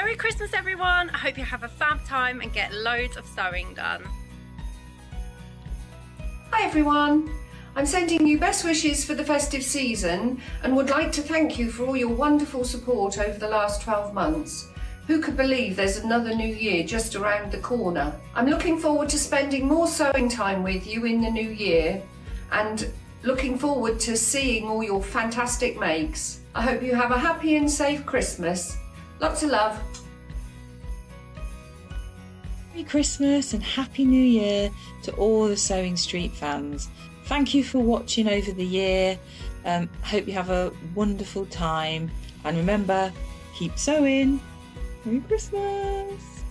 Merry Christmas everyone! I hope you have a fab time and get loads of sewing done. Hi everyone! I'm sending you best wishes for the festive season and would like to thank you for all your wonderful support over the last 12 months. Who could believe there's another new year just around the corner? I'm looking forward to spending more sewing time with you in the new year and looking forward to seeing all your fantastic makes. I hope you have a happy and safe Christmas. Lots of love. Christmas and Happy New Year to all the Sewing Street fans. Thank you for watching over the year. Um, hope you have a wonderful time. And remember, keep sewing. Merry Christmas.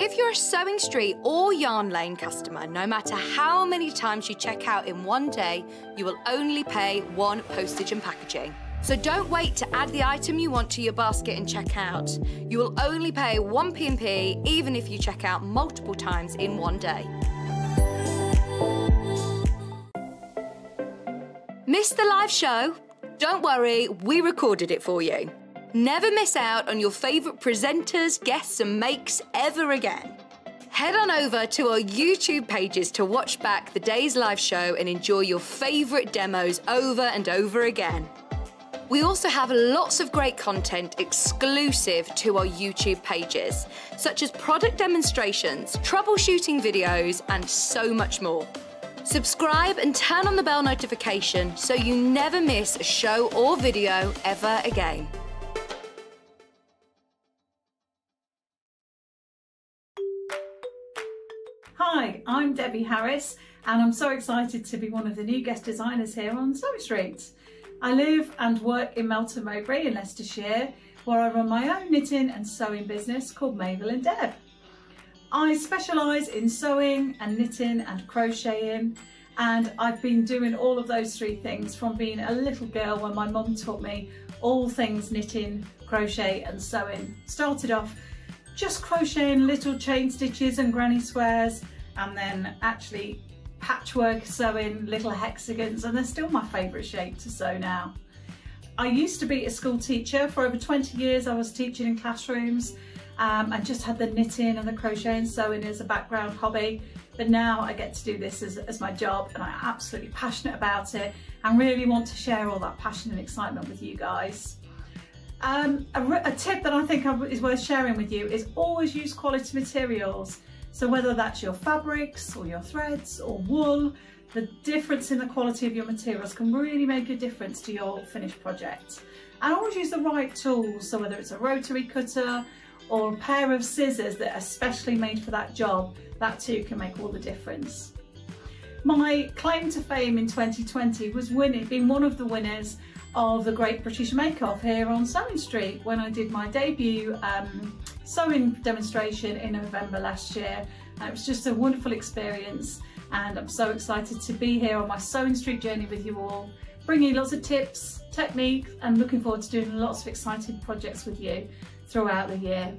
If you're a Sewing Street or Yarn Lane customer, no matter how many times you check out in one day, you will only pay one postage and packaging. So don't wait to add the item you want to your basket and check out. You will only pay one P&P even if you check out multiple times in one day. Missed the live show? Don't worry, we recorded it for you. Never miss out on your favourite presenters, guests, and makes ever again. Head on over to our YouTube pages to watch back the day's live show and enjoy your favourite demos over and over again. We also have lots of great content exclusive to our YouTube pages, such as product demonstrations, troubleshooting videos, and so much more. Subscribe and turn on the bell notification so you never miss a show or video ever again. Hi, I'm Debbie Harris and I'm so excited to be one of the new guest designers here on Sewing Street. I live and work in Melton Mowbray in Leicestershire where I run my own knitting and sewing business called Mabel and Deb. I specialise in sewing and knitting and crocheting and I've been doing all of those three things from being a little girl when my mum taught me all things knitting, crochet and sewing. Started off just crocheting little chain stitches and granny squares and then actually patchwork sewing little hexagons and they're still my favourite shape to sew now. I used to be a school teacher for over 20 years I was teaching in classrooms um, and just had the knitting and the crochet and sewing as a background hobby but now I get to do this as, as my job and I'm absolutely passionate about it and really want to share all that passion and excitement with you guys. Um, a, a, tip that I think is worth sharing with you is always use quality materials. So whether that's your fabrics or your threads or wool, the difference in the quality of your materials can really make a difference to your finished project. And always use the right tools, so whether it's a rotary cutter or a pair of scissors that are specially made for that job, that too can make all the difference. My claim to fame in 2020 was winning, being one of the winners of the Great British Make Off here on Sewing Street when I did my debut um, sewing demonstration in November last year. And it was just a wonderful experience and I'm so excited to be here on my Sewing Street journey with you all, bringing lots of tips, techniques and looking forward to doing lots of exciting projects with you throughout the year.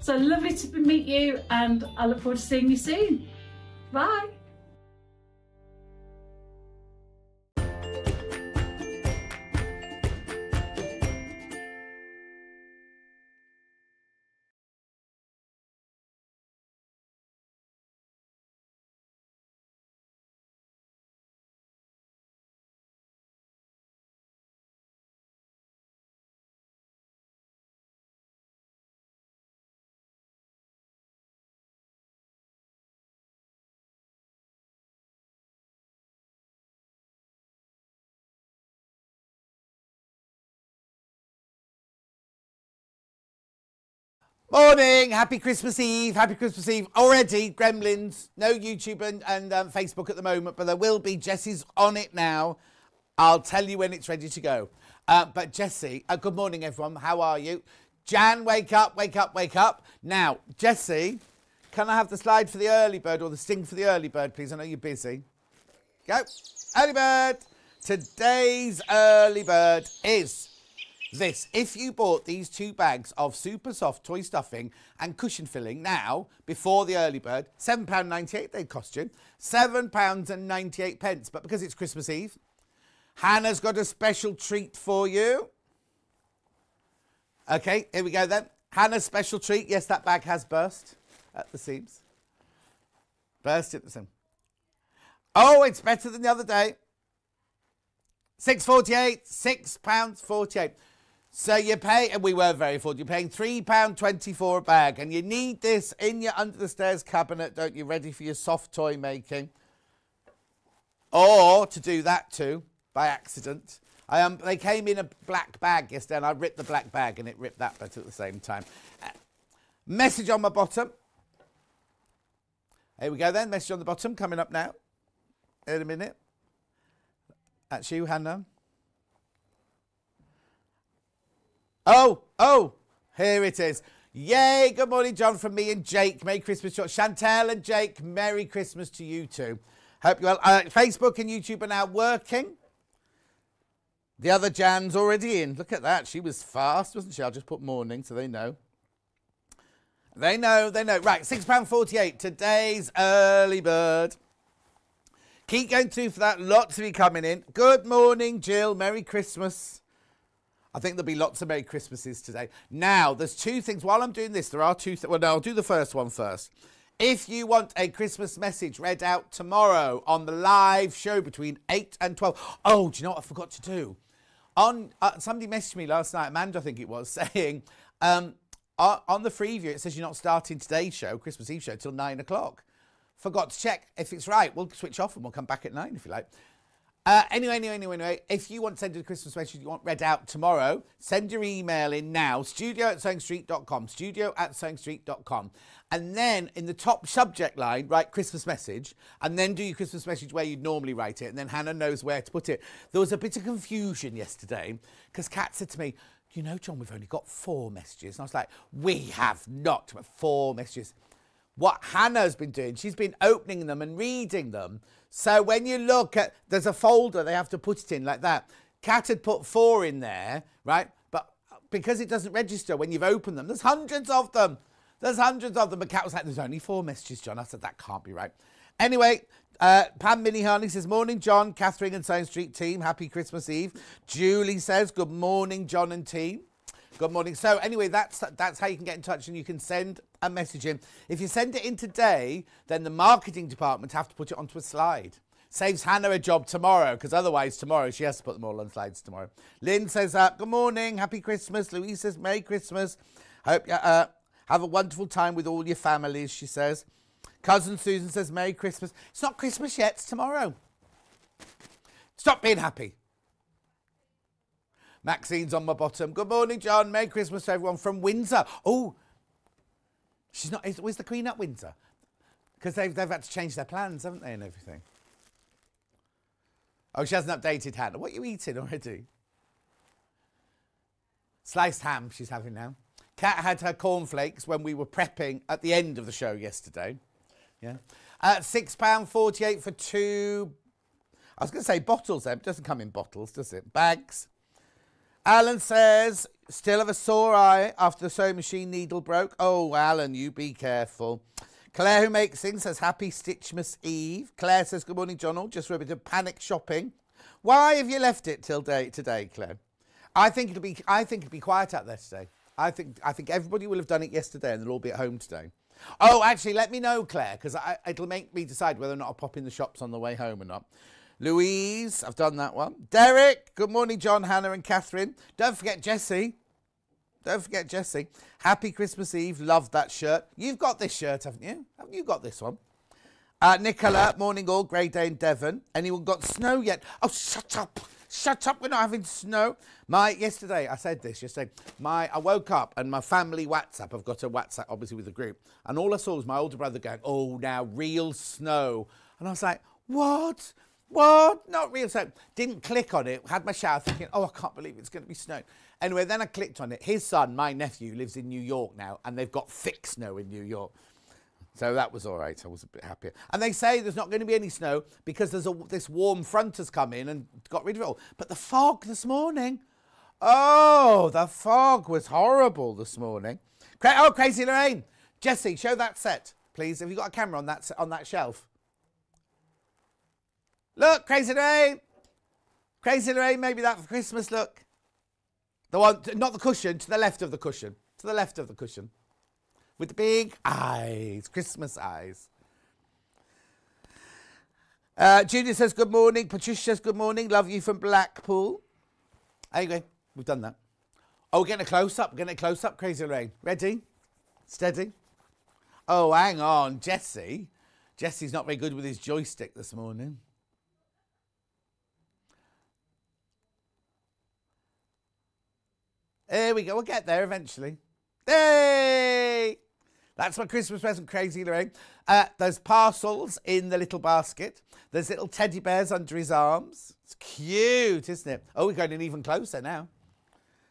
So lovely to meet you and I look forward to seeing you soon. Bye. Morning, happy Christmas Eve, happy Christmas Eve. Already, Gremlins, no YouTube and, and um, Facebook at the moment, but there will be. Jessie's on it now. I'll tell you when it's ready to go. Uh, but Jessie, uh, good morning everyone, how are you? Jan, wake up, wake up, wake up. Now, Jessie, can I have the slide for the early bird or the sting for the early bird, please? I know you're busy. Go, early bird. Today's early bird is this. If you bought these two bags of super soft toy stuffing and cushion filling now, before the early bird, £7.98 they'd cost you. £7.98. pence. But because it's Christmas Eve, Hannah's got a special treat for you. Okay, here we go then. Hannah's special treat. Yes, that bag has burst at the seams. Burst at the seams. Oh, it's better than the other day. Six forty-eight, six pounds forty-eight. So you pay, and we were very full. You're paying three pound twenty-four a bag, and you need this in your under the stairs cabinet, don't you? Ready for your soft toy making, or to do that too by accident. I um, they came in a black bag yesterday, and I ripped the black bag, and it ripped that bit at the same time. Uh, message on my bottom. Here we go then. Message on the bottom coming up now. In a minute. That's you, Hannah. Oh, oh, here it is. Yay, good morning, John, from me and Jake. Merry Christmas to Chantel and Jake. Merry Christmas to you too. Hope you well. Uh, Facebook and YouTube are now working. The other Jan's already in. Look at that. She was fast, wasn't she? I'll just put morning so they know. They know, they know. Right, £6.48. Today's early bird. Keep going through for that. Lots of you coming in. Good morning, Jill. Merry Christmas. I think there'll be lots of Merry Christmases today. Now, there's two things. While I'm doing this, there are two. Th- well, no, I'll do the first one first. If you want a Christmas message read out tomorrow on the live show between 8 and 12. Oh, do you know what I forgot to do? On uh, Somebody messaged me last night, Amanda, I think it was, saying um, uh, on the Freeview, it says you're not starting today's show, Christmas Eve show, till 9 o'clock. Forgot to check if it's right. We'll switch off and we'll come back at nine if you like. Uh, anyway, anyway, anyway, anyway, if you want to send a Christmas message you want read out tomorrow, send your email in now, studio at sewingstreet.com, studio at sewingstreet.com. And then in the top subject line, write Christmas message, and then do your Christmas message where you'd normally write it, and then Hannah knows where to put it. There was a bit of confusion yesterday because Kat said to me, You know, John, we've only got four messages. And I was like, We have not, four messages what Hannah's been doing. She's been opening them and reading them. So when you look at, there's a folder they have to put it in like that. Kat had put four in there, right? But because it doesn't register when you've opened them, there's hundreds of them. There's hundreds of them. But Kat was like, there's only four messages, John. I said, that can't be right. Anyway, uh, Pam Minnie says, Morning, John, Katharine and Sewing Street team. Happy Christmas Eve. Julie says, Good morning, John and team. Good morning. So anyway, that's that's how you can get in touch and you can send a message in. If you send it in today, then the marketing department have to put it onto a slide. Saves Hannah a job tomorrow because otherwise tomorrow she has to put them all on slides tomorrow. Lynn says, uh, "Good morning, happy Christmas." Louise says, "Merry Christmas." Hope you uh, have a wonderful time with all your families. She says. Cousin Susan says, "Merry Christmas." It's not Christmas yet. It's tomorrow. Stop being happy. Maxine's on my bottom. Good morning, John. Merry Christmas to everyone from Windsor. Oh, she's not. Is, the Queen at Windsor? Because they've, they've had to change their plans, haven't they, and everything? Oh, she hasn't updated Hannah. What are you eating already? Sliced ham she's having now. Kat had her cornflakes when we were prepping at the end of the show yesterday. Yeah. Uh, £6.48 for two. I was going to say bottles then. It doesn't come in bottles, does it? Bags. Alan says, still have a sore eye after the sewing machine needle broke. Oh, Alan, you be careful. Claire, who makes things, says, Happy Stitchmas Eve. Claire says, Good morning, John. Just for a bit of panic shopping. Why have you left it till day today, Claire? I think it'll be. I think it'll be quiet out there today. I think. I think everybody will have done it yesterday, and they'll all be at home today. Oh, actually, let me know, Claire, because it'll make me decide whether or not I'll pop in the shops on the way home or not. Louise, I've done that one. Derek, good morning, John, Hannah, and Katharine. Don't forget Jesse. Don't forget Jesse. Happy Christmas Eve. Love that shirt. You've got this shirt, haven't you? Haven't you got this one? Uh, Nicola, morning all. Grey day in Devon. Anyone got snow yet? Oh, shut up. Shut up. We're not having snow. My yesterday, I said this yesterday. My I woke up and my family WhatsApp. I've got a WhatsApp, obviously, with the group, and all I saw was my older brother going, "Oh, now real snow," and I was like, "What?" What? Not real snow. Didn't click on it. Had my shower thinking, oh, I can't believe it's going to be snow. Anyway, then I clicked on it. His son, my nephew, lives in New York now, and they've got thick snow in New York. So that was all right. I was a bit happier. And they say there's not going to be any snow because there's a, this warm front has come in and got rid of it all. But the fog this morning, oh, the fog was horrible this morning. Oh, Crazy Lorraine. Jesse, show that set, please. Have you got a camera on that on that shelf? Look, Crazy Lorraine. Crazy Lorraine, maybe that for Christmas, look. The one, not the cushion, to the left of the cushion. To the left of the cushion. With the big eyes, Christmas eyes. Uh, Judy says good morning. Patricia says good morning. Love you from Blackpool. Anyway, we've done that. Oh, we're getting a close up. Getting a close up, Crazy Lorraine. Ready? Steady. Oh, hang on, Jesse. Jesse's not very good with his joystick this morning. There we go. We'll get there eventually. Hey! That's my Christmas present, Crazy Lorraine. Uh, there's parcels in the little basket. There's little teddy bears under his arms. It's cute, isn't it? Oh, we're going even closer now.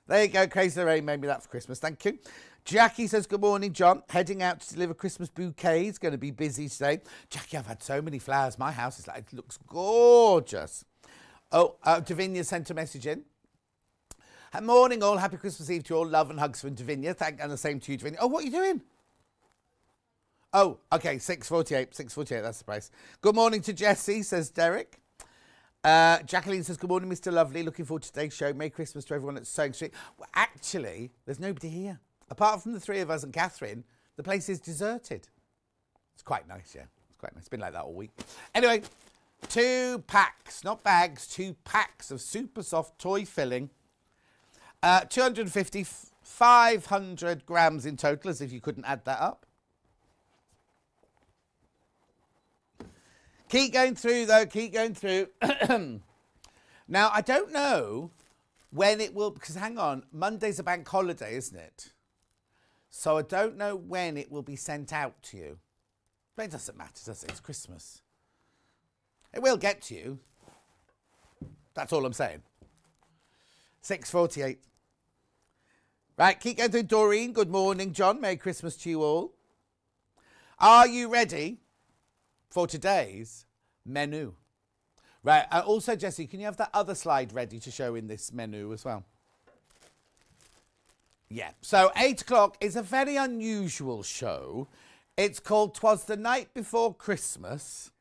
There you go, Crazy Lorraine made me that for Christmas. Thank you. Jackie says, Good morning, John. Heading out to deliver Christmas bouquets. Going to be busy today. Jackie, I've had so many flowers. My house is like, it looks gorgeous. Oh, uh, Davinia sent a message in. Morning, all. Happy Christmas Eve to you all. Love and hugs from Davinia. Thank and the same to you, Davinia. Oh, what are you doing? Oh, okay, 648. 648, that's the price. Good morning to Jesse, says Derek. Uh, Jacqueline says, Good morning, Mr. Lovely. Looking forward to today's show. Merry Christmas to everyone at Sewing Street. Well, actually, there's nobody here. Apart from the three of us and Katharine, the place is deserted. It's quite nice, yeah. It's quite nice. It's been like that all week. Anyway, two packs, not bags, two packs of super soft toy filling. Uh, 250, 500 grams in total, as if you couldn't add that up. Keep going through, though. Keep going through. now, I don't know when it will, because hang on, Monday's a bank holiday, isn't it? So I don't know when it will be sent out to you. But it doesn't matter, does it? It's Christmas. It will get to you. That's all I'm saying. 648. Right, keep going through. Doreen, good morning, John. Merry Christmas to you all. Are you ready for today's menu? Right, uh, also, Jesse, can you have that other slide ready to show in this menu as well? Yeah, so 8 o'clock is a very unusual show. It's called Twas the Night Before Christmas.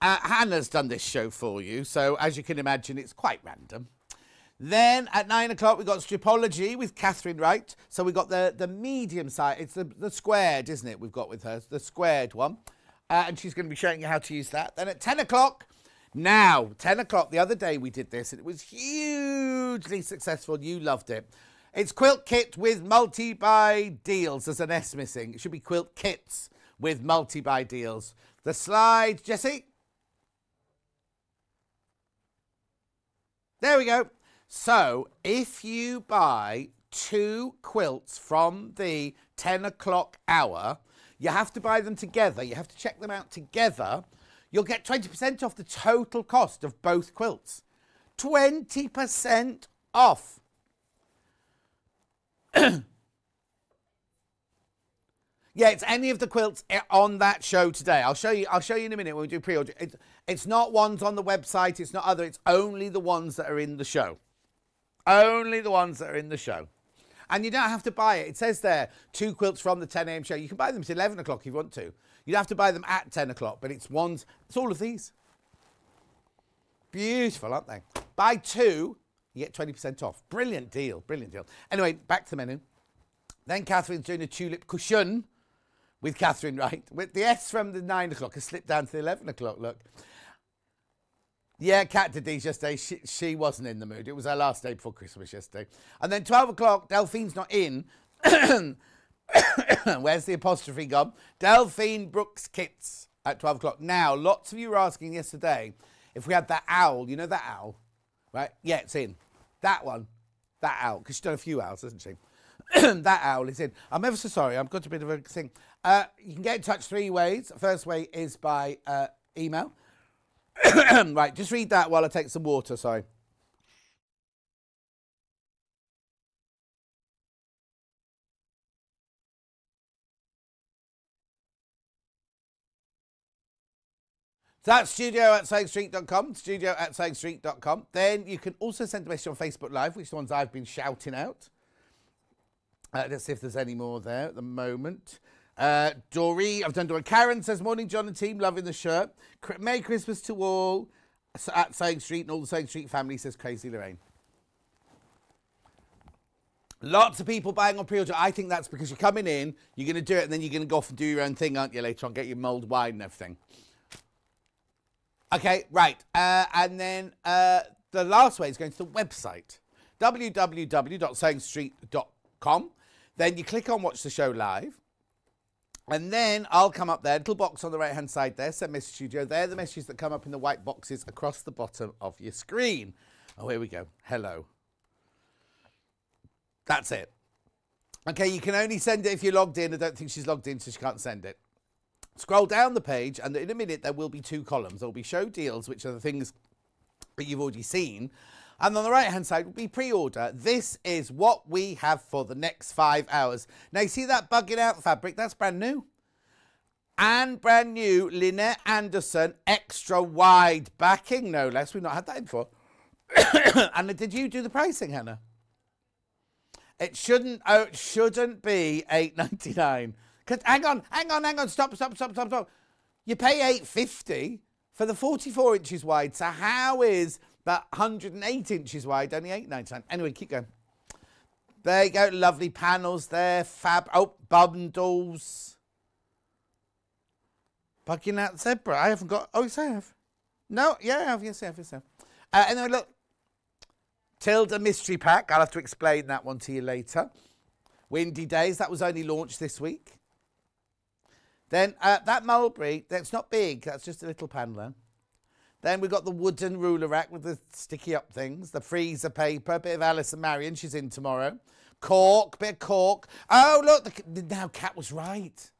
Uh, Hannah's done this show for you, so as you can imagine, it's quite random. Then at nine o'clock, we got Stripology with Katharine Wright. So we got the, the medium side. It's the, the squared, isn't it? We've got with her, the squared one. Uh, and she's going to be showing you how to use that. Then at 10 o'clock, now, 10 o'clock, the other day we did this, and it was hugely successful. You loved it. It's quilt kit with multi buy deals. There's an S missing. It should be quilt kits with multi buy deals. The slide, Jesse. There we go. So if you buy two quilts from the 10 o'clock hour, you have to buy them together. You have to check them out together. You'll get 20% off the total cost of both quilts. 20% off. yeah, it's any of the quilts eh, on that show today. I'll show you. I'll show you in a minute when we do pre-order. It's, it's not ones on the website. It's not other. It's only the ones that are in the show. Only the ones that are in the show. And you don't have to buy it. It says there, two quilts from the 10 a.m. show. You can buy them at 11 o'clock if you want to. You don't have to buy them at 10 o'clock, but it's ones, it's all of these. Beautiful, aren't they? Buy two, you get 20% off. Brilliant deal, brilliant deal. Anyway, back to the menu. Then Katharine's doing a tulip cushion with Katharine Wright. With the S from the 9 o'clock has slipped down to the 11 o'clock, look. Yeah, Cat did these yesterday. She, she wasn't in the mood. It was her last day before Christmas yesterday. And then 12 o'clock, Delphine's not in. Where's the apostrophe gone? Delphine Brooks Kits at 12 o'clock. Now, lots of you were asking yesterday if we had that owl. You know that owl? Right? Yeah, it's in. That one. That owl. Because she's done a few owls, hasn't she? that owl is in. I'm ever so sorry. I've got a bit of a thing. Uh, you can get in touch three ways. First way is by uh, email. right, just read that while I take some water, sorry. That's studio at sewingstreet.com, studio at sewingstreet.com. Then you can also send a message on Facebook Live, which ones I've been shouting out. Uh, let's see if there's any more there at the moment. Uh, Dory, I've done Dory. Karen says, Morning, John and team, loving the shirt. Merry Christmas to all. at Sewing Street and all the Sewing Street family, says Crazy Lorraine. Lots of people buying on pre-order. I think that's because you're coming in, you're going to do it, and then you're going to go off and do your own thing, aren't you, later on? Get your mulled wine and everything. Okay, right. Uh, and then uh, the last way is going to the website, www.sewingstreet.com. Then you click on Watch the Show Live. And then I'll come up there, little box on the right hand side there, send message studio. They're the messages that come up in the white boxes across the bottom of your screen. Oh, here we go. Hello. That's it. Okay, you can only send it if you're logged in. I don't think she's logged in, so she can't send it. Scroll down the page, and in a minute, there will be two columns. There will be show deals, which are the things that you've already seen. And on the right hand side will be pre order. This is what we have for the next five hours. Now, you see that bugging out fabric? That's brand new. And brand new Lynette Anderson extra wide backing, no less. We've not had that before. and did you do the pricing, Hannah? It shouldn't. Oh, it shouldn't be eight ninety nine. Cause hang on, hang on, hang on. Stop, stop, stop, stop, stop. You pay eight fifty for the forty four inches wide. So how is that hundred and eight inches wide only eight ninety nine? Anyway, keep going. There you go. Lovely panels there. Fab. Oh, bundles. Bugging out zebra. I haven't got. Oh, yes, I have. No, yeah, I have. Yes, I have. Yes, I have. Uh, anyway, look. Tilda Mystery Pack. I'll have to explain that one to you later. Windy Days. That was only launched this week. Then uh, that mulberry. That's not big. That's just a little panel. Then we've got the wooden ruler rack with the sticky up things. The freezer paper. A bit of Alice and Marion. She's in tomorrow. Cork. Bit of cork. Oh, look. The, now, Cat was right.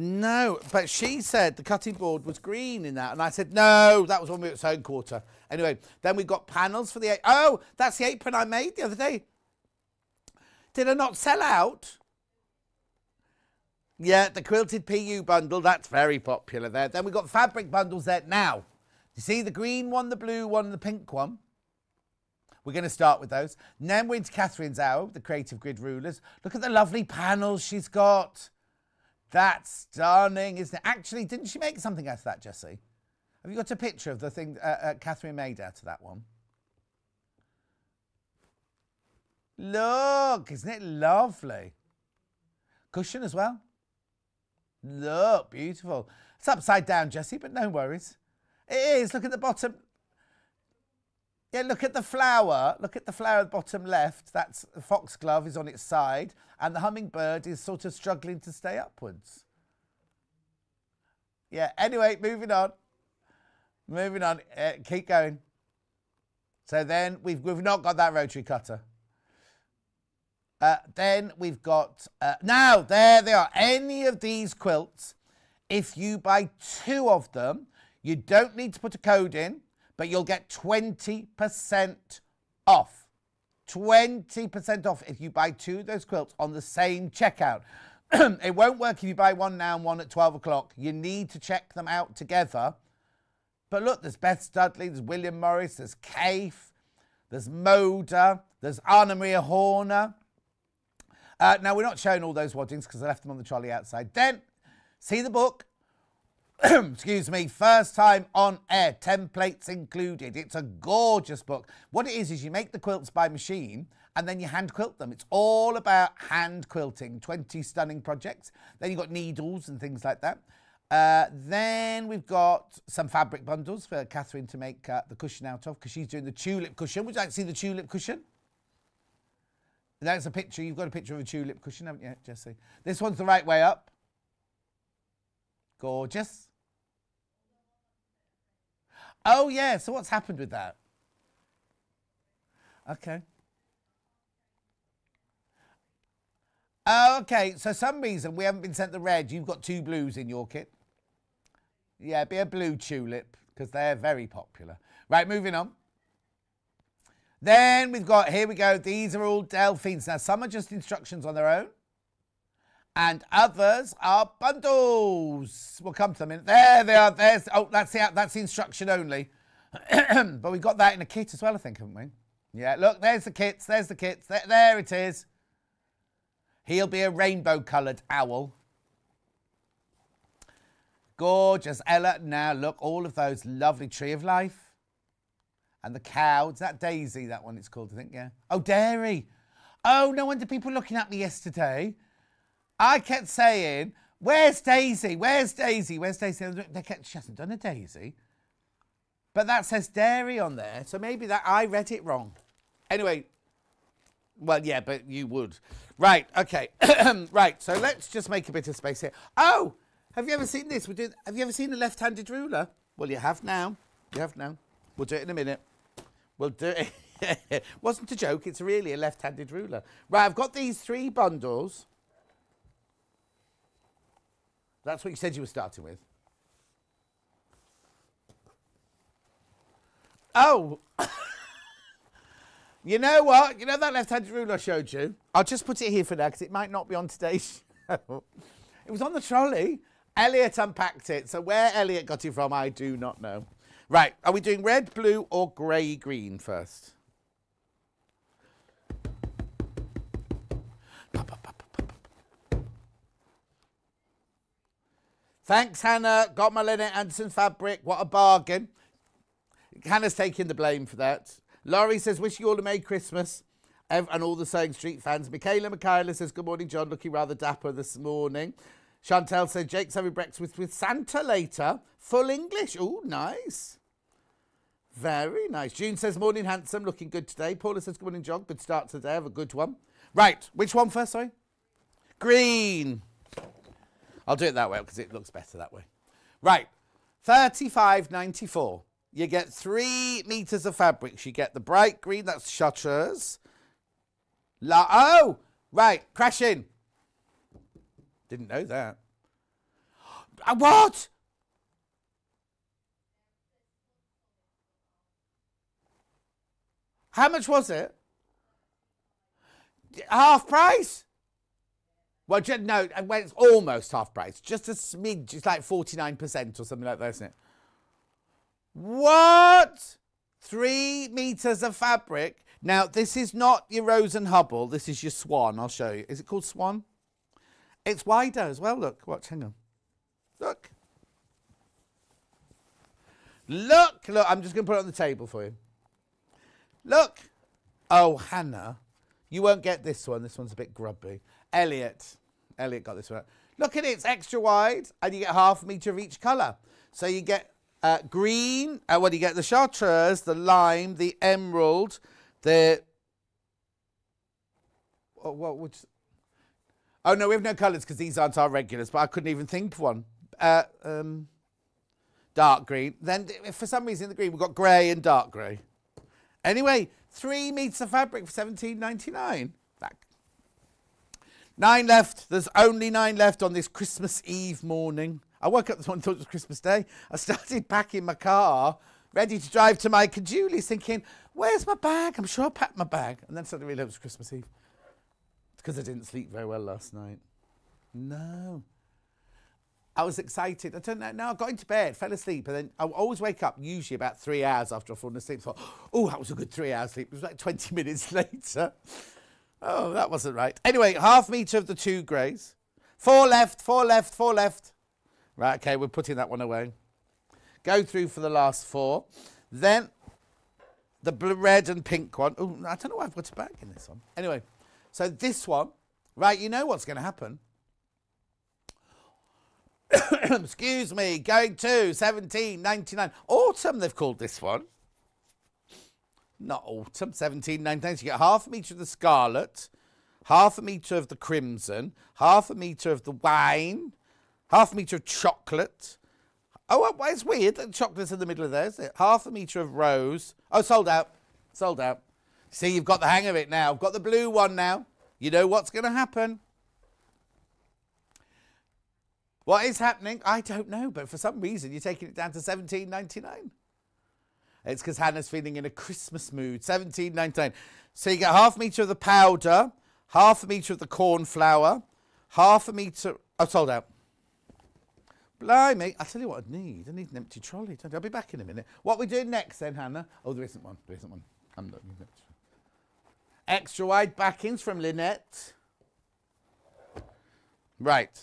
No, but she said the cutting board was green in that, and I said no, that was when we were at Stone Quarter. Anyway, then we got panels for the. Oh, that's the apron I made the other day. Did I not sell out? Yeah, the quilted PU bundle, that's very popular there. Then we've got fabric bundles there now. You see the green one, the blue one, the pink one? We're going to start with those. And then we're into Katharine's Hour, the creative grid rulers. Look at the lovely panels she's got. That's stunning, isn't it? Actually, didn't she make something out of that, Jessie? Have you got a picture of the thing uh, uh, Katharine made out of that one? Look, isn't it lovely? Cushion as well. Look, beautiful. It's upside down, Jesse, but no worries. It is. Look at the bottom. Yeah, look at the flower. Look at the flower at the bottom left. That's the foxglove is on its side, and the hummingbird is sort of struggling to stay upwards. Yeah, anyway, moving on. Moving on. Uh, keep going. So then we've, we've not got that rotary cutter. Uh, then we've got, uh, now there they are. Any of these quilts, if you buy two of them, you don't need to put a code in, but you'll get 20% off. 20% off if you buy two of those quilts on the same checkout. it won't work if you buy one now and one at 12 o'clock. You need to check them out together. But look, there's Beth Studley, there's William Morris, there's Kaffe, there's Moda, there's Anna Maria Horner. Uh, now, we're not showing all those waddings because I left them on the trolley outside. Then, see the book. Excuse me, first time on air, templates included. It's a gorgeous book. What it is, is you make the quilts by machine and then you hand quilt them. It's all about hand quilting, 20 stunning projects. Then you've got needles and things like that. Uh, then we've got some fabric bundles for Katharine to make uh, the cushion out of because she's doing the tulip cushion. Would you like to see the tulip cushion? That's a picture. You've got a picture of a tulip cushion, haven't you, Jesse? This one's the right way up. Gorgeous. Oh, yeah. So what's happened with that? Okay. Oh, okay. So some reason we haven't been sent the red. You've got two blues in your kit. Yeah, be a blue tulip because they're very popular. Right, moving on. Then we've got, here we go, these are all Delphines. Now, some are just instructions on their own, and others are bundles. We'll come to them in. There they are. There's, oh, that's the, that's the instruction only. but we've got that in a kit as well, I think, haven't we? Yeah, look, there's the kits. There's the kits. There, there it is. He'll be a rainbow coloured owl. Gorgeous. Ella, now look, all of those lovely Tree of Life. And the cow. Is that Daisy, that one it's called, I think, yeah. Oh, Dairy. Oh, no wonder people looking at me yesterday. I kept saying, Where's Daisy? Where's Daisy? Where's Daisy? They kept, she hasn't done a Daisy. But that says dairy on there, so maybe that I read it wrong. Anyway, well, yeah, but you would. Right, okay. right, so let's just make a bit of space here. Oh, have you ever seen this? We do, have you ever seen a left-handed ruler? Well, you have now. You have now. We'll do it in a minute. We'll do it. Wasn't a joke, it's really a left-handed ruler. Right, I've got these three bundles. That's what you said you were starting with. Oh! you know what? You know that left-handed ruler I showed you? I'll just put it here for now because it might not be on today's show. It was on the trolley. Elliot unpacked it. So where Elliot got it from, I do not know. Right, are we doing red, blue or grey, green first? Thanks, Hannah. Got my Lynette Anderson fabric. What a bargain. Hannah's taking the blame for that. Laurie says, wish you all a Merry Christmas. And all the Sewing Street fans. Michaela Michaela says, good morning, John. Looking rather dapper this morning. Chantel said, Jake's having breakfast with Santa later. Full English. Oh, nice. Very nice. June says, morning, handsome. Looking good today. Paula says, good morning, John. Good start today. Have a good one. Right. Which one first, sorry? Green. I'll do it that way because it looks better that way. Right, 35.94. You get three meters of fabrics. You get the bright green, that's chartreuse. La oh, right, crashing. Didn't know that. Uh, what? How much was it? Half price? Well, no, uh, when it's almost half price, just a smidge, it's like 49% or something like that, isn't it? What? Three meters of fabric. Now, this is not your Rose and Hubble. This is your Swan. I'll show you. Is it called Swan? It's wider as well. Look, watch. Hang on. Look. Look. Look. I'm just going to put it on the table for you. Look. Oh, Hannah. You won't get this one. This one's a bit grubby. Elliot. Elliot got this one. Look at it, it's extra wide, and you get half a metre of each colour. So you get uh, green, uh, what do you get? The chartreuse, the lime, the emerald, the... Oh, what would... Oh, no, we have no colours because these aren't our regulars, but I couldn't even think of one. Uh, um, dark green. Then, for some reason, the green, we've got grey and dark grey. Anyway, three metres of fabric for seventeen ninety nine. Nine left. There's only nine left on this Christmas Eve morning. I woke up this morning thought it was Christmas Day. I started packing my car, ready to drive to my Julie's, thinking, where's my bag? I'm sure I packed my bag. And then suddenly realised it was Christmas Eve. It's because I didn't sleep very well last night. No. I was excited. I don't know. No, I got into bed, fell asleep, and then I always wake up usually about three hours after I've fallen asleep. Thought, oh, that was a good three hours sleep. It was like 20 minutes later. Oh, that wasn't right. Anyway, half metre of the two greys. Four left, four left, four left. Right, okay, we're putting that one away. Go through for the last four. Then the red and pink one. Oh, I don't know why I've got a bag in this one. Anyway, so this one, right, you know what's going to happen. Excuse me, going to 1799. Autumn, they've called this one not autumn, 1799. So you get half a metre of the scarlet, half a metre of the crimson, half a metre of the wine, half a metre of chocolate. Oh, well, it's weird. The chocolate's in the middle of there, is it? Half a metre of rose. Oh, sold out. Sold out. See, you've got the hang of it now. I've got the blue one now. You know what's going to happen. What is happening? I don't know, but for some reason you're taking it down to 17.99. It's because Hannah's feeling in a Christmas mood. 17.99. So you get half a metre of the powder, half a metre of the cornflower, half a metre... Oh, sold out. Blimey. I'll tell you what I need. I need an empty trolley. Don't I'll be back in a minute. What we doing next then, Hannah? Oh, there isn't one. There isn't one. I'm not. Extra wide backings from Lynette. Right.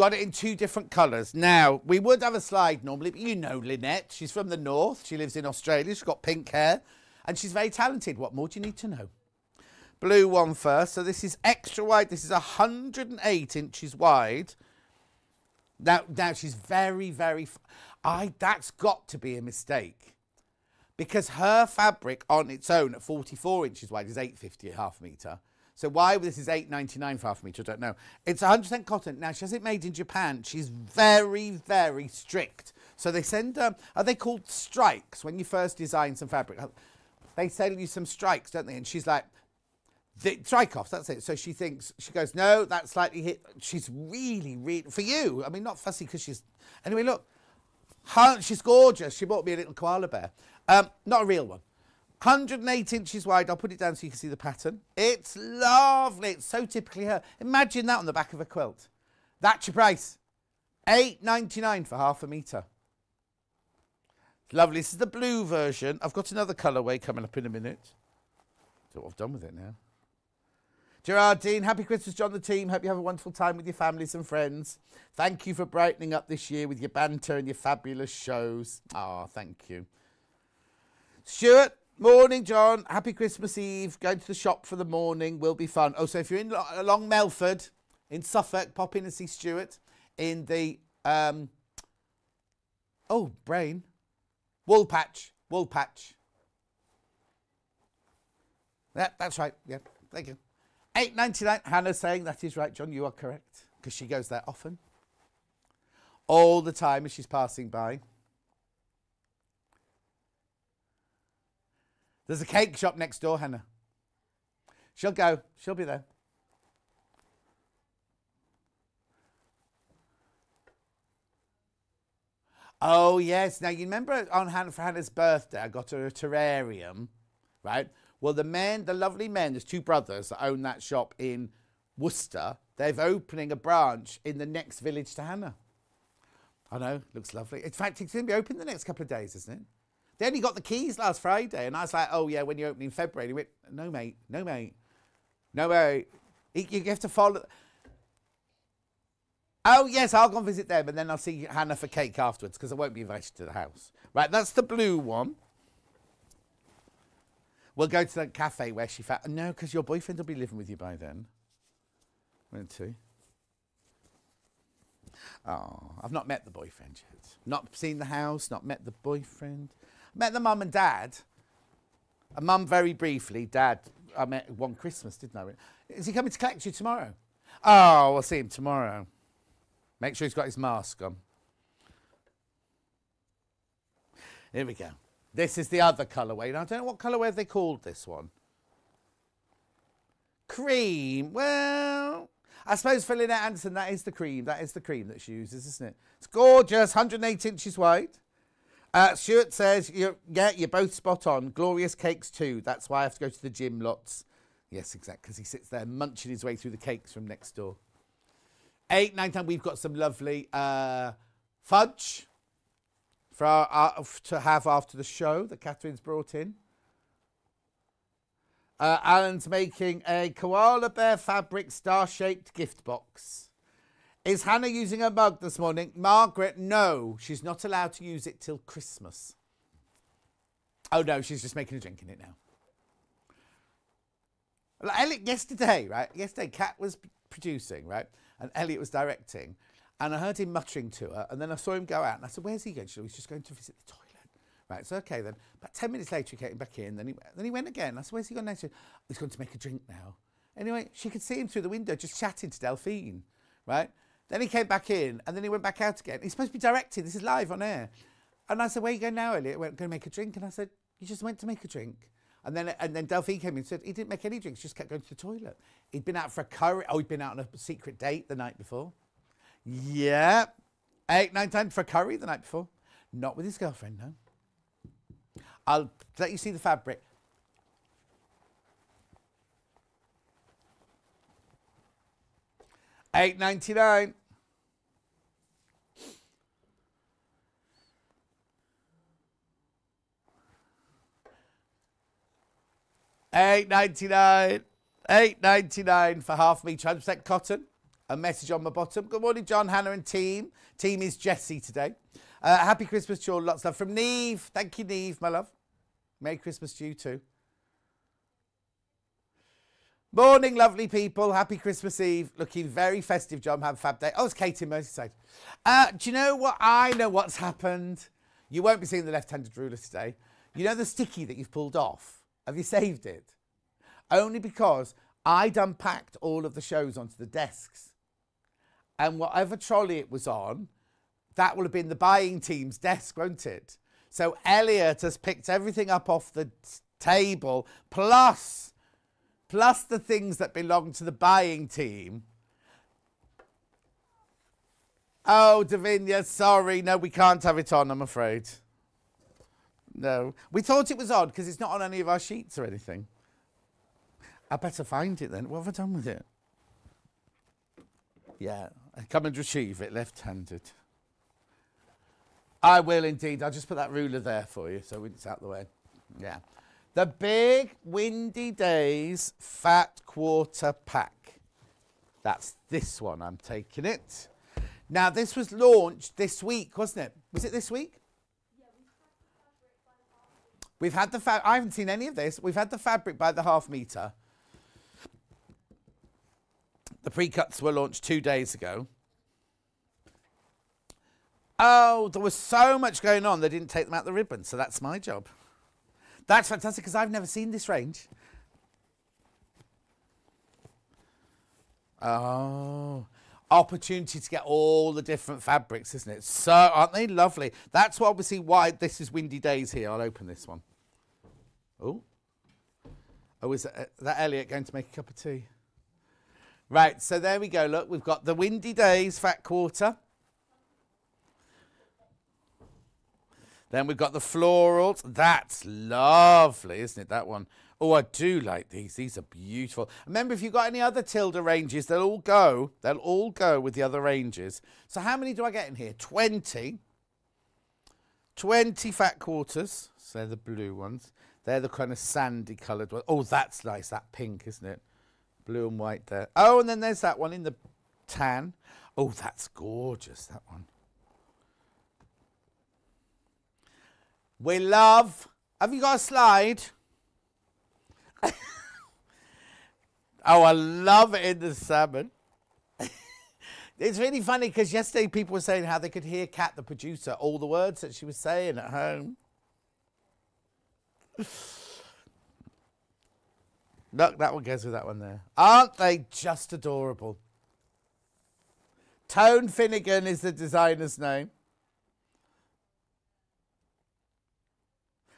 Got it in two different colours. Now, we would have a slide normally, but you know Lynette. She's from the north. She lives in Australia. She's got pink hair and she's very talented. What more do you need to know? Blue one first. So this is extra wide. This is 108 inches wide. Now, now she's very, very. I that's got to be a mistake because her fabric on its own at 44 inches wide is 850 a half meter. So why this is 8.99 for half a meter, I don't know. It's 100% cotton. Now she has it made in Japan. She's very, very strict. So they send um, are they called strikes when you first design some fabric? They send you some strikes, don't they? And she's like, the strike off, that's it. So she thinks, she goes, no, that's slightly hit. She's really, really, for you, I mean, not fussy because she's, anyway, look, she's gorgeous. She bought me a little koala bear. Um, not a real one. 108 inches wide. I'll put it down so you can see the pattern. It's lovely. It's so typically her. Imagine that on the back of a quilt. That's your price. 8.99 for half a metre. Lovely. This is the blue version. I've got another colourway coming up in a minute. So I've done with it now. Gerardine, happy Christmas, John, the team. Hope you have a wonderful time with your families and friends. Thank you for brightening up this year with your banter and your fabulous shows. Ah, oh, thank you. Stuart, morning, John. Happy Christmas Eve. Going to the shop for the morning will be fun. Oh, so if you're in along Melford, in Suffolk, pop in and see Stuart in the um, oh brain wool patch, wool patch. Yeah, that's right. Yeah, thank you. 8.99. Hannah saying that is right, John. You are correct because she goes there often, all the time as she's passing by. There's a cake shop next door, Hannah. She'll go. She'll be there. Oh yes. Now you remember on Hannah for Hannah's birthday, I got her a terrarium, right? Well, the men, the lovely men, there's two brothers that own that shop in Worcester. They're opening a branch in the next village to Hannah. I know, looks lovely. In fact, it's going to be open the next couple of days, isn't it? They only got the keys last Friday, and I was like, "Oh yeah, when you open in February." He went, "No, mate, no, mate, no, mate. You have to follow." Oh yes, I'll go and visit them, and then I'll see Hannah for cake afterwards because I won't be invited to the house. Right, that's the blue one. We'll go to the cafe where she found. No, because your boyfriend will be living with you by then. Went to. Oh, I've not met the boyfriend yet. Not seen the house, not met the boyfriend. Met the mum and dad. A mum very briefly, dad, I met one Christmas, didn't I? Is he coming to collect you tomorrow? Oh, we'll see him tomorrow. Make sure he's got his mask on. Here we go. This is the other colourway. Now, I don't know what colourway they called this one. Cream. Well, I suppose for Lynette Anderson, that is the cream. That is the cream that she uses, isn't it? It's gorgeous. 108 inches wide. Uh, Stuart says, you're, yeah, you're both spot on. Glorious cakes too. That's why I have to go to the gym lots. Yes, exactly, because he sits there munching his way through the cakes from next door. Eight, nine, ten, we've got some lovely uh, fudge for our, uh, to have after the show that Katharine's brought in. Uh, Alan's making a koala bear fabric star-shaped gift box. Is Hannah using her mug this morning? Margaret, no. She's not allowed to use it till Christmas. Oh, no, she's just making a drink in it now. Elliot, yesterday, right? Yesterday, Kat was producing, right? And Elliot was directing. And I heard him muttering to her, and then I saw him go out, and I said, "Where's he going?" She said, oh, "He's just going to visit the toilet." Right, so okay then. About ten minutes later, he came back in. Then he then he went again. I said, "Where's he gone next?" Oh, "He's going to make a drink now." Anyway, she could see him through the window, just chatting to Delphine. Right. Then he came back in, and then he went back out again. He's supposed to be directing. This is live on air. And I said, "Where are you going now, Elliot?" We're going to make a drink, and I said, "You just went to make a drink." And then and then Delphine came in and said he didn't make any drinks, just kept going to the toilet. He'd been out for a curry. Oh, he'd been out on a secret date the night before. Yeah, Eight, nine, ten for curry the night before. Not with his girlfriend, no. I'll let you see the fabric. Eight ninety nine. Eight ninety nine. Eight ninety nine for half metre, hundred cotton. a message on the bottom. Good morning, John, Hannah, and team. Team is Jessie today. Uh, happy Christmas to all. Lots of love from Neve. Thank you, Neve, my love. Merry Christmas to you too. Morning, lovely people. Happy Christmas Eve. Looking very festive, John. Have a fab day. Oh, it's Katie Merseyside. Uh, do you know what? I know what's happened. You won't be seeing the left-handed ruler today. You know the sticky that you've pulled off? Have you saved it? Only because I'd unpacked all of the shows onto the desks. And whatever trolley it was on, that will have been the buying team's desk, won't it? So Elliot has picked everything up off the table, plus, plus the things that belong to the buying team. Oh, Davinia, sorry. No, we can't have it on, I'm afraid. No. We thought it was odd because it's not on any of our sheets or anything. I better find it then. What have I done with it? Yeah, come and retrieve it left handed. I will indeed. I'll just put that ruler there for you so it's out the way. Yeah. The Big Windy Days Fat Quarter Pack. That's this one. I'm taking it. Now, this was launched this week, wasn't it? Was it this week? We've had the. I haven't seen any of this. We've had the fabric by the half meter. The pre-cuts were launched two days ago. Oh, there was so much going on, they didn't take them out the ribbon, so that's my job. That's fantastic because I've never seen this range. Oh, opportunity to get all the different fabrics, isn't it? So, aren't they lovely? That's obviously why this is Windy Days here. I'll open this one. Oh. Oh, is that, uh, that Elliot going to make a cup of tea? Right, so there we go. Look, we've got the Windy Days Fat Quarter. Then we've got the florals. That's lovely, isn't it? That one. Oh, I do like these. These are beautiful. Remember, if you've got any other Tilda ranges, they'll all go. They'll all go with the other ranges. So how many do I get in here? 20. 20 fat quarters. So the blue ones. They're the kind of sandy coloured ones. Oh, that's nice. That pink, isn't it? Blue and white there. Oh, and then there's that one in the tan. Oh, that's gorgeous, that one. We love. Have you got a slide? oh, I love it in the salmon. it's really funny because yesterday people were saying how they could hear Kat, the producer, all the words that she was saying at home. Look, that one goes with that one there. Aren't they just adorable? Tone Finnanger is the designer's name.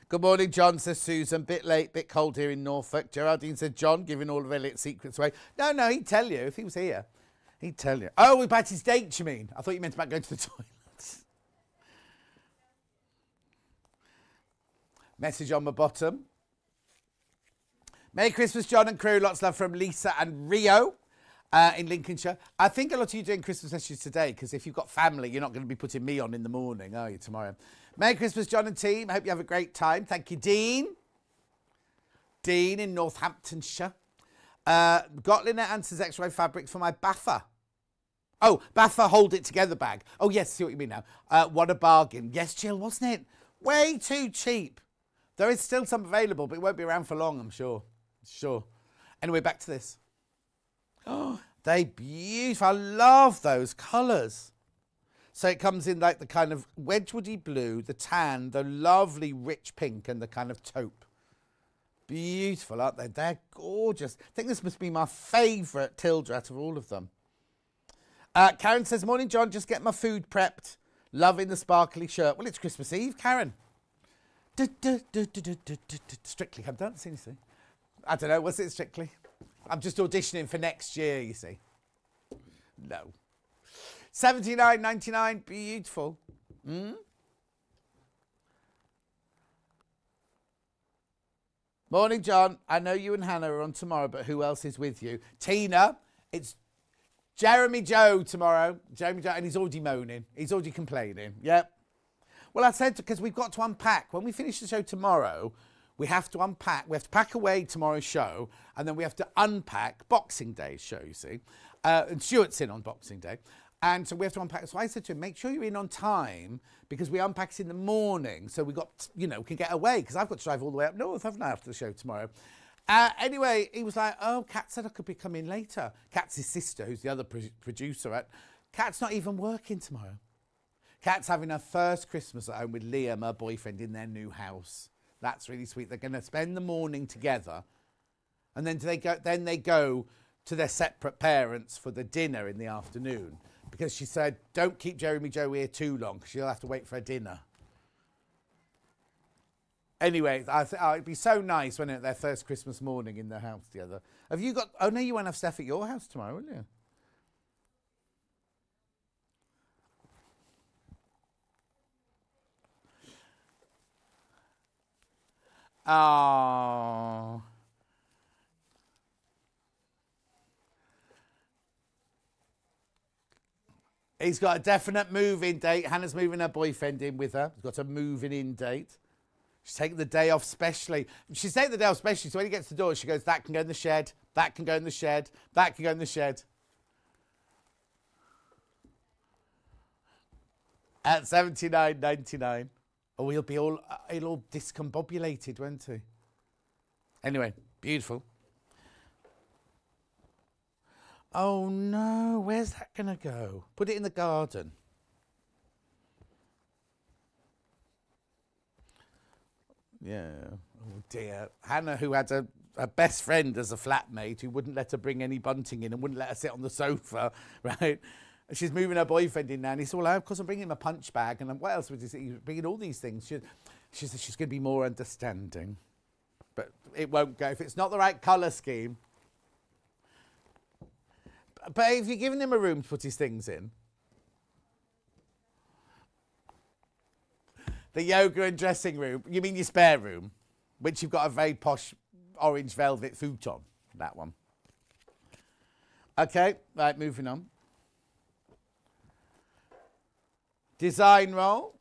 Good morning, John, says Susan. Bit late, bit cold here in Norfolk. Geraldine said, John, giving all of Elliot's secrets away. No, no, he'd tell you if he was here. He'd tell you. Oh, about his date, you mean? I thought you meant about going to the toilet. Message on the bottom. Merry Christmas, John and crew. Lots of love from Lisa and Rio. Uh, in Lincolnshire. I think a lot of you doing Christmas messages today because if you've got family, you're not going to be putting me on in the morning, are you, tomorrow? Merry Christmas, John and team. I hope you have a great time. Thank you, Dean. Dean in Northamptonshire. Uh, got Lynette Anson's X-ray fabric for my Baffa. Oh, Baffa Hold It Together bag. Oh, yes, see what you mean now. Uh, what a bargain. Yes, Jill, wasn't it? Way too cheap. There is still some available, but it won't be around for long, I'm sure. Sure. Anyway, back to this. Oh, they beautiful. I love those colours. So it comes in like the kind of Wedgwoody blue, the tan, the lovely rich pink, and the kind of taupe. Beautiful, aren't they? They're gorgeous. I think this must be my favourite Tilda out of all of them. Uh, Karen says, Morning, John. Just get my food prepped. Loving the sparkly shirt. Well, it's Christmas Eve, Karen. Strictly, I'm dancing, you see. I don't know, was it Strictly? I'm just auditioning for next year, you see. No. 79.99, beautiful. Mm? Morning, John. I know you and Hannah are on tomorrow, but who else is with you? Tina. It's Jeremy Joe tomorrow. Jeremy Joe, and he's already moaning. He's already complaining. Yep. Well, I said because we've got to unpack. When we finish the show tomorrow, we have to unpack. We have to pack away tomorrow's show, and then we have to unpack Boxing Day's show. You see, Uh, and Stuart's in on Boxing Day. And so we have to unpack. So I said to him, make sure you're in on time because we unpack it in the morning. So we got, you know, we can get away because I've got to drive all the way up north, haven't I, after the show tomorrow. Uh, anyway, he was like, oh, Kat said I could be coming later. Kat's his sister, who's the other pro- producer at. Kat's not even working tomorrow. Kat's having her first Christmas at home with Liam, her boyfriend, in their new house. That's really sweet. They're going to spend the morning together, and then they go. Then they go to their separate parents for the dinner in the afternoon because she said, "Don't keep Jeremy Joe here too long because she'll have to wait for her dinner." Anyway, I th- oh, it'd be so nice when it their first Christmas morning in their house together. Have you got? Oh no, you won't have Steph at your house tomorrow, will you? Oh. He's got a definite move-in date. Hannah's moving her boyfriend in with her. He's got a moving-in date. She's taking the day off specially. She's taking the day off specially, so when he gets to the door, she goes, that can go in the shed, that can go in the shed, that can go in the shed. At 79.99. Oh, he'll be all, he'll all discombobulated, won't he? Anyway, beautiful. Oh no, where's that going to go? Put it in the garden. Yeah. Oh dear. Hannah, who had a, a best friend as a flatmate who wouldn't let her bring any bunting in and wouldn't let her sit on the sofa, right? And she's moving her boyfriend in now, and he's all, oh, of course, I'm bringing him a punch bag. And I'm, what else would he say? He's bringing all these things. She, she said she's going to be more understanding. But it won't go. If it's not the right colour scheme. But if you're giving him a room to put his things in, the yoga and dressing room, you mean your spare room, which you've got a very posh orange velvet futon, that one. Okay, right, moving on. Design roll.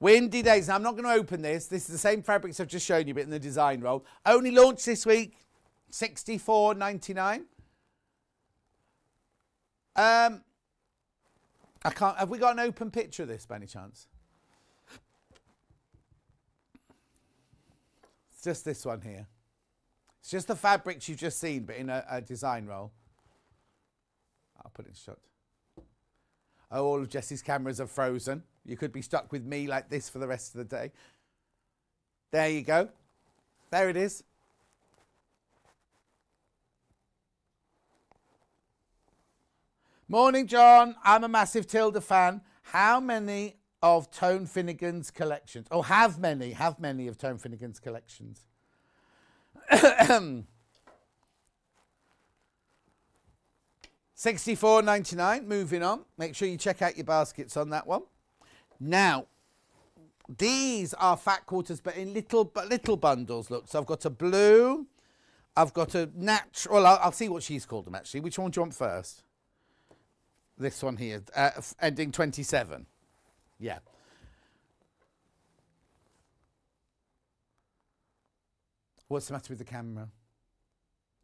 Windy Days. Now, I'm not going to open this. This is the same fabrics I've just shown you, but in the design roll. Only launched this week. 64.99. Um, I can't. Have we got an open picture of this by any chance? It's just this one here. It's just the fabrics you've just seen, but in a, a design roll. I'll put it in shot. Oh, all of Jesse's cameras are frozen. You could be stuck with me like this for the rest of the day. There you go. There it is. Morning, John. I'm a massive Tilda fan. How many of Tone Finnanger's collections? Oh, have many, have many of Tone Finnanger's collections. Um, Sixty-four ninety-nine. Moving on. Make sure you check out your baskets on that one. Now, these are fat quarters, but in little, but little bundles. Look, so I've got a blue. I've got a natural. Well, I'll, I'll see what she's called them actually. Which one do you want first? This one here, uh, ending 27. Yeah. What's the matter with the camera?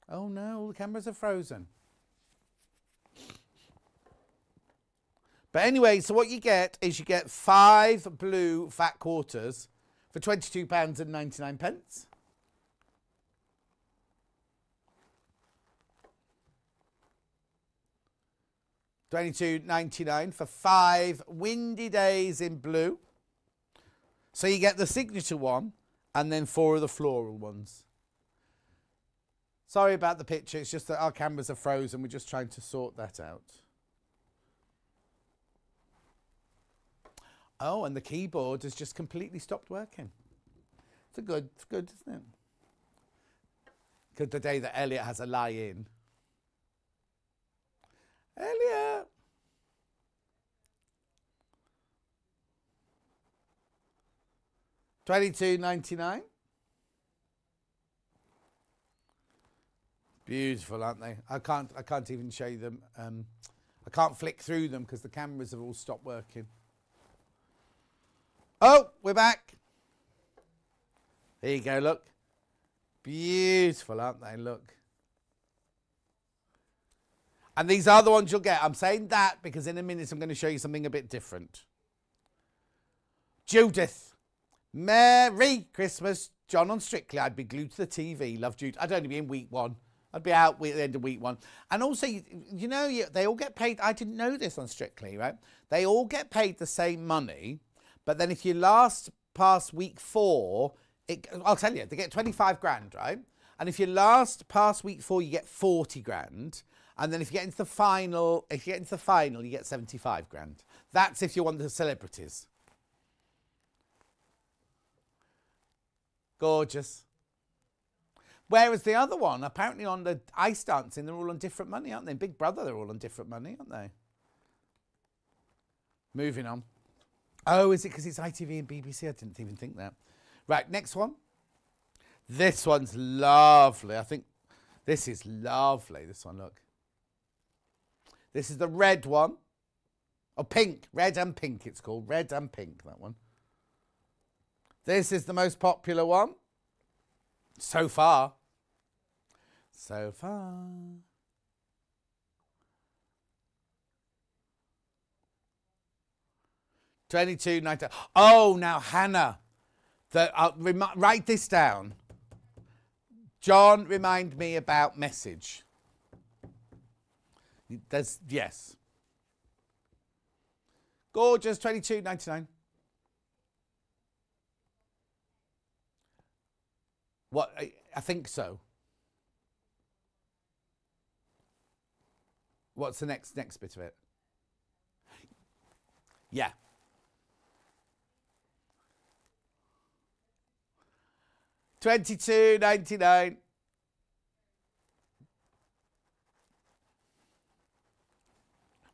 Oh no, all the cameras are frozen. But anyway, so what you get is you get five blue fat quarters for £22 and 99 pence. Twenty-two ninety-nine for five windy days in blue. So you get the signature one and then four of the floral ones. Sorry about the picture, it's just that our cameras are frozen. We're just trying to sort that out. Oh, and the keyboard has just completely stopped working. It's a good, it's good, isn't it? Good the day that Elliot has a lie in. Elliot. Twenty-two ninety-nine. Beautiful, aren't they? I can't. I can't even show you them. Um, I can't flick through them because the cameras have all stopped working. Oh, we're back. There you go. Look, beautiful, aren't they? Look, And these are the ones you'll get. I'm saying that because in a minute I'm going to show you something a bit different. Judith. Merry Christmas. John on Strictly. I'd be glued to the TV. Love Judith. I'd only be in week one. I'd be out at the end of week one. And also, you, you know, they all get paid. I didn't know this on Strictly, right? They all get paid the same money. But then if you last past week four, it, I'll tell you, they get 25 grand, right? And if you last past week four, you get 40 grand. And then if you get into the final, if you get into the final, you get 75 grand. That's if you're one of the celebrities. Gorgeous. Whereas the other one, apparently on the ice dancing, they're all on different money, aren't they? Big Brother, they're all on different money, aren't they? Moving on. Oh, is it because it's ITV and BBC? I didn't even think that. Right, next one. This one's lovely. I think this is lovely. This one, look. This is the red one. Oh, pink. Red and pink, it's called. Red and pink, that one. This is the most popular one. So far. So far. Twenty-two ninety. Oh, now Hannah, the, uh, write this down. John, remind me about message. There's yes. Gorgeous, twenty-two ninety-nine. What I, I think so. What's the next next bit of it? Yeah. Twenty-two ninety-nine.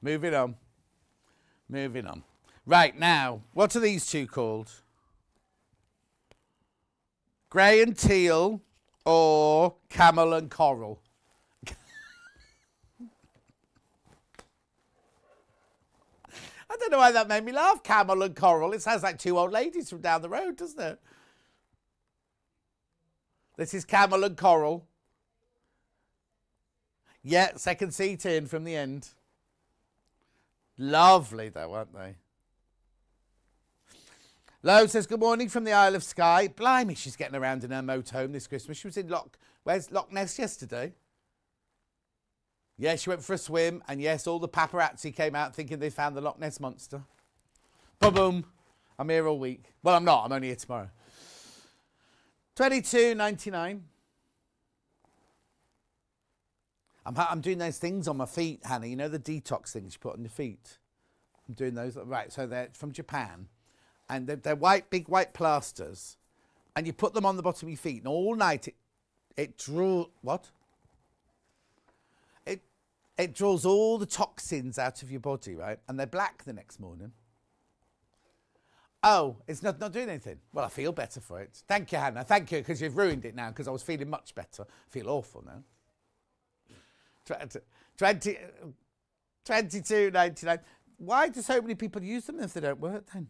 Moving on. Moving on. Right now, what are these two called? Grey and teal or camel and coral? I don't know why that made me laugh. Camel and coral. It sounds like two old ladies from down the road, doesn't it? This is camel and coral. Yeah, second seat in from the end. Lovely though, aren't they? Lo says, Good morning from the Isle of Skye. Blimey, she's getting around in her motorhome this Christmas. She was in Loch, where's Loch Ness yesterday? Yeah, she went for a swim, and yes, all the paparazzi came out thinking they found the Loch Ness monster. Boom, boom. I'm here all week. Well, I'm not. I'm only here tomorrow. Twenty-two ninety-nine. I'm, I'm doing those things on my feet, Hannah. You know the detox things you put on your feet. I'm doing those. Right, so they're from Japan, and they're, they're white, big white plasters, and you put them on the bottom of your feet, and all night it it draw what? It it draws all the toxins out of your body, right? And they're black the next morning. Oh, it's not, not doing anything. Well, I feel better for it. Thank you, Hannah. Thank you, because you've ruined it now, because I was feeling much better. I feel awful now. 20, 20, 22.99. Why do so many people use them if they don't work then?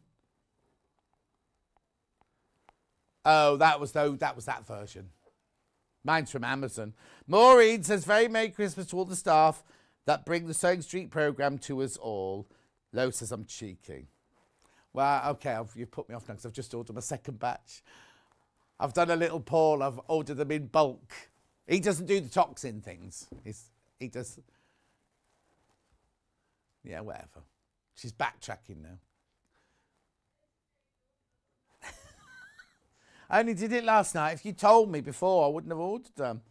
Oh, that was though that was that version. Mine's from Amazon. Maureen says, Very Merry Christmas to all the staff that bring the Sewing Street programme to us all. Lo says, I'm cheeky. Well, okay, I've, you've put me off now because I've just ordered my second batch. I've done a little Paul, I've ordered them in bulk. He doesn't do the toxin things. He's, he does. Yeah, whatever. She's backtracking now. I only did it last night. If you told me before, I wouldn't have ordered them.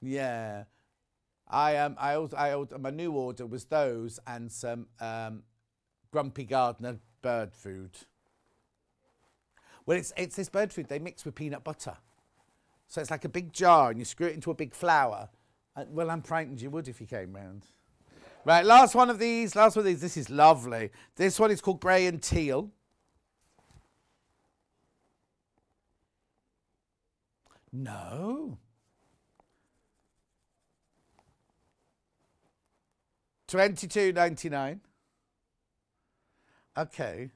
Yeah. I um I also I ordered, my new order was those and some um, Grumpy Gardener bird food. Well, it's it's this bird food they mix with peanut butter, so it's like a big jar and you screw it into a big flower. And, well, I'm frightened you would if you came round. Right, last one of these. Last one of these. This is lovely. This one is called grey and teal. No. Twenty-two ninety-nine. Okay.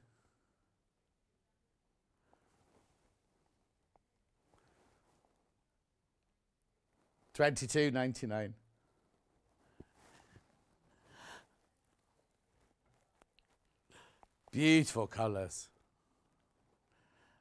Twenty-two ninety-nine. Beautiful colours.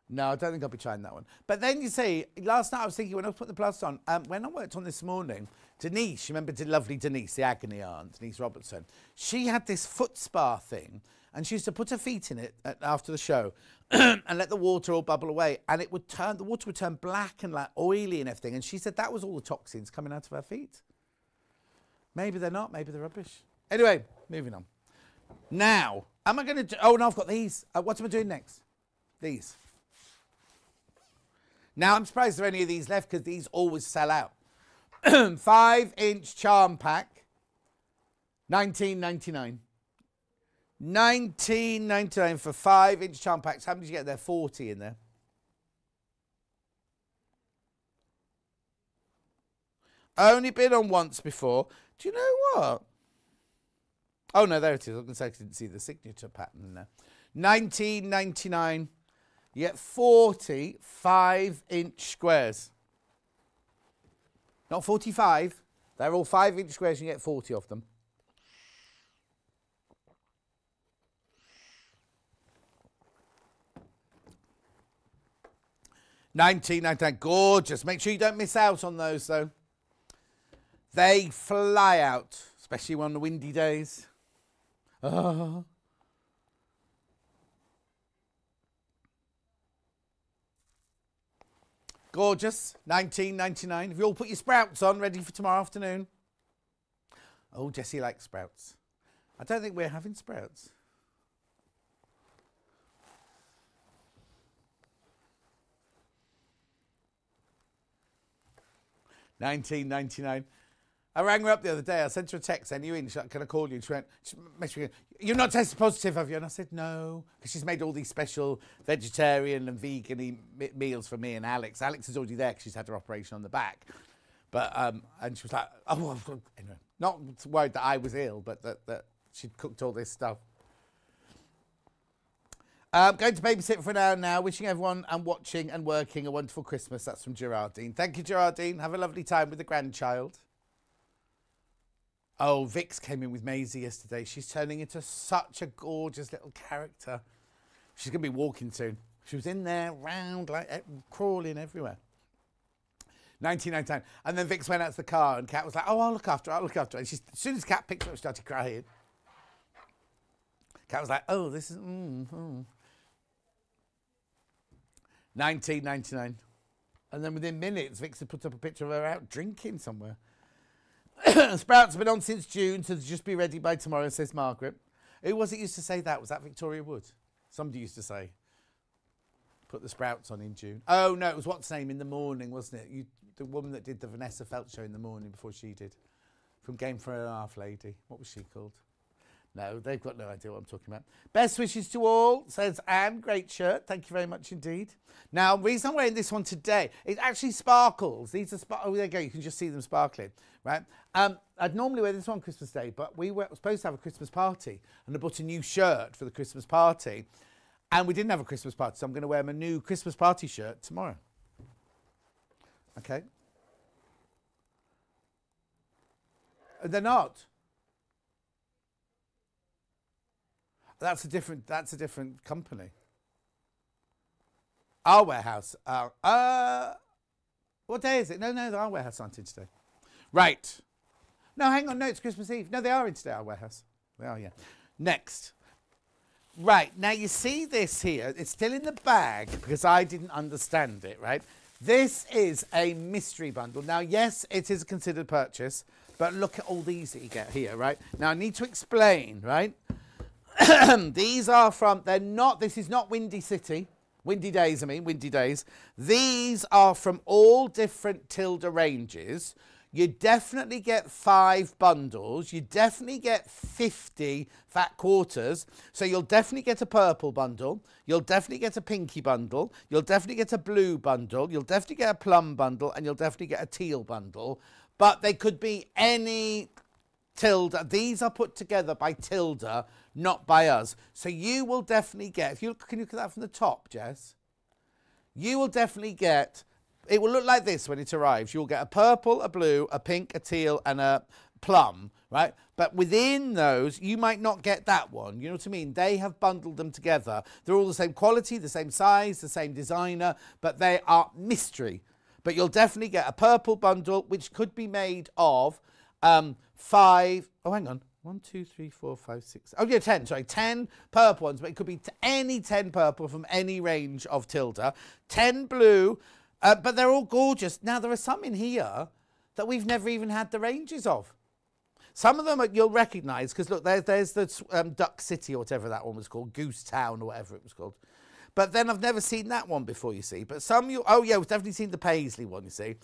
No, I don't think I'll be trying that one. But then you see, last night I was thinking when I put the plus on, um, when I worked on this morning, Denise, remember the lovely Denise, the agony aunt, Denise Robertson, she had this foot spa thing and she used to put her feet in it at, after the show and let the water all bubble away and it would turn, the water would turn black and like oily and everything. And she said that was all the toxins coming out of her feet. Maybe they're not, maybe they're rubbish. Anyway, moving on. Now, am I going to do, oh no, I've got these. Uh, what am I doing next? These. Now I'm surprised there are any of these left because these always sell out. Five inch charm pack, 19.99. 19.99 for five inch charm packs. How many did you get there? 40 in there. Only been on once before. Do you know what? Oh no, there it is. I was going to say I didn't see the signature pattern there. 19.99. You get 40 5 inch squares. Not 45. They're all 5 inch squares and you get 40 of them. Nineteen ninety nine, gorgeous. Make sure you don't miss out on those though. They fly out, especially on the windy days. Oh. Gorgeous, 19.99. Have you all put your sprouts on, ready for tomorrow afternoon? Oh, Jesse likes sprouts. I don't think we're having sprouts. Nineteen ninety nine. I rang her up the other day. I sent her a text. Are you in? She, can I call you? She went, she You're not tested positive, have you? And I said, No. Because she's made all these special vegetarian and vegan meals for me and Alex. Alex is already there because she's had her operation on the back. But, um, and she was like, Oh, anyway, not worried that I was ill, but that, that she'd cooked all this stuff. Um, going to babysit for an hour now. Wishing everyone and watching and working a wonderful Christmas. That's from Gerardine. Thank you, Gerardine. Have a lovely time with the grandchild. Oh, Vix came in with Maisie yesterday. She's turning into such a gorgeous little character. She's going to be walking soon. She was in there, round, like crawling everywhere. 1999. And then Vix went out to the car and Kat was like, oh, I'll look after her, I'll look after her. And she, as soon as Kat picked her up, she started crying. Kat was like, oh, this is... Mm, mm. 1999. And then within minutes, Vix had put up a picture of her out drinking somewhere. Sprouts have been on since June, so just be ready by tomorrow, says Margaret. Who was it used to say that? Was that Victoria Wood? Somebody used to say, put the sprouts on in June. Oh, no, it was what's name in the morning, wasn't it? You, the woman that did the Vanessa Feltz show in the morning before she did. From Game for a Half Lady. What was she called? No, they've got no idea what I'm talking about. Best wishes to all, says Anne. Great shirt. Thank you very much indeed. Now, the reason I'm wearing this one today, it actually sparkles. These are, oh, there you go. You can just see them sparkling, right? Um, I'd normally wear this on Christmas Day, but we were supposed to have a Christmas party, and I bought a new shirt for the Christmas party, and we didn't have a Christmas party, so I'm going to wear my new Christmas party shirt tomorrow. Okay? they're not. That's a different. That's a different company. Our warehouse. Uh, uh, what day is it? No, no, our warehouse aren't in today. Right. No, hang on. No, it's Christmas Eve. No, they are in today. Our warehouse. They are. Yeah. Next. Right now, you see this here. It's still in the bag because I didn't understand it. Right. This is a mystery bundle. Now, yes, it is a considered purchase, but look at all these that you get here. Right. Now, I need to explain. Right. These are from, they're not, this is not Windy City. Windy Days, I mean, Windy Days. These are from all different Tilda ranges. You definitely get five bundles. You definitely get 50 fat quarters. So you'll definitely get a purple bundle. You'll definitely get a pinky bundle. You'll definitely get a blue bundle. You'll definitely get a plum bundle. And you'll definitely get a teal bundle. But they could be any Tilda. These are put together by Tilda not by us. So you will definitely get, if you can you look at that from the top, Jess? You will definitely get it will look like this when it arrives. You'll get a purple, a blue, a pink, a teal, and a plum, right? But within those, you might not get that one. You know what I mean? They have bundled them together. They're all the same quality, the same size, the same designer, but they are mystery. But you'll definitely get a purple bundle, which could be made of um, five. Oh, hang on. One, two, three, four, five, six. Oh, yeah, 10. Sorry, 10 purple ones, but it could be any 10 purple from any range of Tilda. 10 blue, uh, but they're all gorgeous. Now, there are some in here that we've never even had the ranges of. Some of them are, you'll recognise because look, there's there's the um, Duck City or whatever that one was called, Goose Town or whatever it was called. But then I've never seen that one before, you see. But some you, oh yeah, we've definitely seen the Paisley one, you see.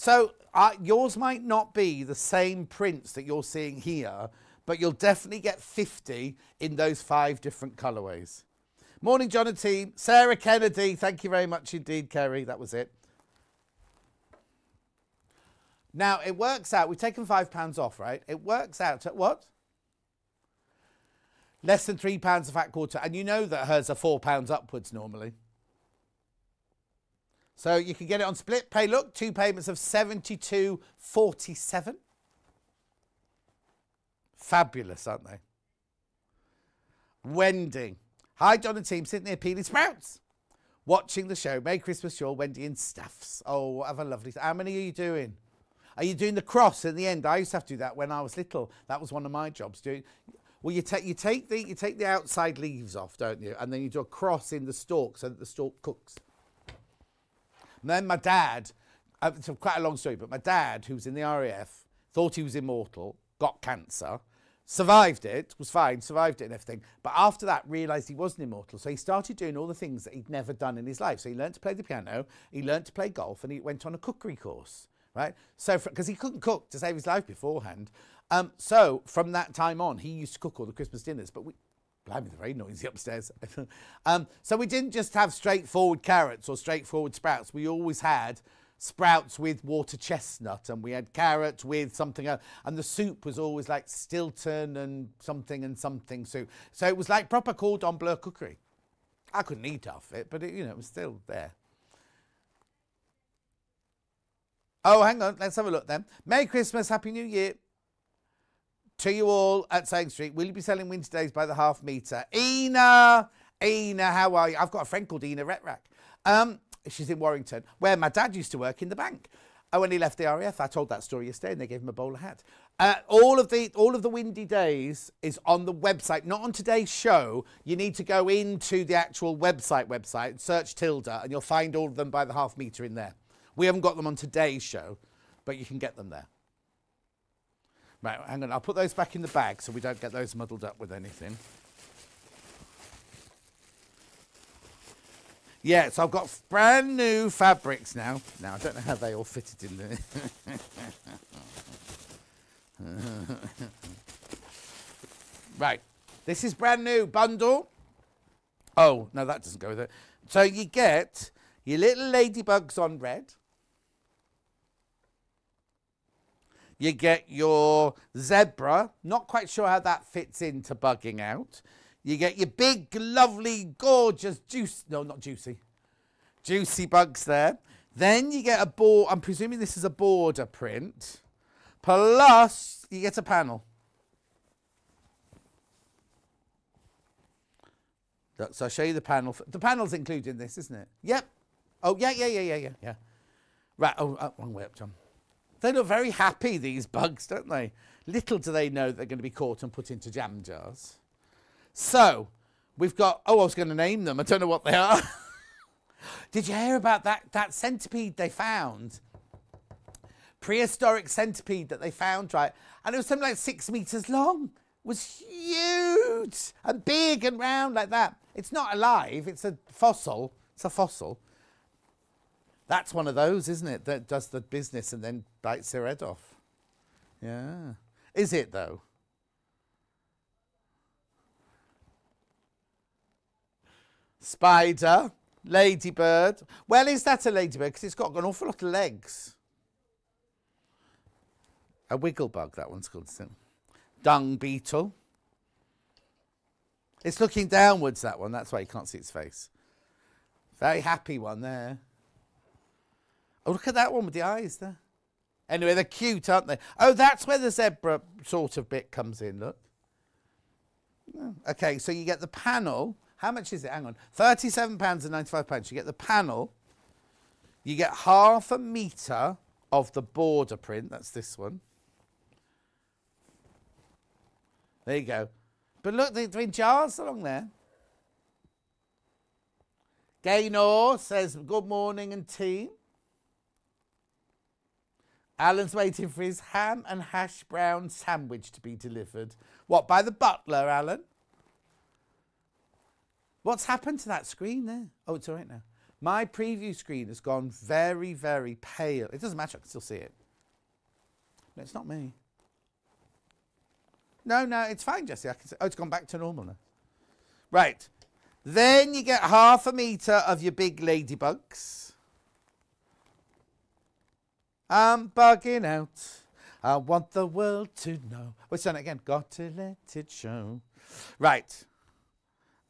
So uh, yours might not be the same prints that you're seeing here, but you'll definitely get 50 in those five different colourways. Morning, John and team. Sarah Kennedy, thank you very much indeed, Kerry. That was it. Now it works out. We've taken five pounds off, right? It works out at what? Less than three pounds of fat quarter, and you know that hers are four pounds upwards normally. So you can get it on split pay. Look, two payments of seventy-two forty-seven. Fabulous, aren't they? Wendy. Hi, John and team, sitting near Peely Sprouts. Watching the show. Merry Christmas, Shaw, Wendy and Staffs. Oh, have a lovely. How many are you doing? Are you doing the cross at the end? I used to have to do that when I was little. That was one of my jobs. Doing well, you take you take the you take the outside leaves off, don't you? And then you do a cross in the stalk so that the stalk cooks. And then my dad, uh, it's quite a long story, but my dad, who was in the RAF, thought he was immortal, got cancer, survived it, was fine, survived it and everything. But after that, realised he wasn't immortal. So he started doing all the things that he'd never done in his life. So he learned to play the piano, he learned to play golf, and he went on a cookery course right? So, because he couldn't cook to save his life beforehand. Um, so, from that time on, he used to cook all the Christmas dinners, but we, blimey, they're very noisy upstairs. um, so, we didn't just have straightforward carrots or straightforward sprouts. We always had sprouts with water chestnut and we had carrot with something else. And the soup was always like Stilton and something and something soup. So, it was like proper cordon bleu cookery. I couldn't eat off it, but it, you know, it was still there. Oh, hang on. Let's have a look then. Merry Christmas. Happy New Year. To you all at Sewing Street. Will you be selling winter days by the half metre? Ina. Ina, how are you? I've got a friend called Ina Retrack. Um, she's in Warrington, where my dad used to work in the bank. Oh, when he left the RAF, I told that story yesterday, and they gave him a bowler hat. Uh, all of the all of the windy days is on the website, not on today's show. You need to go into the actual website website, search Tilda, and you'll find all of them by the half metre in there. We haven't got them on today's show, but you can get them there. Right, hang on. I'll put those back in the bag so we don't get those muddled up with anything. Yeah, so I've got brand new fabrics now. Now, I don't know how they all fitted in there. right, this is brand new bundle. Oh, no, that doesn't go with it. So you get your little ladybugs on red. You get your zebra. Not quite sure how that fits into bugging out. You get your big, lovely, gorgeous, juice. No, not juicy. Juicy bugs there. Then you get a board. I'm presuming this is a border print. Plus, you get a panel. Look, so I'll show you the panel. The panel's included in this, isn't it? Yep. Oh, yeah, yeah, yeah, yeah, yeah, yeah. Right. Oh, oh wrong way up, John. They look very happy, these bugs, don't they? Little do they know they're going to be caught and put into jam jars. So, we've got, oh, I was going to name them. I don't know what they are. Did you hear about that, that centipede they found? Prehistoric centipede that they found, right? And it was something like six meters long. It was huge and big and round like that. It's not alive, it's a fossil. It's a fossil. That's one of those, isn't it, that does the business and then bites their head off. Yeah. Is it, though? Spider, ladybird. Well, is that a ladybird? Because it's got an awful lot of legs. A wiggle bug, that one's called. Dung beetle. It's looking downwards, that one. That's why you can't see its face. Very happy one there. Oh, look at that one with the eyes there. Anyway, they're cute, aren't they? Oh, that's where the zebra sort of bit comes in, look. Okay, so you get the panel. How much is it? Hang on. £37 and £95. You get the panel. You get half a metre of the border print. That's this one. There you go. But look, they're in jars along there. Gaynor says, Good morning and team. Alan's waiting for his ham and hash brown sandwich to be delivered. What, by the butler, Alan? What's happened to that screen there? Oh, it's all right now. My preview screen has gone very, very pale. It doesn't matter, I can still see it. No, it's not me. No, no, it's fine, Jesse. I can see. Oh, it's gone back to normal now. Right. Then you get half a metre of your big ladybugs. I'm bugging out. I want the world to know. What's it again? Got to let it show. Right.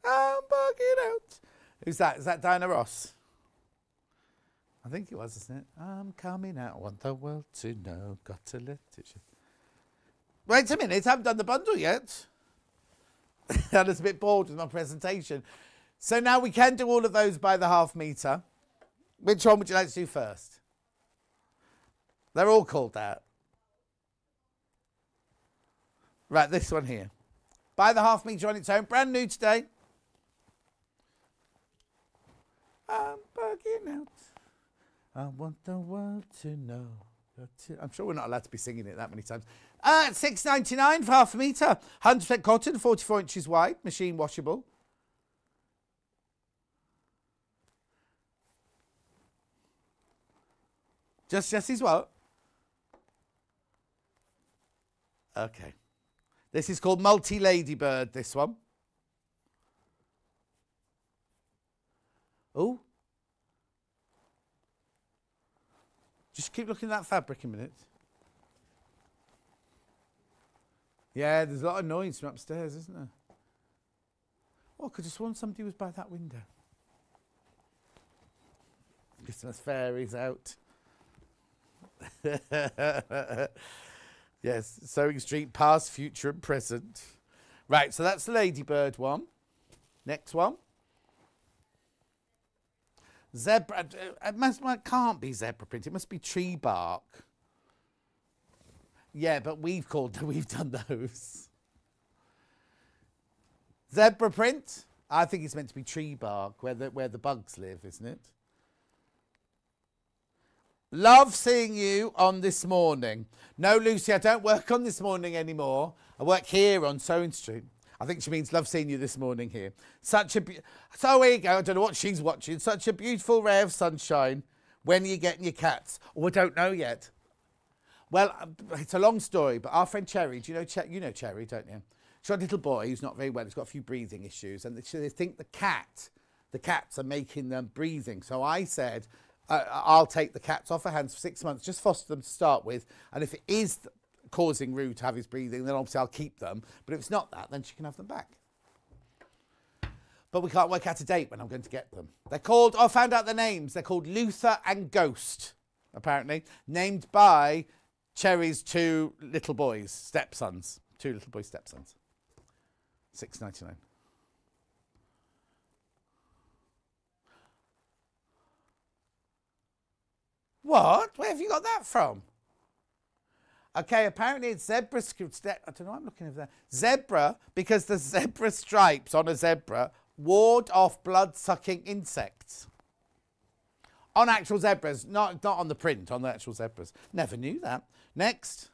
I'm bugging out. Who's that? Is that Diana Ross? I think it was, isn't it? I'm coming out. I want the world to know. Got to let it show. Wait a minute. I haven't done the bundle yet. I was a bit bored with my presentation. So now we can do all of those by the half metre. Which one would you like to do first? They're all called that. Right, this one here. By the half metre on its own, brand new today. I'm bugging out. I want the world to know. I'm sure we're not allowed to be singing it that many times. Uh, six ninety nine for half a metre. 100% cotton, 44 inches wide, machine washable. Just Jesse's what? Okay. This is called Multi Ladybird, this one. Oh. Just keep looking at that fabric a minute. Yeah, there's a lot of noise from upstairs, isn't there? Oh, I could have sworn somebody was by that window. Christmas fairies out. yes, Sewing Street, past, future, and present. Right, so that's the Ladybird one. Next one. Zebra. uh, It, must, it can't be zebra print. It must be tree bark. Yeah, but we've called. We've done those. Zebra print. I think it's meant to be tree bark, where the where the bugs live, isn't it? Love seeing you on this morning. No, Lucy, I don't work on this morning anymore. I work here on Sewing Street. I think she means love seeing you this morning here. Such a so here you go. I don't know what she's watching. Such a beautiful ray of sunshine. When are you getting your cats? Oh, I don't know yet. Well, uh, it's a long story, but our friend Cherry, do you know you know Cherry, don't you? She's got a little boy who's not very well. He's got a few breathing issues, and they think the cat, the cats are making them breathing. So I said, I'll take the cats off her hands for six months, just foster them to start with, and if it is causing Rue to have his breathing, then obviously I'll keep them. But if it's not that, then she can have them back. But we can't work out a date when I'm going to get them. They're called, oh, I found out the names. They're called Luther and Ghost, apparently, named by Cherry's two little boys, stepsons. Two little boy stepsons. Six ninety nine. What? Where have you got that from? Okay, apparently it's zebra. I don't know. I'm looking at that zebra because the zebra stripes on a zebra ward off blood-sucking insects. On actual zebras, not not on the print. On the actual zebras. Never knew that. Next.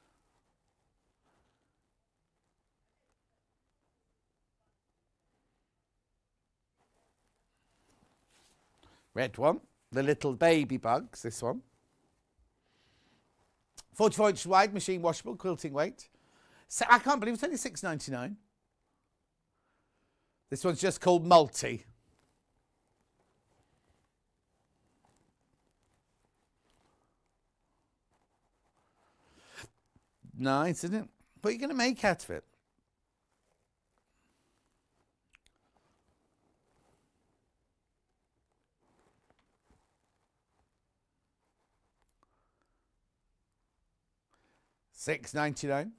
Red one. The little baby bugs. This one. 44 inches wide, machine washable, quilting weight. So, I can't believe it's only six ninety nine. This one's just called multi. Nice, isn't it? What are you going to make out of it? Six ninety nine.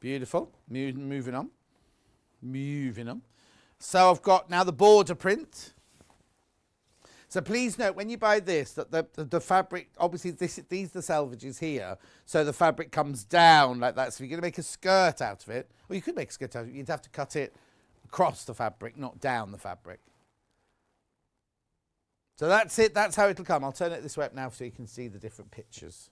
Beautiful. Mo- moving on. Moving on. So I've got now the border print. So please note when you buy this that the, the, the fabric obviously this these are the selvages here, so the fabric comes down like that. So you're going to make a skirt out of it, well you could make a skirt out of it, you'd have to cut it across the fabric, not down the fabric. So that's it. That's how it'll come. I'll turn it this way up now so you can see the different pictures.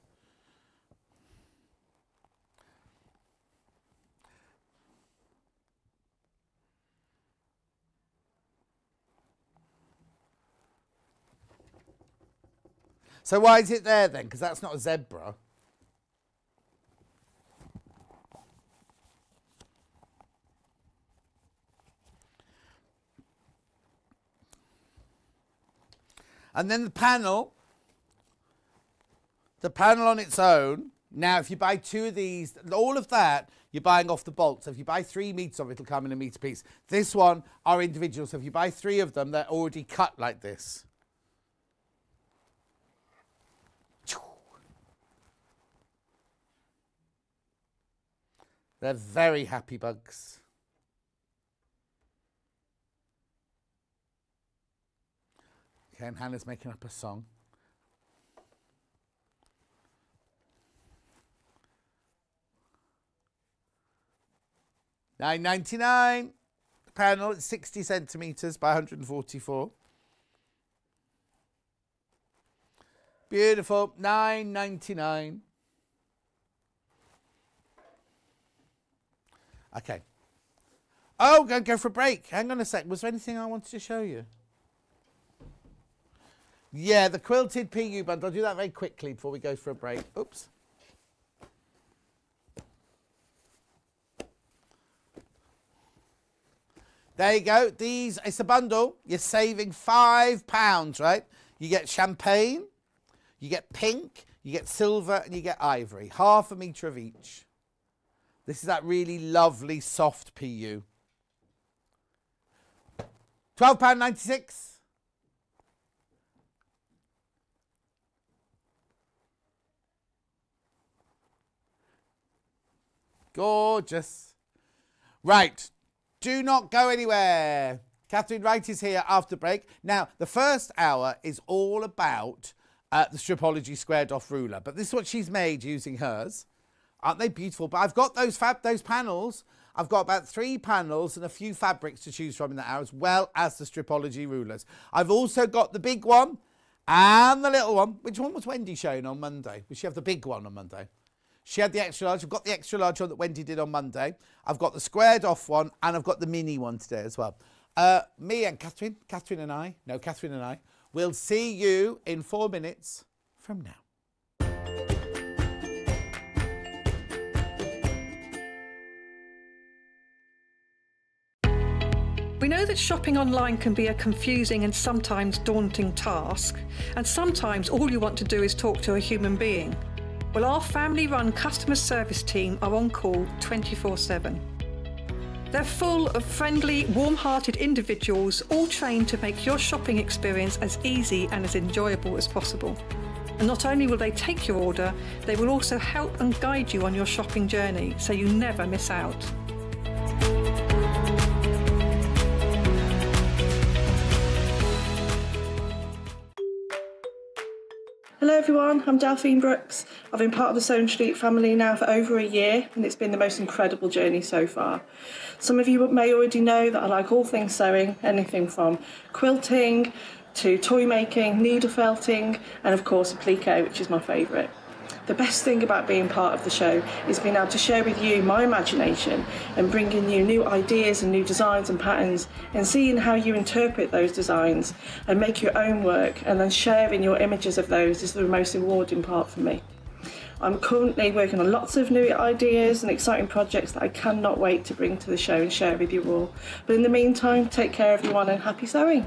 So why is it there then? Because that's not a zebra. And then the panel, the panel on its own. Now, if you buy two of these, all of that, you're buying off the bolt. So if you buy three meters of it, it'll come in a meter piece. This one are individual. So if you buy three of them, they're already cut like this. They're very happy bugs. And Hannah's making up a song. Nine ninety nine. Panel it's sixty centimeters by 144. Beautiful. Nine ninety nine. Okay. Oh, go go for a break. Hang on a sec. Was there anything I wanted to show you? Yeah, the quilted PU bundle. I'll do that very quickly before we go for a break. Oops. There you go. These, it's a bundle. You're saving five pounds, right? You get champagne, you get pink, you get silver, and you get ivory. Half a metre of each. This is that really lovely soft PU. £12.96. Gorgeous. Right. Do not go anywhere. Katharine Wright is here after break. Now, the first hour is all about uh, the Stripology squared off ruler, but this is what she's made using hers. Aren't they beautiful? But I've got those fab those panels. I've got about three panels and a few fabrics to choose from in that hour, as well as the Stripology rulers. I've also got the big one and the little one. Which one was Wendy showing on Monday? Did she have the big one on Monday? She had the extra large. I've got the extra large one that Wendy did on Monday. I've got the squared off one and I've got the mini one today as well. Uh, me and Katharine, Katharine and I, no, Katharine and I, will see you in four minutes from now. We know that shopping online can be a confusing and sometimes daunting task, and sometimes all you want to do is talk to a human being. Well, our family run customer service team are on call 24 7. They're full of friendly, warm hearted individuals, all trained to make your shopping experience as easy and as enjoyable as possible. And not only will they take your order, they will also help and guide you on your shopping journey so you never miss out. Hello everyone, I'm Delphine Brooks. I've been part of the Sewing Street family now for over a year and it's been the most incredible journey so far. Some of you may already know that I like all things sewing, anything from quilting to toy making, needle felting and of course applique, which is my favourite. The best thing about being part of the show is being able to share with you my imagination and bringing you new ideas and new designs and patterns and seeing how you interpret those designs and make your own work and then sharing your images of those is the most rewarding part for me. I'm currently working on lots of new ideas and exciting projects that I cannot wait to bring to the show and share with you all. But in the meantime, take care everyone and happy sewing!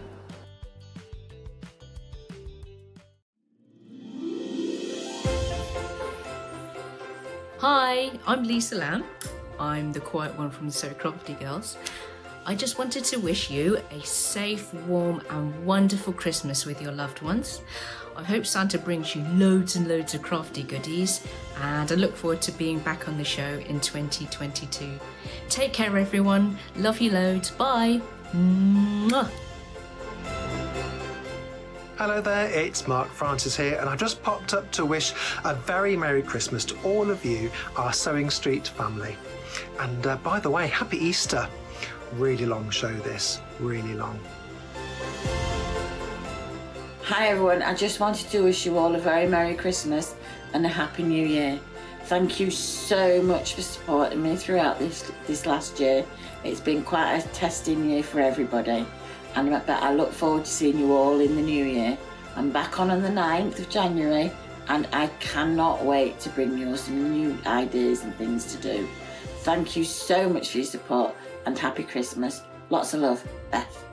Hi, I'm Lisa Lamb. I'm the quiet one from the Sericropity Girls. I just wanted to wish you a safe, warm, and wonderful Christmas with your loved ones. I hope Santa brings you loads and loads of crafty goodies, and I look forward to being back on the show in 2022. Take care, everyone. Love you loads. Bye. Mwah. Hello there, it's Mark Francis here, and I've just popped up to wish a very Merry Christmas to all of you, our Sewing Street family. And uh, by the way, Happy Easter. Really long show, this, really long. Hi everyone, I just wanted to wish you all a very Merry Christmas and a Happy New Year. Thank you so much for supporting me throughout this this last year. It's been quite a testing year for everybody, and but I look forward to seeing you all in the new year. I'm back on on the 9th of January, and I cannot wait to bring you some new ideas and things to do. Thank you so much for your support, and Happy Christmas. Lots of love, Beth.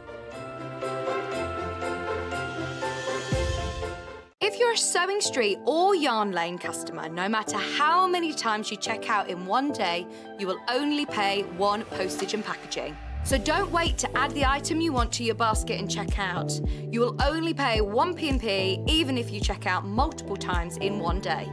If you're a Sewing Street or Yarn Lane customer, no matter how many times you check out in one day, you will only pay one postage and packaging. So don't wait to add the item you want to your basket and check out. You will only pay one P&P even if you check out multiple times in one day.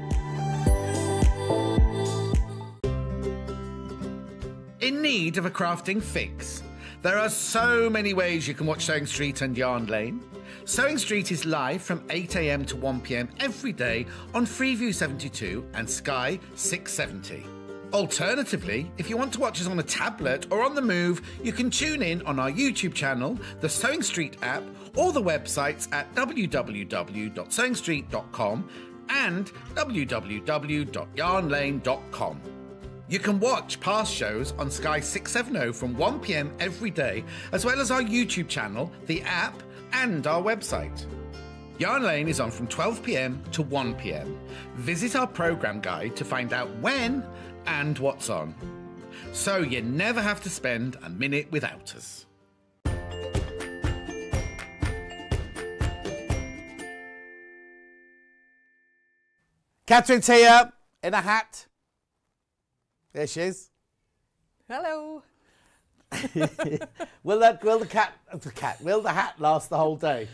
In need of a crafting fix? There are so many ways you can watch Sewing Street and Yarn Lane. Sewing Street is live from 8am to 1pm every day on Freeview 72 and Sky 670. Alternatively, if you want to watch us on a tablet or on the move, you can tune in on our YouTube channel, the Sewing Street app, or the websites at www.sewingstreet.com and www.yarnlane.com. You can watch past shows on Sky 670 from 1pm every day, as well as our YouTube channel, the app, and our website. Yarn Lane is on from 12pm to 1pm. Visit our programme guide to find out when and what's on. So you never have to spend a minute without us. Katharine's here in a hat. There she is. Hello. will the will the cat the cat will the hat last the whole day?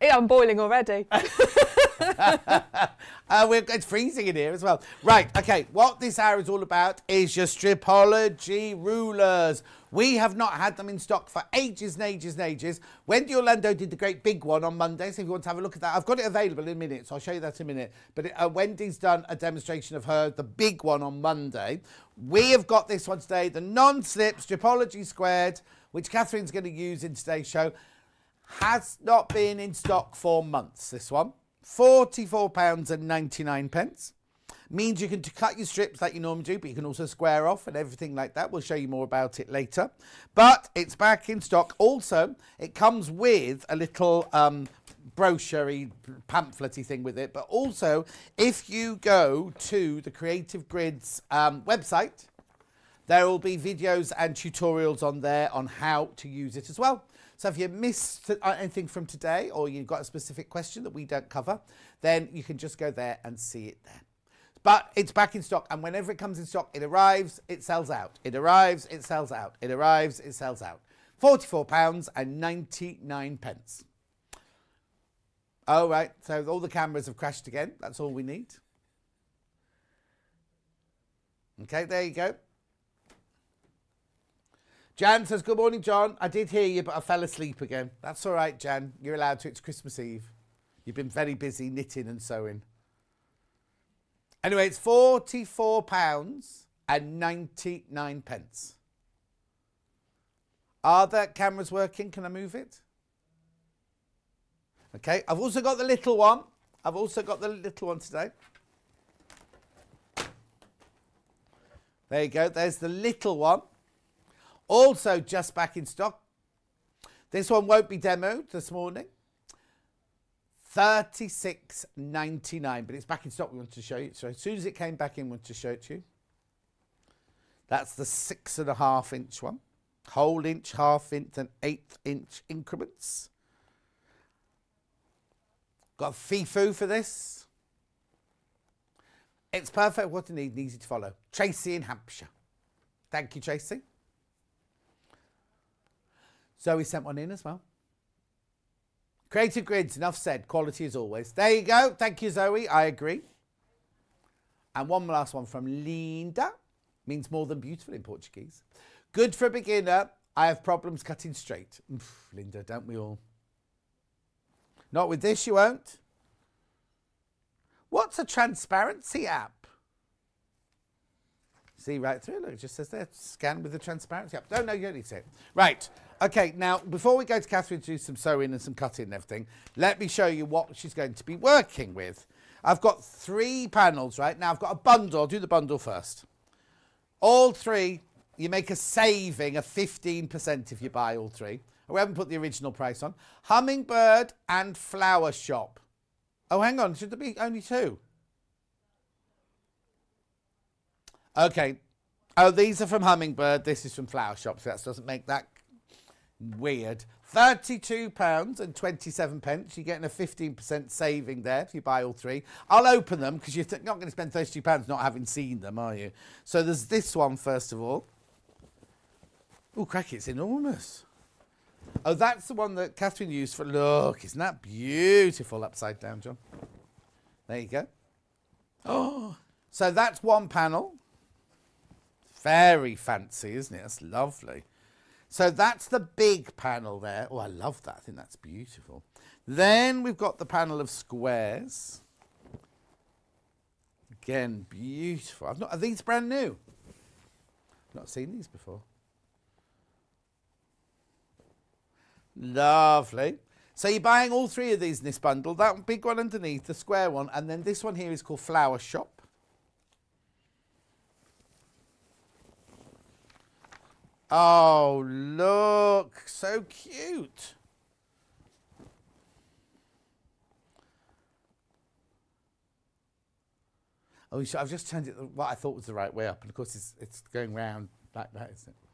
Yeah, I'm boiling already. uh, it's freezing in here as well. Right, okay, what this hour is all about is your Stripology rulers. We have not had them in stock for ages and ages and ages. Wendy Orlando did the great big one on Monday, so if you want to have a look at that, I've got it available in a minute, so I'll show you that in a minute. But uh, Wendy's done a demonstration of her, the big one on Monday. We have got this one today, the non-slip Stripology Squared, which Katharine's going to use in today's show. Has not been in stock for months, this one. £44.99. Means you can cut your strips like you normally do, but you can also square off and everything like that. We'll show you more about it later. But it's back in stock. Also, it comes with a little um, brochure thing with it. But also, if you go to the Creative Grids um, website, there will be videos and tutorials on there on how to use it as well. So if you missed anything from today or you've got a specific question that we don't cover, then you can just go there and see it there. But it's back in stock, and whenever it comes in stock, it arrives, it sells out. It arrives, it sells out. It arrives, it sells out. £44 and 99 pence. All right, so all the cameras have crashed again. That's all we need. Okay, there you go. Jan says, Good morning, John. I did hear you, but I fell asleep again. That's all right, Jan. You're allowed to. It's Christmas Eve. You've been very busy knitting and sewing. Anyway, it's £44 and 99 pence. Are the cameras working? Can I move it? Okay, I've also got the little one. I've also got the little one today. There you go. There's the little one. Also just back in stock. This one won't be demoed this morning. 36.99, but it's back in stock. We want to show you. So as soon as it came back in, we want to show it to you. That's the six and a half inch one. Whole inch, half inch, and eighth inch increments. Got a FIFO for this. It's perfect what you need and easy to follow. Tracy in Hampshire. Thank you, Tracy. Zoe sent one in as well. Creative grids, enough said. Quality as always. There you go. Thank you, Zoe. I agree. And one last one from Linda. Means more than beautiful in Portuguese. Good for a beginner. I have problems cutting straight. Oof, Linda, don't we all? Not with this, you won't. What's a transparency app? See right through. Look, it just says there. Scan with the transparency app. Don't know. You don't need to. Right. Okay. Now, before we go to Katharine to do some sewing and some cutting and everything, let me show you what she's going to be working with. I've got three panels, right? Now, I've got a bundle. I'll do the bundle first. All three, you make a saving of 15% if you buy all three. We haven't put the original price on. Hummingbird and Flower Shop. Oh, hang on. Should there be only two? Okay. Oh, these are from Hummingbird. This is from Flower Shop. So that doesn't make that weird. £32 and 27 pence. You're getting a 15% saving there if you buy all three. I'll open them because you're not going to spend £32 not having seen them, are you? So there's this one, first of all. Oh, crack, it's enormous. Oh, that's the one that Katharine used for. Look, isn't that beautiful upside down, John? There you go. Oh, so that's one panel. Very fancy, isn't it? That's lovely. So that's the big panel there. Oh, I love that. I think that's beautiful. Then we've got the panel of squares. Again, beautiful. I've not, are these brand new? Not seen these before. Lovely. So you're buying all three of these in this bundle. That big one underneath, the square one, and then this one here is called Flower Shop. Oh, look, so cute. Oh, I've just turned it what I thought was the right way up, and of course it's, it's going round like that, isn't it?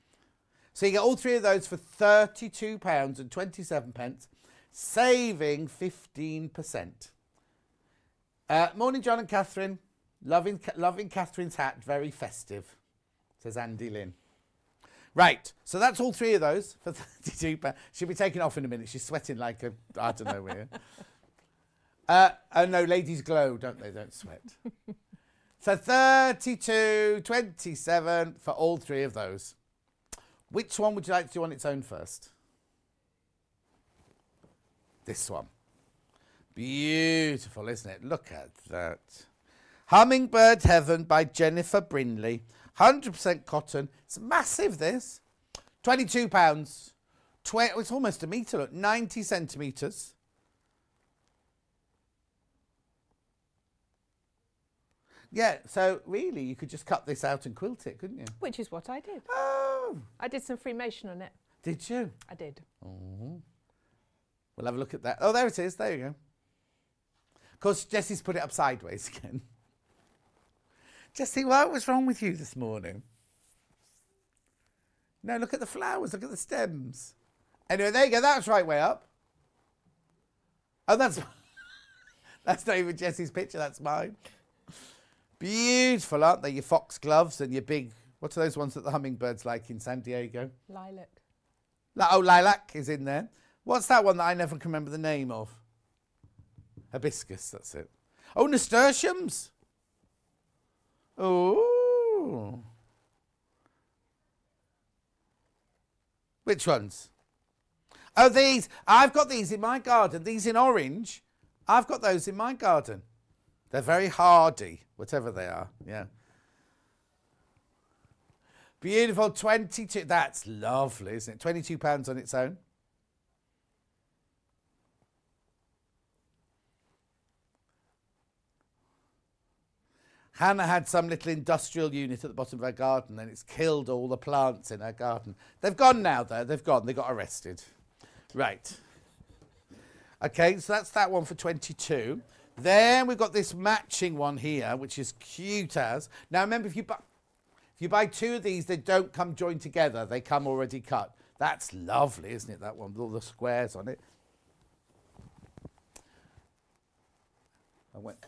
So you get all three of those for £32 and 27 pence, saving 15%. Uh, morning, John and Katharine. Loving, loving Katharine's hat, very festive, says Andy Lynn. Right, so that's all three of those for 32 pounds. She'll be taken off in a minute. She's sweating like a, I don't know where. uh, oh no, ladies glow, don't they? Don't sweat. so 32, 27 for all three of those. Which one would you like to do on its own first? This one. Beautiful, isn't it? Look at that. Hummingbird Heaven by Jennifer Brinley. 100% cotton. It's massive, this. £22. Tw- it's almost a metre, look. 90 centimetres. Yeah, so really, you could just cut this out and quilt it, couldn't you? Which is what I did. Oh. I did some free motion on it. Did you? I did. Oh. We'll have a look at that. Oh, there it is. There you go. Of course, Jessie's put it up sideways again. Jessie, what was wrong with you this morning? No, look at the flowers. Look at the stems. Anyway, there you go. That's right way up. Oh, that's that's not even Jessie's picture. That's mine. Beautiful, aren't they? Your fox gloves and your big. What are those ones that the hummingbirds like in San Diego? Lilac. oh, lilac is in there. What's that one that I never can remember the name of? Hibiscus. That's it. Oh, nasturtiums. Oh. Which ones? Oh, these. I've got these in my garden. These in orange. I've got those in my garden. They're very hardy, whatever they are. Yeah. Beautiful. 22. That's lovely, isn't it? 22 pounds on its own. Hannah had some little industrial unit at the bottom of her garden and it's killed all the plants in her garden. They've gone now, though. They've gone. They got arrested. Right. Okay, so that's that one for 22. Then we've got this matching one here, which is cute as. Now, remember, if you, buy, if you buy two of these, they don't come joined together. They come already cut. That's lovely, isn't it, that one, with all the squares on it. I went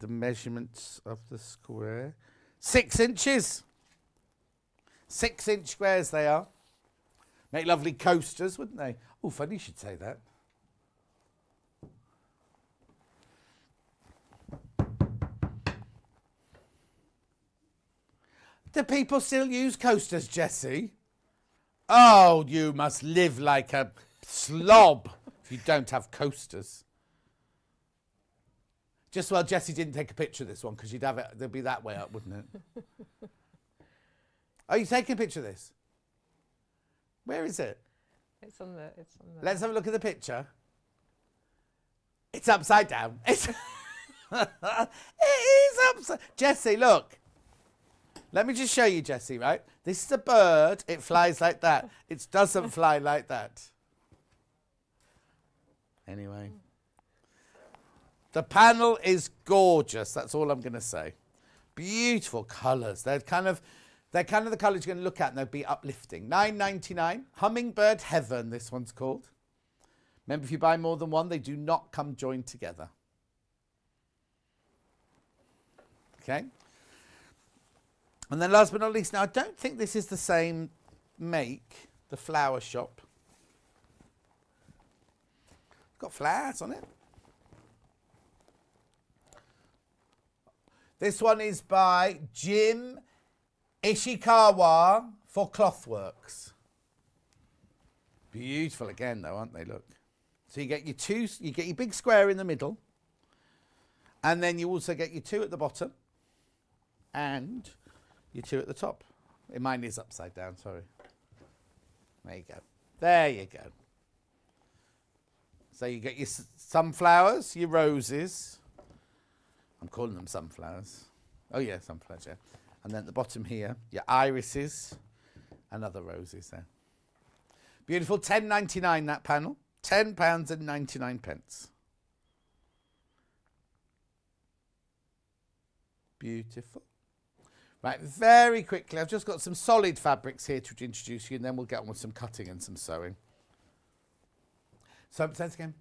the measurements of the square. Six inches. Six inch squares they are. Make lovely coasters, wouldn't they? Oh, funny you should say that. Do people still use coasters, Jessie? Oh, you must live like a slob if you don't have coasters. Just well, Jesse didn't take a picture of this one because you'd have it. They'd be that way up, wouldn't it? Are you taking a picture of this? Where is it? It's on the. It's on the. Let's have a look at the picture. It's upside down. It's it is upside. Jesse, look. Let me just show you, Jesse, Right, this is a bird. It flies like that. It doesn't fly like that. Anyway, the panel is gorgeous. That's all I'm going to say. Beautiful colours. They're kind of. They're kind of the colours you're going to look at and they'll be uplifting. Nine ninety nine. Hummingbird Heaven, this one's called. Remember, if you buy more than one, they do not come joined together. Okay. And then last but not least, now I don't think this is the same make, the flower shop. It's got flowers on it. This one is by Jim Ishikawa for Clothworks. Beautiful again, though, aren't they? Look. So you get your two, you get your big square in the middle, and then you also get your two at the bottom, and your two at the top. Eh, Mine is upside down. Sorry. There you go. There you go. So you get your sunflowers, your roses. I'm calling them sunflowers. Oh yeah, sunflowers. Yeah. And then at the bottom here, your irises and other roses there. Beautiful. Ten ninety nine that panel. Ten pounds and ninety nine pence. Beautiful. Right, very quickly, I've just got some solid fabrics here to introduce you, and then we'll get on with some cutting and some sewing. So, say again.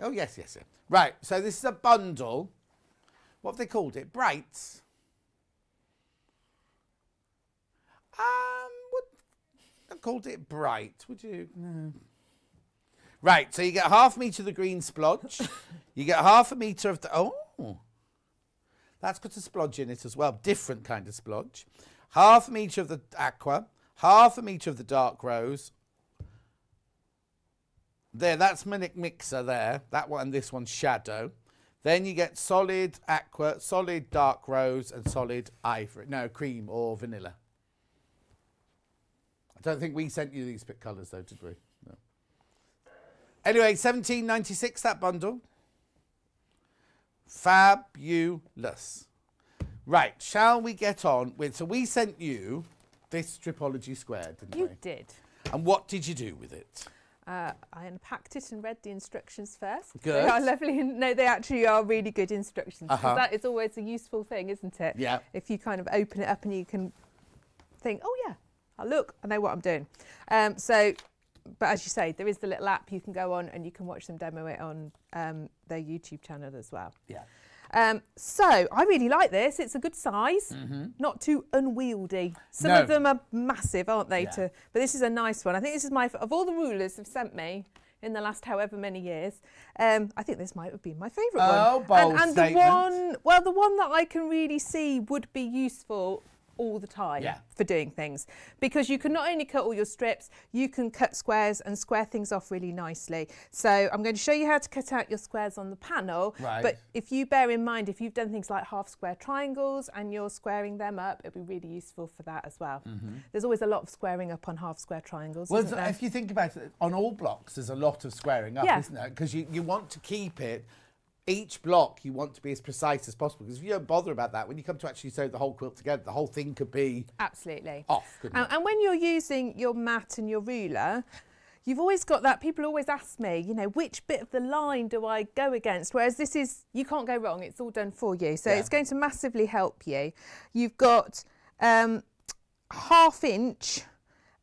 Oh, yes, yes, yes. Right, so this is a bundle. What have they called it? Brights. Um, would I called it bright? Would you? No. Right, so you get half a metre of the green splodge. you get half a metre of the. Oh, that's got a splodge in it as well. Different kind of splodge. Half a metre of the aqua, half a metre of the dark rose. There, that's Minute Mixer there. That one and this one's Shadow. Then you get solid aqua, solid dark rose, and solid ivory. No, cream or vanilla. I don't think we sent you these bit colours though, did we? No. Anyway, seventeen ninety six that bundle. Fabulous. Right, shall we get on with? So we sent you this Stripology Square, didn't You we? You did. And what did you do with it? Uh, I unpacked it and read the instructions first. Good. They are lovely. No, they actually are really good instructions. Uh-huh. That is always a useful thing, isn't it? Yeah. If you kind of open it up and you can think, oh yeah, I look, I know what I'm doing. Um, so, but as you say, there is the little app you can go on and you can watch them demo it on um, their YouTube channel as well. Yeah. Um, so I really like this. It's a good size, Mhm. not too unwieldy. Some No. of them are massive, aren't they? Yeah. To but this is a nice one. I think this is my of all the rulers they've sent me in the last however many years. Um, I think this might have been my favourite Oh, one. bold and, and the one, well, the one that I can really see would be useful all the time Yeah. for doing things because you can not only cut all your strips you can cut squares and square things off really nicely so i'm going to show you how to cut out your squares on the panel Right. but if you bear in mind if you've done things like half square triangles and you're squaring them up it'll be really useful for that as well mm-hmm. there's always a lot of squaring up on half square triangles. Well, if you think about it, on all blocks, there's a lot of squaring up, Yeah. isn't there? Because you, you want to keep it, each block, you want to be as precise as possible. Because if you don't bother about that, when you come to actually sew the whole quilt together, the whole thing could be absolutely off, And, and when you're using your mat and your ruler, you've always got that. People always ask me, you know, which bit of the line do I go against? Whereas this is, you can't go wrong. It's all done for you. So Yeah. it's going to massively help you. You've got um, half inch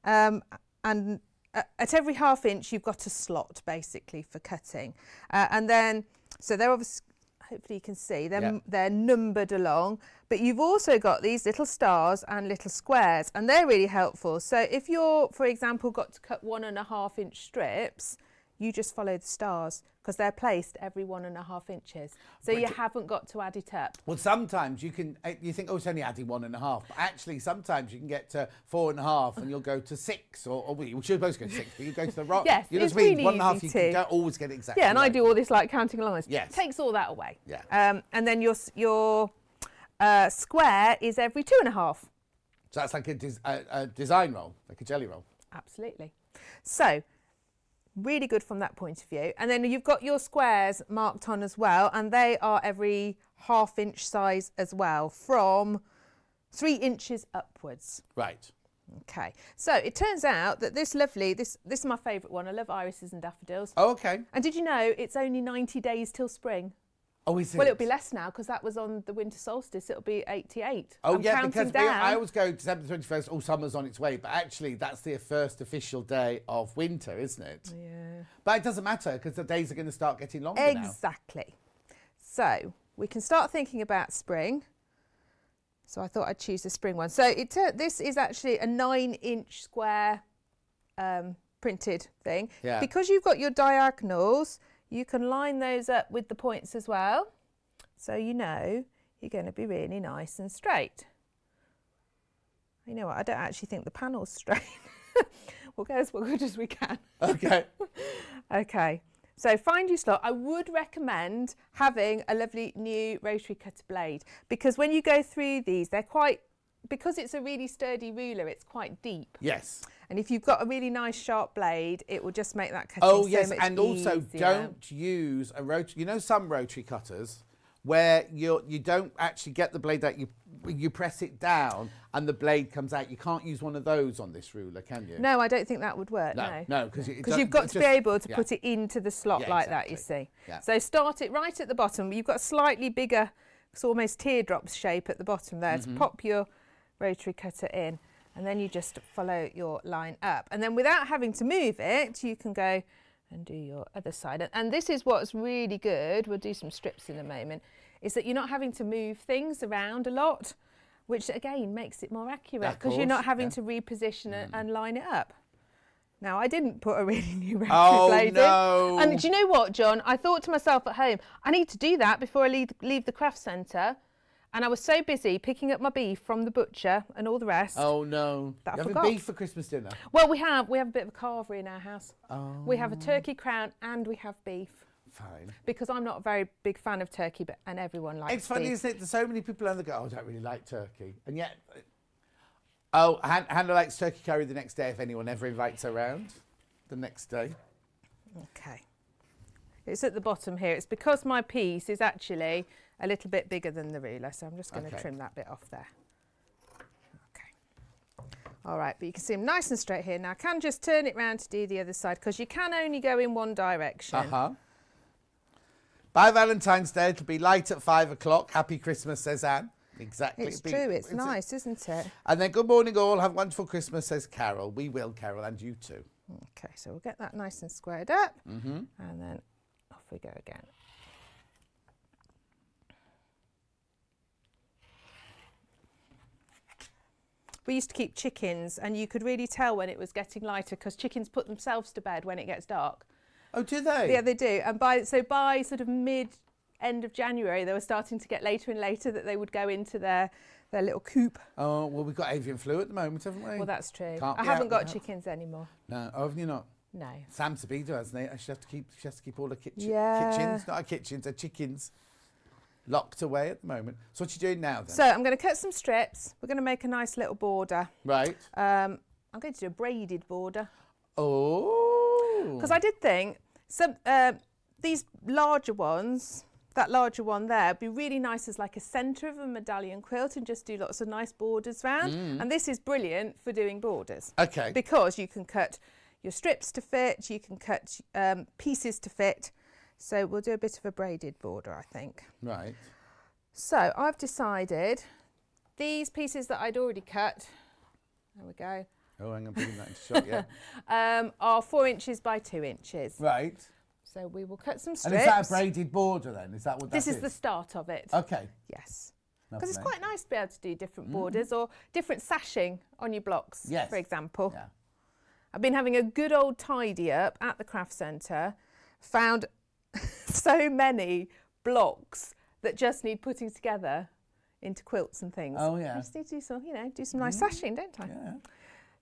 um, and uh, at every half inch you've got a slot basically for cutting uh, and then so they're obviously hopefully you can see they're Yeah. they're numbered along but you've also got these little stars and little squares and they're really helpful so if you're for example got to cut one and a half inch strips you just follow the stars because they're placed every one and a half inches so But you haven't got to add it up Well, sometimes you can, uh, you think, oh, it's only adding one and a half. But actually, sometimes you can get to four and a half and you'll go to six. Or, or well, you should both go to six, but you go to the right. Yes, you know it's what I mean? really one and a half, you can to- don't always get exactly. yeah and i do all this like counting along this Yes. takes all that away Yeah. um, and then your your uh, square is every two and a half So that's like a, des- a, a design roll, like a jelly roll. Absolutely. So, really good from that point of view. And then you've got your squares marked on as well, and they are every half inch size as well, from three inches upwards. Right. Okay. So it turns out that this lovely, this this is my favourite one. I love irises and daffodils. Oh, okay. And did you know it's only 90 days till spring? Oh, is it? Well, it'll be less now because that was on the winter solstice. It'll be 88. Oh I'm yeah, because we. I always go December twenty first. all summer's on its way, but actually that's the first official day of winter, isn't it? Yeah. But it doesn't matter because the days are going to start getting longer now. Exactly. So we can start thinking about spring. So I thought I'd choose the spring one. So it this is actually a nine inch square um, printed thing. Yeah. Because you've got your diagonals, you can line those up with the points as well. So you know you're going to be really nice and straight. You know what? I don't actually think the panel's straight. we'll go as good as we can. Okay. Okay. So find your slot. I would recommend having a lovely new rotary cutter blade because when you go through these, they're quite because it's a really sturdy ruler. It's quite deep, Yes. And if you've got a really nice sharp blade, it will just make that cutting Oh so yes, and also don't use a rotary. You know some rotary cutters where you you don't actually get the blade out. You you press it down and the blade comes out. You can't use one of those on this ruler, can you? No, I don't think that would work. No, No, no, 'cause it- it because you've got to just- be able to yeah. put it into the slot Yeah, like that. You see. Yeah. So start it right at the bottom. You've got a slightly bigger, it's almost teardrops shape at the bottom there. Mm-hmm. To pop your rotary cutter in, and then you just follow your line up, and then without having to move it, you can go and do your other side. And- And this is what's really good. We'll do some strips in a moment. Is that you're not having to move things around a lot, which again makes it more accurate because you're not having yeah. to reposition it mm. and line it up. Now, I didn't put a really new rotary Oh, blade no. in. And do you know what, John? I thought to myself at home, I need to do that before I leave, leave the craft centre. And I was so busy picking up my beef from the butcher and all the rest. Oh no. That I you having forgot. beef for Christmas dinner? Well, we have we have a bit of a carvery in our house. Oh. We have a oh. turkey crown and we have beef Fine. because I'm not a very big fan of turkey, but and everyone likes. It's funny, beef. isn't it? There's so many people on the go. Oh, I don't really like turkey, and yet, uh, oh, Han- Hannah likes turkey curry the next day if anyone ever invites her round. The next day. Okay. It's at the bottom here. It's because my piece is actually a little bit bigger than the ruler, so I'm just going to Okay. trim that bit off there. Okay. All right, but you can see I'm nice and straight here. Now I can just turn it round to do the other side because you can only go in one direction. Uh huh. By Valentine's Day, it'll be light at five o'clock. Happy Christmas, says Anne. Exactly. It's be- true, it's nice, isn't it? And then, good morning, all. Have a wonderful Christmas, says Carol. We will, Carol, and you too. Okay, so we'll get that nice and squared up Mm-hmm. and then off we go again. We used to keep chickens, and you could really tell when it was getting lighter because chickens put themselves to bed when it gets dark. Oh, do they? Yeah, they do. And by so by sort of mid end of January, they were starting to get later and later that they would go into their their little coop. Oh, well, we've got avian flu at the moment, haven't we? Well, that's true. Can't I haven't got chickens anymore. No, oh, have you not? No. Sam Sabido, hasn't he? She has to keep. She has to keep all the kitchen, Yeah. kitchens, not her kitchens, her chickens, locked away at the moment. So what you doing now then? So I'm going to cut some strips. We're going to make a nice little border. right. Um, I'm going to do a braided border Oh. because I did think some uh, these larger ones. That larger one there would be really nice as like a centre of a medallion quilt and just do lots of nice borders round. And this is brilliant for doing borders. Okay. because you can cut your strips to fit, you can cut um, pieces to fit. So we'll do a bit of a braided border, I think. right. So I've decided these pieces that I'd already cut, there we go, Oh, I'm going to bring that into shot. Yeah. um, are four inches by two inches. right. So we will cut some strips. And is that a braided border then? Is that what that this is the start of it. Okay. Yes. Because it's quite nice to be able to do different Mm. borders or different sashing on your blocks, Yes. for example. Yeah. I've been having a good old tidy up at the craft centre, found so many blocks that just need putting together into quilts and things. Oh, yeah. I just need to do some, you know, do some nice Mm. sashing, don't I? Yeah.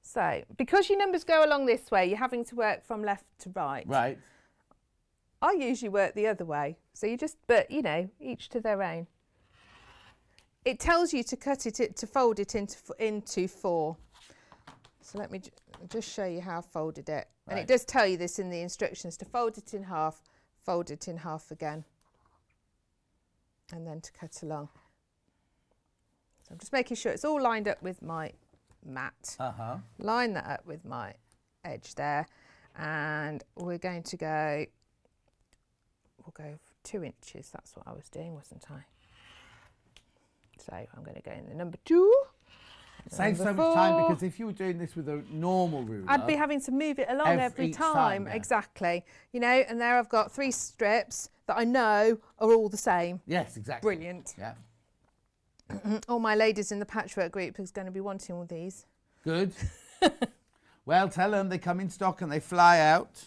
So, because your numbers go along this way, you're having to work from left to right. Right. I usually work the other way. So you just, but you know, each to their own. It tells you to cut it, to fold it into into four. So let me ju- just show you how I folded it. And it does tell you this in the instructions to fold it in half, fold it in half again, and then to cut along. So I'm just making sure it's all lined up with my mat. Uh huh. Line that up with my edge there, and we're going to go. We'll go two inches. That's what I was doing, wasn't I? So I'm going to go in the number two. Saves so much time because if you were doing this with a normal ruler, I'd be having to move it along Every- every, time. time. Exactly. You know, and there I've got three strips that I know are all the same. Yes, exactly. Brilliant. Yeah. all my ladies in the patchwork group is going to be wanting all these. Good. well, tell them they come in stock and they fly out.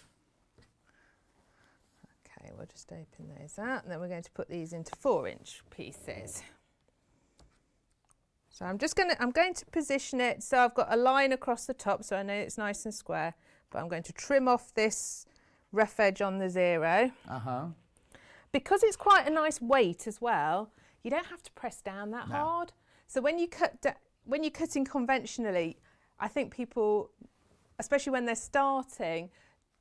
Okay, we'll just open those out and then we're going to put these into four inch pieces. So I'm just going to, I'm going to position it so I've got a line across the top so I know it's nice and square, but I'm going to trim off this rough edge on the zero. Uh huh. Because it's quite a nice weight as well, you don't have to press down that No. hard. So when you cut, when you're cutting conventionally, I think people, especially when they're starting,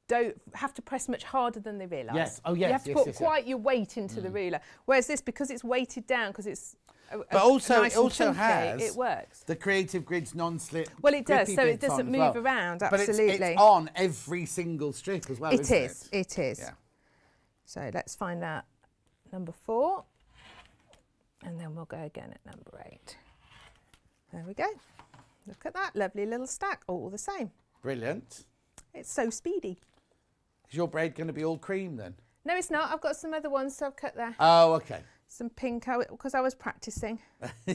don't have to press much harder than they realise. Yes. Oh, yes. You have to yes, put yes, quite your weight into the Mm. ruler. Whereas this, because it's weighted down, because it's Oh, a, But also, nice it also has it works. the Creative Grids non-slip. Well, it does, so it doesn't move well. around, But it's, it's on every single strip as well. It is. It? It is. Yeah. So let's find out number four, and then we'll go again at number eight. There we go. Look at that lovely little stack, all the same. Brilliant. It's so speedy. Is your braid going to be all cream then? No, it's not. I've got some other ones, so I've cut there. Oh, okay. Some pink, because I was practicing.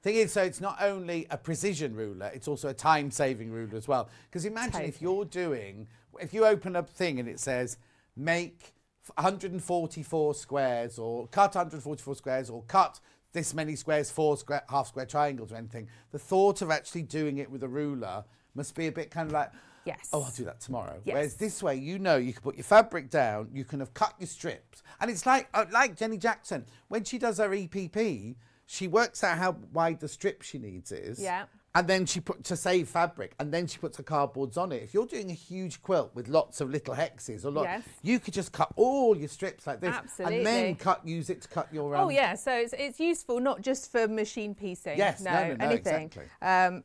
Thing is, so it's not only a precision ruler, it's also a time-saving ruler as well. Because imagine if you're doing, if you open up a thing and it says make 144 squares or cut 144 squares or cut this many squares, four square, half square triangles or anything, the thought of actually doing it with a ruler must be a bit kind of like, yes. oh, I'll do that tomorrow. Yes. Whereas this way, you know, you can put your fabric down, you can have cut your strips, and it's like uh, like Jenny Jackson when she does her EPP, she works out how wide the strip she needs is. Yeah. And then she put to save fabric, and then she puts her cardboards on it. If you're doing a huge quilt with lots of little hexes or lot, Yes. you could just cut all your strips like this, and then cut use it to cut your. Um, oh yeah, so it's, it's useful not just for machine piecing. Yes, no, no, no, no, anything. exactly. Um,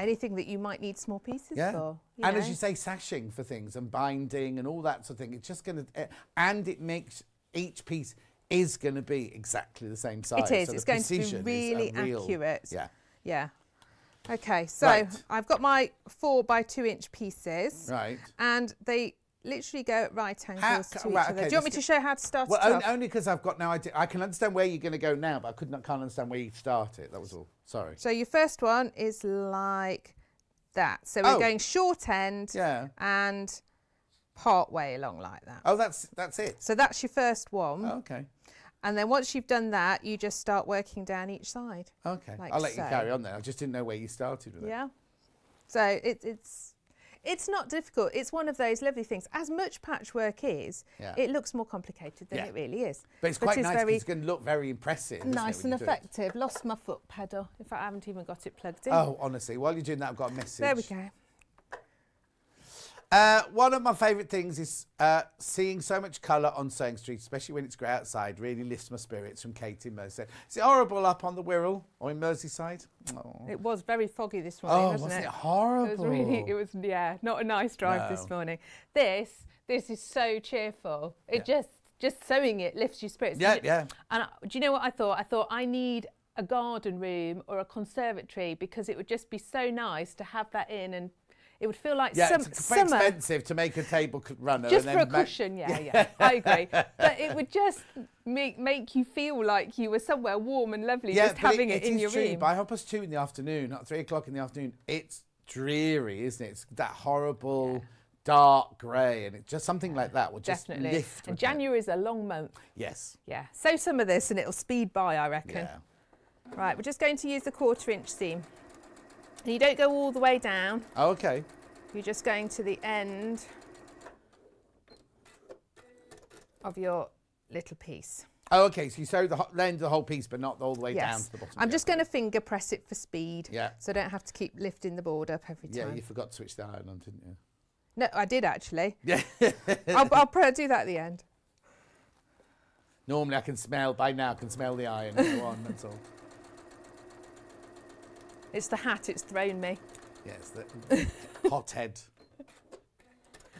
anything that you might need small pieces Yeah. for. and know. as you say, sashing for things and binding and all that sort of thing. It's just going to, eh, and it makes each piece is going to be exactly the same size. It is. so it's going to be precision is a really real- accurate. Yeah. Yeah. Okay, so Right. I've got my four by two inch pieces. Right. And they literally go at right angles How- to right, each other. okay, Do you want me to show how to start Well, it on- only because I've got no idea. I can understand where you're going to go now, but I could not can't understand where you start it. That was all. Sorry. So your first one is like that. So we're Oh. going short end Yeah. and part way along like that. Oh, that's that's it. So that's your first one. Oh, okay. And then once you've done that, you just start working down each side. Okay. Like I'll let so. you carry on then. I just didn't know where you started with it. Yeah. So it, it's it's not difficult. It's one of those lovely things. As much patchwork is, Yeah. it looks more complicated than Yeah. it really is. But it's quite nice 'cause very it's going to look very impressive. it, nice and you do it? effective. Lost my foot pedal. In fact, I haven't even got it plugged in. Oh, honestly, while you're doing that, I've got a message. there we go. Uh, one of my favourite things is uh, seeing so much colour on Sewing Street, especially when it's grey outside, really lifts my spirits from Katie in Merseyside. Is it horrible up on the Wirral or in Merseyside? Oh. It was very foggy this morning, Oh, wasn't, wasn't it? it horrible? It was really, it was, yeah, not a nice drive No. this morning. This, this is so cheerful. It just, just sewing it lifts your spirits. Yeah, And yeah. And I, do you know what I thought? I thought I need a garden room or a conservatory because it would just be so nice to have that in and it would feel like Yeah, it's summer. expensive to make a table runner. Just and for a cushion, yeah, yeah, I agree. But it would just make make you feel like you were somewhere warm and lovely, just having it, in is your true. room. By half past two in the afternoon, at three o'clock in the afternoon, it's dreary, isn't it? It's that horrible dark grey, and it just something like that will just Definitely. lift. And. January is a long month. Yes. Yeah. Sow some of this and it'll speed by, I reckon. Yeah. Right, we're just going to use the quarter inch seam. And you don't go all the way down. Oh, okay. You're just going to the end of your little piece. Oh, okay. So you sew the end of the whole piece, but not all the way down yes. to the bottom. I'm just going to finger press it for speed. Yeah. So I don't have to keep lifting the board up every time. Yeah, you forgot to switch the iron on, didn't you? No, I did actually. Yeah. I'll, I'll probably do that at the end. Normally, I can smell by now. I can smell the iron. and go on. That's all. It's the hat it's thrown me. Yes, the hot head.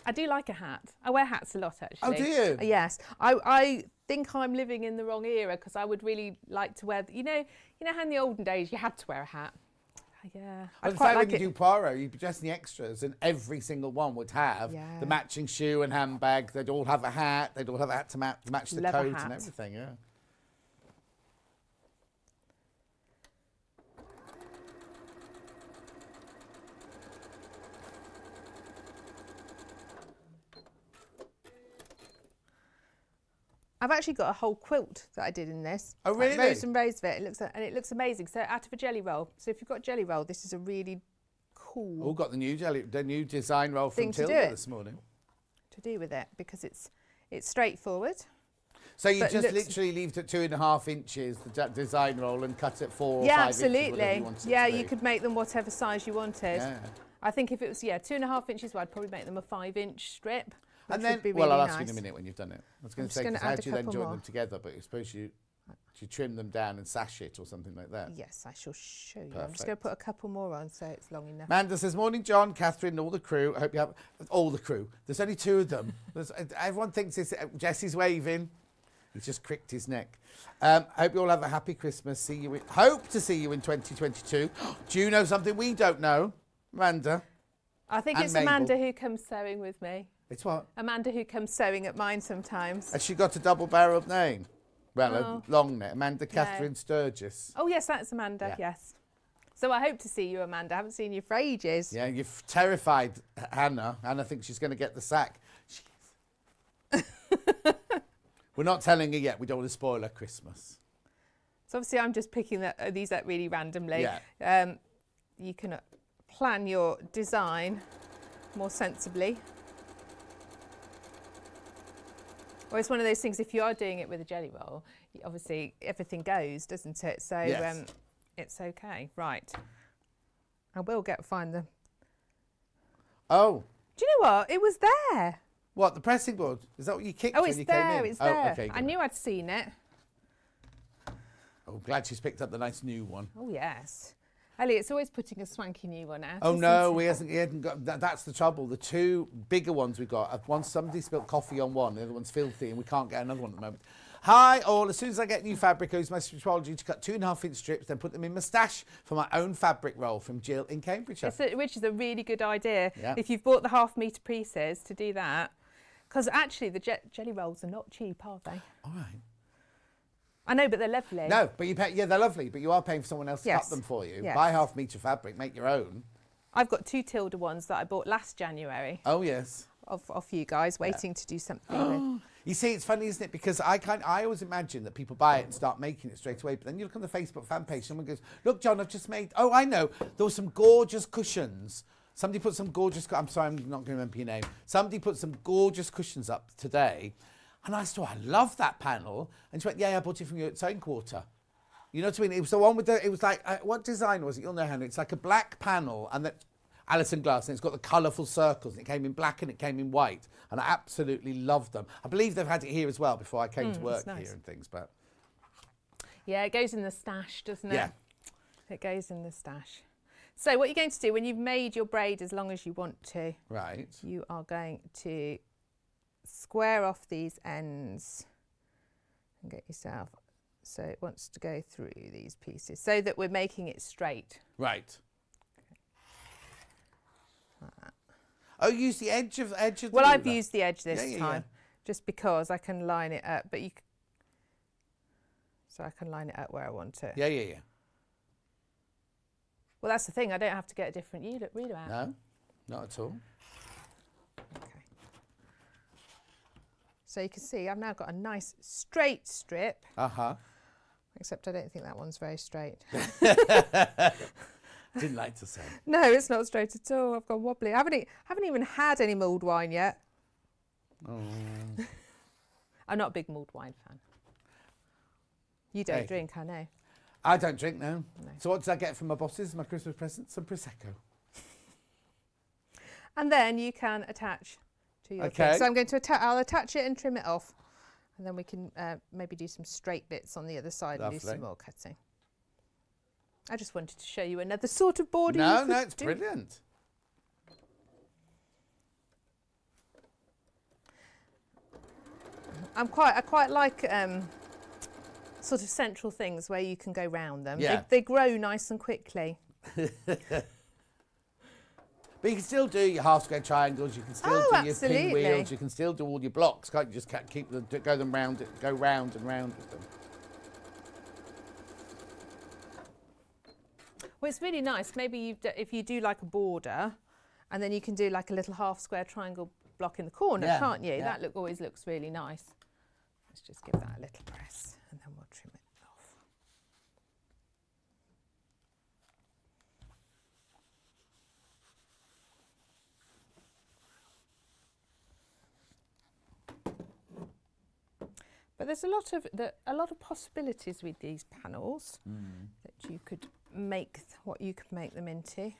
I do like a hat. I wear hats a lot, actually. Oh, do you? Yes. I, I think I'm living in the wrong era because I would really like to wear. You know, you know how in the olden days you had to wear a hat. Uh, Yeah, I quite like it. you do Poirot, you'd be dressed in the extras, and every single one would have Yeah. the matching shoe and handbag. They'd all have a hat. They'd all have a hat to ma- match the a coat and everything. Yeah. I've actually got a whole quilt that I did in this. Oh, Like really? rows and rows of it. Looks and it looks amazing. So out of a jelly roll. So if you've got a jelly roll, this is a really cool All got the new jelly, the new design roll from Tilda this morning. to do with it because it's it's straightforward. So you just literally leave it at two and a half inches, the de- design roll, and cut it four or yeah, five inches, whatever absolutely. you want Yeah, you could make them whatever size you wanted. Yeah. I think if it was yeah two and a half inches wide, I'd probably make them a five inch strip. And then, be well, I'll ask you in a minute when you've done it. I was going to say, gonna how do you then join more. them together? But you suppose you, do you trim them down and sash it or something like that? Yes, I shall show you. I'm just going to put a couple more on so it's long enough. Amanda says, Morning, John, Katharine, all the crew. I hope you have all the crew. There's only two of them. There's, everyone thinks it's uh, Jesse's waving. He's just cricked his neck. Um, hope you all have a happy Christmas. See you. In, hope to see you in 2022. Do you know something we don't know, Amanda? I think it's Mabel. Amanda who comes sewing with me. It's what? Amanda who comes sewing at mine sometimes. Has she got a double-barreled name? Well, Oh. a long name. Amanda Catherine Sturgis. Oh yes, that's Amanda. Yeah. Yes. So I hope to see you, Amanda. I haven't seen you for ages. Yeah, you've terrified Hannah. Hannah thinks she's going to get the sack. She is. We're not telling her yet. We don't want to spoil her Christmas. So obviously, I'm just picking that, uh, these up really randomly. Yeah. Um, you can uh, plan your design more sensibly. Or it's one of those things. If you are doing it with a jelly roll, obviously everything goes, doesn't it? So Yes. um, it's okay. Right. I will get find the. Oh, Do you know what? It was there. what the pressing board? Is that what you kicked Oh, when it's you came there. in? It's oh, there. okay. I knew I'd seen it. Oh, glad she's picked up the nice new one. Oh yes. Elliot's always putting a swanky new one out. Oh no, he? we hasn't. He hasn't got. That, that's the trouble. The two bigger ones we've got. uh, One somebody spilled coffee on one. The other one's filthy, and we can't get another one at the moment. Hi all. As soon as I get new fabric, I use my Stripology to cut two and a half inch strips, then put them in my stash for my own fabric roll from Jill in Cambridgeshire. A, which is a really good idea. Yeah. If you've bought the half metre pieces to do that. Because actually, the je- jelly rolls are not cheap, are they? All right. I know, but they're lovely. No, but you pay. Yeah, they're lovely, but you are paying for someone else to cut them for you. Yes. Buy half metre fabric, make your own. I've got two Tilda ones that I bought last January Oh yes. off, off you guys, waiting to do something with. You see, it's funny, isn't it? Because I kind, I always imagine that people buy it and start making it straight away. But then you look on the Facebook fan page, someone goes, "Look, John, I've just made. Oh, I know. There were some gorgeous cushions. Somebody put some gorgeous. I'm sorry, I'm not going to remember your name. Somebody put some gorgeous cushions up today, and I said, oh, I love that panel. And she went, Yeah, I bought it from you at Quarter. You know what I mean? It was the one with the. It was like uh, what design was it? You'll know, Hannah. It's like a black panel and that. Alison Glass, and it's got the colourful circles, and it came in black and it came in white, and I absolutely loved them. I believe they've had it here as well before I came to Mm, work nice. here and things, but Yeah, it goes in the stash, doesn't it? Yeah. It goes in the stash. So what you're going to do when you've made your braid as long as you want to, right. you are going to square off these ends and get yourself so it wants to go through these pieces so that we're making it straight. Right. Like. Oh, use the edge of edge of the Well, I've ruler. used the edge this Yeah, yeah, yeah. time, just because I can line it up. But you, so I can line it up where I want it. Yeah, yeah, yeah. Well, that's the thing. I don't have to get a different ruler out. No, not at all. So you can see I've now got a nice straight strip. Uh huh. Except I don't think that one's very straight. Didn't like to say. no, it's not straight at all. I've gone wobbly. I haven't, e- haven't even had any mulled wine yet. Oh. I'm not a big mulled wine fan. You don't Hey. drink, I know. I don't drink now. So what did I get from my bosses? My Christmas present? Some prosecco. And then you can attach to your thing. Okay. So I'm going to attach. I'll attach it and trim it off, and then we can uh, maybe do some straight bits on the other side and do some more cutting. I just wanted to show you another sort of border. you No, no, it's do. brilliant. I'm quite. I quite like um, sort of central things where you can go round them. Yeah. They, they grow nice and quickly. But you can still do your half square triangles. You can still Oh, do your absolutely. pinwheels. You can still do all your blocks. Can't you just keep them, go them round, go round and round with them? Well, it's really nice. Maybe you've if you do like a border, and then you can do like a little half square triangle block in the corner, Yeah, can't you? yeah. That look always looks really nice. Let's just give that a little press, and then we'll trim it off. But there's a lot of the, a lot of possibilities with these panels hmm. that you could make th- what you could make them into.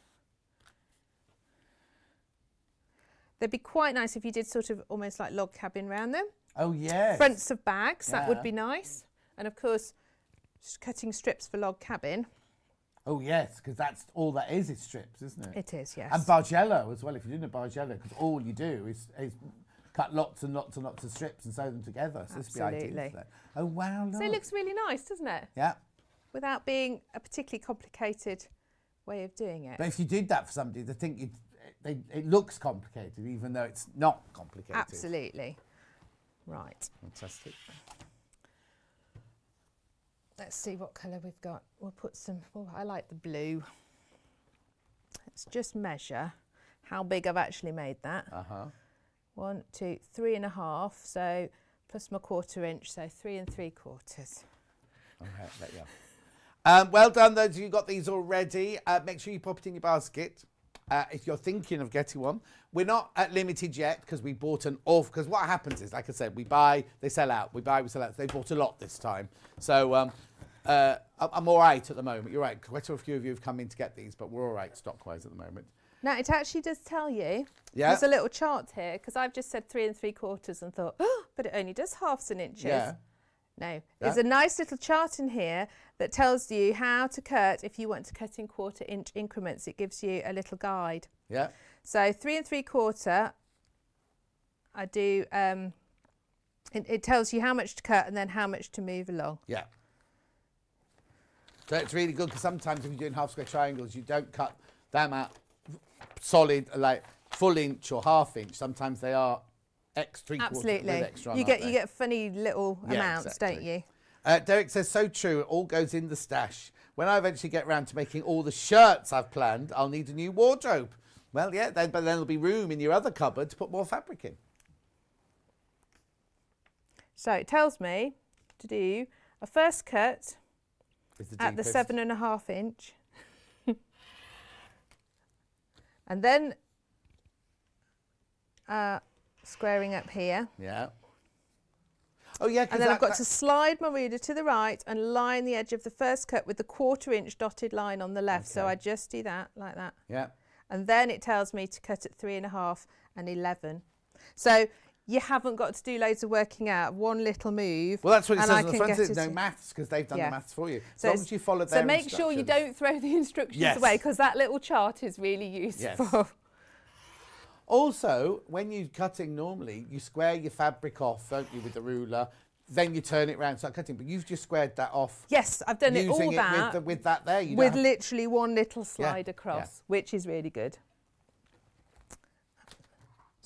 They'd be quite nice if you did sort of almost like log cabin round them. Oh yes. Fronts of bags, that would be nice. And of course, cutting strips for log cabin. Oh yes, because that's all that is. Is strips, isn't it? It is, yes. And Bargello as well. If you're doing a Bargello, because all you do is, is cut lots and lots and lots of strips and sew them together. So this would be ideal. Absolutely. Oh wow! So it looks really nice, doesn't it? Yeah. Without being a particularly complicated way of doing it. But if you did that for somebody, they think it, they, it looks complicated, even though it's not complicated. Absolutely. Right. Fantastic. Let's see what colour we've got. We'll put some, oh, I like the blue. Let's just measure how big I've actually made that. Uh huh. One, two, three and a half. So plus my quarter inch, so three and three quarters. Okay, there you go. Um, well done, those of you who got these already. Uh, make sure you pop it in your basket. Uh, if you're thinking of getting one, we're not at limited yet because we bought an off. Because what happens is, like I said, we buy, they sell out. We buy, we sell out. They bought a lot this time, so um, uh, I'm all right at the moment. You're right. Quite a few of you have come in to get these, but we're all right stock-wise at the moment. Now it actually does tell you. Yeah. There's a little chart here because I've just said three and three quarters and thought, oh, but it only does halves and inches. Yeah. No, there's a nice little chart in here that tells you how to cut if you want to cut in quarter inch increments. It gives you a little guide. Yeah. So three and three quarter, I do. Um, it, it tells you how much to cut and then how much to move along. Yeah. So it's really good because sometimes if you're doing half square triangles, you don't cut them out solid, like full inch or half inch. Sometimes they are X three Absolutely. extra you get you get funny little Yeah, amounts, don't you? Uh, Derek says, so true. It all goes in the stash. When I eventually get round to making all the shirts I've planned, I'll need a new wardrobe. Well, yeah, then, but then there'll be room in your other cupboard to put more fabric in. So it tells me to do a first cut the at the seven and a half inch. And then uh, squaring up here. Yeah. Oh, yeah. And then I've that- got to slide my ruler to the right and line the edge of the first cut with the quarter inch dotted line on the left. So I just do that like that. Yeah. And then it tells me to cut at three and a half and 11. So you haven't got to do loads of working out. One little move. Well, that's what it and says I on the front. There's no maths because they've done Yeah. the maths for you. As So long as you follow So their make sure you don't throw the instructions Yes. away because that little chart is really useful. Also, when you're cutting normally, you square your fabric off, don't you, with the ruler? Then you turn it round, start cutting. But you've just squared that off. Yes, I've done it all it that with, the, with that there. You with literally one little slide yeah. across, which is really good.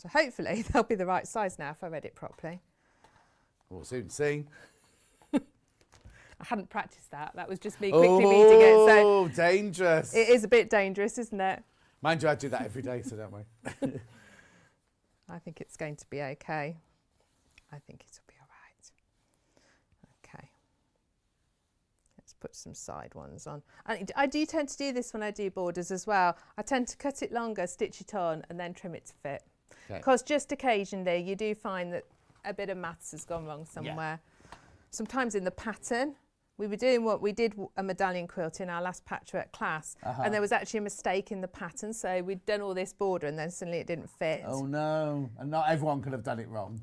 So hopefully they'll be the right size now if I read it properly. We'll soon see. I hadn't practiced that. That was just me quickly reading it. So Oh, dangerous. it is a bit dangerous, isn't it? Mind you, I do that every day, so don't worry. I think it's going to be okay. I think it'll be all right. Okay. Let's put some side ones on. I do tend to do this when I do borders as well. I tend to cut it longer, stitch it on, and then trim it to fit. Because just occasionally you do find that a bit of maths has gone wrong somewhere. Sometimes in the pattern, we were doing what we did a medallion quilt in our last patchwork class, Uh-huh. and there was actually a mistake in the pattern. So we'd done all this border, and then suddenly it didn't fit. oh no, and not everyone could have done it wrong.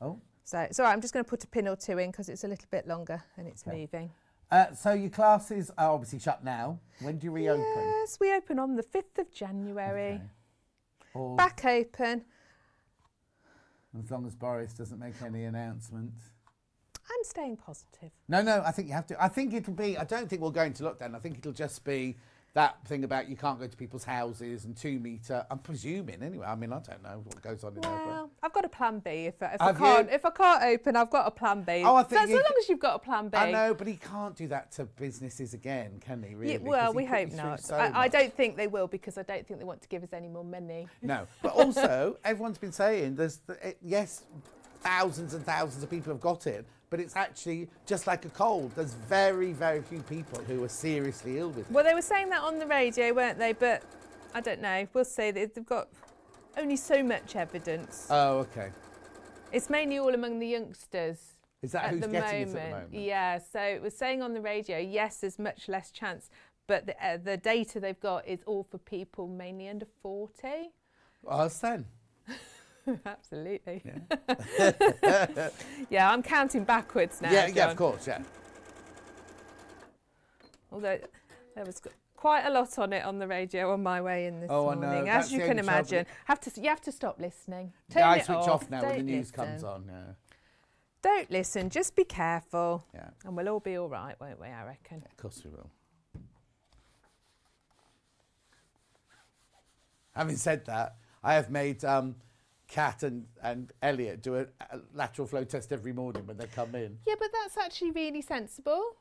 Oh. So it's all right, I'm just going to put a pin or two in because it's a little bit longer and it's Okay. moving. Uh, so your classes are obviously shut now. When do you reopen? Yes, we open on the 5th of January. Okay. Or Back open. as long as Boris doesn't make any announcement. I'm staying positive. No, no, I think you have to. I think it'll be. I don't think we'll go into lockdown. I think it'll just be that thing about you can't go to people's houses and two meter. I'm presuming anyway. I mean, I don't know what goes on in there. Well, I've got a plan B. If, I- if I can't, you? if I can't open, I've got a plan B. Oh, I think you as long as you've got a plan B. I know, but he can't do that to businesses again, can he? Really? Yeah, well, we hope not. so I, I don't think they will because I don't think they want to give us any more money. No, but also everyone's been saying there's the, it, yes, thousands and thousands of people have got it, but it's actually just like a cold. There's very very few people who are seriously ill with it. Well, they were saying that on the radio, weren't they? But I don't know. We'll see. They- They've got only so much evidence. Oh, okay. It's mainly all among the youngsters. Is that at who's the getting moment. it at the moment? Yeah, so it was saying on the radio, yes, there's much less chance, but the, uh, the data they've got is all for people mainly under 40. Us then. Absolutely. Yeah. I'm counting backwards now. yeah, yeah, of course, yeah. Although there was quite a lot on it on the radio on my way in this Oh, morning, That's as you can imagine. Have to you have to stop listening. Turn yeah, I it switch off, now when the news comes on. Yeah. Don't listen. Just be careful. Yeah. And we'll all be all right, won't we? I reckon. Of course we will. Having said that, I have made um, Kat and, and Elliot do a, a lateral flow test every morning when they come in. Yeah, but that's actually really sensible.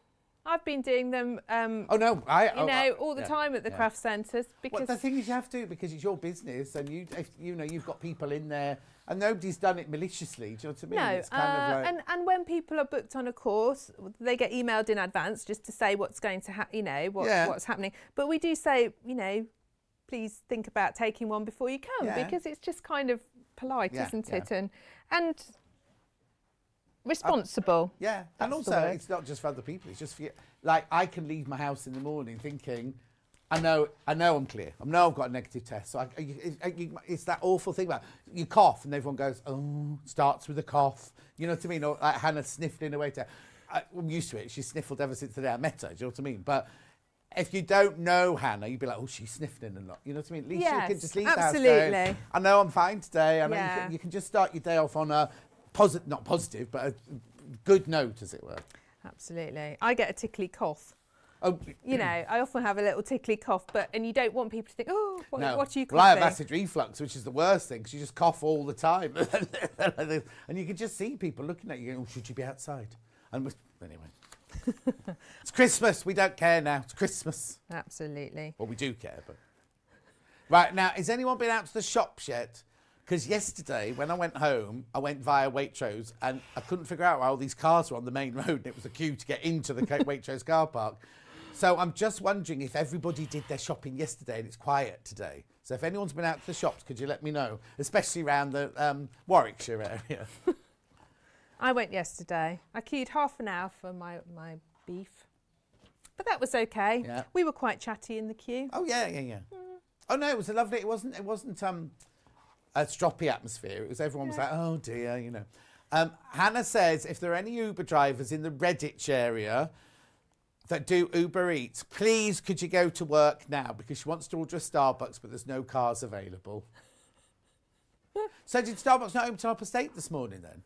I've been doing them, um, Oh no, I you oh, know, I- all the yeah, time at the yeah. craft centres because Well, the thing is, you have to because it's your business, and you, if, you know, you've got people in there, and nobody's done it maliciously. Do you know what I mean? no, it's kind uh, of like, and and when people are booked on a course, they get emailed in advance just to say what's going to happen, you know, what, Yeah. what's happening. But we do say, you know, please think about taking one before you come because it's just kind of polite, Yeah, isn't yeah. it? And and responsible. Yeah, and also it's not just for other people. It's just for you. Like I can leave my house in the morning thinking, I know, I know I'm clear. I know I've got a negative test. So I, I- you- it's that awful thing about you cough and everyone goes, oh, starts with a cough. You know what I mean? Or like Hannah sniffling away to. I, I'm used to it. She sniffled ever since the day I met her. Do you know what I mean? But. If you don't know Hannah, you'd be like, "Oh, she's sniffing a lot." You know what I mean? At least you can just leave the house going, absolutely. I know I'm fine today. I you, Yeah. can, you can just start your day off on a positive, not positive, but a good note, as it were. Absolutely. I get a tickly cough. Oh, You know, I often have a little tickly cough, but and you don't want people to think, oh, what, no. what are you coughing? Well, I have acid reflux, which is the worst thing because you just cough all the time, and you can just see people looking at you. Going, oh, should you be outside? And anyway, it's Christmas. We don't care now. It's Christmas. Absolutely. Well, we do care, but right now, has anyone been out to the shops yet? Because yesterday, when I went home, I went via Waitrose and I couldn't figure out why all these cars were on the main road and it was a queue to get into the Waitrose car park. So I'm just wondering if everybody did their shopping yesterday and it's quiet today. So if anyone's been out to the shops, could you let me know, especially around the um, Warwickshire area? I went yesterday. I queued half an hour for my, my beef. But that was okay. Yeah. We were quite chatty in the queue. Oh yeah, yeah, yeah. Oh no, it was a lovely. It wasn't. It wasn't um, a stroppy atmosphere. It was everyone was like, oh dear, you know. Um, Hannah says if there are any Uber drivers in the Redditch area that do Uber Eats, please could you go to work now because she wants to order a Starbucks, but there's no cars available. so did Starbucks not open half past eight this morning then?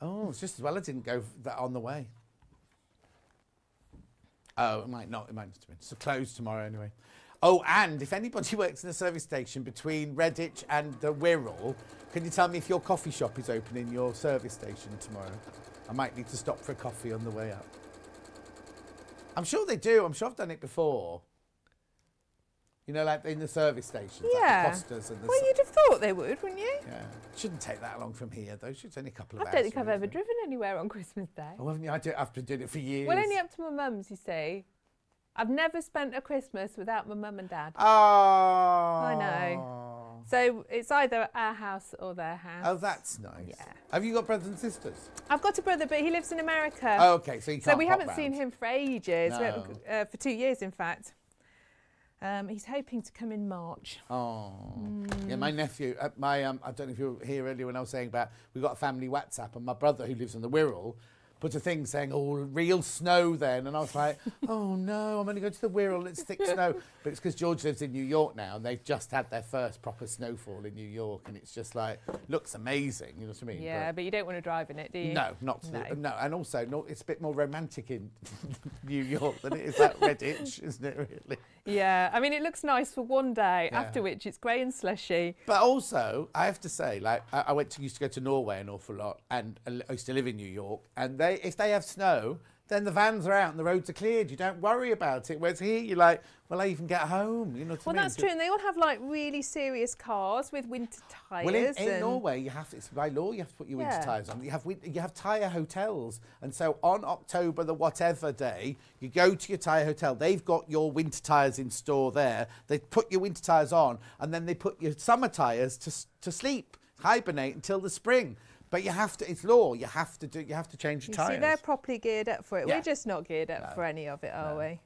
Oh, it's just as well I didn't go that on the way. Oh, it might not. It might not have been. So closed tomorrow anyway. Oh, and if anybody works in a service station between Redditch and the Wirral, can you tell me if your coffee shop is open in your service station tomorrow? I might need to stop for a coffee on the way up. I'm sure they do. I'm sure I've done it before. You know, like in the service stations, like Yeah. the Costas and the. Well, you'd have thought they would, wouldn't you? yeah, shouldn't take that long from here though. It's only a couple of I hours. I don't think I've ever it? driven anywhere on Christmas Day. Oh, haven't you? I do, I've been doing it for years. Well, only up to my mum's, you see. I've never spent a Christmas without my mum and dad. Oh. I know. So it's either our house or their house. Oh, that's nice. Yeah. Have you got brothers and sisters? I've got a brother, but he lives in America. Oh, okay, so So we haven't seen him for ages. No. Uh, for two years, in fact. Um, he's hoping to come in March. Oh, yeah. Mm. My nephew, uh, my um, I don't know if you were here earlier when I was saying about we got a family WhatsApp, and my brother who lives in the Wirral put a thing saying, "Oh, real snow then," and I was like, "Oh no, I'm only going to the Wirral. It's thick snow." But it's because George lives in New York now, and they've just had their first proper snowfall in New York, and it's just like looks amazing. You know what I mean? Yeah, But- but you don't want to drive in it, do you? no, not to No. The, no, and also no, it's a bit more romantic in New York than it is at Redditch, isn't it? Really. Yeah, I mean, it looks nice for one day, Yeah. after which it's grey and slushy. But also, I have to say, like, I, I went to used to go to Norway an awful lot, and I used to live in New York. And they, if they have snow, then the vans are out and the roads are cleared. You don't worry about it. Whereas here, you're like, well, I even get home. You know Well, I mean? that's true, and they all have like really serious cars with winter tyres. Well, in, in Norway, you have to, it's by law you have to put your winter tyres on. You have you have tyre hotels, and so on October the whatever day, you go to your tyre hotel. They've got your winter tyres in store there. They put your winter tyres on, and then they put your summer tyres to to sleep, hibernate until the spring. But you have to. It's law. You have to do. You have to change You your see, they're properly geared up for it. Yeah. We're just not geared up for any of it, are we?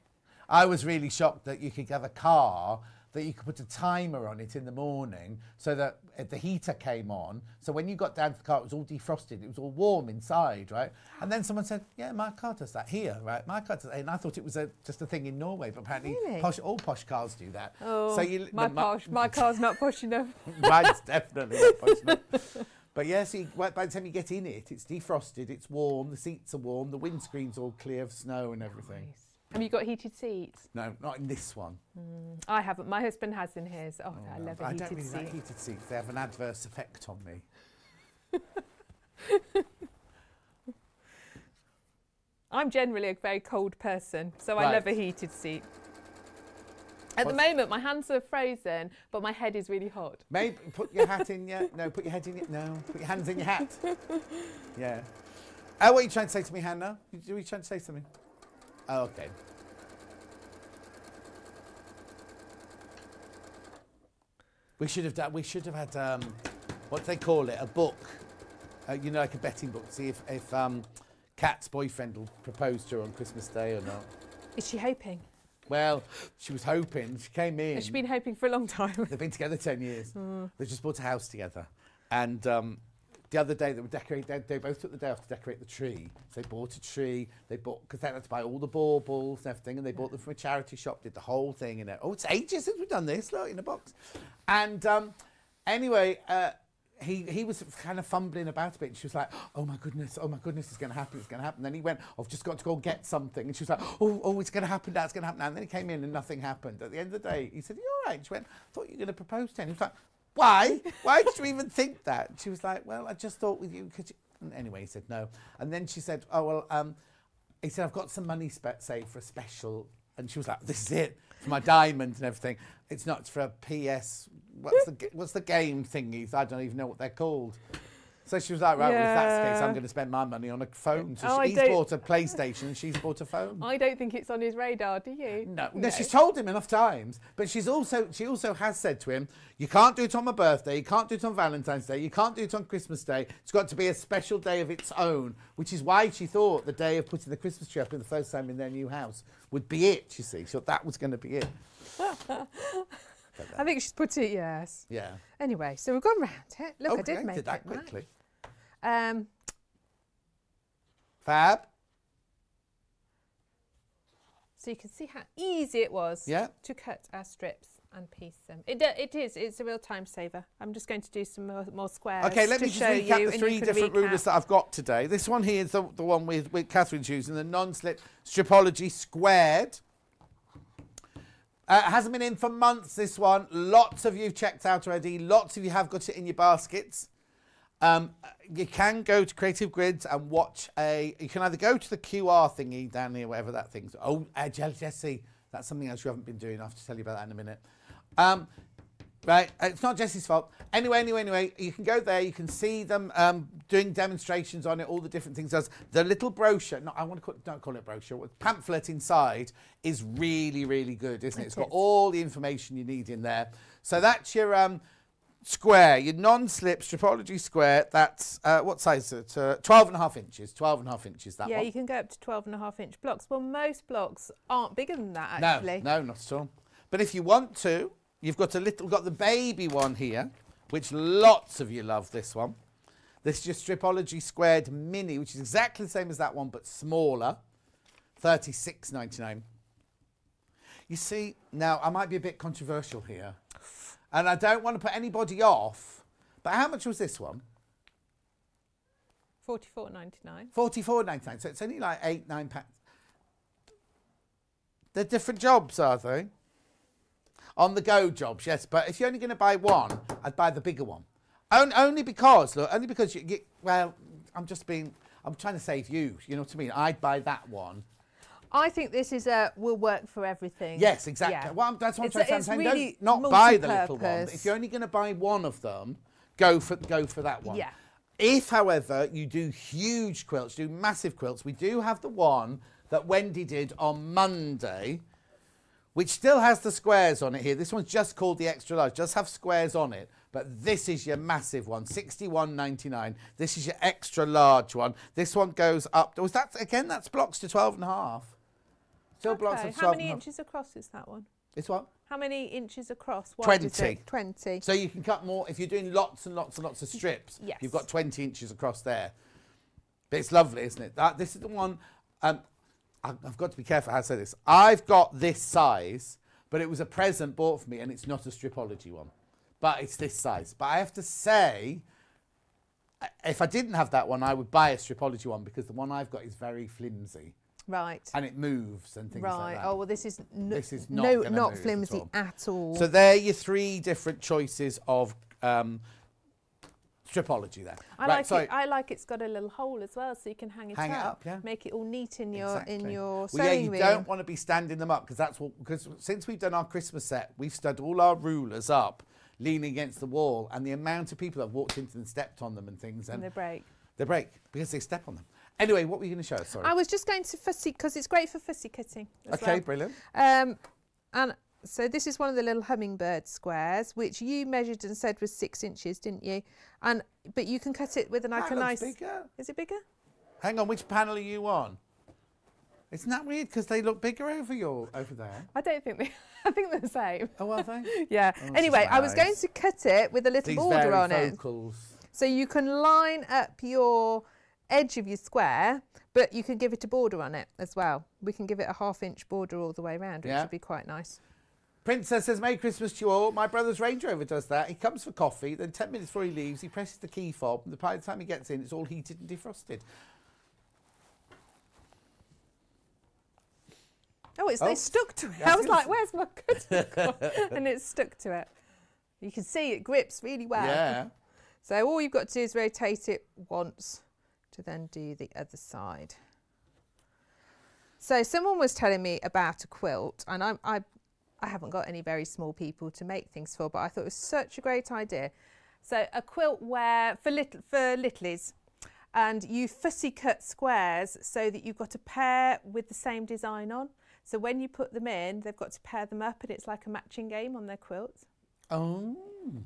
I was really shocked that you could have a car that you could put a timer on it in the morning so that uh, the heater came on. So when you got down to the car, it was all defrosted. It was all warm inside, right? And then someone said, yeah, my car does that here, right? My car does that. And I thought it was a, just a thing in Norway, but apparently Really? posh, all posh cars do that. Oh, so you, my, the posh, my car's not posh enough. Mine's definitely not posh enough. But yes, you, by the time you get in it, it's defrosted, it's warm, the seats are warm, the windscreen's all clear of snow and everything. Have you got heated seats? No, not in this one. Mm, I haven't. My husband has in his. Oh, I oh, love a I heated don't really seat. like heated seats. They have an adverse effect on me. I'm generally a very cold person, so I love a heated seat. At the moment, my hands are frozen, but my head is really hot. Maybe put your hat in your no. Put your head in your no. Put your hands in your hat. Yeah. Oh, what are you trying to say to me, Hannah? Are you trying to say something? Oh, okay. We should have done. We should have had um, what do they call it? A book. Uh, you know, like a betting book. See if if um, Kat's boyfriend will propose to her on Christmas Day or not. Is she hoping? Well, she was hoping. She came in. Has she been hoping for a long time? They've been together 10 years. Mm. They just bought a house together. And um, the other day they were decorating, they, they both took the day off to decorate the tree. So they bought a tree, they bought, because they had to buy all the baubles and everything, and they bought them from a charity shop, did the whole thing in it. Oh, it's ages since we've done this, look, in a box. And um, anyway, uh, he, he was kind of fumbling about a bit. And she was like, oh my goodness, oh my goodness, it's going to happen, it's going to happen. Then he went, I've just got to go and get something. And she was like, oh, oh, it's going to happen now, it's going to happen now. And then he came in and nothing happened. At the end of the day, he said, you all right? And she went, I thought you were going to propose to him. He was like, why? Why did you even think that? She was like, well, I just thought with you, could you? And anyway, he said no. And then she said, oh, well, um, he said, I've got some money saved for a special. And she was like, this is it, for my diamond and everything. It's not for a PS, what's the, what's the game thingies? I don't even know what they're called. So she was like, right, well, if that's the case, I'm going to spend my money on a phone. So Oh, I don't- bought a PlayStation and she's bought a phone. I don't think it's on his radar, do you? No, no, she's told him enough times, but she's also she also has said to him, "You can't do it on my birthday. You can't do it on Valentine's Day. You can't do it on Christmas Day. It's got to be a special day of its own." Which is why she thought the day of putting the Christmas tree up for the first time in their new house would be it. You see, she thought that was going to be it. I think she's put it, yes. Yeah. Anyway, so we've gone round it. Look, I did make did that it. right. quickly. Um, Fab. so you can see how easy it was Yeah. to cut our strips and piece them. It, it is. It's a real time saver. I'm just going to do some more, more squares. Okay, let to me just show recap you, the three different recap. rulers that I've got today. This one here is the, the one with, with Katharine's using, the non-slip stripology squared. Uh, hasn't been in for months, this one. Lots of you have checked out already. Lots of you have got it in your baskets. Um, you can go to Creative Grids and watch a. You can either go to the QR thingy down here, whatever that thing's. Oh, uh, Jesse, that's something else you haven't been doing. I have to tell you about that in a minute. Um, right, uh, it's not Jesse's fault. Anyway, anyway, anyway, you can go there. You can see them um, doing demonstrations on it, all the different things. Does the little brochure? No, I want to call, don't call it brochure. Pamphlet inside is really, really good, isn't it? It It's got all the information you need in there. So that's your um, square, your non-slip stripology square. That's uh, what size is it? Uh, 12 and a half inches. 12 and a half inches. That one. yeah, one. you can go up to 12 and a half inch blocks. Well, most blocks aren't bigger than that, Actually, No, actually. no, not at all. But if you want to, you've got a little, got the baby one here, which lots of you love. This one. This is your Stripology Squared Mini, which is exactly the same as that one, but smaller. Thirty-six ninety-nine. You see, now I might be a bit controversial here, and I don't want to put anybody off. But how much was this one? 44.99. Forty-four ninety-nine. So it's only like eight, nine pounds. They're different jobs, are they? On the go jobs, yes. But if you're only going to buy one, I'd buy the bigger one. On, only because, look, only because you, you. Well, I'm just being. I'm trying to save you. You know what I mean? I'd buy that one. I think this is a will work for everything. Yes, exactly. Yeah. Well, that's what It's I'm a- trying to say. saying. really Don't not buy the little one. If you're only going to buy one of them, go for go for that one. Yeah. If, however, you do huge quilts, do massive quilts, we do have the one that Wendy did on Monday, which still has the squares on it here. This one's just called the extra large, just have squares on it. But this is your massive one, 61.99. This is your extra large one. This one goes up. Was that again? That's blocks to 12 and a half. Still blocks Okay, of 12 How and many half. inches across is that one? It's what? How many inches across? Wide is 20. 20. So you can cut more if you're doing lots and lots and lots of strips. Yes. You've got 20 inches across there. But it's lovely, isn't it? That this is the one. Um, I- I've got to be careful how I say this. I've got this size, but it was a present bought for me, and it's not a stripology one, but it's this size. But I have to say, if I didn't have that one, I would buy a stripology one because the one I've got is very flimsy Right. and it moves and things right. like that. Right. Oh well, this is n- This is not no, not move at flimsy all. at all. So there are your three different choices of um, stripology there. I right, like sorry. it. I like it's got a little hole as well, so you can hang it Hang it up. up, yeah. Make it all neat in your in your well, sewing yeah, you don't want to be standing them up because that's what. Because since we've done our Christmas set, we've stood all our rulers up, leaning against the wall, and the amount of people that have walked into them and stepped on them and things, and and they break. they break because they step on them. Anyway, what were you going to show us? Sorry. I was just going to fussy because it's great for fussy cutting. okay, well. brilliant. Um, and so this is one of the little hummingbird squares, which you measured and said was six inches, didn't you? And but you can cut it with an like a nice. bigger. Is it bigger? Hang on, which panel are you on? Isn't that weird? Because they look bigger over your over there. I don't think they. I think they're the same. Oh, are they? Yeah. Oh, anyway, I was going to cut it with a little These border on it, so you can line up your edge of your square, but you can give it a border on it as well. We can give it a half inch border all the way around, which Yeah. would be quite nice. Princess says, Merry Christmas to you all. My brother's Range Rover does that. He comes for coffee, then 10 minutes before he leaves, he presses the key fob, and by the time he gets in, it's all heated and defrosted. Oh, it's Oh, they stuck to it. I I was like, "Where's my cutter?" gone?" and it's stuck to it. You can see it grips really well. Yeah. So all you've got to do is rotate it once to then do the other side. So someone was telling me about a quilt, and I'm, I, I haven't got any very small people to make things for, but I thought it was such a great idea. So a quilt where for little for littlies, and you fussy cut squares so that you've got a pair with the same design on. So when you put them in, they've got to pair them up, and it's like a matching game on their quilts, Oh.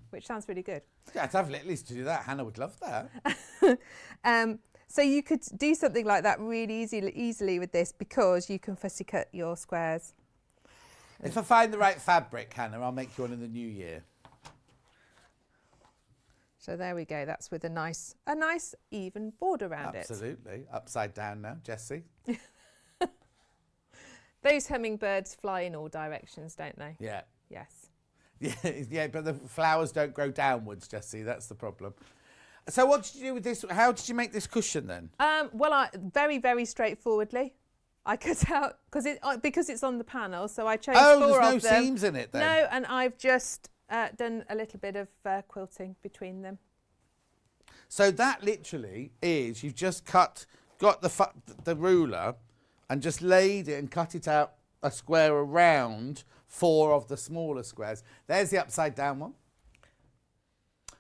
which sounds really good. Yeah, to have Littleys to do that. Hannah would love that. Um, so you could do something like that really easily, easily with this because you can fussy cut your squares. If I find the right fabric, Hannah, I'll make you one in the new year. So there we go. That's with a nice, a nice even border around it. Absolutely. Upside down now, Jessie. Those hummingbirds fly in all directions, don't they? Yeah. Yes. Yeah, yeah, but the flowers don't grow downwards, Jessie. That's the problem. So, what did you do with this? How did you make this cushion then? Um, well, I, very, very straightforwardly. I cut out because it uh, because it's on the panel. So I chose Oh, four there's of no them. seams in it then? No, and I've just uh, done a little bit of uh, quilting between them. So that literally is you've just cut, got the the ruler, and just laid it and cut it out a square around four of the smaller squares. There's the upside down one.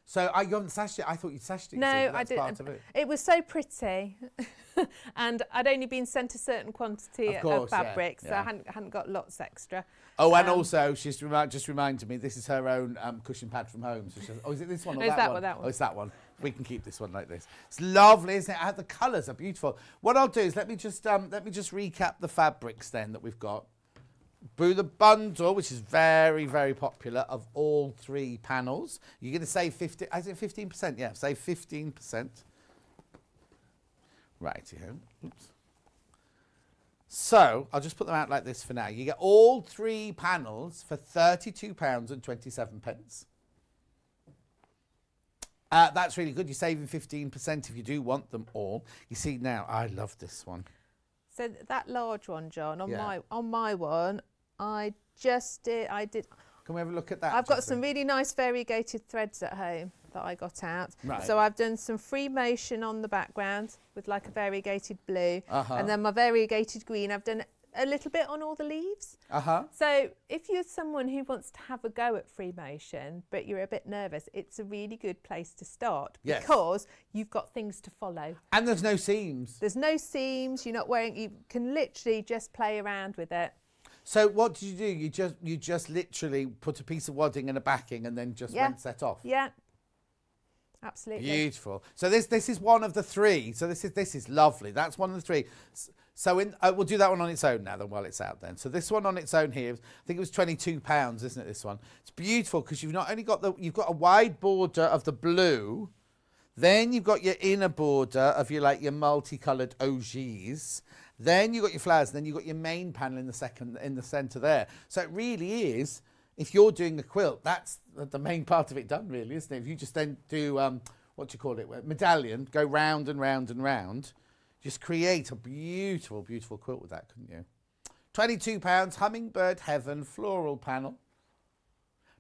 So I you haven't sashed it. I thought you'd sashed it. No, I didn't. Part of it. It was so pretty, and I'd only been sent a certain quantity Of course, yeah, fabric, so yeah. I hadn't, hadn't got lots extra. Oh, and Um, also she's remi- just reminded me this is her own um, cushion pad from home. So says, "Oh, is it this one or Is that, that one? one, that one? Oh, it's that one. We can keep this one like this. It's lovely, isn't it? The colours are beautiful. What I'll do is let me just um, let me just recap the fabrics then that we've got. Brew the bundle, which is very, very popular, of all three panels. You're going to save 50, is it 15%? Yeah, save 15%. Right, here. Oops. So, I'll just put them out like this for now. You get all three panels for £32 and 27 pence. Uh, that's really good. You're saving 15% if you do want them all. You see now, I love this one. So that large one, John, on Yeah. my on my one, I just did. I did. Can we have a look at that? I've got some really nice variegated threads at home that I got out. Right. So I've done some free motion on the background with like a variegated blue, Uh-huh. and then my variegated green. I've done a little bit on all the leaves. Uh huh. So if you're someone who wants to have a go at free motion, but you're a bit nervous, it's a really good place to start Yes. because you've got things to follow. And there's no seams. There's no seams. You're not wearing. You can literally just play around with it. So what did you do? You just you just literally put a piece of wadding and a backing and then just Yeah. went set off. Yeah. Absolutely. Beautiful. So this this is one of the three. So this is this is lovely. That's one of the three. So in uh, we'll do that one on its own now. Then while it's out, then. So this one on its own here, I think it was twenty two pounds, isn't it? This one. It's beautiful because you've not only got the you've got a wide border of the blue, then you've got your inner border of your like your multicoloured OGs. Then you've got your flowers. Then you've got your main panel in the second in the centre there. So it really is. If you're doing a quilt, that's the- main part of it done, really, isn't it? If you just then do um, what do you call it, medallion, go round and round and round, just create a beautiful, beautiful quilt with that, couldn't you? Twenty-two pounds, hummingbird heaven floral panel.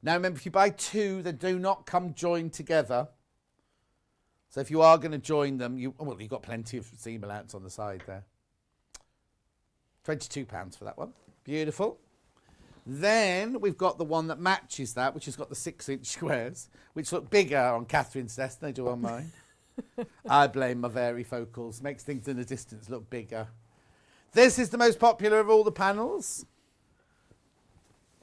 Now remember, if you buy two, they do not come joined together. So if you are going to join them, you well, you've got plenty of seam allowance on the side there. Twenty-two pounds for that one. Beautiful. Then we've got the one that matches that, which has got the six-inch squares, which look bigger on Katharine's desk than they do on mine. I blame my varifocals. Makes things in the distance look bigger. This is the most popular of all the panels.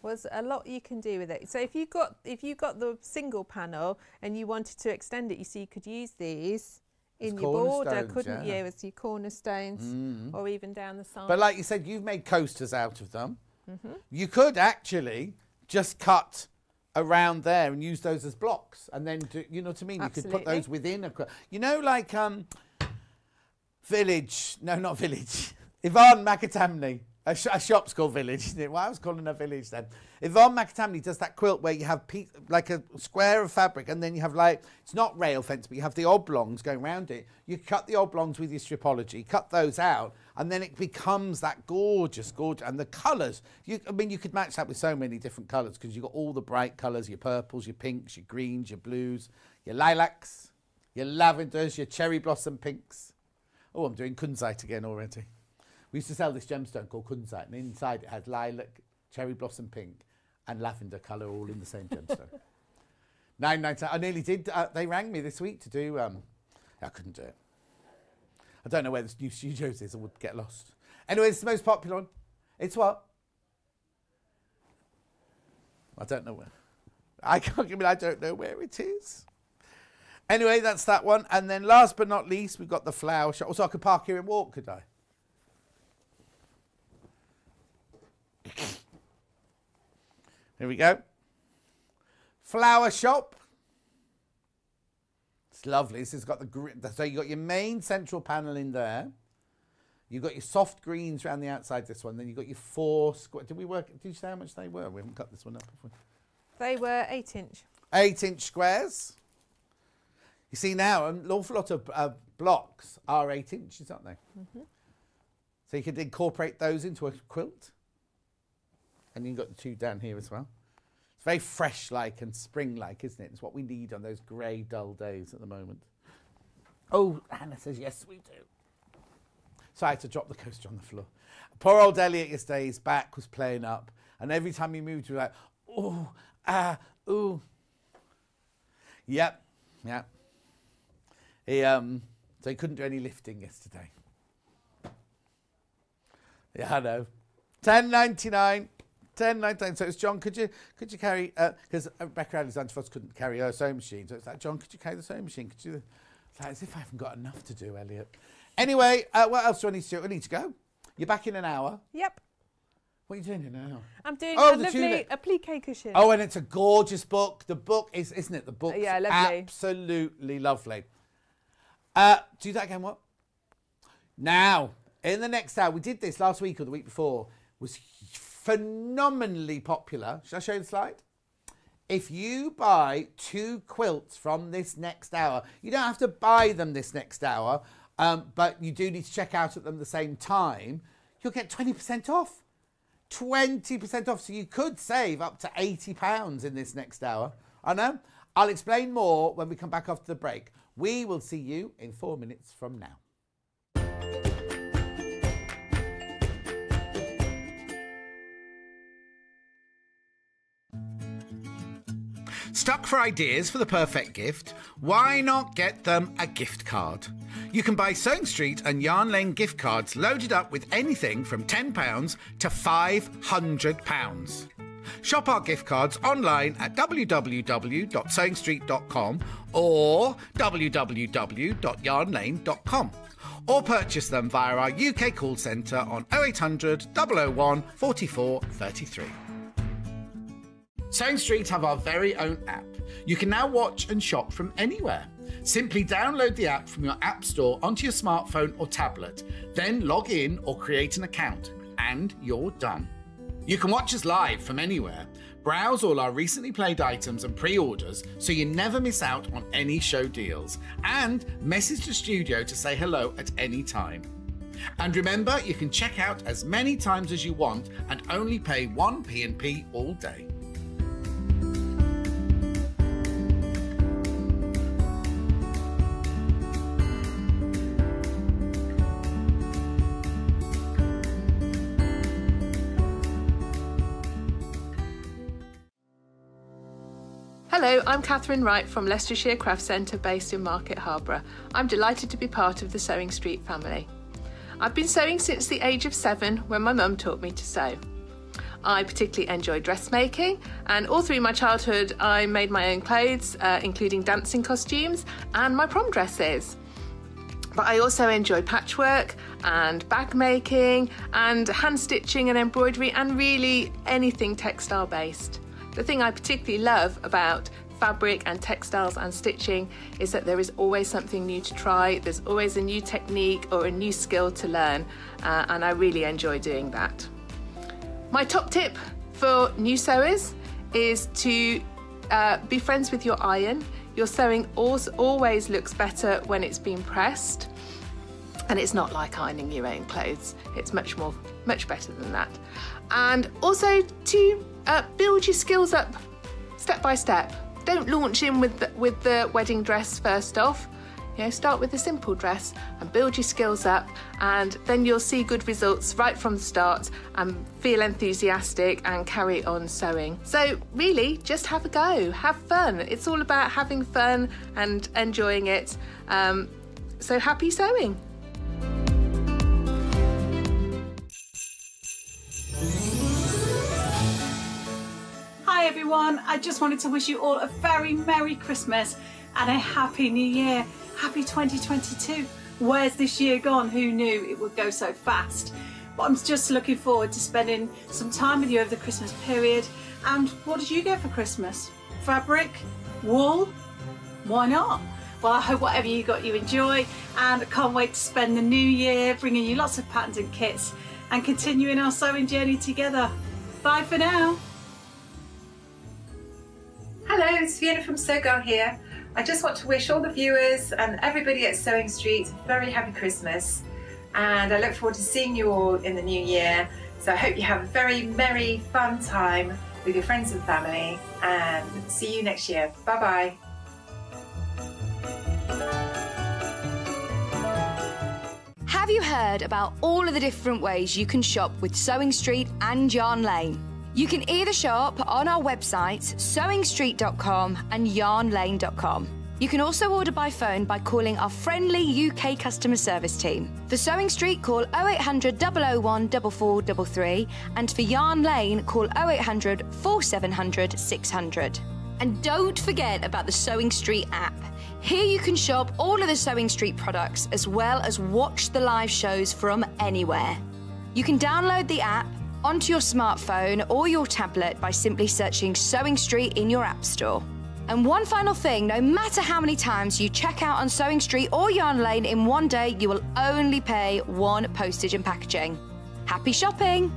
Was a lot you can do with it. So if you got if you got the single panel and you wanted to extend it, you see you could use these In your border, couldn't yeah. you? As your cornerstones Mm. or even down the side. But like you said, you've made coasters out of them. Mhm. You could actually just cut around there and use those as blocks, and then do, you know what I mean. You could put those within a. You know, like um, village. No, not village. Ivan McAtamney. A, sh- a shop's called Village, isn't it? Well, I was calling a Village then. Yvonne McAtamney does that quilt where you have like a square of fabric and then you have like, it's not rail fence, but you have the oblongs going around it. You cut the oblongs with your stripology, cut those out, and then it becomes that gorgeous, gorgeous. And the colours, you, I mean, you could match that with so many different colours because you've got all the bright colours your purples, your pinks, your greens, your blues, your lilacs, your lavenders, your cherry blossom pinks. Oh, I'm doing kunzite again already. We used to sell this gemstone called kunzite, and inside it had lilac, cherry blossom pink, and lavender colour all in the same gemstone. Nine ninety. I nearly did. Uh, they rang me this week to do. Um, I couldn't do it. I don't know where this new studios is. I would get lost. Anyway, it's the most popular one. It's what? I don't know where. I can't give me. I don't know where it is. Anyway, that's that one. And then last but not least, we've got the flower shop. Also, I could park here and walk, could I? Here we go. Flower shop. It's lovely. This has got the so you got your main central panel in there. You've got your soft greens around the outside. This one. Then you've got your four square. Did we work? Did you say how much they were? We haven't cut this one up. before. they were eight inch. Eight inch squares. You see now, an awful lot of uh, blocks are eight inches, aren't they? Mhm. So you could incorporate those into a quilt. And you've got the two down here as well. It's very fresh like and spring like, isn't it? It's what we need on those grey, dull days at the moment. Oh, Hannah says, yes, we do. So I had to drop the coaster on the floor. Poor old Elliot yesterday, his back was playing up. And every time he moved, he was like, oh, ah, ooh. Yep, yep. He, um, so he couldn't do any lifting yesterday. Yeah, I know. Ten ninety nine. Ten ninety nine. So it's John. Could you could you carry? Because uh, Rebecca Alexander Foss couldn't carry her sewing machine. So it's like John. Could you carry the sewing machine? Could you? It's like as if I haven't got enough to do, Elliot. Anyway, uh, what else do I need to do? I need to go. You're back in an hour. Yep. What are you doing in an hour? I'm doing Oh, a lovely tulip. applique cushion. Oh, and it's a gorgeous book. The book is, isn't it? The book. Yeah, lovely. Absolutely lovely. Uh, do that again. What? Now, in the next hour, we did this last week or the week before. Was phenomenally popular. Shall I show you the slide? If you buy two quilts from this next hour, you don't have to buy them this next hour, um, but you do need to check out at them the same time. You'll get 20% off. 20% off. So you could save up to £80 in this next hour. I know. I'll explain more when we come back after the break. We will see you in four minutes from now. Stuck for ideas for the perfect gift? Why not get them a gift card? You can buy Sewing Street and Yarn Lane gift cards loaded up with anything from £10 to £500. Shop our gift cards online at www.sewingstreet.com or www.yarnlane.com or purchase them via our UK call centre on 0800 001 44 33. Sewing Street have our very own app. You can now watch and shop from anywhere. Simply download the app from your app store onto your smartphone or tablet, then log in or create an account, and you're done. You can watch us live from anywhere, browse all our recently played items and pre orders so you never miss out on any show deals, and message the studio to say hello at any time. And remember, you can check out as many times as you want and only pay one P&P all day. Hello, I'm Katharine Wright from Leicestershire Craft Centre based in Market Harborough. I'm delighted to be part of the Sewing Street family. I've been sewing since the age of seven when my mum taught me to sew. I particularly enjoy dressmaking, and all through my childhood, I made my own clothes, uh, including dancing costumes and my prom dresses. But I also enjoy patchwork and bag making and hand stitching and embroidery and really anything textile based. The thing I particularly love about fabric and textiles and stitching is that there is always something new to try, there's always a new technique or a new skill to learn, uh, and I really enjoy doing that. My top tip for new sewers is to uh, be friends with your iron. Your sewing always looks better when it's been pressed. And it's not like ironing your own clothes. It's much more, much better than that. And also to uh, build your skills up step by step. Don't launch in with the, with the wedding dress first off. You know, start with a simple dress and build your skills up, and then you'll see good results right from the start and feel enthusiastic and carry on sewing. So, really, just have a go, have fun. It's all about having fun and enjoying it. Um, so, happy sewing. Hi everyone, I just wanted to wish you all a very Merry Christmas and a Happy New Year. Happy 2022. Where's this year gone? Who knew it would go so fast? But I'm just looking forward to spending some time with you over the Christmas period. And what did you get for Christmas? Fabric? Wool? Why not? Well, I hope whatever you got you enjoy and I can't wait to spend the new year bringing you lots of patterns and kits and continuing our sewing journey together. Bye for now. Hello, it's Fiona from Sewgirl here. I just want to wish all the viewers and everybody at Sewing Street a very happy Christmas. and I look forward to seeing you all in the new year. So I hope you have a very merry, fun time with your friends and family, and see you next year. Bye bye. Have you heard about all of the different ways you can shop with Sewing Street and Yarn Lane? You can either shop on our websites, sewingstreet.com and yarnlane.com. You can also order by phone by calling our friendly UK customer service team. For Sewing Street, call 0800 001 4433 and for Yarn Lane, call 0800 4700 600. And don't forget about the Sewing Street app. Here you can shop all of the Sewing Street products as well as watch the live shows from anywhere. You can download the app onto your smartphone or your tablet by simply searching Sewing Street in your App Store. And one final thing no matter how many times you check out on Sewing Street or Yarn Lane in one day, you will only pay one postage and packaging. Happy shopping!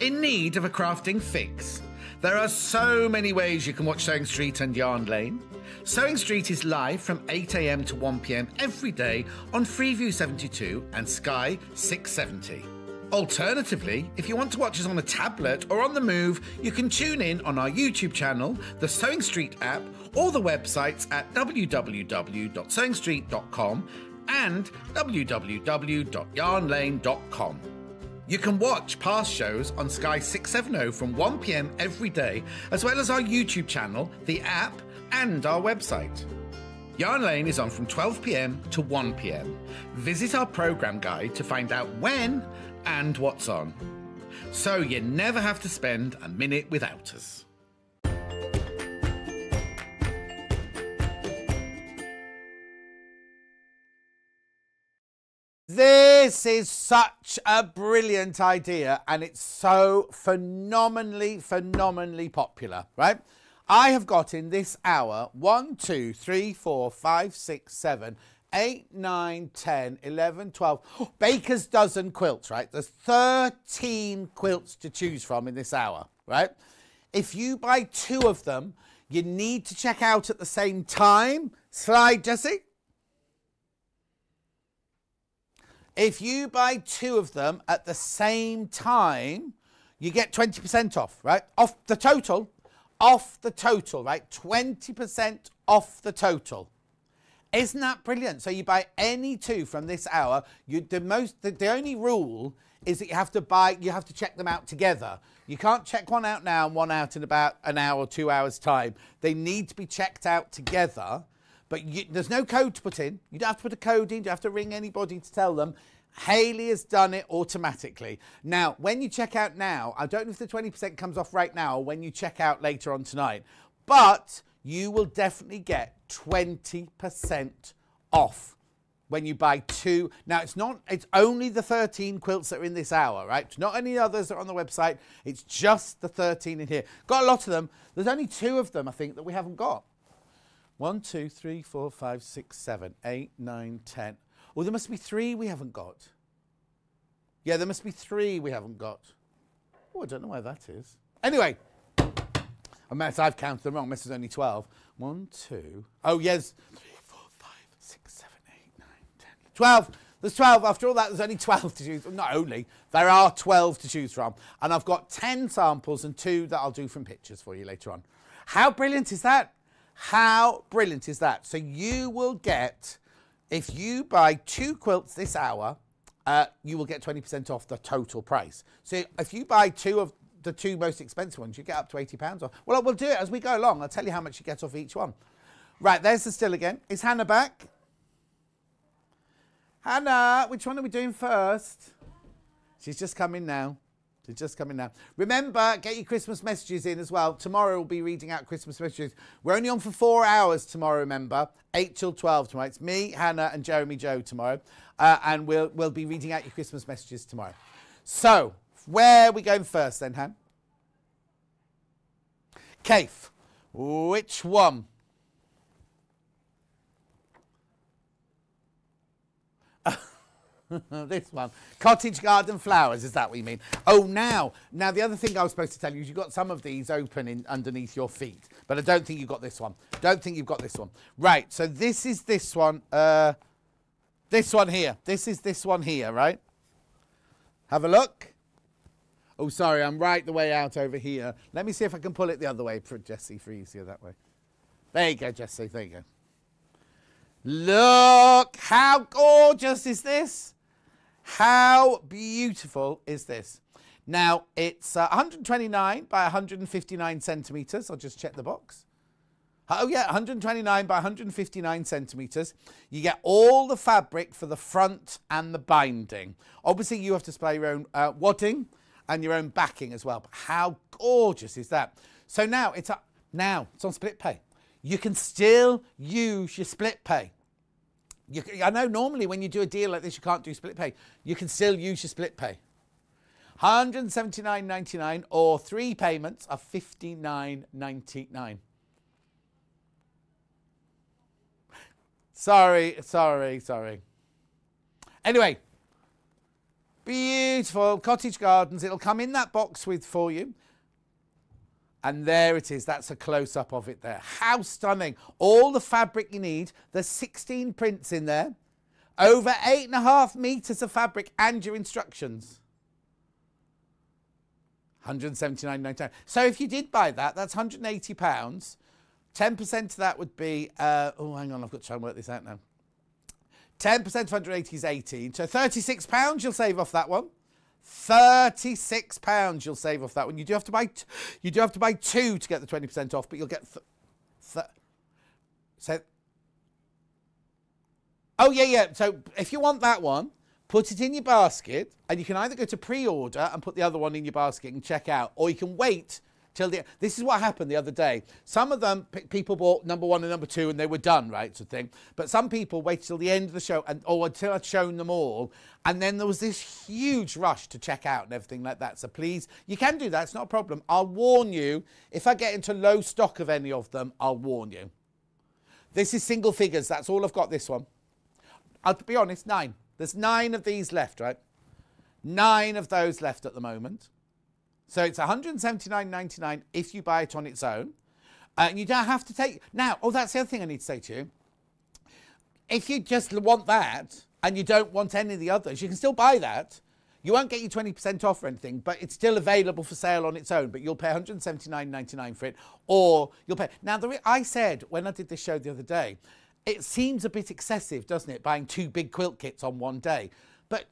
In need of a crafting fix? There are so many ways you can watch Sewing Street and Yarn Lane. Sewing Street is live from 8am to 1pm every day on Freeview 72 and Sky 670. Alternatively, if you want to watch us on a tablet or on the move, you can tune in on our YouTube channel, the Sewing Street app, or the websites at www.sewingstreet.com and www.yarnlane.com. You can watch past shows on Sky 670 from 1pm every day, as well as our YouTube channel, the app, and our website. Yarn Lane is on from 12pm to 1pm. Visit our programme guide to find out when and what's on. So you never have to spend a minute without us. This is such a brilliant idea and it's so phenomenally, phenomenally popular, right? I have got in this hour one, two, three, four, five, six, seven, eight, nine, 10, 11, 12. Baker's dozen quilts, right? There's 13 quilts to choose from in this hour, right? If you buy two of them, you need to check out at the same time. Slide, Jesse. If you buy two of them at the same time, you get 20% off, right? Off the total. Off the total, right? 20% off the total. Isn't that brilliant? So you buy any two from this hour. You the most the, the only rule is that you have to buy you have to check them out together. You can't check one out now and one out in about an hour or two hours time. They need to be checked out together. But you, there's no code to put in. You don't have to put a code in. You don't have to ring anybody to tell them. Haley has done it automatically. Now, when you check out now, I don't know if the 20% comes off right now or when you check out later on tonight, but you will definitely get 20% off when you buy two. Now, it's not, it's only the 13 quilts that are in this hour, right? Not any others that are on the website. It's just the 13 in here. Got a lot of them. There's only two of them, I think, that we haven't got. One, two, three, four, five, six, seven, eight, nine, ten. Oh, there must be three we haven't got. Yeah, there must be three we haven't got. Oh, I don't know where that is. Anyway, unless I've counted them wrong, unless there's only 12. One, two. Oh, yes. Three, four, five, six, seven, eight, nine, ten. 12. There's 12. After all that, there's only 12 to choose. Not only, there are 12 to choose from. And I've got 10 samples and two that I'll do from pictures for you later on. How brilliant is that? How brilliant is that? So you will get, if you buy two quilts this hour, uh, you will get 20% off the total price. So if you buy two of the two most expensive ones, you get up to £80 off. Well, we'll do it as we go along. I'll tell you how much you get off each one. Right, there's the still again. Is Hannah back? Hannah, which one are we doing first? She's just coming now. She's just coming now. Remember, get your Christmas messages in as well. Tomorrow we'll be reading out Christmas messages. We're only on for four hours tomorrow, remember. 8 till 12 tomorrow. It's me, Hannah, and Jeremy Joe tomorrow. Uh, and we'll, we'll be reading out your Christmas messages tomorrow. So, where are we going first then, Han? Kaffe, which one? this one. Cottage garden flowers, is that what you mean? Oh, now, now the other thing I was supposed to tell you is you've got some of these open in, underneath your feet, but I don't think you've got this one. Don't think you've got this one. Right, so this is this one. Uh, This one here. This is this one here, right? Have a look. Oh, sorry, I'm right the way out over here. Let me see if I can pull it the other way for Jesse, for easier that way. There you go, Jesse, There you go. Look, how gorgeous is this? How beautiful is this? Now, it's uh, 129 by 159 centimetres. I'll just check the box. Oh, yeah, 129 by 159 centimetres. You get all the fabric for the front and the binding. Obviously, you have to supply your own uh, wadding and your own backing as well. But how gorgeous is that? So now it's, a, now it's on split pay. You can still use your split pay. You, I know normally when you do a deal like this, you can't do split pay. You can still use your split pay. 179.99 or three payments of 59.99. Sorry, sorry, sorry. Anyway, beautiful cottage gardens. It'll come in that box with for you. And there it is. That's a close up of it there. How stunning. All the fabric you need. There's 16 prints in there. Over eight and a half meters of fabric and your instructions. 179.99. So if you did buy that, that's 180 pounds. 10% of that would be, uh, oh, hang on, I've got to try and work this out now. 10% of 180 is 18. So 36 pounds you'll save off that one. 36 pounds you'll save off that one. You do have to buy, you do have to buy two to get the 20% off, but you'll get, so, oh yeah, yeah. So if you want that one, put it in your basket and you can either go to pre-order and put the other one in your basket and check out, or you can wait till the. This is what happened the other day. Some of them people bought number one and number two and they were done, right, sort of thing. But some people waited till the end of the show and or until I'd shown them all, and then there was this huge rush to check out and everything like that. So please, you can do that. It's not a problem. I'll warn you if I get into low stock of any of them. I'll warn you. This is single figures. That's all I've got. This one. I'll be honest. Nine. There's nine of these left, right? Nine of those left at the moment. So it's 179.99 if you buy it on its own. Uh, and you don't have to take now. Oh, that's the other thing I need to say to you. If you just want that and you don't want any of the others, you can still buy that. You won't get your 20% off or anything, but it's still available for sale on its own. But you'll pay 179.99 for it, or you'll pay. Now, I said when I did this show the other day, it seems a bit excessive, doesn't it, buying two big quilt kits on one day? But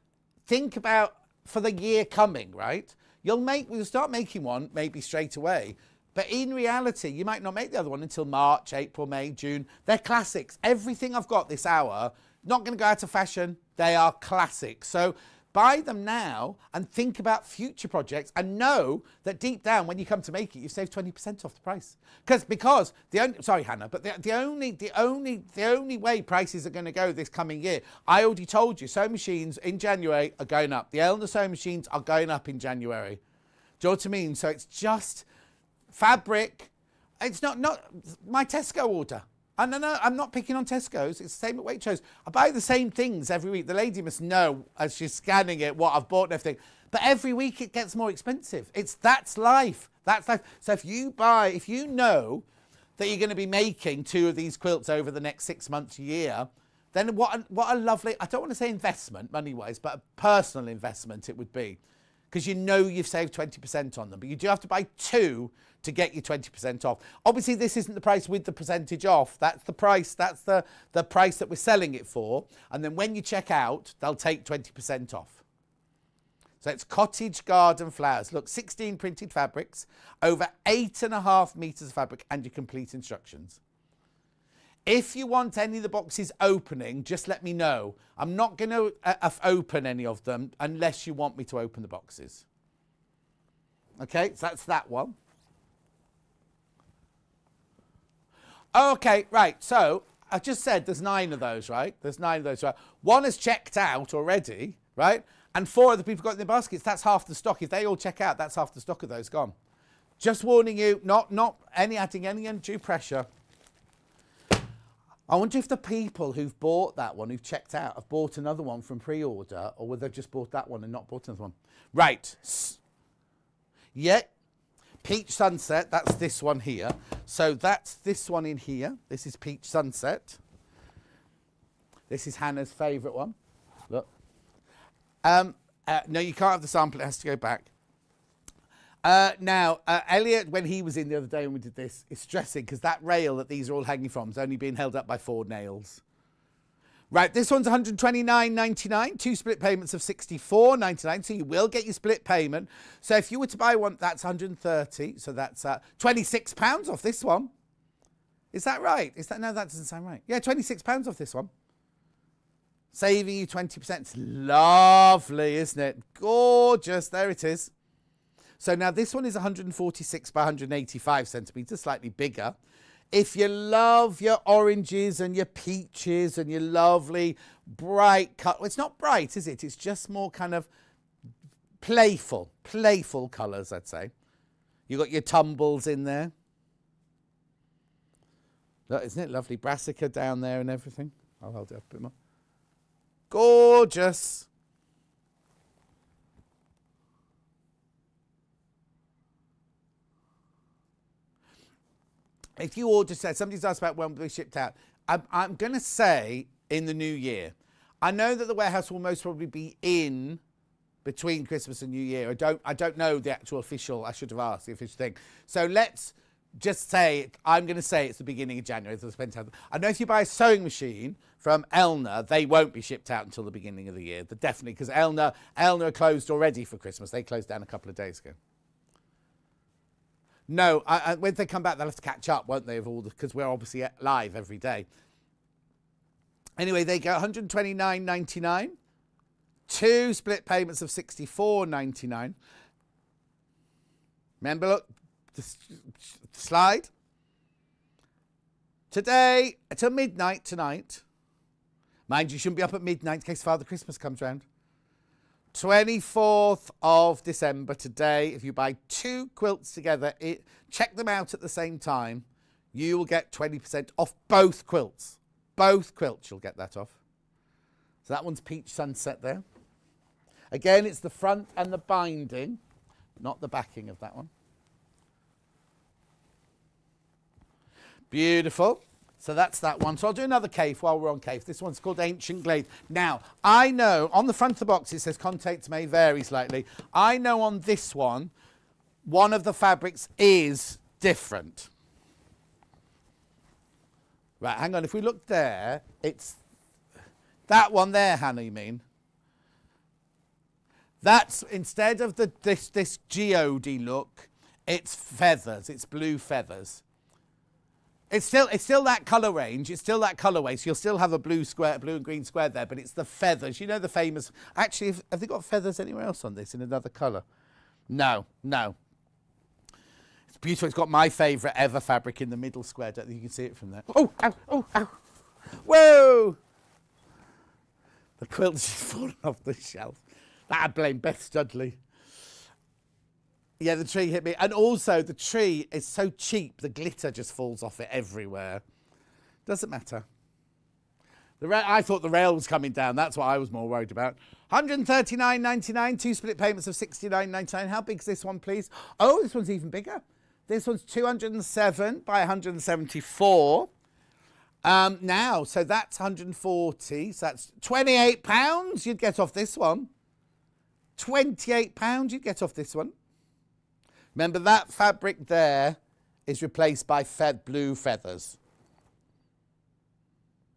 think about for the year coming, right? You'll make, we'll start making one maybe straight away. But in reality, you might not make the other one until March, April, May, June. They're classics. Everything I've got this hour, not going to go out of fashion. They are classics. So buy them now and think about future projects and know that deep down when you come to make it, you save 20% off the price. Because because the only sorry Hannah, but the, the only the only the only way prices are going to go this coming year, I already told you, sewing machines in January are going up. The Elna sewing machines are going up in January. Do you know what I mean? So it's just fabric. It's not not my Tesco order. And no, no, I'm not picking on Tesco's. It's the same at Waitrose. I buy the same things every week. The lady must know as she's scanning it what I've bought and everything. But every week it gets more expensive. It's that's life. That's life. So if you buy, if you know that you're going to be making two of these quilts over the next six months, year, then what a, what a lovely, I don't want to say investment money wise, but a personal investment it would be. Because you know you've saved 20% on them. But you do have to buy two to get you 20% off. Obviously, this isn't the price with the percentage off. That's the price, that's the, the price that we're selling it for. And then when you check out, they'll take 20% off. So it's cottage garden flowers. Look, 16 printed fabrics, over eight and a half meters of fabric, and your complete instructions. If you want any of the boxes opening, just let me know. I'm not going to uh, open any of them unless you want me to open the boxes. Okay, so that's that one. Okay, right. So I just said there's nine of those, right? There's nine of those, right? One has checked out already, right? And four other people got in their baskets. That's half the stock. If they all check out, that's half the stock of those gone. Just warning you, not not any adding any undue pressure. I wonder if the people who've bought that one, who've checked out, have bought another one from pre-order, or whether they've just bought that one and not bought another one. Right. Yeah. Peach Sunset, that's this one here. So that's this one in here. This is Peach Sunset. This is Hannah's favourite one. Look. Um, uh, no, you can't have the sample. It has to go back. Uh, now, uh, Elliot, when he was in the other day when we did this, is stressing because that rail that these are all hanging from is only being held up by four nails. Right, this one's 129.99, two split payments of 64.99, so you will get your split payment. So if you were to buy one, that's 130, so that's uh, 26 pounds off this one. Is that right? Is that no? That doesn't sound right. Yeah, 26 pounds off this one. Saving you 20%. It's lovely, isn't it? Gorgeous. There it is. So now this one is 146 by 185 centimetres, slightly bigger. If you love your oranges and your peaches and your lovely bright cut, well, it's not bright, is it? It's just more kind of playful, playful colours, I'd say. You got your tumbles in there. Look, isn't it lovely? Brassica down there and everything. I'll hold it up a bit more. Gorgeous. If you order, say, somebody's asked about when will be shipped out. I'm, I'm going to say in the new year. I know that the warehouse will most probably be in between Christmas and New Year. I don't, I don't know the actual official. I should have asked the official thing. So let's just say I'm going to say it's the beginning of January. So I know if you buy a sewing machine from Elna, they won't be shipped out until the beginning of the year. They're definitely because Elna Elna closed already for Christmas. They closed down a couple of days ago. No, I, I, when they come back, they'll have to catch up, won't they? Of all the because we're obviously live every day. Anyway, they go 129.99, two split payments of 64.99. Remember, look, the slide. Today, till midnight tonight. Mind you, shouldn't be up at midnight in case Father Christmas comes round. 24th of December today. If you buy two quilts together, it, check them out at the same time. You will get 20% off both quilts. Both quilts, you'll get that off. So that one's Peach Sunset there. Again, it's the front and the binding, not the backing of that one. Beautiful. So that's that one. So I'll do another Kaffe while we're on Kaffe. This one's called Ancient Glade. Now, I know on the front of the box it says contents may vary slightly. I know on this one, one of the fabrics is different. Right, hang on. If we look there, it's that one there, Hannah, you mean? That's instead of the this this geode look, it's feathers. It's blue feathers. It's still it's still that colour range. It's still that colourway. So you'll still have a blue square, blue and green square there. But it's the feathers. You know the famous. Actually, have, they got feathers anywhere else on this in another colour? No, no. It's beautiful. It's got my favourite ever fabric in the middle square. Don't you can see it from there. Oh, ow, oh, ow. Whoa! The quilt's just fallen off the shelf. That I blame Beth Studley. Yeah, the tree hit me. And also, the tree is so cheap, the glitter just falls off it everywhere. Doesn't matter. I thought the rail was coming down. That's what I was more worried about. 139.99, two split payments of 69.99. How big is this one, please? Oh, this one's even bigger. This one's 207 by 174. Um, now, so that's 140. So that's 28 pounds you'd get off this one. 28 pounds you'd get off this one. Remember that fabric there is replaced by fed blue feathers.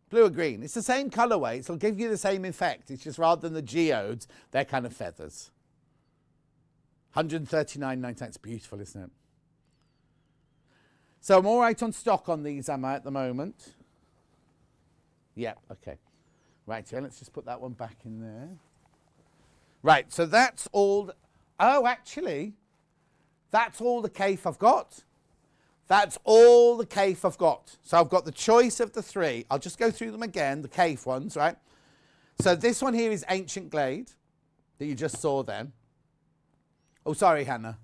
Blue or green. It's the same colourway. It'll give you the same effect. It's just rather than the geodes, they're kind of feathers. 139.99. It's beautiful, isn't it? So I'm all right on stock on these, am I, at the moment? Yep, okay. Right, so let's just put that one back in there. Right, so that's all. Oh, actually, that's all the Kaffe I've got. That's all the Kaffe I've got. So I've got the choice of the three. I'll just go through them again, the Kaffe ones, right? So this one here is Ancient Glade that you just saw then. Oh, sorry, Hannah.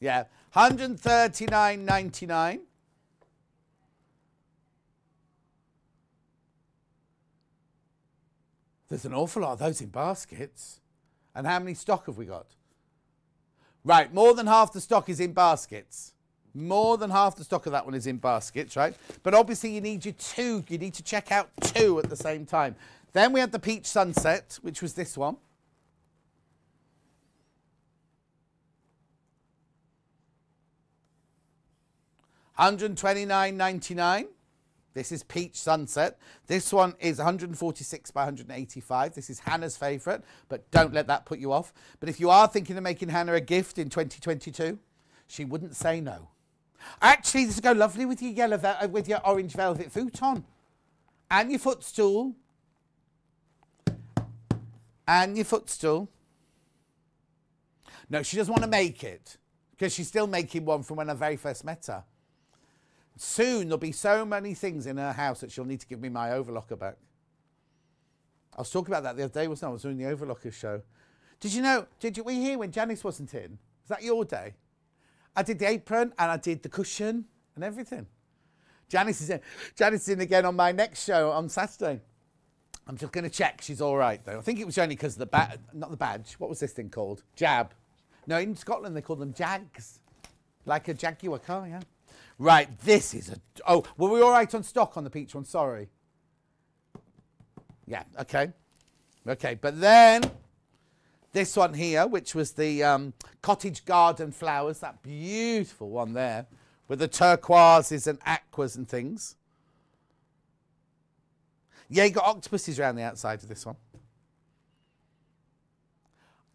Yeah, 139.99. There's an awful lot of those in baskets. And how many stock have we got? Right, more than half the stock is in baskets. More than half the stock of that one is in baskets, right? But obviously you need your two. You need to check out two at the same time. Then we had the Peach Sunset, which was this one. Hundred twenty-nine ninety-nine. This is Peach Sunset. This one is 146 by 185. This is Hannah's favourite, but don't let that put you off. But if you are thinking of making Hannah a gift in 2022, she wouldn't say no. Actually, this would go lovely with your yellow, uh, with your orange velvet futon, and your footstool, and your footstool. No, she doesn't want to make it because she's still making one from when I very first met her. Soon there'll be so many things in her house that she'll need to give me my overlocker back. I was talking about that the other day, wasn't I? I was doing the overlocker show. Did you know, did you, were you here when Janice wasn't in? Was that your day? I did the apron and I did the cushion and everything. Janice is in. Janice is in again on my next show on Saturday. I'm just going to check she's all right though. I think it was only because the badge, not the badge. What was this thing called? Jab. No, in Scotland they call them Jags, like a Jaguar car. Yeah. Right, this is a. Oh, were we all right on stock on the peach one? Sorry. Yeah, okay. Okay, but then this one here, which was the um, cottage garden flowers, that beautiful one there, with the turquoises and aquas and things. Yeah, you got octopuses around the outside of this one.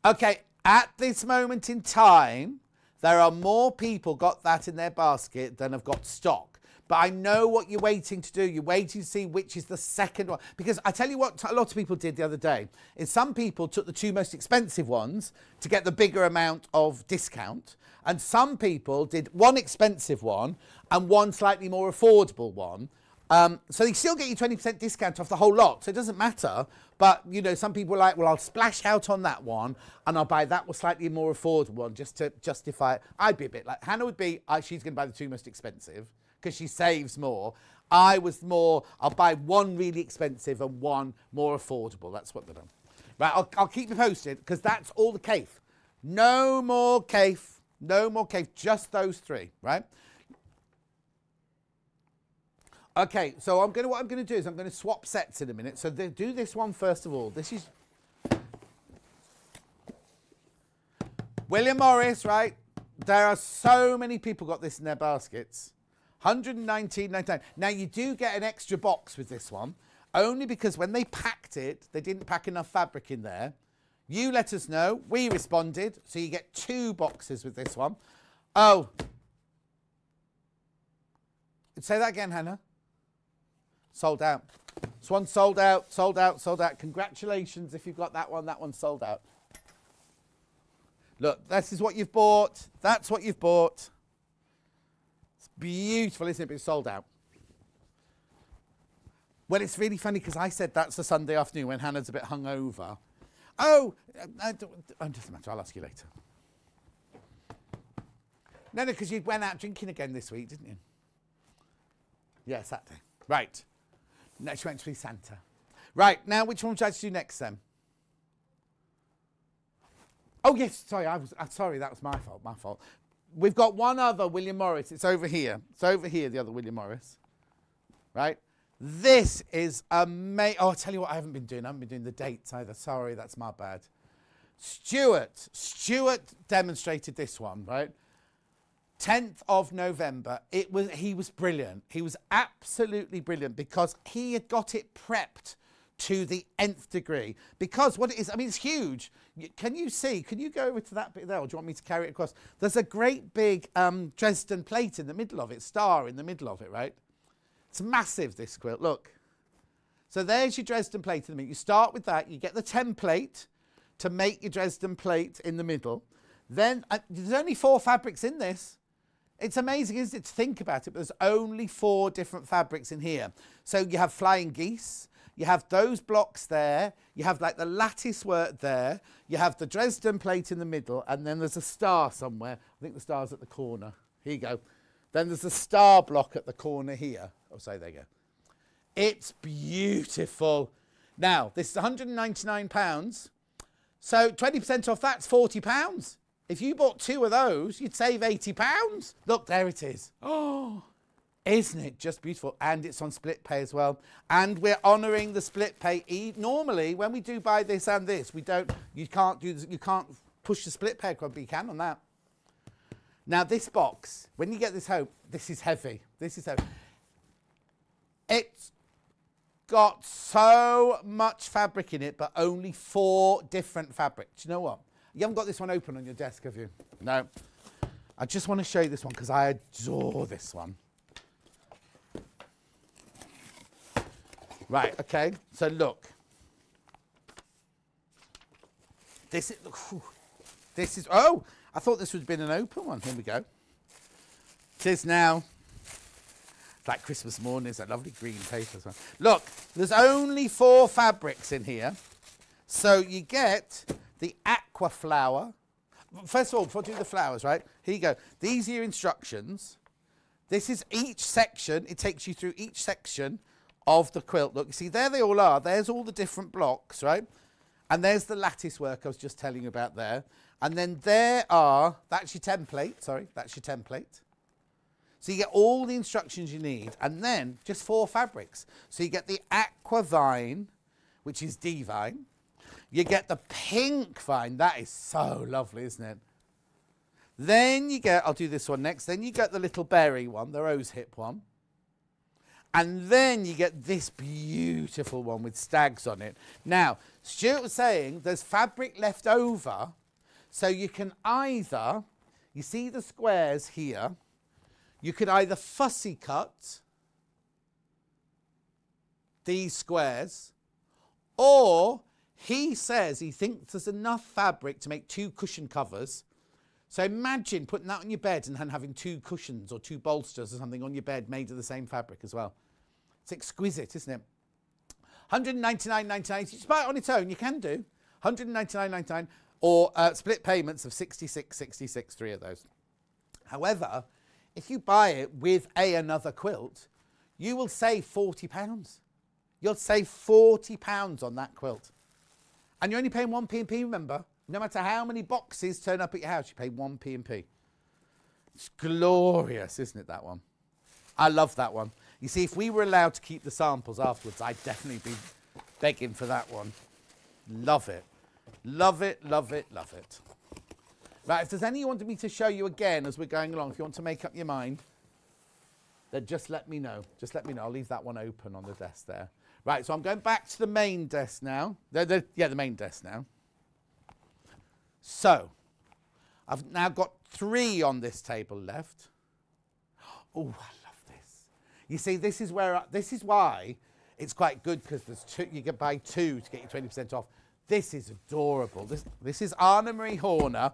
Okay, at this moment in time, there are more people got that in their basket than have got stock. But I know what you're waiting to do. You're waiting to see which is the second one. Because I tell you what a lot of people did the other day is some people took the two most expensive ones to get the bigger amount of discount. And some people did one expensive one and one slightly more affordable one. Um, so they still get you 20% discount off the whole lot. So it doesn't matter. But, you know, some people are like, well, I'll splash out on that one and I'll buy that one slightly more affordable one just to justify it. I'd be a bit like, Hannah would be, uh, she's going to buy the two most expensive because she saves more. I was more, I'll buy one really expensive and one more affordable. That's what they're doing. Right, I'll, I'll keep you posted because that's all the Kaffe. No more Kaffe. No more Kaffe. Just those three, right? Okay, so I'm to what I'm going to do is I'm going to swap sets in a minute. So do this one first of all. This is William Morris, right? There are so many people got this in their baskets. 119.99. Now you do get an extra box with this one, only because when they packed it, they didn't pack enough fabric in there. You let us know. We responded, so you get two boxes with this one. Oh, say that again, Hannah. Sold out. This one sold out, sold out, sold out. Congratulations if you've got that one. That one's sold out. Look, this is what you've bought. That's what you've bought. It's beautiful, isn't it? But it's sold out. Well, it's really funny because I said that's a Sunday afternoon when Hannah's a bit hungover. Oh, uh, I don't, it doesn't matter. I'll ask you later. No, no, because you went out drinking again this week, didn't you? Yeah, Saturday. Right. Next, went to Santa. Right, now which one would like to do next then? Oh, yes, sorry, I was, uh, sorry, that was my fault, my fault. We've got one other William Morris. It's over here. It's over here, the other William Morris. Right? This is amazing. Oh, I'll tell you what I haven't been doing. I haven't been doing the dates either. Sorry, that's my bad. Stuart. Stuart demonstrated this one, right? 10th of November, it was he was brilliant. He was absolutely brilliant because he had got it prepped to the nth degree. Because what it is, I mean, it's huge. Can you see? Can you go over to that bit there, or do you want me to carry it across? There's a great big um, Dresden plate in the middle of it, star in the middle of it, right? It's massive, this quilt. Look. So there's your Dresden plate in the middle. You start with that. You get the template to make your Dresden plate in the middle. Then uh, there's only four fabrics in this. It's amazing, isn't it, to think about it, but there's only four different fabrics in here. So you have flying geese, you have those blocks there, you have like the lattice work there, you have the Dresden plate in the middle, and then there's a star somewhere. I think the star's at the corner. Here you go. Then there's a star block at the corner here. Oh, so there you go. It's beautiful. Now, this is £199. So 20% off that's £40. If you bought two of those, you'd save 80 pounds. Look, there it is. Oh, isn't it just beautiful? And it's on split pay as well. And we're honouring the split pay. E- Normally, when we do buy this and this, we don't, you can't do, you can't push the split pay across, but you can on that. Now, this box, when you get this home, this is heavy. This is heavy. It's got so much fabric in it, but only four different fabrics. Do you know what? You haven't got this one open on your desk, have you? No. I just want to show you this one because I adore this one. Right, okay. So look. This is, whew, this is, oh, I thought this would have been an open one. Here we go. It is now. It's like Christmas morning, it's a lovely green paper as well. Look, there's only four fabrics in here. So you get the aqua flower. First of all, before I do the flowers, right? Here you go. These are your instructions. This is each section. It takes you through each section of the quilt. Look, you see, there they all are. There's all the different blocks, right? And there's the lattice work I was just telling you about there. And then there are, that's your template, sorry, that's your template. So you get all the instructions you need, and then just four fabrics. So you get the aqua vine, which is D-vine. You get the pink vine. That is so lovely, isn't it? Then you get, I'll do this one next. Then you get the little berry one, the rose hip one. And then you get this beautiful one with stags on it. Now, Stuart was saying there's fabric left over, so you can either, you see the squares here, you could either fussy cut these squares, or he says he thinks there's enough fabric to make two cushion covers. So imagine putting that on your bed and then having two cushions or two bolsters or something on your bed made of the same fabric as well. It's exquisite, isn't it? 199.99. Just buy it on its own. You can do 199.99 or uh, split payments of 66.66. Three of those. However, if you buy it with a another quilt, you will save 40 pounds. You'll save 40 pounds on that quilt. And you're only paying one P&P, remember? No matter how many boxes turn up at your house, you pay one P&P. It's glorious, isn't it, that one? I love that one. You see, if we were allowed to keep the samples afterwards, I'd definitely be begging for that one. Love it. Love it, love it, love it. Right, if there's any you want me to show you again as we're going along, if you want to make up your mind, then just let me know. Just let me know. I'll leave that one open on the desk there. Right, so I'm going back to the main desk now. The, the, yeah, the main desk now. So, I've now got three on this table left. Oh, I love this. You see, this is where I, this is why it's quite good because there's two. You can buy two to get your 20% off. This is adorable. This this is Anna Maria Horner.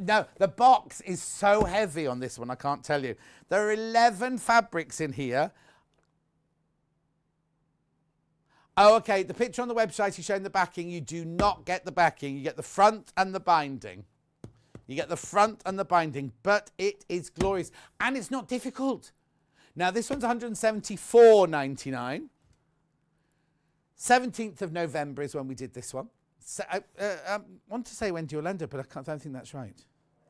No, the box is so heavy on this one, I can't tell you. There are 11 fabrics in here. Oh, okay. The picture on the website is showing the backing. You do not get the backing. You get the front and the binding. You get the front and the binding, but it is glorious and it's not difficult. Now this one's 174.99. 17th of November is when we did this one. So, uh, uh, I want to say Wendy Orlando, but I, can't, I don't think that's right.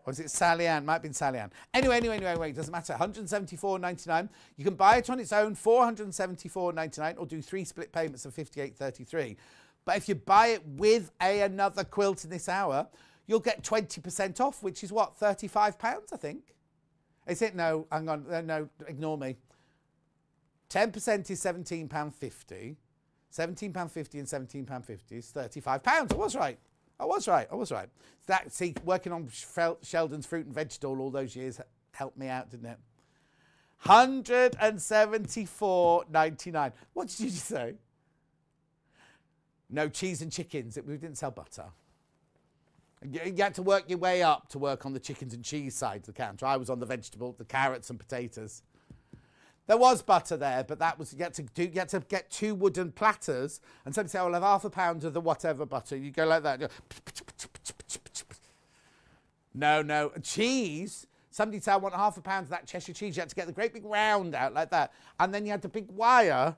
Or is it Sally Ann? Might have been Sally Ann. Anyway, anyway, anyway, anyway, it doesn't matter. 174.99. You can buy it on its own, 474.99, or do three split payments of 58.33. But if you buy it with a another quilt in this hour, you'll get 20% off, which is what, £35, I think? Is it? No, hang on. Uh, no, ignore me. 10% is £17.50. £17.50 and £17.50 is £35. I was right. I was right. I was right. That see, working on Sheldon's fruit and veg stall all those years helped me out, didn't it? Hundred and seventy-four ninety-nine. What did you say? No cheese and chickens. We didn't sell butter. You had to work your way up to work on the chickens and cheese side of the counter. I was on the vegetable, the carrots and potatoes. There was butter there, but that was you had to do. You had to get two wooden platters, and somebody say, oh, "I'll have half a pound of the whatever butter." You go like that. No, no cheese. Somebody say, "I want half a pound of that Cheshire cheese." You had to get the great big round out like that, and then you had the big wire,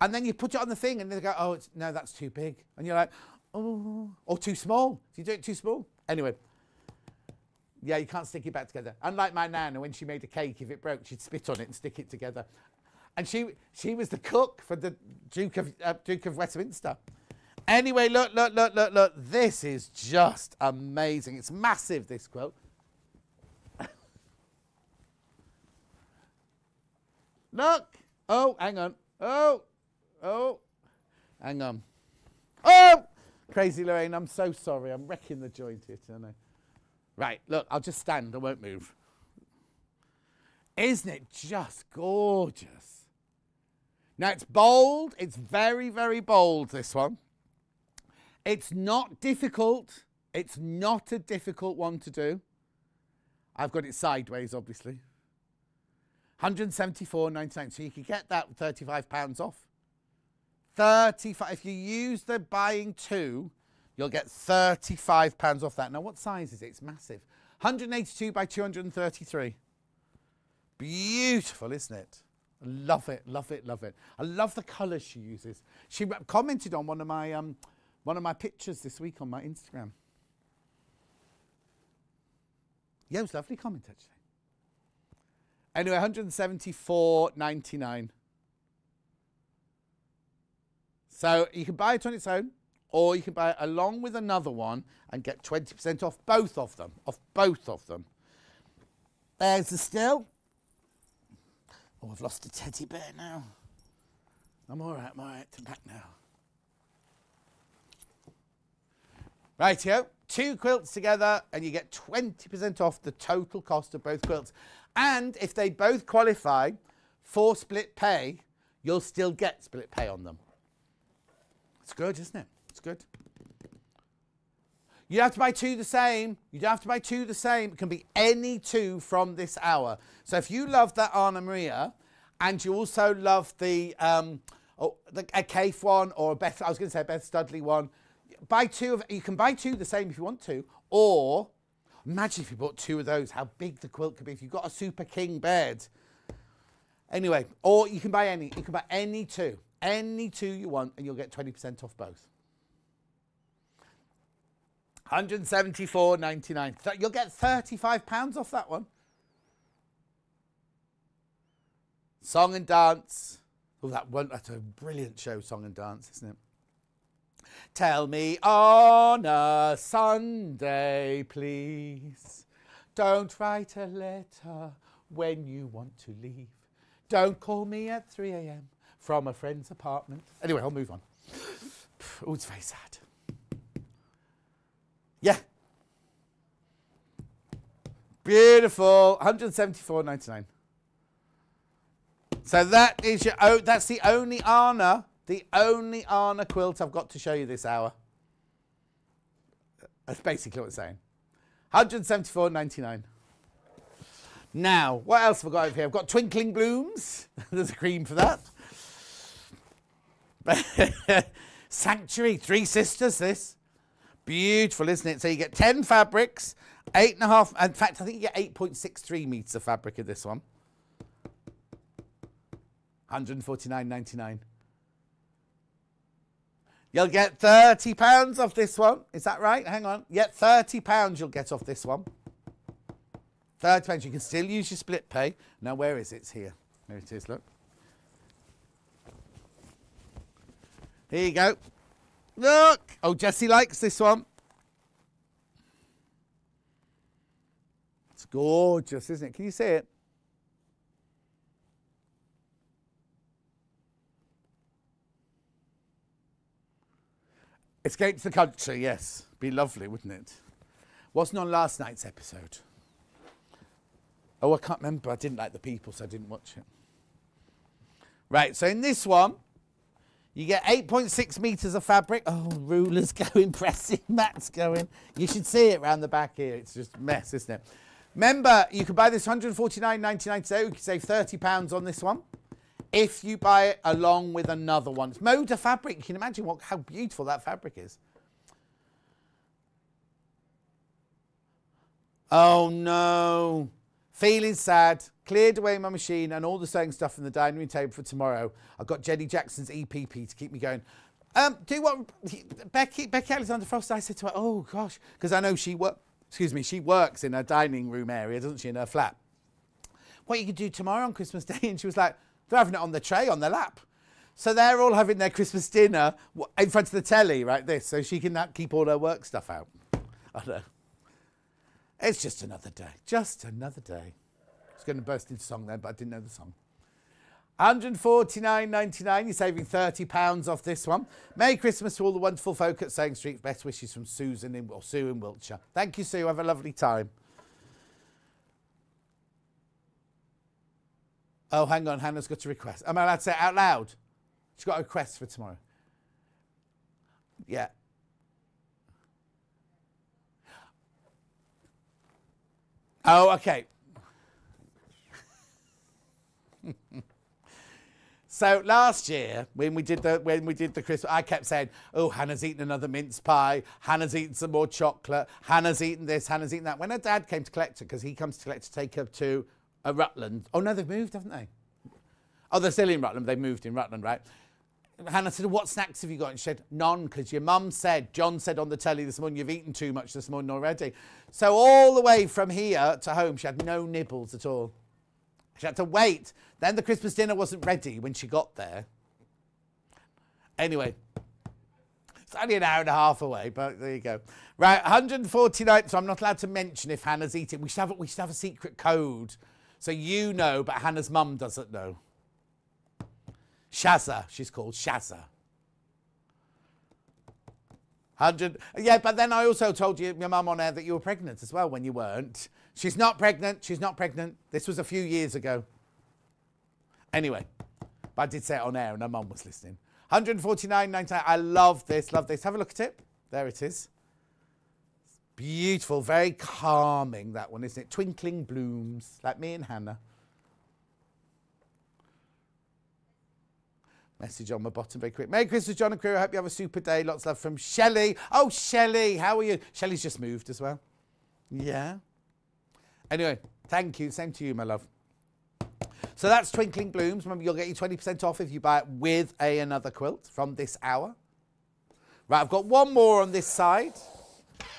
and then you put it on the thing, and they go, "Oh, no, that's too big," and you're like, "Oh, or too small." Do you do it too small? Anyway, Yeah, you can't stick it back together. Unlike my nana, when she made a cake, if it broke, she'd spit on it and stick it together. And she she was the cook for the Duke of uh, Duke of Westminster. Anyway, look, look, look, look, look. This is just amazing. It's massive. This quilt. look. Oh, hang on. Oh, oh, hang on. Oh, crazy Lorraine. I'm so sorry. I'm wrecking the joint here, aren't I? Right, look, I'll just stand, I won't move. Isn't it just gorgeous? Now it's bold, it's very, very bold, this one. It's not difficult, it's not a difficult one to do. I've got it sideways, obviously. 174.99, so you can get that 35 pounds off. 35, if you use the buying two, you'll get £35 off that. Now, what size is it? It's massive. 182 by 233. Beautiful, isn't it? Love it, love it, love it. I love the colours she uses. She commented on one of my um, one of my pictures this week on my Instagram. Yeah, it was lovely comment actually. Anyway, 174.99. So you can buy it on its own or you can buy it along with another one and get 20% off both of them, off both of them. There's the still. Oh, I've lost a teddy bear now. I'm all right, I'm all right, I'm back now. Rightio, two quilts together and you get 20% off the total cost of both quilts. And if they both qualify for split pay, you'll still get split pay on them. It's good, isn't it? It's good. You have to buy two the same. You don't have to buy two the same. It can be any two from this hour. So if you love that Anna Maria and you also love the, um, oh, the a Kaffe one or a Beth, I was going to say Beth Studley one, buy two of, you can buy two the same if you want to, or imagine if you bought two of those, how big the quilt could be if you've got a Super King bed. Anyway, or you can buy any, you can buy any two, any two you want and you'll get 20% off both. 174.99. So you'll get 35 pounds off that one. Song and dance. Oh, that one, that's a brilliant show, Song and Dance, isn't it? Tell me on a Sunday, please. Don't write a letter when you want to leave. Don't call me at 3 a.m. from a friend's apartment. Anyway, I'll move on. Oh, it's very sad. Yeah. Beautiful. 174.99. So that is your oh that's the only Arna, the only Arna quilt I've got to show you this hour. That's basically what it's saying. 174.99. Now, what else have I got over here? I've got Twinkling Blooms. There's a cream for that. Sanctuary, Three Sisters, this. Beautiful, isn't it? So you get 10 fabrics, eight and a half, in fact, I think you get 8.63 metres of fabric in this one. 149.99. You'll get £30 off this one. Is that right? Hang on. Yet £30 you'll get off this one. £30. You can still use your split pay. Now, where is it? It's here. There it is, look. Here you go. Look. Oh, Jesse likes this one. It's gorgeous, isn't it? Can you see it? Escapes the country, yes. Be lovely, wouldn't it? Wasn't on last night's episode. Oh, I can't remember. I didn't like the people, so I didn't watch it. Right, so in this one, you get 8.6 metres of fabric. Oh, ruler's going, pressing, mat's going. You should see it around the back here. It's just mess, isn't it? Remember, you can buy this 149.99 today. You can save £30 on this one if you buy it along with another one. It's Moda fabric. You can imagine what, how beautiful that fabric is. Oh no. Feeling sad. Cleared away my machine and all the sewing stuff from the dining room table for tomorrow. I've got Jenny Jackson's EPP to keep me going. Um, do what Becky, Becky Alexander Frost, I said to her, oh gosh, because I know she work, excuse me, she works in her dining room area, doesn't she, in her flat. What you could do tomorrow on Christmas Day? And she was like, they're having it on the tray, on the lap. So they're all having their Christmas dinner in front of the telly, right? This, so she can keep all her work stuff out. I know. It's just another day. Just another day. I was going to burst into song then, but I didn't know the song. 149.99. You're saving £30 off this one. Merry Christmas to all the wonderful folk at Sewing Street. Best wishes from Susan in, or Sue in Wiltshire. Thank you, Sue. Have a lovely time. Oh, hang on. Hannah's got a request. Am I allowed to say it out loud? She's got a request for tomorrow. Yeah. Oh, okay. so last year, when we did the when we did the Christmas, I kept saying, "Oh, Hannah's eaten another mince pie. Hannah's eaten some more chocolate. Hannah's eaten this. Hannah's eaten that." When her dad came to collect her, because he comes to collect to take her to a Rutland. Oh no, they've moved, haven't they? Oh, they're still in Rutland. They moved in Rutland, right? Hannah said, What snacks have you got? And she said, None, because your mum said, John said on the telly this morning, you've eaten too much this morning already. So, all the way from here to home, she had no nibbles at all. She had to wait. Then the Christmas dinner wasn't ready when she got there. Anyway, it's only an hour and a half away, but there you go. Right, 149. So I'm not allowed to mention if Hannah's eating. We should have, we should have a secret code. So you know, but Hannah's mum doesn't know. Shazza, she's called Shazza. 100. Yeah, but then I also told you, your mum on air, that you were pregnant as well when you weren't. She's not pregnant. She's not pregnant. This was a few years ago. Anyway, but I did say it on air and her mum was listening. 149.99. I love this. Love this. Have a look at it. There it is. Beautiful. Very calming, that one, isn't it? Twinkling blooms, like me and Hannah. Message on my bottom very quick. Merry Christmas, John and crew. I hope you have a super day. Lots of love from Shelley. Oh, Shelley, how are you? Shelley's just moved as well. Yeah. Anyway, thank you. Same to you, my love. So that's Twinkling Blooms. Remember, you'll get you 20% off if you buy it with a another quilt from this hour. Right, I've got one more on this side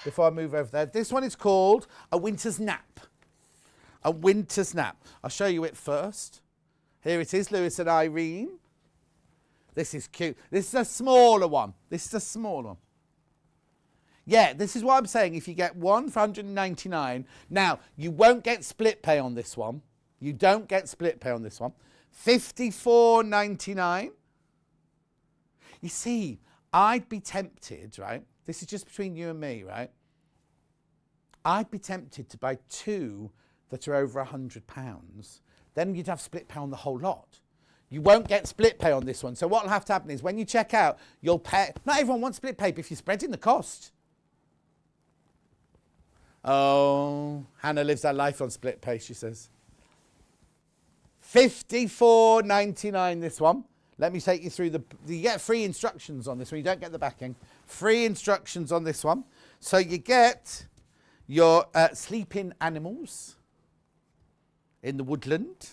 before I move over there. This one is called A Winter's Nap. A Winter's Nap. I'll show you it first. Here it is, Lewis and Irene. This is cute. This is a smaller one. This is a smaller one. Yeah, this is what I'm saying. If you get one for 199, now you won't get split pay on this one. You don't get split pay on this one. 54.99. You see, I'd be tempted, right? This is just between you and me, right? I'd be tempted to buy two that are over a hundred pounds. Then you'd have split pay on the whole lot. You won't get split pay on this one. So what will have to happen is when you check out, you'll pay. Not everyone wants split pay, but if you're spreading the cost. Oh, Hannah lives her life on split pay, she says. 54.99 this one. Let me take you through the. You get free instructions on this one. You don't get the backing. Free instructions on this one. So you get your uh, sleeping animals in the woodland.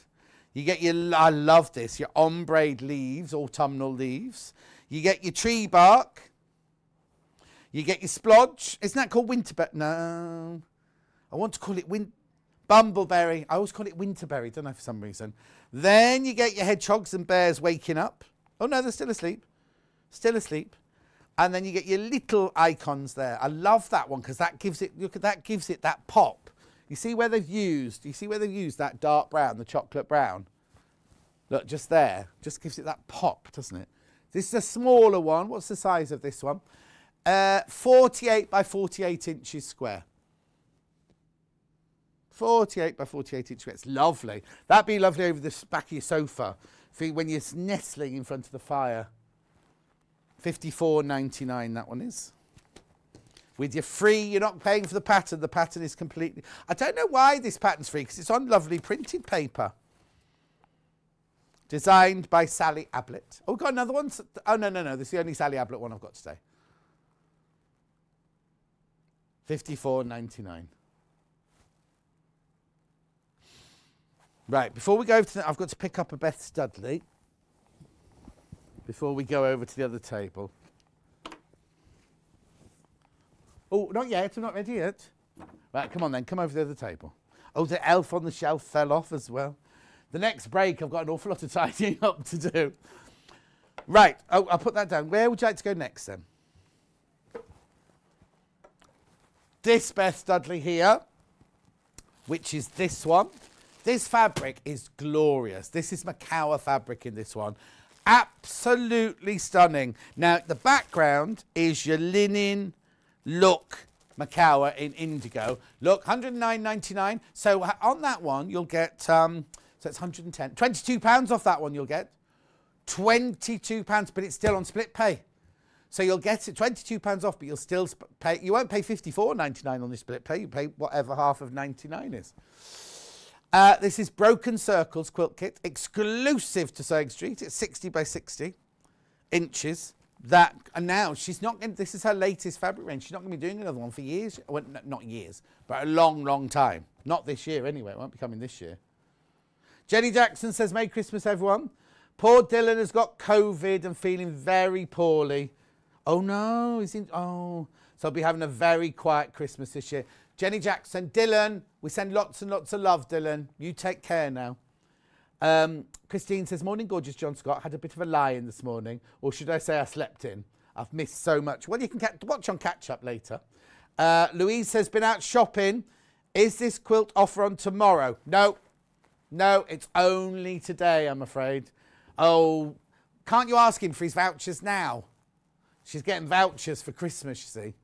You get your, I love this, your ombre leaves, autumnal leaves. You get your tree bark. You get your splodge. Isn't that called winterberry? No. I want to call it win bumbleberry. I always call it winterberry, don't know for some reason. Then you get your hedgehogs and bears waking up. Oh, no, they're still asleep. Still asleep. And then you get your little icons there. I love that one because that gives it, look at that, gives it that pop. You see where they've used, you see where they've used that dark brown, the chocolate brown? Look, just there, just gives it that pop, doesn't it? This is a smaller one. What's the size of this one? Uh, 48 by 48 inches square. 48 by 48 inches square. It's lovely. That'd be lovely over the back of your sofa when you're nestling in front of the fire. 54.99 that one is with your free, you're not paying for the pattern. The pattern is completely. I don't know why this pattern's free because it's on lovely printed paper. Designed by Sally Ablett. Oh, we've got another one. Oh, no, no, no. This is the only Sally Ablett one I've got today. Fifty-four ninety-nine. Right, before we go over to the, I've got to pick up a Beth Studley before we go over to the other table. Oh, not yet. I'm not ready yet. Right, come on then, come over to the other table. Oh, the elf on the shelf fell off as well. The next break, I've got an awful lot of tidying up to do. Right, oh, I'll put that down. Where would you like to go next then? This Beth Studley here, which is this one. This fabric is glorious. This is Makower fabric in this one. Absolutely stunning. Now, the background is your linen look Makower in indigo. Look, 109.99. So on that one, you'll get, um, so it's 110, 22 pounds off that one you'll get. 22 pounds, but it's still on split pay. So you'll get it 22 pounds off, but you'll still pay, you won't pay 54.99 on this split pay. You pay whatever half of 99 is. Uh, this is Broken Circles quilt kit, exclusive to Sewing Street. It's 60 by 60 inches. That and now she's not going. This is her latest fabric range. She's not going to be doing another one for years. Well, not years, but a long, long time. Not this year anyway. It won't be coming this year. Jenny Jackson says, "Merry Christmas, everyone." Poor Dylan has got COVID and feeling very poorly. Oh no, he's in. Oh, so I'll be having a very quiet Christmas this year. Jenny Jackson, Dylan, we send lots and lots of love, Dylan. You take care now. Um, Christine says, Morning, gorgeous John Scott. Had a bit of a lie in this morning, or should I say I slept in? I've missed so much. Well, you can watch on catch up later. Uh, Louise says, Been out shopping. Is this quilt offer on tomorrow? No. No, it's only today, I'm afraid. Oh, can't you ask him for his vouchers now? She's getting vouchers for Christmas, you see.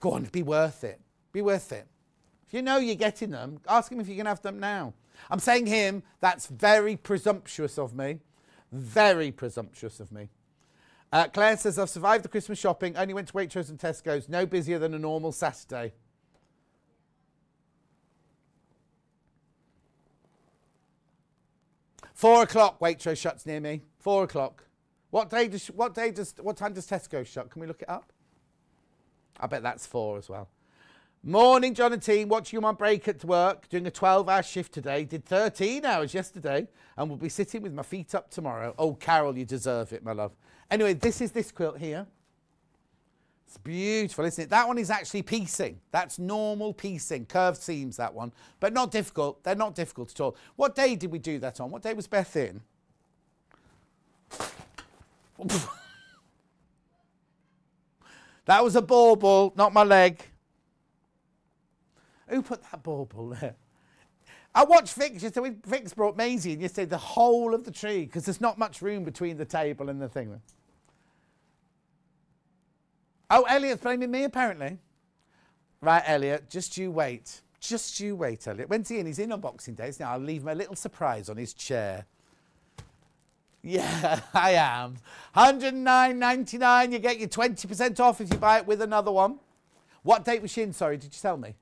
Go on, be worth it. Be worth it. If you know you're getting them, ask him if you can have them now. I'm saying him, that's very presumptuous of me. Very presumptuous of me. Uh, Claire says, I've survived the Christmas shopping, only went to Waitrose and Tesco's, no busier than a normal Saturday. Four o'clock, Waitrose shuts near me. Four o'clock. What day does, what day does, what time does Tesco shut? Can we look it up? I bet that's four as well. Morning, John and team. Watching you on break at work, doing a 12 hour shift today. Did 13 hours yesterday and will be sitting with my feet up tomorrow. Oh, Carol, you deserve it, my love. Anyway, this is this quilt here. It's beautiful, isn't it? That one is actually piecing. That's normal piecing, curved seams, that one, but not difficult. They're not difficult at all. What day did we do that on? What day was Beth in? that was a bauble, not my leg. Who put that bauble there? I watched Vix yesterday. Vix brought Maisie and yesterday the whole of the tree because there's not much room between the table and the thing. Oh, Elliot's blaming me apparently. Right, Elliot, just you wait. Just you wait, Elliot. When's he in? He's in on Boxing Days. Now I'll leave him a little surprise on his chair. Yeah, I am. 109.99. You get your 20% off if you buy it with another one. What date was she in? Sorry, did you tell me?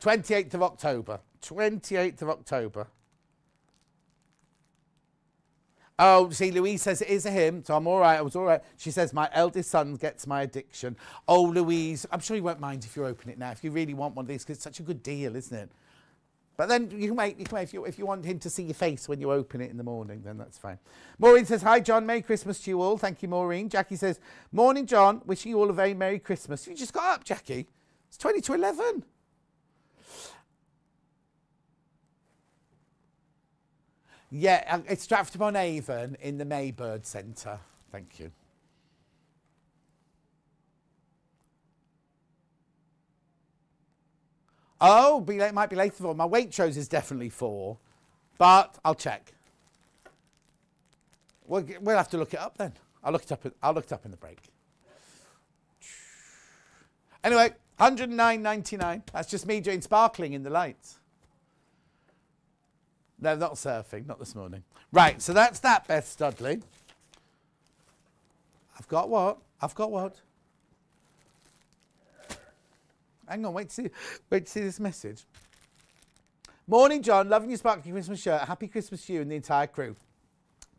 28th of October. 28th of October. Oh, see, Louise says it is a him, so I'm all right. I was all right. She says my eldest son gets my addiction. Oh, Louise, I'm sure you won't mind if you open it now, if you really want one of these, because it's such a good deal, isn't it? But then you can wait, you can wait if, you, if you want him to see your face when you open it in the morning, then that's fine. Maureen says, Hi, John. Merry Christmas to you all. Thank you, Maureen. Jackie says, Morning, John. Wishing you all a very Merry Christmas. You just got up, Jackie. It's 20 to 11. Yeah, uh, it's Stratford upon Avon in the Maybird Centre. Thank you. Oh, be late, might be later for my Waitrose is definitely four, but I'll check. We'll, we'll have to look it up then. I'll look it up. I'll look it up in the break. Anyway, 109.99. That's just me doing sparkling in the lights. No, not surfing, not this morning. Right, so that's that, Beth Studley. I've got what? I've got what? Hang on, wait to see, wait to see this message. Morning, John. Loving your sparkly Christmas shirt. Happy Christmas to you and the entire crew.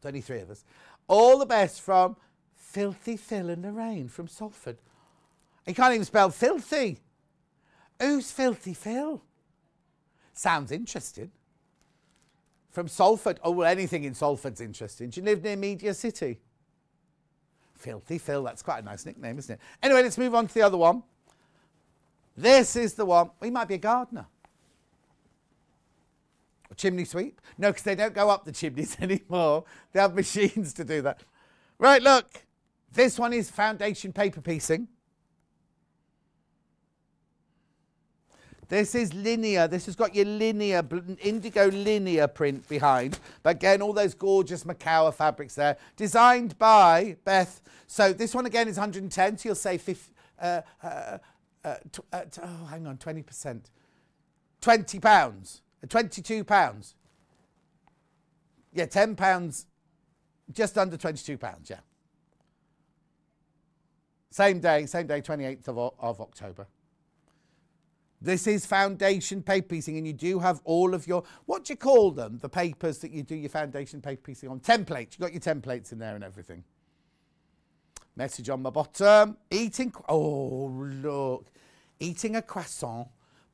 23 of us. All the best from Filthy Phil and Lorraine from Salford. He can't even spell filthy. Who's Filthy Phil? Sounds interesting. From Salford. Oh, well, anything in Salford's interesting. Do you live near Media City? Filthy Phil. That's quite a nice nickname, isn't it? Anyway, let's move on to the other one. This is the one. He might be a gardener. A chimney sweep? No, because they don't go up the chimneys anymore. They have machines to do that. Right, look. This one is foundation paper piecing. This is linear. This has got your linear, indigo linear print behind. But again, all those gorgeous Makower fabrics there. Designed by Beth. So this one again is 110. So you'll say 50, uh, uh, uh, uh, oh, hang on, 20%. 20 pounds. 22 pounds. Yeah, 10 pounds. Just under 22 pounds, yeah. Same day, same day, 28th of, of October. This is foundation paper piecing, and you do have all of your, what do you call them? The papers that you do your foundation paper piecing on. Templates. You've got your templates in there and everything. Message on my bottom. Eating, oh, look. Eating a croissant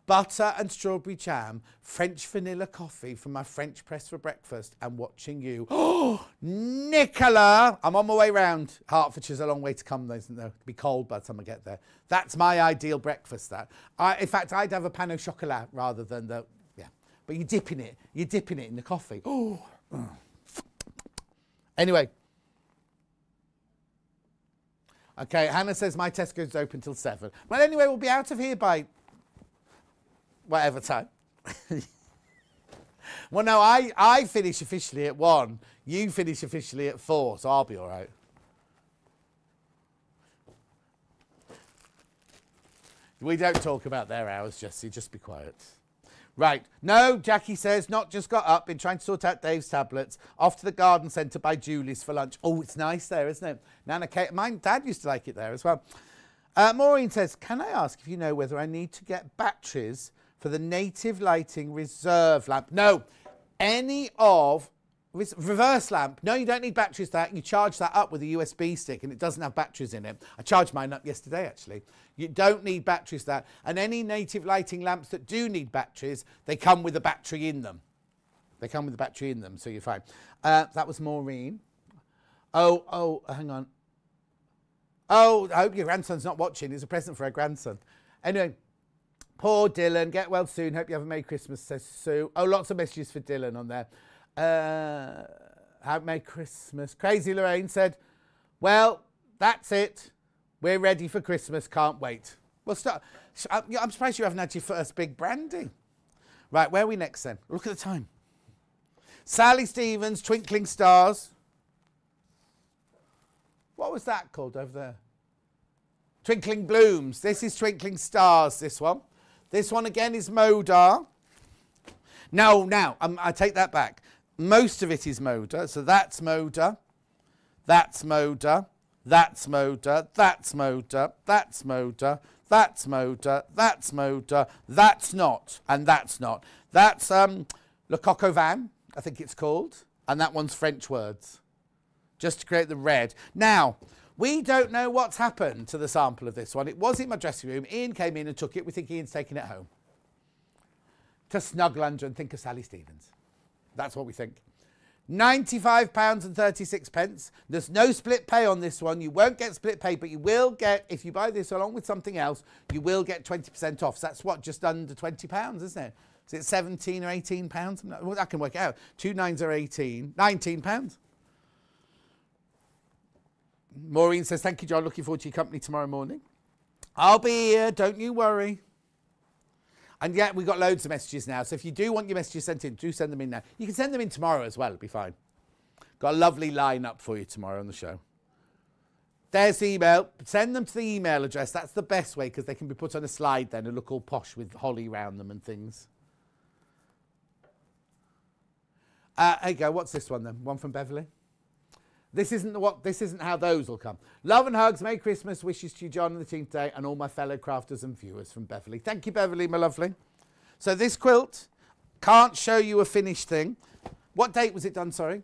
butter and strawberry jam, French vanilla coffee from my French press for breakfast, and watching you. Oh, Nicola! I'm on my way round. Hertfordshire's a long way to come, though, isn't there? It'll be cold by the time I get there. That's my ideal breakfast, that. I, in fact, I'd have a pan au chocolat rather than the, yeah. But you're dipping it. You're dipping it in the coffee. Oh. Anyway. Okay, Hannah says my Tesco's open till 7. Well, anyway, we'll be out of here by whatever time. well, no, I, I finish officially at one. You finish officially at four, so I'll be all right. We don't talk about their hours, Jesse. Just be quiet. Right. No, Jackie says, not just got up, been trying to sort out Dave's tablets. Off to the garden centre by Julie's for lunch. Oh, it's nice there, isn't it? Nana Kate, my dad used to like it there as well. Uh, Maureen says, can I ask if you know whether I need to get batteries for the native lighting reserve lamp. No, any of reverse lamp. No, you don't need batteries that. You charge that up with a USB stick and it doesn't have batteries in it. I charged mine up yesterday actually. You don't need batteries that. And any native lighting lamps that do need batteries, they come with a battery in them. They come with a battery in them, so you're fine. Uh, that was Maureen. Oh, oh, hang on. Oh, I hope your grandson's not watching. It's a present for her grandson. Anyway, Poor Dylan, get well soon. Hope you have a Merry Christmas, says Sue. Oh, lots of messages for Dylan on there. Uh, have Merry Christmas. Crazy Lorraine said, Well, that's it. We're ready for Christmas. Can't wait. We'll start. I'm surprised you haven't had your first big brandy. Right, where are we next then? Look at the time. Sally Stevens, Twinkling Stars. What was that called over there? Twinkling Blooms. This is Twinkling Stars, this one. This one again is Moda. No, now, um, I take that back. Most of it is Moda. So that's Moda. That's Moda. That's Moda. That's Moda. That's Moda. That's Moda. That's Moda. That's not. And that's not. That's um, Le Coq au Vin, I think it's called. And that one's French words. Just to create the red. Now, we don't know what's happened to the sample of this one. It was in my dressing room. Ian came in and took it. We think Ian's taking it home. To snuggle under and think of Sally Stevens. That's what we think. £95 and 36 pence. There's no split pay on this one. You won't get split pay, but you will get, if you buy this along with something else, you will get 20% off. So that's what, just under £20, isn't it? Is it 17 or 18 pounds? I can work it out. Two nines are 18, 19 pounds. Maureen says, Thank you, John. Looking forward to your company tomorrow morning. I'll be here. Don't you worry. And yet, we've got loads of messages now. So if you do want your messages sent in, do send them in now. You can send them in tomorrow as well. It'll be fine. Got a lovely lineup for you tomorrow on the show. There's the email. Send them to the email address. That's the best way because they can be put on a slide then and look all posh with holly around them and things. Uh, there you go. What's this one then? One from Beverly? This isn't what this isn't how those will come. Love and hugs, Merry Christmas, wishes to you, John and the team today, and all my fellow crafters and viewers from Beverly. Thank you, Beverly, my lovely. So this quilt can't show you a finished thing. What date was it done, sorry?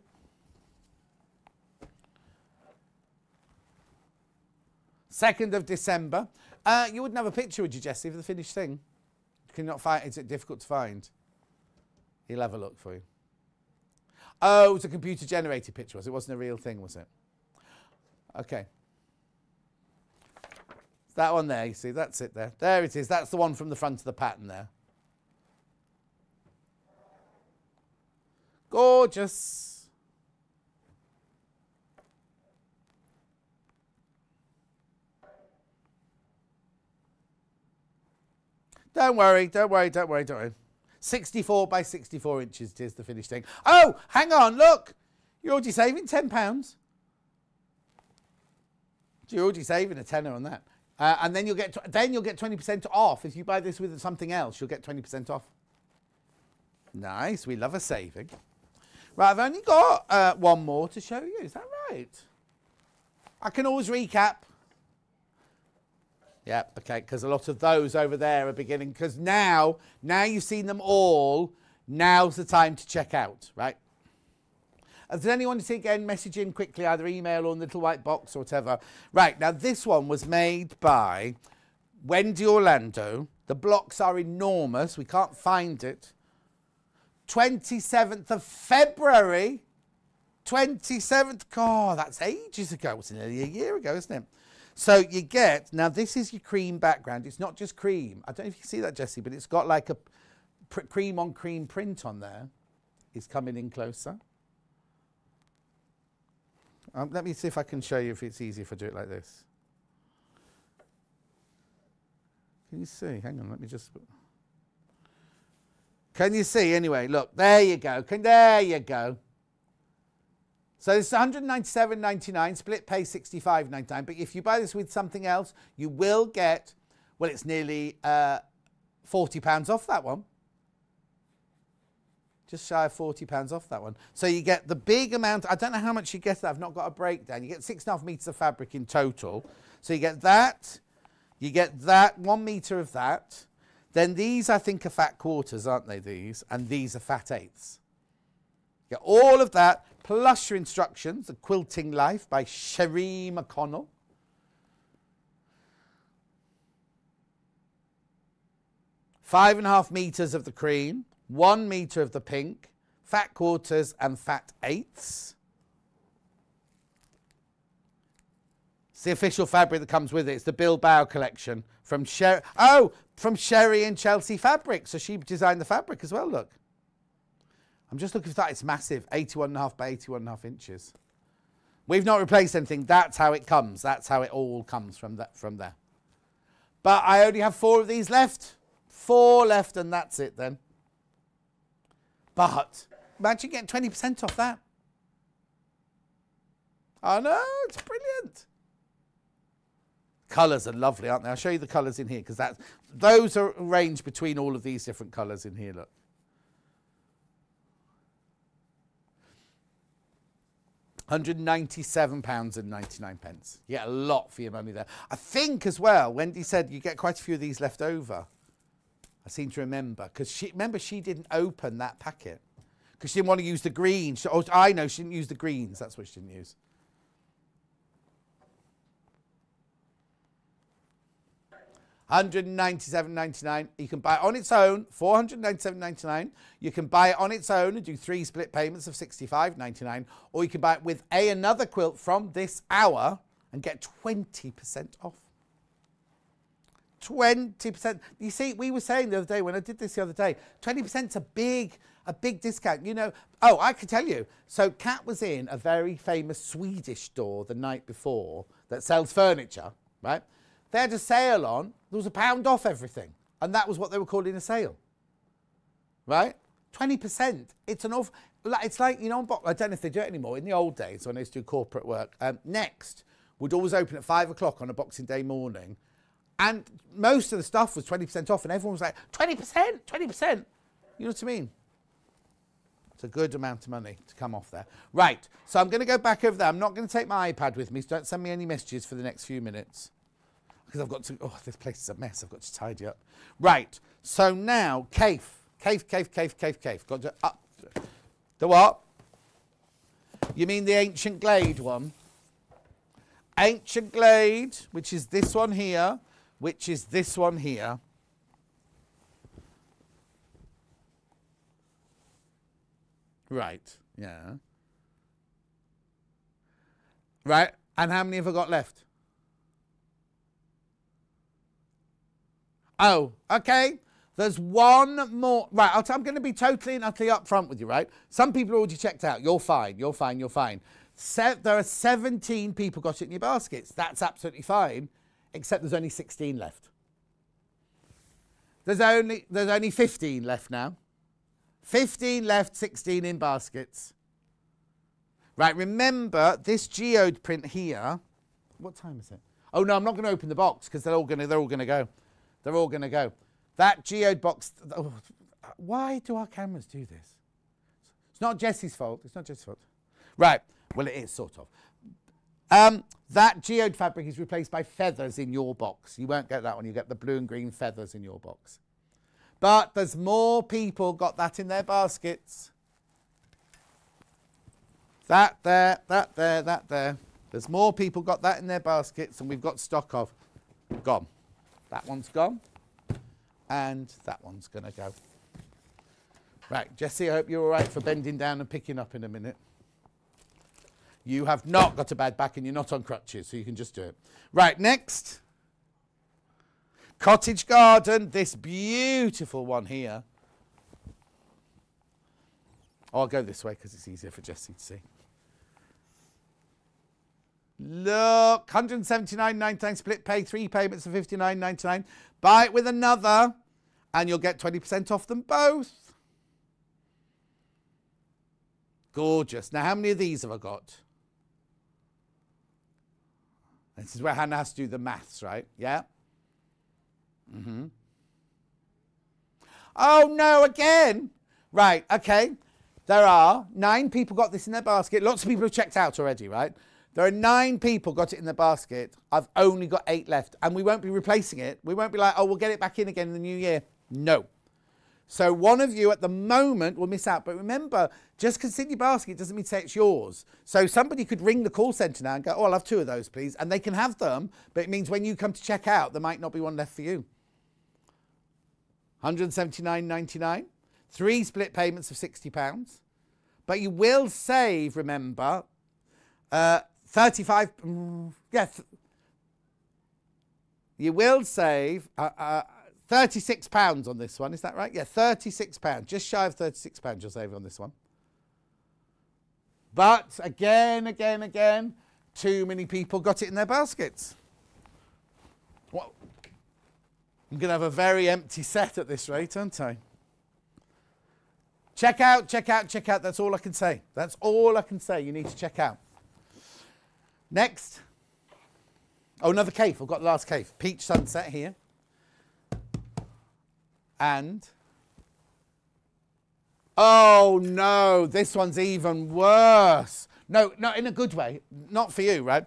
Second of December. Uh, you wouldn't have a picture, would you, Jesse, of the finished thing? You not find? Is it difficult to find? He'll have a look for you. Oh, it was a computer generated picture, was it? It wasn't a real thing, was it? Okay. That one there, you see, that's it there. There it is. That's the one from the front of the pattern there. Gorgeous. Don't worry, don't worry, don't worry, don't worry. 64 by 64 inches it is the finished thing. Oh, hang on, look. You're already saving £10. So you're already saving a tenner on that. Uh, and then you'll get then you'll get 20% off. If you buy this with something else, you'll get 20% off. Nice. We love a saving. Right, I've only got uh, one more to show you. Is that right? I can always recap. Yeah, okay, because a lot of those over there are beginning, because now, now you've seen them all, now's the time to check out, right? Uh, does anyone to see again message in quickly, either email or in the little white box or whatever? Right, now this one was made by Wendy Orlando. The blocks are enormous. We can't find it. 27th of February. 27th. God, that's ages ago. It's nearly a year ago, isn't it? So you get, now this is your cream background. It's not just cream. I don't know if you can see that, Jesse, but it's got like a cream on cream print on there. It's coming in closer. Um, let me see if I can show you if it's easy if I do it like this. Can you see? Hang on, let me just... Can you see? Anyway, look, there you go. Can, there you go. So it's 197.99, split pay 65.99. But if you buy this with something else, you will get, well, it's nearly uh, 40 pounds off that one. Just shy of 40 pounds off that one. So you get the big amount. I don't know how much you get. I've not got a breakdown. You get six and a half meters of fabric in total. So you get that. You get that, one meter of that. Then these, I think, are fat quarters, aren't they, these? And these are fat eighths. You get all of that, plus your instructions, The Quilting Life by Sherri McConnell. Five and a half metres of the cream, one metre of the pink, fat quarters and fat eighths. It's the official fabric that comes with it. It's the Balboa collection from Sherry. Oh, from Sherri and Chelsi Fabric. So she designed the fabric as well, look. I'm just looking for that. It's massive, 81.5 by 81.5 inches. We've not replaced anything. That's how it comes. That's how it all comes from, that, from there. But I only have four of these left. Four left and that's it then. But imagine getting 20% off that. I know, it's brilliant. Colours are lovely, aren't they? I'll show you the colours in here because those are arranged between all of these different colours in here, look. £197 and 99 pence. You get a lot for your money there. I think as well, Wendy said you get quite a few of these left over. I seem to remember because she remember she didn't open that packet because she didn't want to use the greens. She, oh, I know she didn't use the greens. That's what she didn't use. 197.99. You can buy it on its own, 497.99. You can buy it on its own and do three split payments of 65.99, or you can buy it with a another quilt from this hour and get 20% off. 20%. You see, we were saying the other day when I did this the other day, 20% is a big, a big discount. You know, oh, I could tell you. So Kat was in a very famous Swedish store the night before that sells furniture, right? They had a sale on. There was a pound off everything. And that was what they were calling a sale. Right? 20%. It's an awful... It's like, you know, I don't know if they do it anymore. In the old days, when I used to do corporate work, um, Next would always open at 5 o'clock on a Boxing Day morning and most of the stuff was 20% off, and everyone was like, 20%, 20%. You know what I mean? It's a good amount of money to come off there. Right, so I'm going to go back over there. I'm not going to take my iPad with me, so don't send me any messages for the next few minutes. Because I've got to, oh, this place is a mess. I've got to tidy up. Right, so now, Kaffe. Kaffe, Kaffe, Kaffe, Kaffe, Kaffe. Got to up. The what? You mean the ancient glade one? Ancient glade, which is this one here which is this one here. Right, yeah. Right, and how many have I got left? Oh, okay. There's one more. Right, t- I'm going to be totally and utterly upfront with you, right? Some people are already checked out. You're fine. You're fine. You're fine. Se- there are 17 people got it in your baskets. That's absolutely fine, except there's only 16 left. There's only there's only 15 left now. 15 left, 16 in baskets. Right, remember this geode print here. What time is it? Oh no, I'm not going to open the box because they're all going to they're all going to go. They're all going to go. That geode box. Oh, why do our cameras do this? It's not Jesse's fault. It's not Jesse's fault. Right. Well, it is sort of. Um, that geode fabric is replaced by feathers in your box. You won't get that one. You get the blue and green feathers in your box. But there's more people got that in their baskets. That there, that there, that there. There's more people got that in their baskets than we've got stock of. Gone. That one's gone. And that one's going to go. Right, Jesse, I hope you're all right for bending down and picking up in a minute. You have not got a bad back and you're not on crutches, so you can just do it. Right, next. Cottage garden, this beautiful one here. I'll go this way because it's easier for Jesse to see. Look, 179.99 split pay, three payments of 59.99. Buy it with another, and you'll get 20% off them both. Gorgeous. Now, how many of these have I got? This is where Hannah has to do the maths, right? Yeah? Mm-hmm. Oh, no, again. Right, okay. There are nine people got this in their basket. Lots of people have checked out already, right? There are nine people got it in the basket. I've only got eight left. And we won't be replacing it. We won't be like, oh, we'll get it back in again in the new year. No. So one of you at the moment will miss out. But remember, just because it's in your basket doesn't mean say it's yours. So somebody could ring the call centre now and go, oh, I'll have two of those, please. And they can have them. But it means when you come to check out, there might not be one left for you. 179.99. Three split payments of £60. But you will save, remember, uh, 35, mm, yeah, you will save uh, uh, 36 pounds on this one, is that right? Yeah, 36 pounds, just shy of 36 pounds you'll save on this one. But again, again, again, too many people got it in their baskets. I'm going to have a very empty set at this rate, aren't I? Check out, check out, check out. That's all I can say. That's all I can say. You need to check out. Next. Oh, another Kaffe. I've got the last Kaffe. Peach sunset here. And. Oh, no. This one's even worse. No, not in a good way. Not for you, right?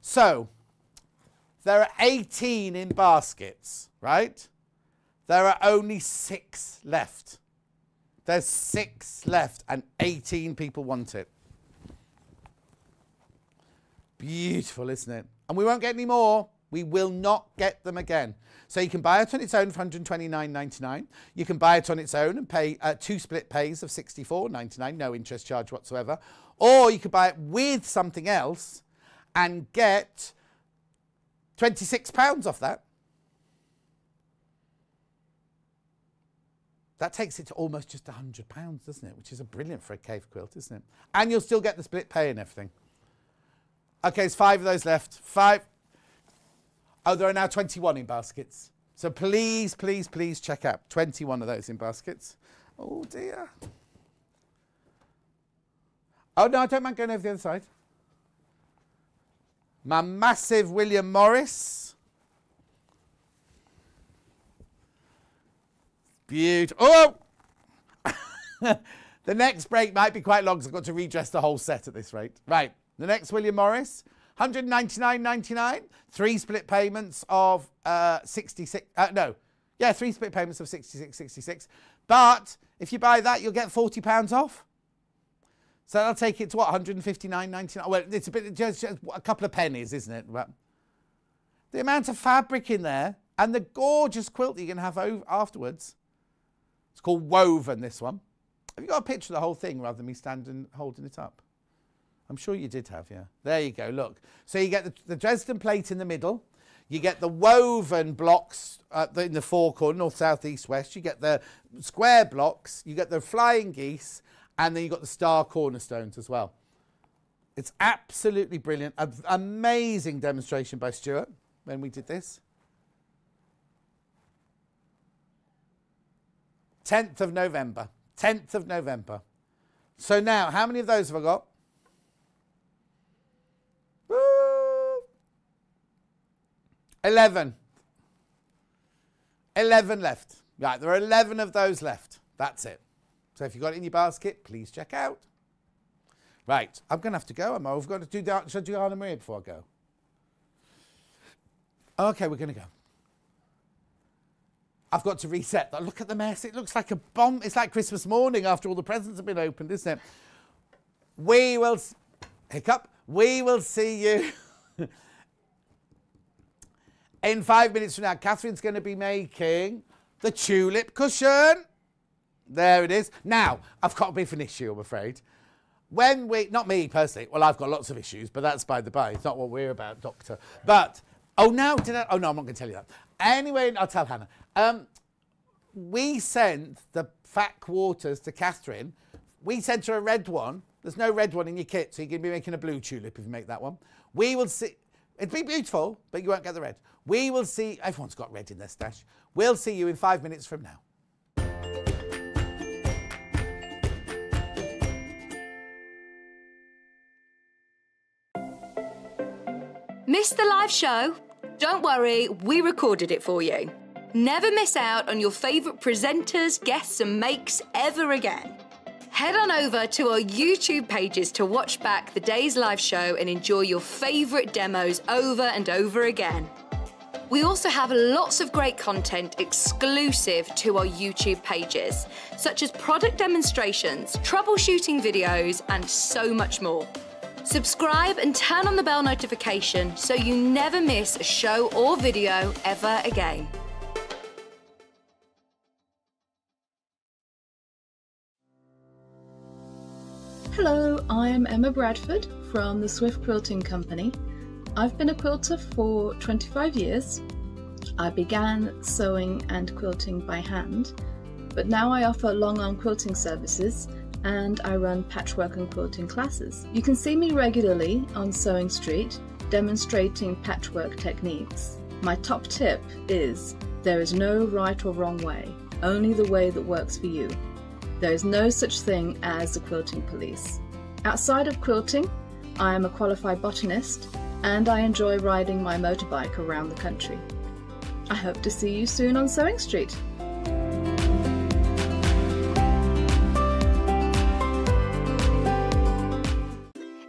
So, there are 18 in baskets, right? There are only six left. There's six left and 18 people want it. Beautiful, isn't it? And we won't get any more. We will not get them again. So you can buy it on its own for 129.99. You can buy it on its own and pay uh, two split pays of 64.99, no interest charge whatsoever. Or you could buy it with something else and get 26 pounds off that. That takes it to almost just £100, doesn't it? Which is a brilliant for a Kaffe quilt, isn't it? And you'll still get the split pay and everything. Okay, there's five of those left. Five. Oh, there are now 21 in baskets. So please, please, please check out 21 of those in baskets. Oh dear. Oh no, I don't mind going over the other side. My massive William Morris. Beautiful. Oh! the next break might be quite long because I've got to redress the whole set at this rate. Right. The next William Morris, 199.99, three split payments of uh, 66. Uh, no, yeah, three split payments of 66.66. But if you buy that, you'll get 40 pounds off. So that'll take it to what 159.99. Well, it's a bit just, just a couple of pennies, isn't it? But the amount of fabric in there and the gorgeous quilt that you can have over afterwards. It's called woven. This one. Have you got a picture of the whole thing rather than me standing holding it up? I'm sure you did have, yeah. There you go, look. So you get the, the Dresden plate in the middle. You get the woven blocks uh, in the four corner, north, south, east, west. You get the square blocks. You get the flying geese, and then you've got the star cornerstones as well. It's absolutely brilliant. An amazing demonstration by Stuart when we did this. 10th of November. 10th of November. So now, how many of those have I got? 11. 11 left. Right, there are 11 of those left. That's it. So if you've got it in your basket, please check out. Right, I'm going to have to go. I'm, I've got to do, should I do Anna Maria before I go? Okay, we're going to go. I've got to reset that. Look at the mess. It looks like a bomb. It's like Christmas morning after all the presents have been opened, isn't it? We will, hiccup, we will see you in five minutes from now. Katharine's going to be making the tulip cushion. There it is. Now, I've got a bit of an issue, I'm afraid. When we, not me personally, well, I've got lots of issues, but that's by the by. It's not what we're about, Doctor. But, oh, now, did I? Oh, no, I'm not going to tell you that. Anyway, I'll tell Hannah. Um, we sent the fat quarters to Katharine. We sent her a red one. There's no red one in your kit, so you can be making a blue tulip if you make that one. We will see. It'd be beautiful, but you won't get the red. We will see. Everyone's got red in their stash. We'll see you in five minutes from now. Missed the live show? Don't worry, we recorded it for you. Never miss out on your favourite presenters, guests, and makes ever again. Head on over to our YouTube pages to watch back the day's live show and enjoy your favourite demos over and over again. We also have lots of great content exclusive to our YouTube pages, such as product demonstrations, troubleshooting videos, and so much more. Subscribe and turn on the bell notification so you never miss a show or video ever again. Hello, I'm Emma Bradford from the Swift Quilting Company. I've been a quilter for 25 years. I began sewing and quilting by hand, but now I offer long arm quilting services and I run patchwork and quilting classes. You can see me regularly on Sewing Street demonstrating patchwork techniques. My top tip is there is no right or wrong way, only the way that works for you. There is no such thing as the quilting police. Outside of quilting, I am a qualified botanist and I enjoy riding my motorbike around the country. I hope to see you soon on Sewing Street.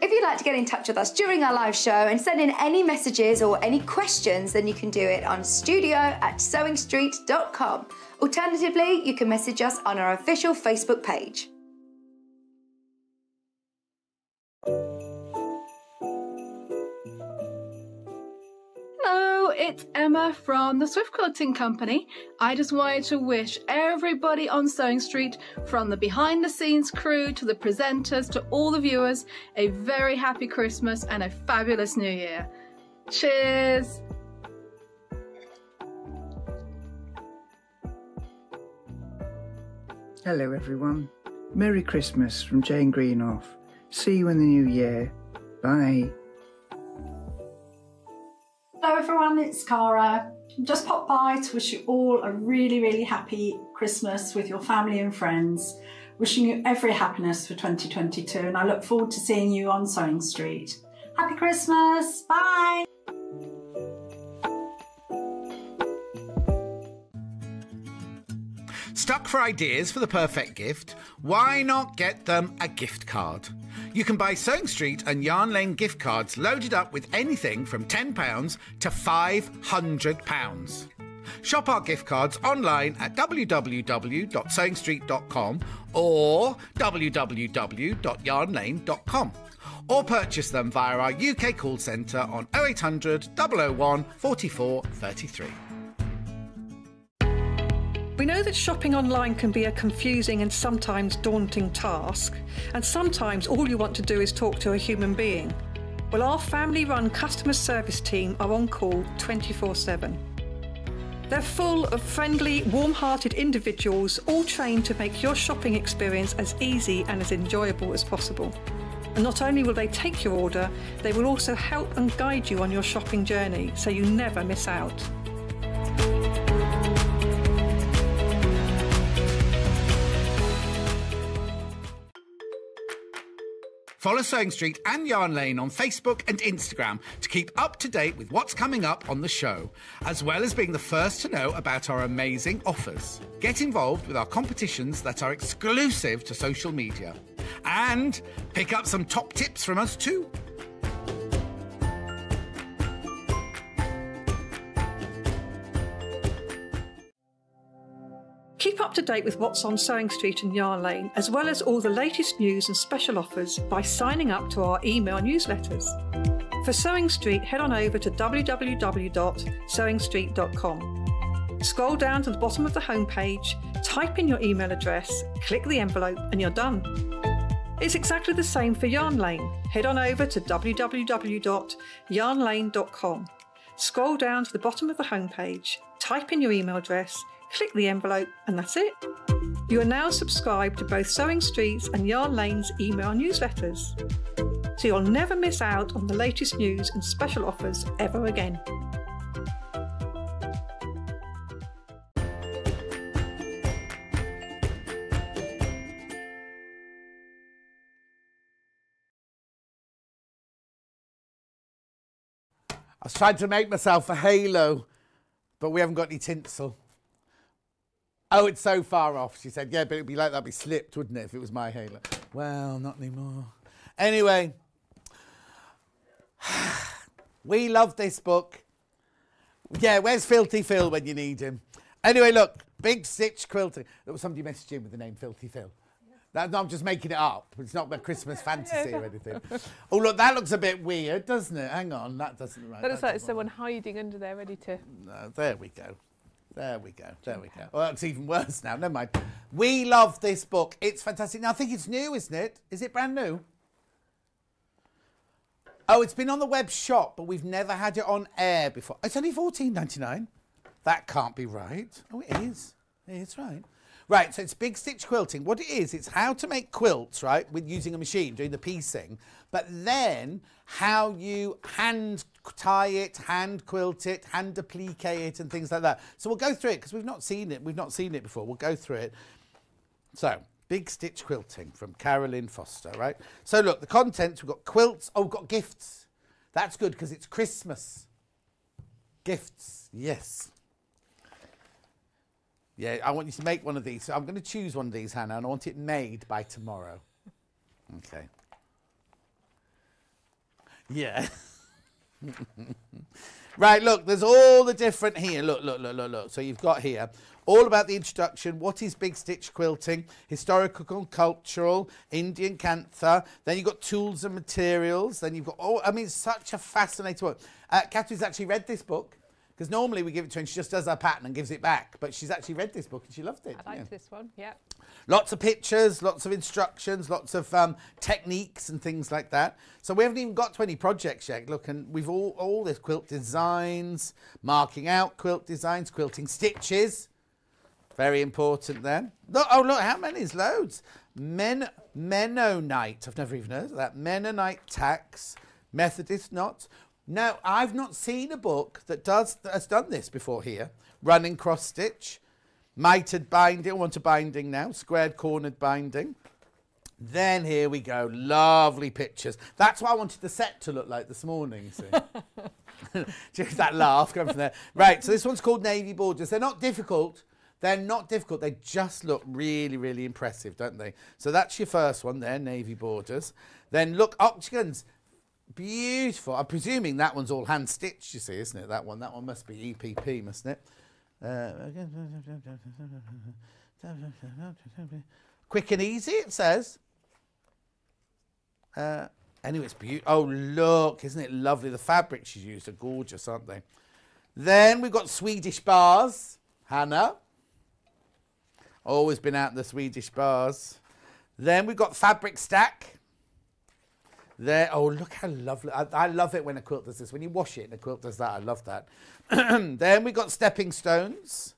If you'd like to get in touch with us during our live show and send in any messages or any questions, then you can do it on studio at sewingstreet.com. Alternatively, you can message us on our official Facebook page. It's Emma from the Swift Quilting Company. I just wanted to wish everybody on Sewing Street, from the behind the scenes crew to the presenters to all the viewers, a very happy Christmas and a fabulous New Year. Cheers! Hello, everyone. Merry Christmas from Jane Greenoff. See you in the new year. Bye. Hello everyone, it's Cara. Just popped by to wish you all a really, really happy Christmas with your family and friends. Wishing you every happiness for 2022 and I look forward to seeing you on Sewing Street. Happy Christmas, bye! Stuck for ideas for the perfect gift? Why not get them a gift card? You can buy Sewing Street and Yarn Lane gift cards loaded up with anything from £10 to £500. Shop our gift cards online at www.sewingstreet.com or www.yarnlane.com or purchase them via our UK call centre on 0800 001 44 33. We know that shopping online can be a confusing and sometimes daunting task, and sometimes all you want to do is talk to a human being. Well, our family run customer service team are on call 24 7. They're full of friendly, warm hearted individuals, all trained to make your shopping experience as easy and as enjoyable as possible. And not only will they take your order, they will also help and guide you on your shopping journey so you never miss out. Follow Sewing Street and Yarn Lane on Facebook and Instagram to keep up to date with what's coming up on the show, as well as being the first to know about our amazing offers. Get involved with our competitions that are exclusive to social media. And pick up some top tips from us too. Keep up to date with what's on Sewing Street and Yarn Lane, as well as all the latest news and special offers by signing up to our email newsletters. For Sewing Street, head on over to www.sewingstreet.com. Scroll down to the bottom of the homepage, type in your email address, click the envelope, and you're done. It's exactly the same for Yarn Lane. Head on over to www.yarnlane.com. Scroll down to the bottom of the homepage, type in your email address, click the envelope, and that's it. You are now subscribed to both Sewing Street's and Yarn Lane's email newsletters. So you'll never miss out on the latest news and special offers ever again. I was trying to make myself a halo, but we haven't got any tinsel. Oh, it's so far off. She said, yeah, but it'd be like that'd be slipped, wouldn't it, if it was my halo? Well, not anymore. Anyway, we love this book. Yeah, where's Filthy Phil when you need him? Anyway, look, Big Stitch Quilting. There oh, was somebody messaged in with the name Filthy Phil. That, no, I'm just making it up. It's not a Christmas fantasy or anything. Oh, look, that looks a bit weird, doesn't it? Hang on, that doesn't right. That looks like someone hiding under there, ready to. no, there we go. There we go. There we go. Well, it's even worse now. Never mind. We love this book. It's fantastic. Now, I think it's new, isn't it? Is it brand new? Oh, it's been on the web shop, but we've never had it on air before. It's only fourteen ninety nine. That can't be right. Oh, it is. It's right. Right, so it's big stitch quilting. What it is, it's how to make quilts, right, with using a machine, doing the piecing, but then how you hand tie it, hand quilt it, hand applique it, and things like that. So we'll go through it because we've not seen it. We've not seen it before. We'll go through it. So, big stitch quilting from Carolyn Forster, right? So look, the contents, we've got quilts. Oh, we've got gifts. That's good because it's Christmas. Gifts, yes. Yeah, I want you to make one of these. So I'm going to choose one of these, Hannah, and I want it made by tomorrow. Okay. Yeah. right, look, there's all the different here. Look, look, look, look, look. So you've got here all about the introduction. What is big stitch quilting? Historical, and cultural, Indian kantha. Then you've got tools and materials. Then you've got, oh, I mean, such a fascinating book. Uh, Katharine's actually read this book because normally we give it to her and she just does our pattern and gives it back. But she's actually read this book and she loved it. I liked yeah. this one. Yeah. Lots of pictures, lots of instructions, lots of um, techniques and things like that. So we haven't even got to any projects yet. Look, and we've all all this quilt designs, marking out quilt designs, quilting stitches. Very important then. Look, oh look, how many? Is loads. Men Mennonite. I've never even heard of that. Mennonite tacks, Methodist knots. No, I've not seen a book that does that has done this before here. Running cross stitch, mitered binding. I want a binding now. Squared cornered binding. Then here we go. Lovely pictures. That's what I wanted the set to look like this morning. See? Just that laugh coming from there. Right, so this one's called Navy Borders. They're not difficult. They're not difficult. They just look really, really impressive, don't they? So that's your first one there, Navy Borders. Then look, octagons. Beautiful. I'm presuming that one's all hand stitched, you see, isn't it? That one. That one must be EPP, mustn't it? Uh, quick and easy, it says. Uh, anyway, it's beautiful. Oh, look, isn't it lovely? The fabrics she's used are gorgeous, aren't they? Then we've got Swedish bars. Hannah. Always been out in the Swedish bars. Then we've got fabric stack. There. Oh, look how lovely. I, I love it when a quilt does this. When you wash it and a quilt does that, I love that. then we got stepping stones.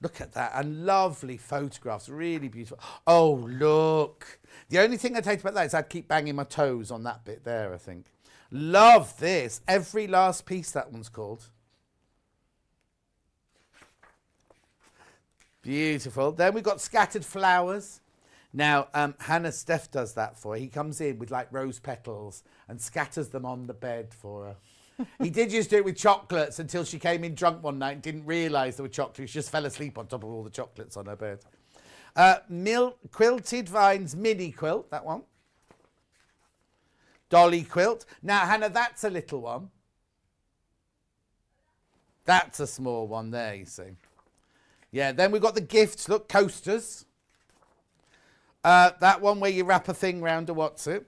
Look at that. And lovely photographs. Really beautiful. Oh, look. The only thing I'd hate about that is I'd keep banging my toes on that bit there, I think. Love this. Every last piece, that one's called. Beautiful. Then we've got scattered flowers. Now, um, Hannah Steph does that for her. He comes in with like rose petals and scatters them on the bed for her. he did used to do it with chocolates until she came in drunk one night and didn't realise there were chocolates. She just fell asleep on top of all the chocolates on her bed. Uh, Mil- Quilted Vines mini quilt, that one. Dolly quilt. Now, Hannah, that's a little one. That's a small one there, you see. Yeah, then we've got the gifts. Look, coasters. Uh, that one where you wrap a thing round a what's it?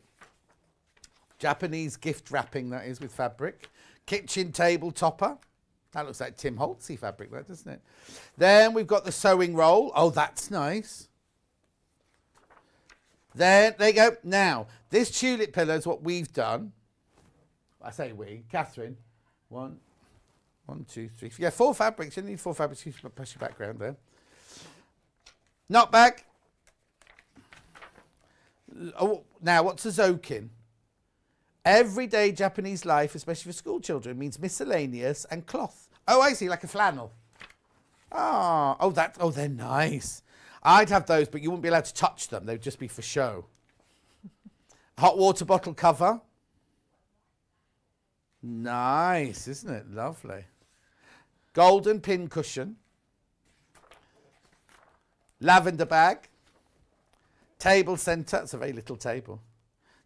Japanese gift wrapping, that is, with fabric. Kitchen table topper. That looks like Tim Holtzy fabric, that doesn't it? Then we've got the sewing roll. Oh, that's nice. There, there you go. Now, this tulip pillow is what we've done. I say we, Katharine. One, one, two, three. Yeah, four fabrics. You need four fabrics. You should press your background there. Not back. Oh, now, what's a zokin? Everyday Japanese life, especially for school children, means miscellaneous and cloth. Oh, I see, like a flannel. Ah, oh, that, oh, they're nice. I'd have those, but you wouldn't be allowed to touch them. They'd just be for show. Hot water bottle cover. Nice, isn't it? Lovely. Golden pin cushion. Lavender bag. Table centre. It's a very little table.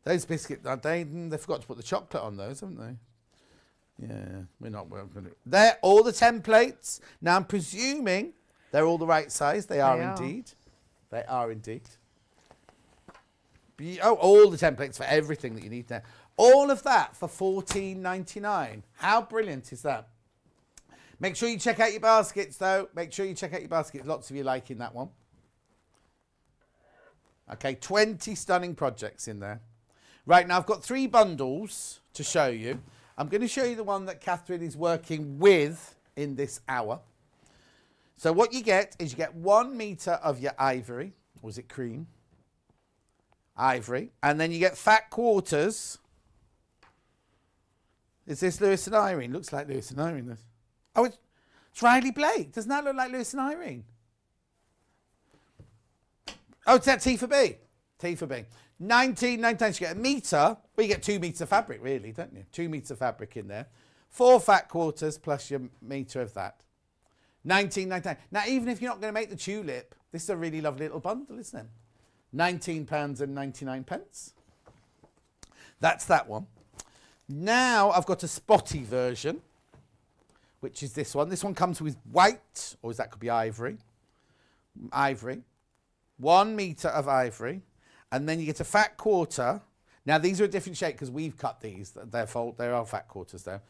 Those biscuits, they, they forgot to put the chocolate on those, haven't they? Yeah, we're not working to They're all the templates. Now, I'm presuming they're all the right size. They are They are. indeed. They are indeed. Be- oh, all the templates for everything that you need there. All of that for fourteen ninety nine. How brilliant is that? Make sure you check out your baskets, though. Make sure you check out your baskets. Lots of you liking that one. Okay, 20 stunning projects in there. Right, now I've got three bundles to show you. I'm going to show you the one that Katharine is working with in this hour. So what you get is you get one metre of your ivory. Was it cream? Ivory. And then you get fat quarters. Is this Lewis and Irene? Looks like Lewis and Irene. Oh, it's, it's Riley Blake. Doesn't that look like Lewis and Irene? Oh, it's that T for B. T for B. 1999, you get a metre. Well, you get two metres of fabric, really, don't you? Two metres of fabric in there. Four fat quarters plus your metre of that. 1999. Now, even if you're not going to make the tulip, this is a really lovely little bundle, isn't it? £19 and 99 pence. That's that one. Now I've got a spotty version, which is this one. This one comes with white, or that could be ivory. Ivory. One metre of ivory. And then you get a fat quarter. Now these are a different shape because we've cut these. They're full, there are fat quarters there.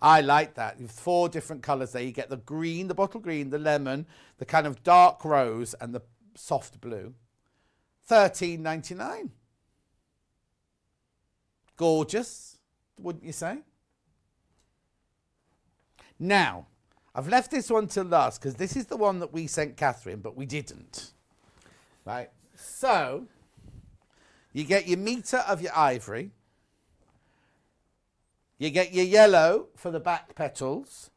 I like that. You've four different colours there. You get the green, the bottle green, the lemon, the kind of dark rose, and the soft blue. Thirteen ninety nine. Gorgeous, wouldn't you say? Now, I've left this one till last because this is the one that we sent Katharine, but we didn't. Right? So, you get your metre of your ivory. You get your yellow for the back petals.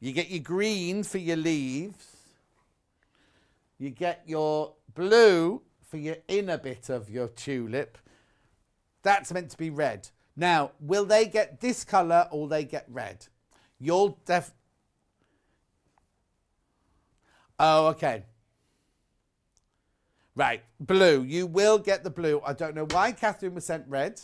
You get your green for your leaves. You get your blue for your inner bit of your tulip. That's meant to be red. Now, will they get this colour or will they get red? You'll def... Oh, okay. Right, blue. You will get the blue. I don't know why Katharine was sent red.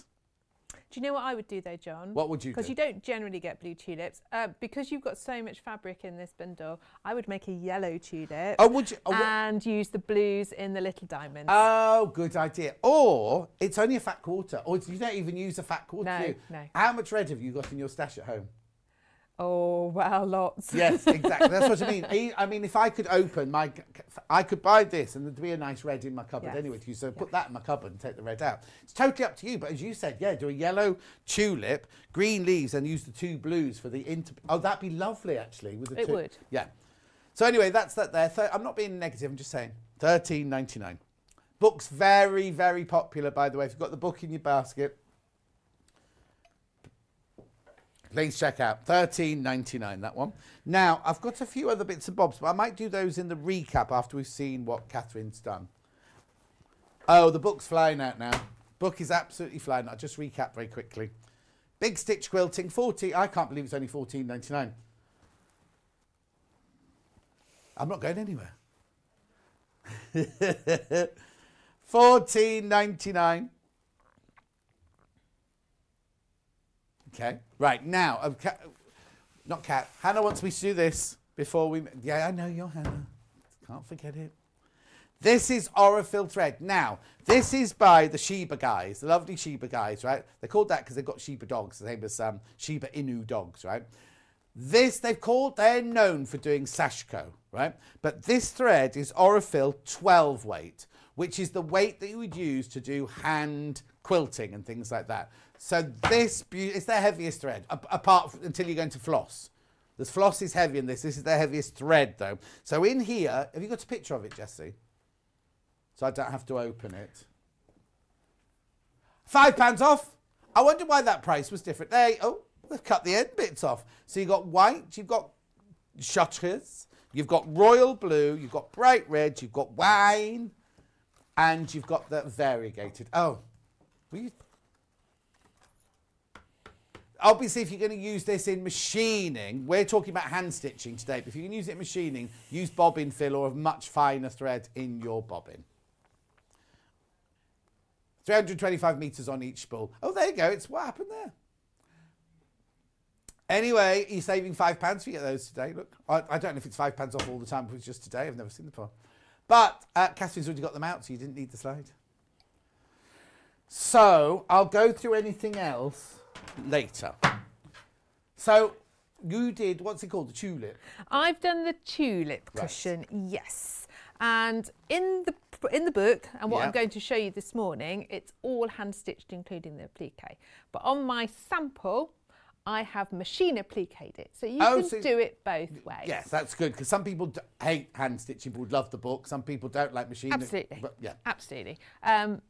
Do you know what I would do though, John? What would you do? Because you don't generally get blue tulips. Uh, because you've got so much fabric in this bundle, I would make a yellow tulip. Oh, would you? oh, and use the blues in the little diamonds. Oh, good idea. Or it's only a fat quarter. Or you don't even use a fat quarter. No, do you? no. How much red have you got in your stash at home? Oh, well, lots. Yes, exactly. That's what I mean. I- I mean, if I could open my, I could buy this, and there'd be a nice red in my cupboard Yes. anyway. To use, so put that in my cupboard and take the red out. It's totally up to you. But as you said, yeah, do a yellow tulip, green leaves, and use the two blues for the inter. Oh, that'd be lovely actually. With the It two. would. Yeah. So anyway, that's that there. Thir- I'm not being negative. I'm just saying. Thirteen ninety nine. Books very very popular by the way. If you've got the book in your basket, Please check out thirteen ninety nine that one. Now I've got a few other bits and bobs, but I might do those in the recap after we've seen what Katharine's done. Oh, the book's flying out now. Book is absolutely flying. I'll just recap very quickly. Big Stitch Quilting, 40. I can't believe it's only fourteen ninety nine. I'm not going anywhere. Fourteen ninety nine. Okay. Right now, um, Kat, not Cat. Hannah wants me to do this before we. Yeah, I know you're Hannah. Can't forget it. This is Aurifil thread. Now, this is by the Shiba guys, the lovely Shiba guys, right? They're called that because they've got Shiba dogs. The same as um, Shiba Inu dogs, right? This they've called. They're known for doing sashiko, right? But this thread is Aurifil 12 weight, which is the weight that you would use to do hand quilting and things like that. So this it's their heaviest thread, apart from, until you're going to floss. The floss is heavy in this. This is their heaviest thread, though. So in here, have you got a picture of it, Jesse? So I don't have to open it. Five pounds off. I wonder why that price was different. They oh, they've cut the end bits off. So you've got white, you've got chartreuse, you've got royal blue, you've got bright red, you've got wine, and you've got the variegated. Oh, were you Obviously, if you're going to use this in machining, we're talking about hand stitching today, but if you can use it in machining, use bobbin fill or a much finer thread in your bobbin. 325 metres on each spool. Oh, there you go. It's what happened there. Anyway, you're saving five pounds if you get those today. Look, I, I don't know if it's five pounds off all the time, but it's just today. I've never seen the before. But uh, Katharine's already got them out, so you didn't need the slide. So I'll go through anything else later. So you did what's it called? The tulip. I've done the tulip Right. cushion, yes. And in the in the book, and what Yeah. I'm going to show you this morning, it's all hand stitched, including the applique. But on my sample, I have machine appliqued it, so you Oh, can so- do it both ways. Yes, that's good because some people d- hate hand stitching, but would love the book. Some people don't like machine. Absolutely. But yeah. Absolutely. Um,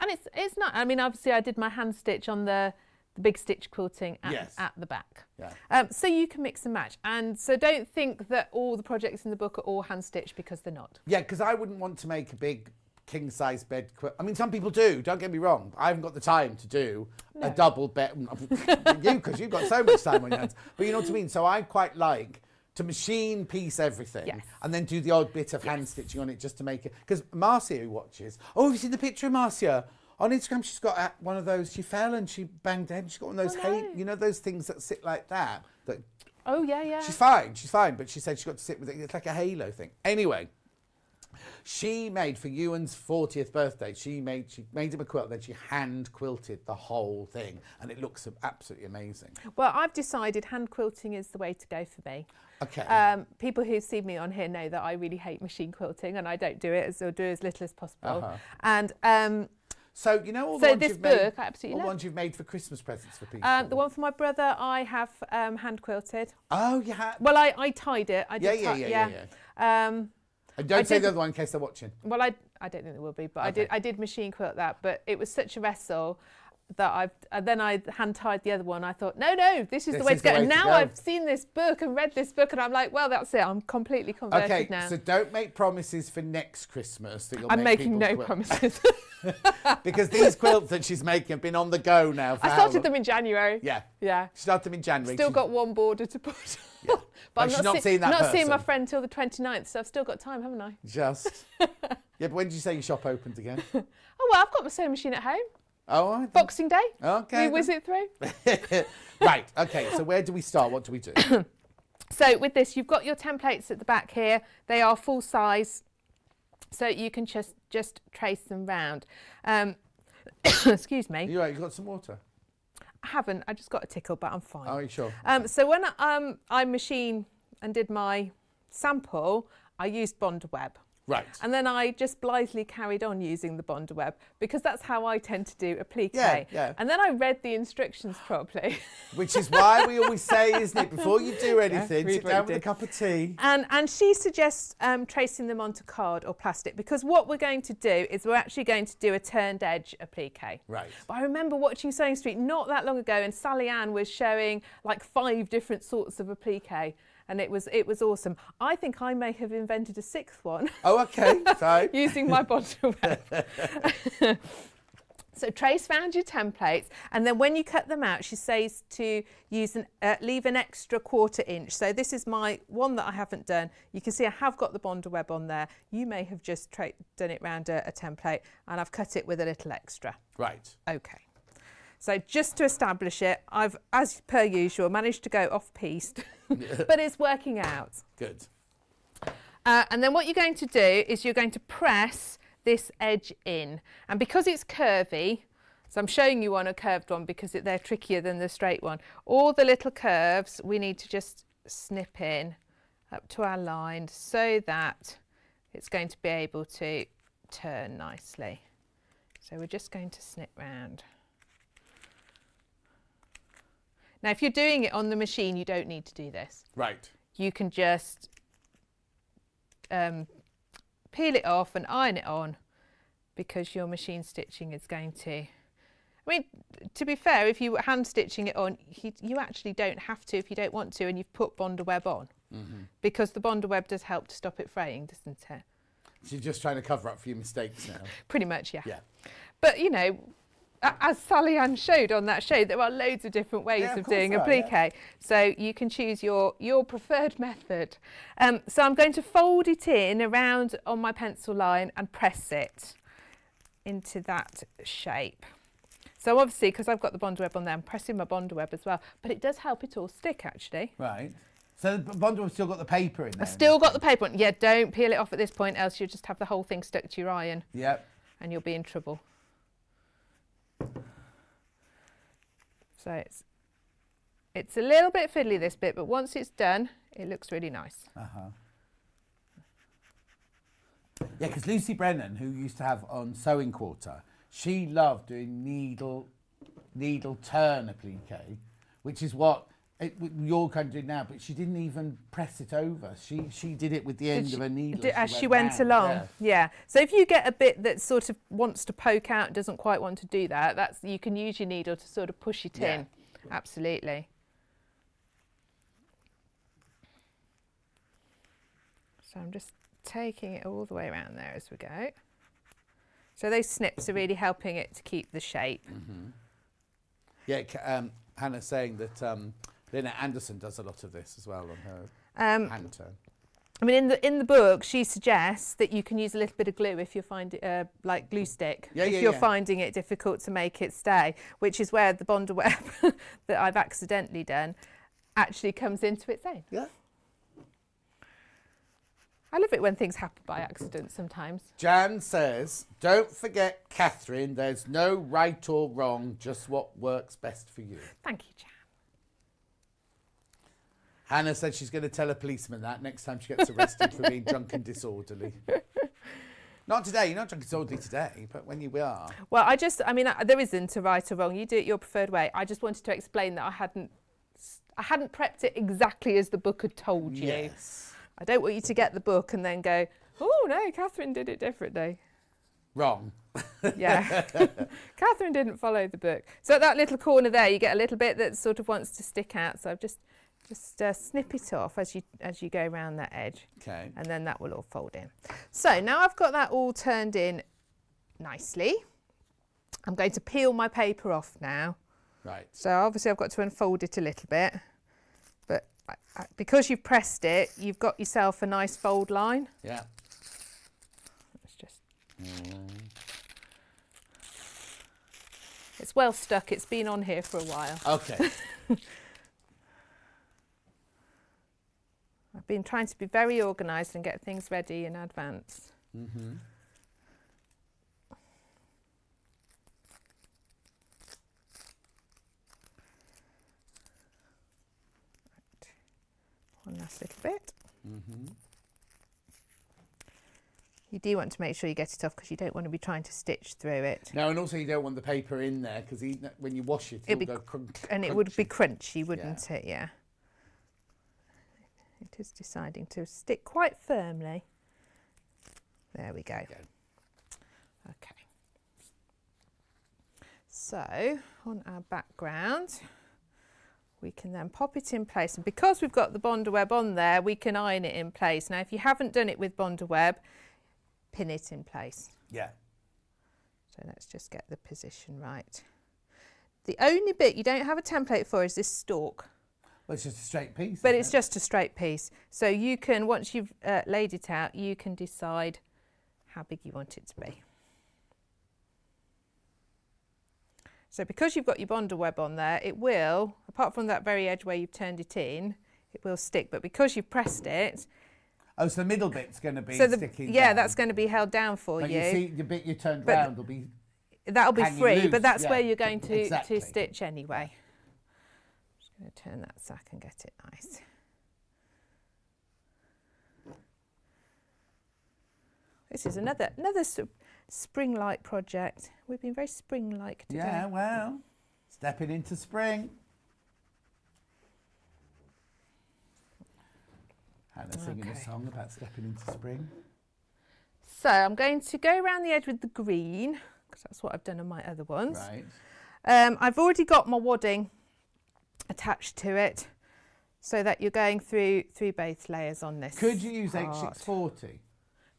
and it's it's not. I mean, obviously, I did my hand stitch on the, the big stitch quilting at, Yes. at the back. Yeah. Um, so you can mix and match. And so don't think that all the projects in the book are all hand stitched because they're not. Yeah, because I wouldn't want to make a big king size bed. quilt. I mean, some people do. Don't get me wrong. I haven't got the time to do a double bed. you, because you've got so much time on your hands. But you know what I mean. So I quite like to machine piece everything Yes. and then do the odd bit of hand stitching on it just to make it. Because Marcia, who watches, oh, have you seen the picture of Marcia? On Instagram, she's got uh, one of those. She fell and she banged her head. She's got one of those Oh, hate, you know, those things that sit like that. That Oh yeah, yeah. She's fine. She's fine. But she said she got to sit with it. It's like a halo thing. Anyway, she made for Ewan's 40th birthday. She made she made him a quilt. Then she hand quilted the whole thing, and it looks absolutely amazing. Well, I've decided hand quilting is the way to go for me. Okay. Um, people who see me on here know that I really hate machine quilting, and I don't do it as or do as little as possible. Uh-huh. And um, so you know all the so ones this you've made- book, I absolutely all the love. ones you've made for Christmas presents for people. Um, the one for my brother, I have um, hand quilted. oh, you have. Well, I, I tied it. I Yeah, did yeah, ti- yeah, yeah, Um, And don't I say the other one in case they're watching. Well, I, I don't think there will be, but I did I did machine quilt that, but it was such a wrestle that I've and then I hand tied the other one. I thought, no, no, this is This the way is to go. way and to now go. I've seen this book and read this book, and I'm like, well, that's it. I'm completely converted Okay, now. so don't make promises for next Christmas that you'll I'm make making no quilt. promises. because these quilts that she's making have been on the go now. For I started them in January. Yeah. Yeah. She started them in January. Still She- got one border to put. but I'm she's not see- seeing that not seeing my friend till the 29th, so I've still got time, haven't I? Just. yeah, but when did you say your shop opened again? Oh well, I've got my sewing machine at home. Oh, I Boxing Day. Okay. We whiz it through. right. Okay. So where do we start? What do we do? So with this, you've got your templates at the back here. They are full size, so you can just just trace them round. Um, excuse me. You right? You got some water? I haven't. I just got a tickle, but I'm fine. Are you sure? Um, so when um, I machine and did my sample, I used Bondaweb. Right. And then I just blithely carried on using the Bondaweb because that's how I tend to do applique. Yeah, yeah. And then I read the instructions properly. Which is why we always say, isn't it, before you do anything, read sit down with a cup of tea. And, and she suggests um, tracing them onto card or plastic because what we're going to do is we're actually going to do a turned edge applique. Right. But I remember watching Sewing Street not that long ago and Sally Ann was showing like five different sorts of applique and it was it was awesome. I think I may have invented a sixth one. Oh, okay. So using my bottle web. So trace found your templates, and then when you cut them out, she says to use an uh, leave an extra quarter inch. So this is my one that I haven't done. You can see I have got the Bondaweb on there. You may have just tra- done it round a, a template, and I've cut it with a little extra. Right. Okay. So just to establish it, I've, as per usual, managed to go off piste, but it's working out. Good. Uh, and then what you're going to do is you're going to press this edge in. And because it's curvy, so I'm showing you on a curved one because it, they're trickier than the straight one. All the little curves we need to just snip in up to our line so that it's going to be able to turn nicely. So we're just going to snip round. Now, if you're doing it on the machine, you don't need to do this. Right. You can just um, peel it off and iron it on because your machine stitching is going to. I mean, to be fair, if you were hand stitching it on, you, you actually don't have to if you don't want to, and you've put Bondaweb on Mhm. because the Bondaweb does help to stop it fraying, doesn't it? So you're just trying to cover up for your mistakes now. Pretty much, yeah. Yeah. But you know, as Sally Ann showed on that show, there are loads of different ways Yeah, of of, doing are, applique, yeah. so you can choose your your preferred method. Um, so I'm going to fold it in around on my pencil line and press it into that shape. So obviously, because I've got the Bondaweb on there, I'm pressing my Bondaweb as well, but it does help it all stick actually. Right. So the Bonder have still got the paper in there. I've still got the paper on. Yeah, don't peel it off at this point, else you'll just have the whole thing stuck to your iron. Yep. And you'll be in trouble. So it's it's a little bit fiddly this bit, but once it's done, it looks really nice. Uh huh. Yeah, because Lucy Brennan, who used to have on Sewing Quarter, she loved doing needle needle turn applique, which is what it, you're kind of doing now. But she didn't even press it over. She she did it with the end Did of she- a needle did- as she went went along. yeah. Yeah. So if you get a bit that sort of wants to poke out, doesn't quite want to do that, that's you can use your needle to sort of push it Yeah. in. Absolutely. So I'm just taking it all the way around there as we go. So those snips are really helping it to keep the shape. Mhm. Yeah, ca- um, Hannah's saying that um, Lynette Anderson does a lot of this as well on her Um, hand turn. I mean, in the in the book, she suggests that you can use a little bit of glue if you find it uh, like glue stick. Yeah, if yeah, you're yeah. finding it difficult to make it stay, which is where the Bondaweb that I've accidentally done actually comes into its own. Yeah. I love it when things happen by accident sometimes. Jan says, "Don't forget, Katharine. There's no right or wrong, just what works best for you." Thank you, Jan. Hannah said she's going to tell a policeman that next time she gets arrested for being drunk and disorderly. Not today. You're not drunk and disorderly today, but when you are. Well, I just, I mean, I, there isn't a right or wrong. You do it your preferred way. I just wanted to explain that I hadn't, I hadn't prepped it exactly as the book had told you. Yes. I don't want you to get the book and then go, oh no, Katharine did it differently. Wrong. Yeah. Katharine didn't follow the book. So at that little corner there, you get a little bit that sort of wants to stick out. So I've just just uh, snip it off as you as you go around that edge. Okay. And then that will all fold in. So now I've got that all turned in nicely. I'm going to peel my paper off now. Right. So obviously I've got to unfold it a little bit. But I, I, because you've pressed it, you've got yourself a nice fold line. Yeah. Let's just It's well stuck. It's been on here for a while. Okay. I've been trying to be very organised and get things ready in advance. Mm -hmm. right. One last little bit. Mm -hmm. You do want to make sure you get it off because you don't want to be trying to stitch through it. No, and also you don't want the paper in there because when you wash it, it'll, it'll be go. And crunchy. it would be crunchy, wouldn't yeah. it? Yeah. It is deciding to stick quite firmly. There we go. Okay. So on our background, we can then pop it in place. And because we've got the Bondaweb on there, we can iron it in place. Now, if you haven't done it with Bondaweb, pin it in place. Yeah. So let's just get the position right. The only bit you don't have a template for is this stalk. Well, it's just a straight piece. But it's it? just a straight piece. So you can, once you've uh, laid it out, you can decide how big you want it to be. So because you've got your Bondaweb on there, it will, apart from that very edge where you've turned it in, it will stick. But because you've pressed it, Oh, so the middle bit's going to be so the, sticking. yeah, down. that's going to be held down for But you. you see, the bit you turned But round will be. That'll be free, loose, but that's yeah. where you're going to, Exactly. to stitch anyway. Going to turn that so I can get it nice. This is another another spring-like project. We've been very spring-like today. Yeah, well, stepping into spring. Hannah singing a song about stepping into spring. So I'm going to go around the edge with the green because that's what I've done on my other ones. Right. Um, I've already got my wadding attached to it so that you're going through through both layers on this. Could you use part. H640?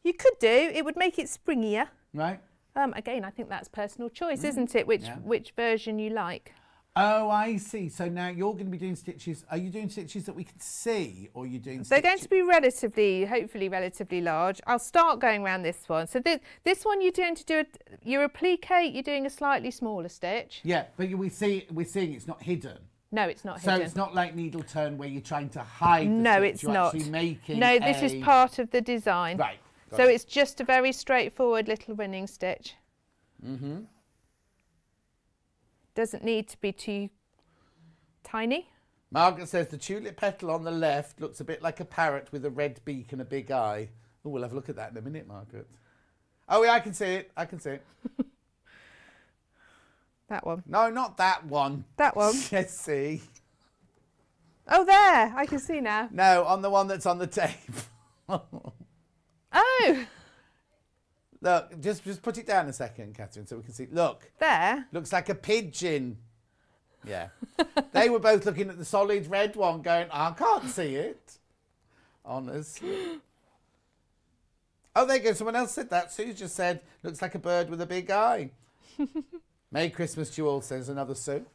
You could do. It would make it springier. Right. Um, again, I think that's personal choice, isn't it? Which Mm. yeah. which version you like. Oh, I see. So now you're going to be doing stitches. Are you doing stitches that we can see, or are you doing? They're stitches? going to be relatively, hopefully, relatively large. I'll start going around this one. So this this one you're going to do. A, you're applique. You're doing a slightly smaller stitch. Yeah, but we see we're seeing it's not hidden. No, it's not So hidden. it's not like needle turn where you're trying to hide. No, it's You're not. Making no, this is part of the design. Right. So it. it's just a very straightforward little running stitch. Mm-hmm. Doesn't need to be too tiny. Margaret says the tulip petal on the left looks a bit like a parrot with a red beak and a big eye. Oh, we'll have a look at that in a minute, Margaret. Oh, yeah, I can see it. I can see it. That one. No, not that one. That one. Jessie. Oh, there. I can see now. No, on the one that's on the tape. Oh, Look, just just put it down a second, Katharine, so we can see. Look, there. looks like a pigeon. Yeah. they were both looking at the solid red one, going, I can't see it. Honestly. Oh, there you go. Someone else said that. Sue just said, looks like a bird with a big eye. Merry Christmas to you all, says another Sue.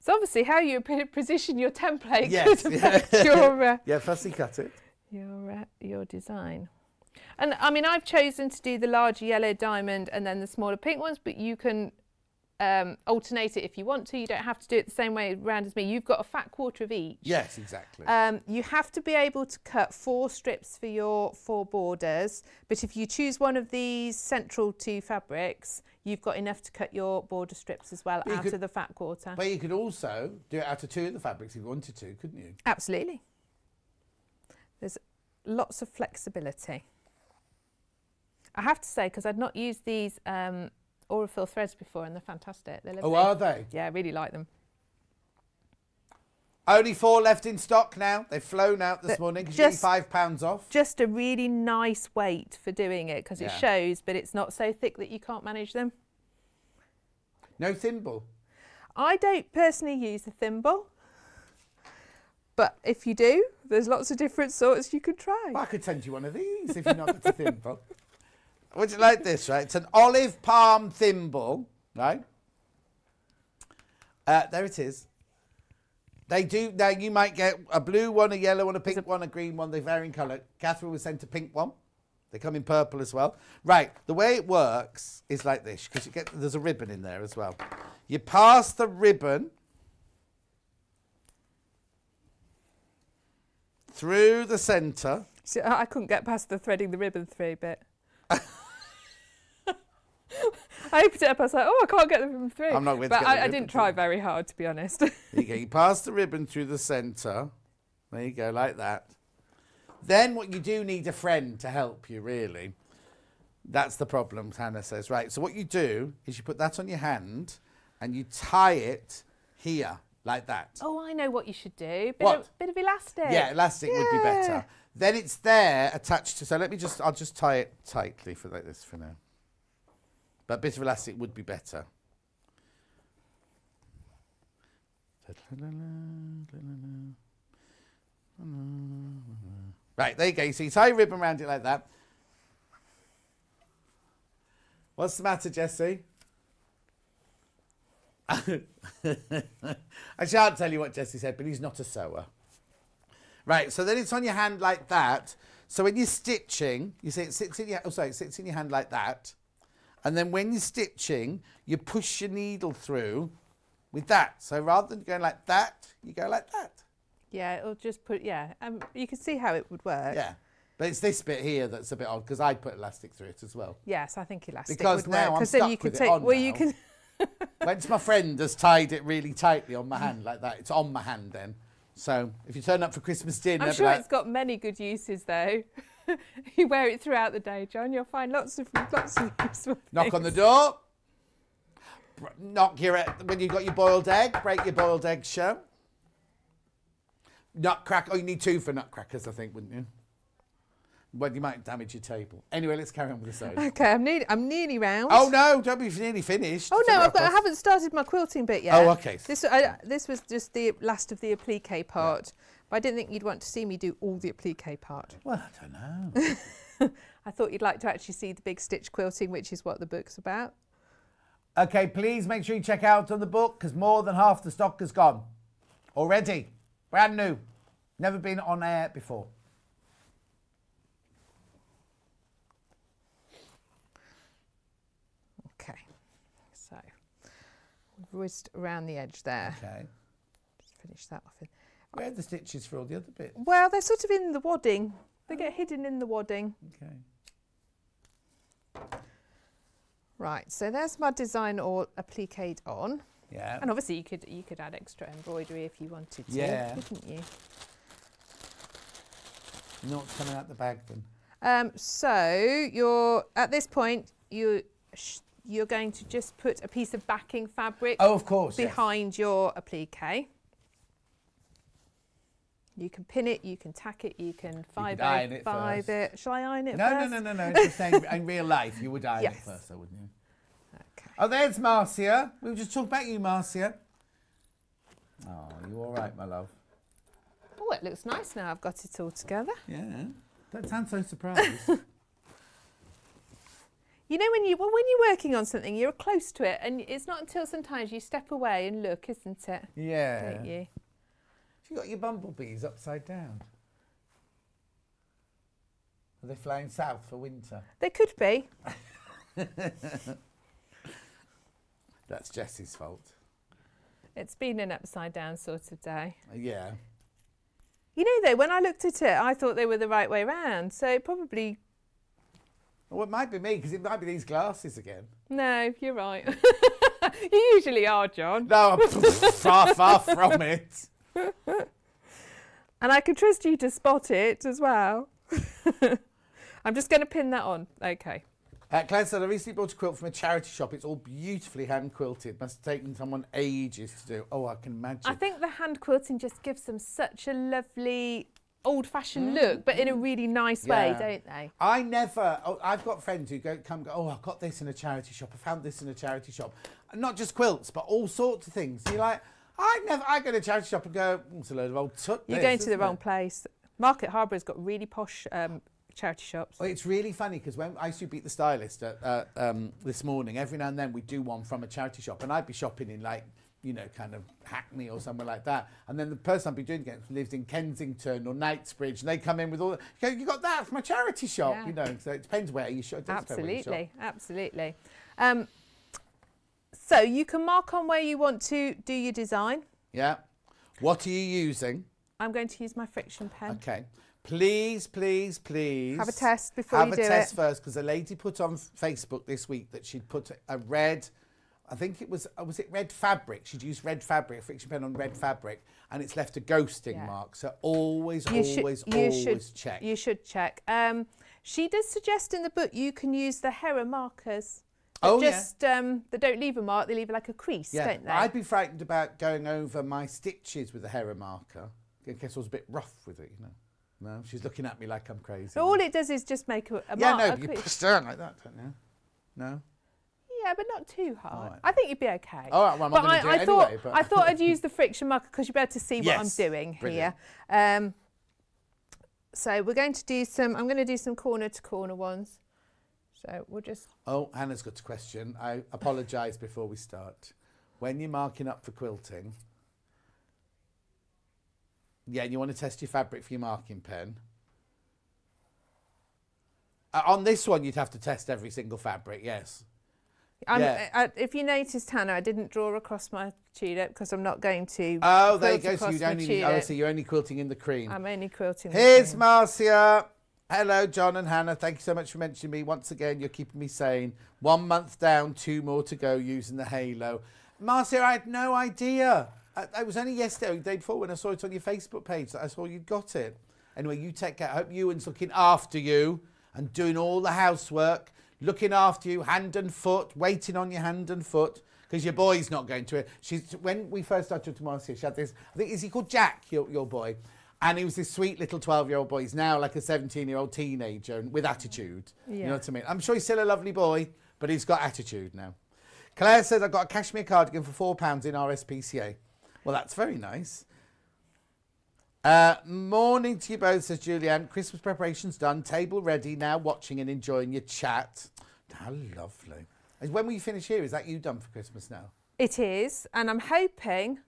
So obviously, how you position your template Yes. your uh, yeah, fussy cut it. your uh, your design. And I mean, I've chosen to do the large yellow diamond and then the smaller pink ones, but you can um, alternate it if you want to. You don't have to do it the same way round as me. You've got a fat quarter of each. Yes, exactly. Um, you have to be able to cut four strips for your four borders, but if you choose one of these central two fabrics, you've got enough to cut your border strips as well But out could- of the fat quarter. But you could also do it out of two of the fabrics if you wanted to, couldn't you? Absolutely. There's lots of flexibility. I have to say, because I'd not used these um, Aurifil threads before, and they're fantastic. They're Oh, are they? Yeah, I really like them. Only four left in stock now. They've flown out this But morning because you get just- five pounds off. Just a really nice weight for doing it because it shows, but it's not so thick that you can't manage them. No thimble. I don't personally use a thimble, but if you do, there's lots of different sorts you could try. I could send you one of these if you're not got a thimble. Would you like this, right? It's an olive palm thimble, right? Uh, there it is. They do, now you might get a blue one, a yellow one, a pink one, a green one. They vary in colour. Katharine was sent a pink one. They come in purple as well. Right, the way it works is like this, because you get there's a ribbon in there as well. You pass the ribbon through the centre. So I I couldn't get past the threading the ribbon through bit. I opened it up. I was like, "Oh, I can't get the ribbon through." I'm not going to but get I, I didn't try very hard, to be honest. There you go. You pass the ribbon through the centre. There you go, like that. Then what you do need a friend to help you, really. That's the problem, Hannah says. Right, so what you do is you put that on your hand and you tie it here, like that. Oh, I know what you should do. Bit What? Of, bit of elastic. Yeah, elastic would be better. Then it's there attached to. So let me just. I'll just tie it tightly for like this for now. But a bit of elastic would be better. Right, there you go. You tie a ribbon around it like that. What's the matter, Jesse? I shan't tell you what Jesse said, but he's not a sewer. Right, so then it's on your hand like that. So when you're stitching, you see it sits in your oh sorry, it sits in your hand like that. And then when you're stitching, you push your needle through with that. So rather than going like that, you go like that. Yeah, it'll just put, yeah. Um, you can see how it would work. Yeah. But it's this bit here that's a bit odd because I'd put elastic through it as well. Yes, I think elastic Because would now work. I'm then you stuck with it take, on well, you now. can, Once my friend has tied it really tightly on my hand like that, it's on my hand then. So if you turn up for Christmas dinner, I'm sure like, it's got many good uses though. you wear it throughout the day, John. You'll find lots of lots of useful knock on the door, knock your uh, when you've got your boiled egg, break your boiled egg shell. Nutcracker. Oh, you need two for nutcrackers, I think, wouldn't you? Well, you might damage your table. Anyway, let's carry on with the sewing. Okay, I'm nearly, I'm nearly round. Oh no! Don't be nearly finished. Oh no, I've got, I haven't started my quilting bit yet. Oh, okay. This I, this was just the last of the applique part, but I didn't think you'd want to see me do all the applique part. Well, I don't know. I thought you'd like to actually see the big stitch quilting, which is what the book's about. Okay, please make sure you check out on the book because more than half the stock has gone already. Brand new. Never been on air before. Okay, so we've whisked around the edge there. Okay. Just finish that off. Where are the stitches for all the other bits? Well, they're sort of in the wadding. They get hidden in the wadding. Okay. Right, so there's my design all appliqued on. Yeah. And obviously you could you could add extra embroidery if you wanted to, Yeah. couldn't you? Not coming out the bag then? Um, so you're at this point you sh- you're going to just put a piece of backing fabric. Oh, of course, yes. Behind your applique. You can pin it, you can tack it, you can oh five iron it five it. Shall I iron it No, first? no, no, no, no. Just saying, in real life, you would iron Yes. it first, though, wouldn't you? Okay. Oh, there's Marcia. We were just talking about you, Marcia. Oh, you all right, my love? Oh, it looks nice now. I've got it all together. Yeah. Don't sound so surprised. You know when you well, when you're working on something, you're close to it, and it's not until sometimes you step away and look, isn't it? yeah. Don't you? You got your bumblebees upside down. Are they flying south for winter? They could be. That's Jessie's fault. It's been an upside down sort of day. Yeah. You know, though, when I looked at it, I thought they were the right way round. So it probably Well, it might be me because it might be these glasses again. no, you're right. you usually are, John. No, I'm far, far from it. And I can trust you to spot it as well. I'm just going to pin that on. Okay. Uh, Claire said, I recently bought a quilt from a charity shop. It's all beautifully hand quilted. Must have taken someone ages to do. Oh, I can imagine. I think the hand quilting just gives them such a lovely old-fashioned look, but in a really nice way, don't they? I never. Oh, I've got friends who go come go. Oh, I got this in a charity shop. I found this in a charity shop. Not just quilts, but all sorts of things. You're like, I never. I go to a charity shop and go. "Mm, It's a load of old tut. You're this, going to the wrong it?" place. Market Harbour's got really posh um, charity shops. Well, it's really funny because when I used to beat the stylist at, uh, um, this morning, every now and then we do one from a charity shop, and I'd be shopping in like, you know, kind of Hackney or somewhere like that. And then the person I'd be doing it lives in Kensington or Knightsbridge, and they come in with all. The, you, go, you got that from a charity shop, Yeah. you know. So it depends where you shop. it does depend where you shop. Absolutely, absolutely. Um, so you can mark on where you want to do your design. Yeah. What are you using? I'm going to use my friction pen. Okay. Please, please, please. Have a test before you do it. have a test first because a lady put on Facebook this week that she'd put a red I think it was uh, was it red fabric. She'd used red fabric, a friction pen on red fabric, and it's left a ghosting Yeah. mark. So always, You should- always, you always should- check. You should check. Um, she does suggest in the book you can use the Hera markers. Oh, yeah. just um, they don't leave a mark; they leave like a crease, yeah, don't they? I'd be frightened about going over my stitches with a Hera marker. I guess I was a bit rough with it, you know. No, she's looking at me like I'm crazy. So all it does is just make a, a yeah, mark. no, but you push down like that, don't you? No. Yeah, but not too hard. right. I think you'd be okay. All right, well, I'm but I, do I it thought anyway, but- I thought I'd use the friction marker because you'll be able to see what I'm doing brilliant. here. Um, so we're going to do some. I'm going to do some corner to corner ones. So we'll just. Oh, Hannah's got a question. I apologise before we start. When you're marking up for quilting, yeah, and you want to test your fabric for your marking pen. Uh, on this one, you'd have to test every single fabric. Yes. I'm, Yeah. I, if you noticed, Hannah, I didn't draw across my tulip because I'm not going to. Oh, there you go. So you only. Oh, so you're only quilting in the cream. I'm only quilting. the Here's. Marcia. Hello, John and Hannah. Thank you so much for mentioning me. Once again, you're keeping me sane. One month down, two more to go using the halo. Marcia, I had no idea. I, I was only yesterday, the day before, when I saw it on your Facebook page that I saw you'd got it. Anyway, you take care. I hope Ewan's looking after you and doing all the housework, looking after you, hand and foot, waiting on your hand and foot. Because your boy's not going to it. She's when we first started to Marcia, she had this. I think is he called Jack, your, your boy, and he was this sweet little twelve-year-old boy. He's now like a seventeen-year-old teenager and with attitude. You know what I mean? I'm sure he's still a lovely boy, but he's got attitude now. Claire says I've got a cashmere cardigan for four pounds in RSPCA. Well, that's very nice. Uh, morning to you both, says Julianne. Christmas preparations done, table ready, now watching and enjoying your chat. How lovely. When will you finish here? Is that you done for Christmas now? It is, and I'm hoping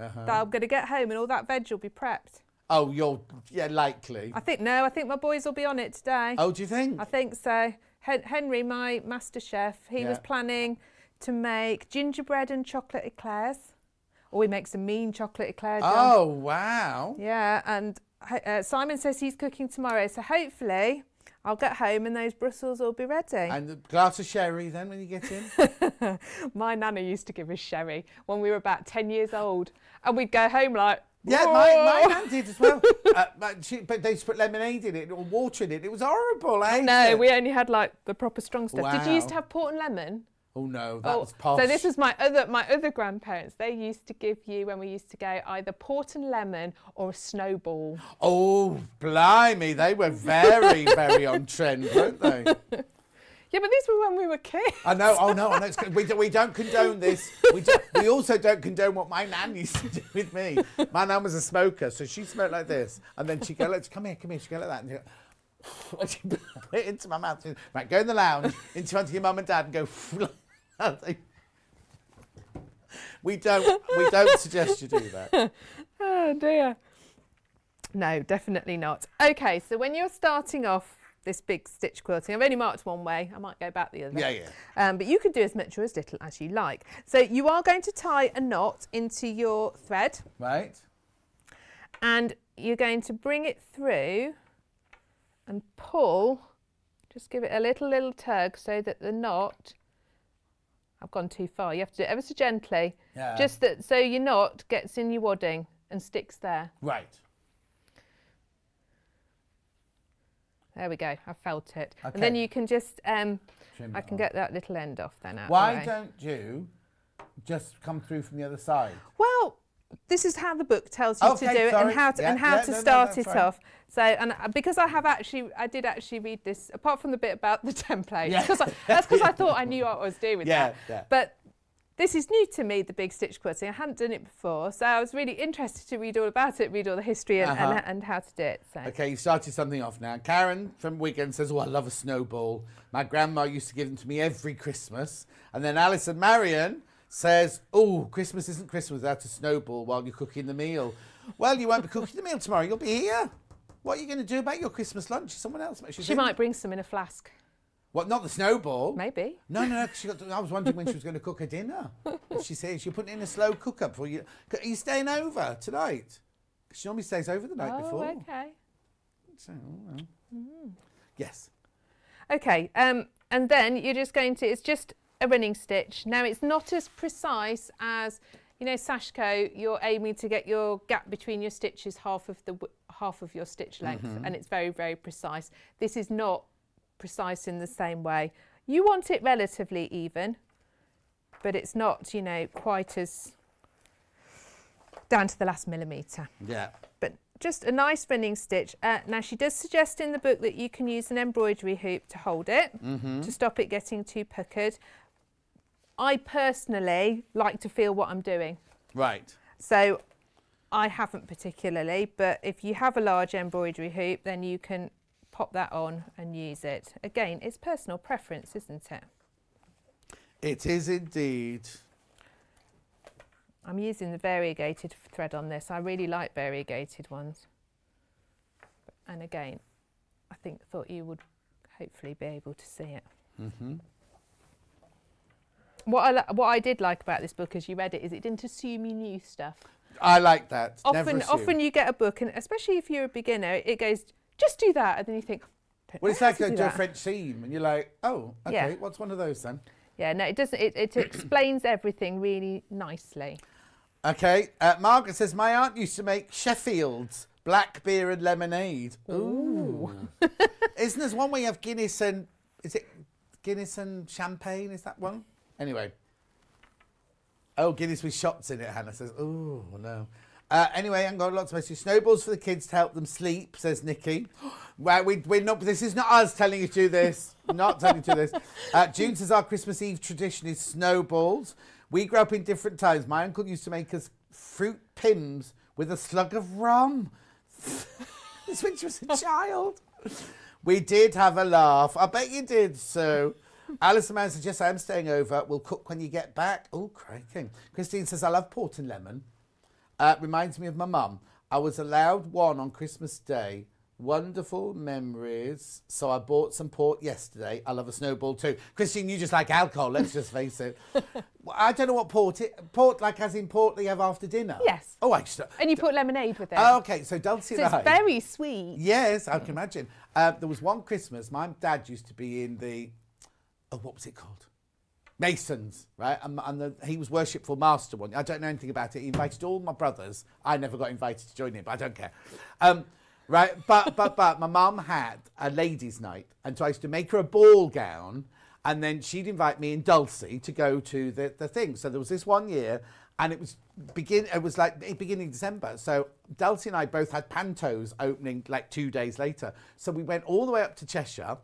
Uh-huh. that I'm going to get home and all that veg will be prepped. Oh, you're, yeah, likely. I think no. I think my boys will be on it today. Oh, do you think? I think so. Hen- Henry, my master chef, he was planning to make gingerbread and chocolate eclairs. Or we make some mean chocolate eclairs. John. Oh, wow. Yeah, and uh, Simon says he's cooking tomorrow, so hopefully I'll get home and those Brussels will be ready. And a glass of sherry then when you get in? My nana used to give us sherry when we were about 10 years old, and we'd go home like, Yeah, my, my nan did as well. uh, but, she, but they just put lemonade in it or water in it. It was horrible. I No, it. we only had like the proper strong stuff. Did you used to have port and lemon? Oh no, that Oh, was posh. So this was my other my other grandparents. They used to give you when we used to go either port and lemon or a snowball. Oh, blimey, they were very, very on trend, weren't they? Yeah, but these were when we were kids. I know, oh no, I know. It's, good. we, we don't condone this. We, do, we also don't condone what my nan used to do with me. My nan was a smoker, so she smoked like this. And then she'd go, let's come here, come here. She'd go like that. And she'd go, put it into my mouth. Right, go in the lounge, in front of your mum and dad and go, we don't, we don't suggest you do that. oh dear. No, definitely not. Okay, so when you're starting off this big stitch quilting, I've only marked one way. I might go back the other. Yeah, yeah. Um, but you can do as much or as little as you like. So you are going to tie a knot into your thread Right? and you're going to bring it through and pull. Just give it a little, little tug so that the knot. I've gone too far. You have to do it ever so gently. Yeah. Just that so your knot gets in your wadding and sticks there. Right. There we go. I felt it. Okay. And then you can just, um, I can off. get that little end off then. Why don't you just come through from the other side? Well, this is how the book tells you Okay, to do it and how to, Yeah, and how yeah, to no, no, start it off. So, and uh, because I have actually, I did actually read this, apart from the bit about the template, Yeah. because I, that's because I thought I knew what I was doing with Yeah, that. yeah. But this is new to me, the big stitch quilting. I hadn't done it before, so I was really interested to read all about it, read all the history and, Uh-huh. and, and how to do it. So. Okay, you started something off now. Karen from Wigan says, Oh, I love a snowball. My grandma used to give them to me every Christmas. And then Alison Marion says, Oh, Christmas isn't Christmas without a snowball while you're cooking the meal. Well, you won't be cooking the meal tomorrow. You'll be here. What are you going to do about your Christmas lunch? Someone else. She's She in- might bring some in a flask. What, not the snowball? Maybe. No, no, no. She got to, I was wondering when she was going to cook her dinner. she says you're putting in a slow cooker for you. Are you staying over tonight? She normally stays over the night oh, before. okay. So, oh, well. Mm. Yes. Okay, um, and then you're just going to, it's just a running stitch. Now it's not as precise as, you know, Sashiko, you're aiming to get your gap between your stitches half of the half of your stitch length Mhm. and it's very, very precise. This is not precise in the same way. You want it relatively even, but it's not, you know, quite as down to the last millimetre Yeah. but just a nice running stitch. Uh, now she does suggest in the book that you can use an embroidery hoop to hold it Mhm. to stop it getting too puckered. I personally like to feel what I'm doing. Right. So I haven't particularly, but if you have a large embroidery hoop, then you can pop that on and use it. Again, it's personal preference, isn't it? It is indeed. I'm using the variegated thread on this. I really like variegated ones. And again, I think thought you would hopefully be able to see it. Mm-hmm. What I what I did like about this book as you read it is it didn't assume you knew stuff. I like that. Often often you get a book and especially if you're a beginner, it goes just do that and then you think "Don't Well, it's like to going to a that." French seam, and you're like, oh, okay, Yeah. what's one of those then? Yeah, no, it doesn't. It, it explains everything really nicely. Okay, uh, Margaret says, my aunt used to make Sheffield's black beer and lemonade. Ooh. Isn't there one where you have Guinness and, is it Guinness and champagne? Is that one? Anyway. Oh, Guinness with shots in it, Hannah says. Oh, no. Uh, anyway, I've got lots of messages. Snowballs for the kids to help them sleep, says Nikki. Well, we, we're not, this is not us telling you to do this. not telling you to do this. Uh, June says our Christmas Eve tradition is snowballs. We grew up in different times. My uncle used to make us fruit Pimm's with a slug of rum. this when she was a child. We did have a laugh. I bet you did, so. Alison Mann says, yes, I am staying over. We'll cook when you get back. Oh, cracking. Christine says, I love port and lemon. Uh, reminds me of my mum. I was allowed one on Christmas Day. Wonderful memories. So I bought some port yesterday. I love a snowball too. Christine, you just like alcohol, let's just face it. Well, I don't know what port it port like as in port that you have after dinner. Yes. Oh, I just, And you put lemonade with it. Oh, okay, so Dulcie So it's I- very sweet. Yes, I can imagine. Uh, there was one Christmas, my dad used to be in the, oh, what was it called? Masons, right? And, and the, he was worshipful master one. I don't know anything about it. He invited all my brothers. I never got invited to join him, but I don't care. Um, right, but but but my mum had a ladies' night, and so I used to make her a ball gown, and then she'd invite me and Dulcie to go to the the thing. So there was this one year, and it was begin. It was like beginning December. So Dulcie and I both had pantos opening like two days later. So we went all the way up to Cheshire.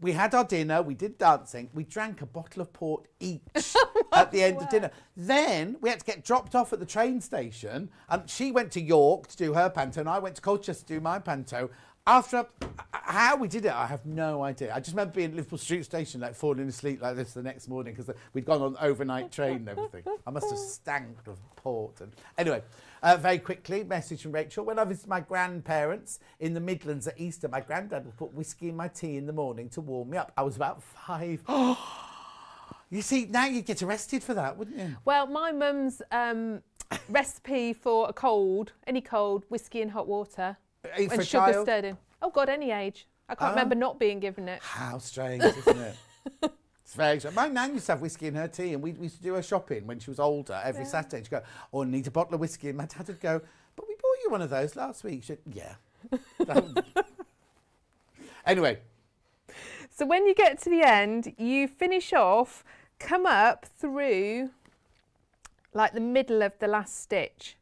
We had our dinner, we did dancing, we drank a bottle of port each oh at the end of dinner. Then we had to get dropped off at the train station, and she went to York to do her panto, and I went to Colchester to do my panto. After uh, how we did it, I have no idea. I just remember being at Liverpool Street Station, like falling asleep like this the next morning because we'd gone on overnight train and everything. I must have stank of port. And anyway, uh, very quickly, message from Rachel. When I visited my grandparents in the Midlands at Easter, my granddad would put whiskey in my tea in the morning to warm me up. I was about five. you see, now you'd get arrested for that, wouldn't you? Well, my mum's um, recipe for a cold, any cold, whiskey and hot water, and sugar child? stirred in. Oh God, any age. I can't Ah. remember not being given it. How strange, isn't it? It's very. My nan used to have whiskey in her tea, and we, we used to do her shopping when she was older every Saturday. She'd go, Oh, I need a bottle of whiskey. And my dad would go, But we bought you one of those last week. She'd, Yeah. anyway, So when you get to the end, you finish off, come up through like the middle of the last stitch.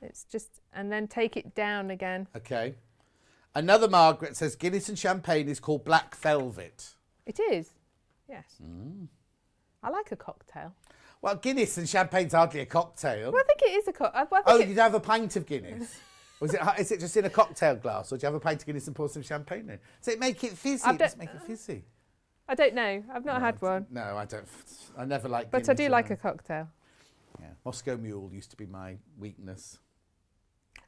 It's just, and then take it down again. okay. Another Margaret says Guinness and champagne is called black velvet. It is, yes. Mm. I like a cocktail. Well, Guinness and champagne's hardly a cocktail. Well, I think it is a cocktail. Well, oh, it- you'd have a pint of Guinness. Was it, is it just in a cocktail glass, or do you have a pint of Guinness and pour some champagne in? Does it make it fizzy? It does make it fizzy. I don't know. I've not had one, No, I don't. I never like. but I do like I? a cocktail. Yeah, Moscow Mule used to be my weakness.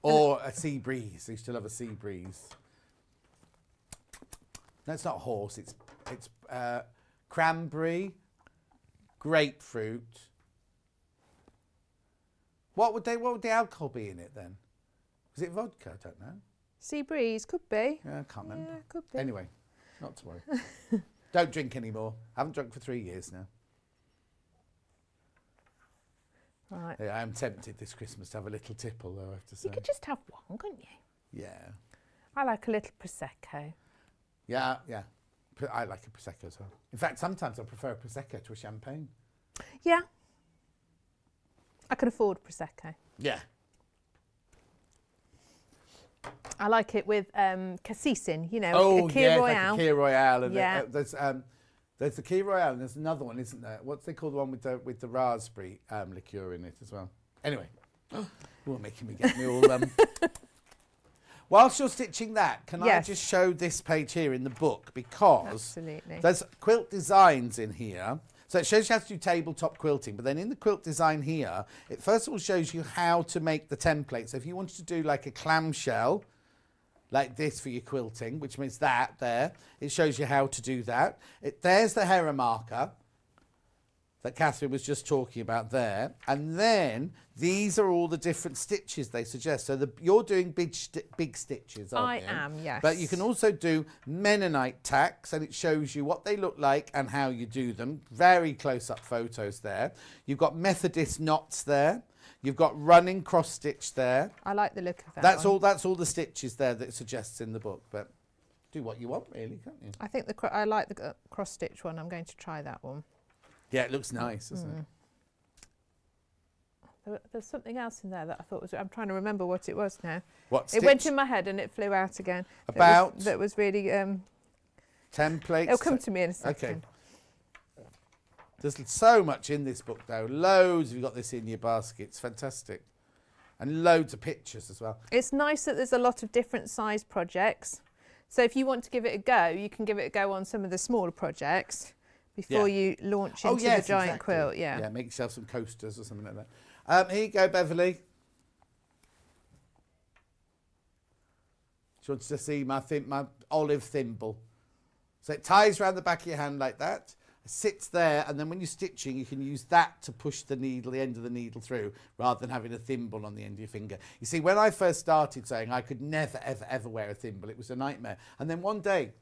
Or a sea breeze. I used to love a sea breeze. No, it's not horse. It's it's uh, cranberry, grapefruit. What would they? What would the alcohol be in it then? Was it vodka? I don't know. Sea breeze could be. Yeah, I can't remember. Yeah, could be. Anyway, not to worry. don't drink anymore. I haven't drunk for three years now. Right. Yeah, I am tempted this Christmas to have a little tipple, though, I have to say. You could just have one, couldn't you? Yeah. I like a little prosecco. Yeah, yeah. I like a Prosecco as well. In fact, sometimes I prefer a Prosecco to a champagne. Yeah. I can afford prosecco. Yeah. I like it with um, cassis in, you know, oh, a Kir yeah, Royale. like a Kir Royale. And Yeah. uh, there's, um, there's the Kir Royale and there's another one, isn't there? What's they call the one with the, with the raspberry um, liqueur in it as well? Anyway. You're making me get me all... Um, Whilst you're stitching that, can Yes. I just show this page here in the book? Because Absolutely. there's quilt designs in here. So it shows you how to do tabletop quilting, but then in the quilt design here, it first of all shows you how to make the template. So if you wanted to do like a clamshell, like this for your quilting, which means that there, it shows you how to do that. It, there's the Hera marker that Katharine was just talking about there. And then these are all the different stitches they suggest. So the, you're doing big, big stitches, aren't I you? am, yes. But you can also do Mennonite tacks, and it shows you what they look like and how you do them. Very close-up photos there. You've got Methodist knots there. You've got running cross stitch there. I like the look of that. That's one. all. That's all the stitches there that it suggests in the book. But do what you want, really, can't you? I think the I like the uh, cross stitch one. I'm going to try that one. Yeah, it looks nice, doesn't Mm. it? There, there's something else in there that I thought was. I'm trying to remember what it was now. What It went in my head and it flew out again. That was- About? that was, really. Um, Templates. It'll come to me in a second. Okay. There's so much in this book, though. Loads. You've got this in your basket. It's fantastic, and loads of pictures as well. It's nice that there's a lot of different size projects. So if you want to give it a go, you can give it a go on some of the smaller projects before Yeah. you launch Oh, into yes, the giant exactly. quilt. Yeah. Yeah, make yourself some coasters or something like that. Um, here you go, Beverly. She wants to see my thim- my olive thimble. So it ties around the back of your hand like that. It sits there, and then when you're stitching, you can use that to push the needle, the end of the needle through, rather than having a thimble on the end of your finger. You see, when I first started sewing, I could never, ever, ever wear a thimble. It was a nightmare. And then one day,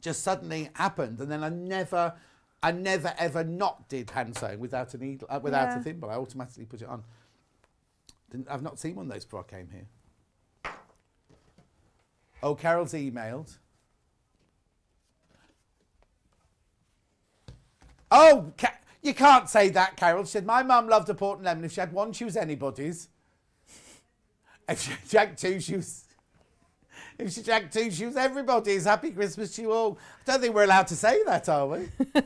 just suddenly happened, and then I never, I never ever not did hand sewing without a needle, uh, without Yeah. a thimble. I automatically put it on. Didn't, I've not seen one of those before I came here. Oh, Carol's emailed. Oh, Ca- you can't say that, Carol. She said, My mum loved a port and lemon. If she had one, she was anybody's. If she drank two, she was. If she drank two, shoes, everybody's. Happy Christmas to you all. I don't think we're allowed to say that, are we?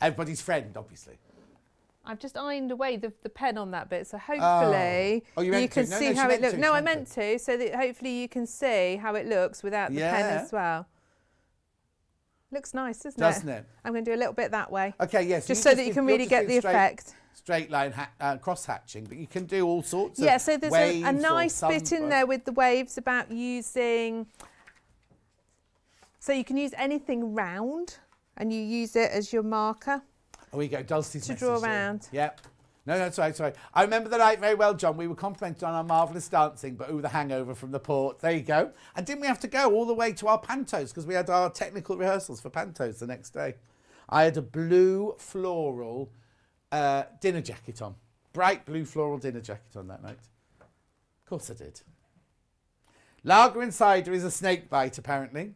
Everybody's friend, obviously. I've just ironed away the, the pen on that bit, so hopefully Oh, oh you meant can. No, see no, how it looks. No, I meant meant to, so that hopefully you can see how it looks without the pen as well. Looks nice, doesn't, Doesn't it? it? I'm going to do a little bit that way. Okay, yes. Just so that you can really get the effect. Straight line ha- uh, cross hatching, but you can do all sorts of Yeah, so there's a, a nice bit in there with the waves about using. So you can use anything round, and you use it as your marker. Oh, we go. Dulcie's To draw around. Yep. No, that's right. Sorry. I remember the night very well, John. We were complimented on our marvellous dancing, but ooh, the hangover from the port. There you go. And didn't we have to go all the way to our pantos because we had our technical rehearsals for pantos the next day? I had a blue floral uh, dinner jacket on, bright blue floral dinner jacket on that night. Of course I did. Lager and cider is a snake bite, apparently.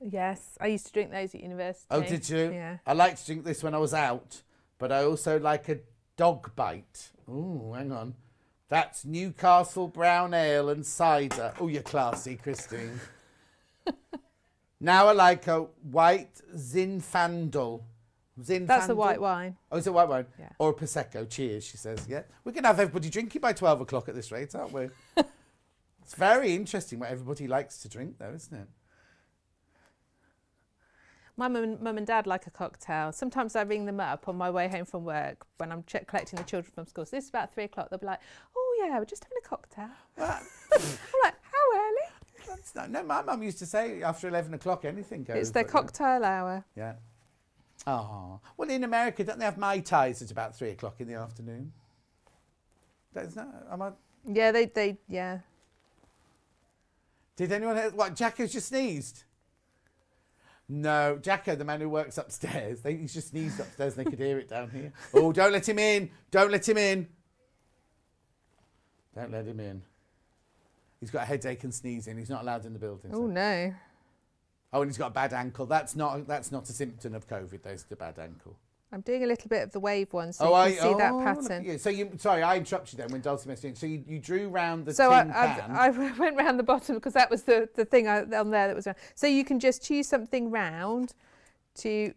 Yes, I used to drink those at university. Oh, did you? Yeah. I liked to drink this when I was out, but I also like a dog bite. Ooh, hang on. That's Newcastle brown ale and cider. Oh, you're classy, Christine. now I like a white Zinfandel. Zinfandel. That's the white wine. Oh, is it white wine? Yeah. Or a Prosecco. Cheers, she says. Yeah. We're going to have everybody drinking by 12 o'clock at this rate, aren't we? it's very interesting what everybody likes to drink, though, isn't it? My mum, mum and dad like a cocktail. Sometimes I ring them up on my way home from work when I'm collecting the children from school. So this is about three o'clock. They'll be like, "Oh yeah, we're just having a cocktail." I'm like, "How early?" That's not, no, my mum used to say after 11 o'clock anything goes. it's their but, yeah. cocktail hour. Yeah. Oh. Well, in America, don't they have Mai Tais at about three o'clock in the afternoon? That's not, am I, Yeah, they, they, yeah. did anyone, what, Jack has just sneezed? No, Jacko, the man who works upstairs, they, he's just sneezed upstairs and they could hear it down here. Oh, don't let him in. Don't let him in. Don't let him in. He's got a headache and sneezing. He's not allowed in the building. Oh no. Oh, and he's got a bad ankle. That's not that's not a symptom of COVID. That's a bad ankle. I'm doing a little bit of the wave one so oh, you I, can see that oh, look at pattern. you. So you, sorry, I interrupted you then when Dulcie messaged. So you, you drew round the so I, can. I, went round the bottom because that was the, the thing I, on there that was round. So you can just choose something round to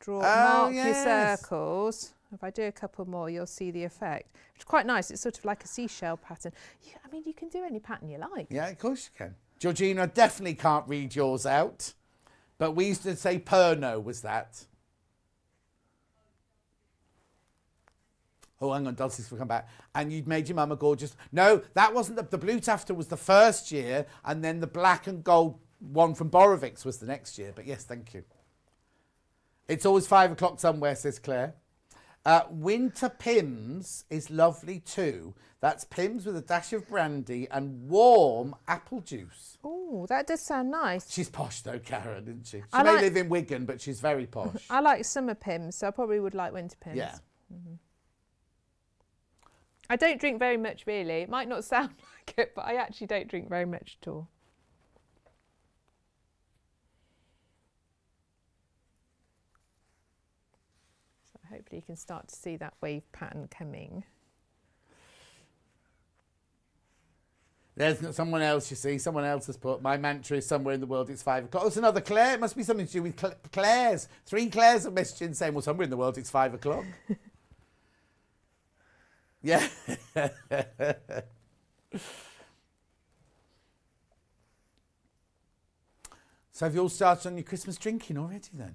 draw, Oh, mark your circles. If I do a couple more, you'll see the effect. It's quite nice. It's sort of like a seashell pattern. You, I mean, you can do any pattern you like. Yeah, of course you can. Georgina, definitely can't read yours out. But we used to say Pernod was that. Oh, hang on, Dulcie's will come back. And you'd made your mama gorgeous. No, that wasn't the, the blue tafter was the first year, and then the black and gold one from Borovics was the next year. But yes, thank you. It's always five o'clock somewhere, says Claire. Uh, winter Pimm's is lovely too. That's Pimm's with a dash of brandy and warm apple juice. Oh, that does sound nice. She's posh though, Karen, isn't she? She I may like- live in Wigan, but she's very posh. I like summer Pimm's, so I probably would like winter Pimm's. Yeah. Mhm. I don't drink very much, really. It might not sound like it, but I actually don't drink very much at all. So hopefully you can start to see that wave pattern coming. There's someone else, you see. Someone else has put, my mantra is somewhere in the world, it's five o'clock. Oh, it's another Claire. It must be something to do with Cla- Claire's. Three Claires have messaged in saying, well, somewhere in the world, it's five o'clock. yeah. so have you all started on your Christmas drinking already then?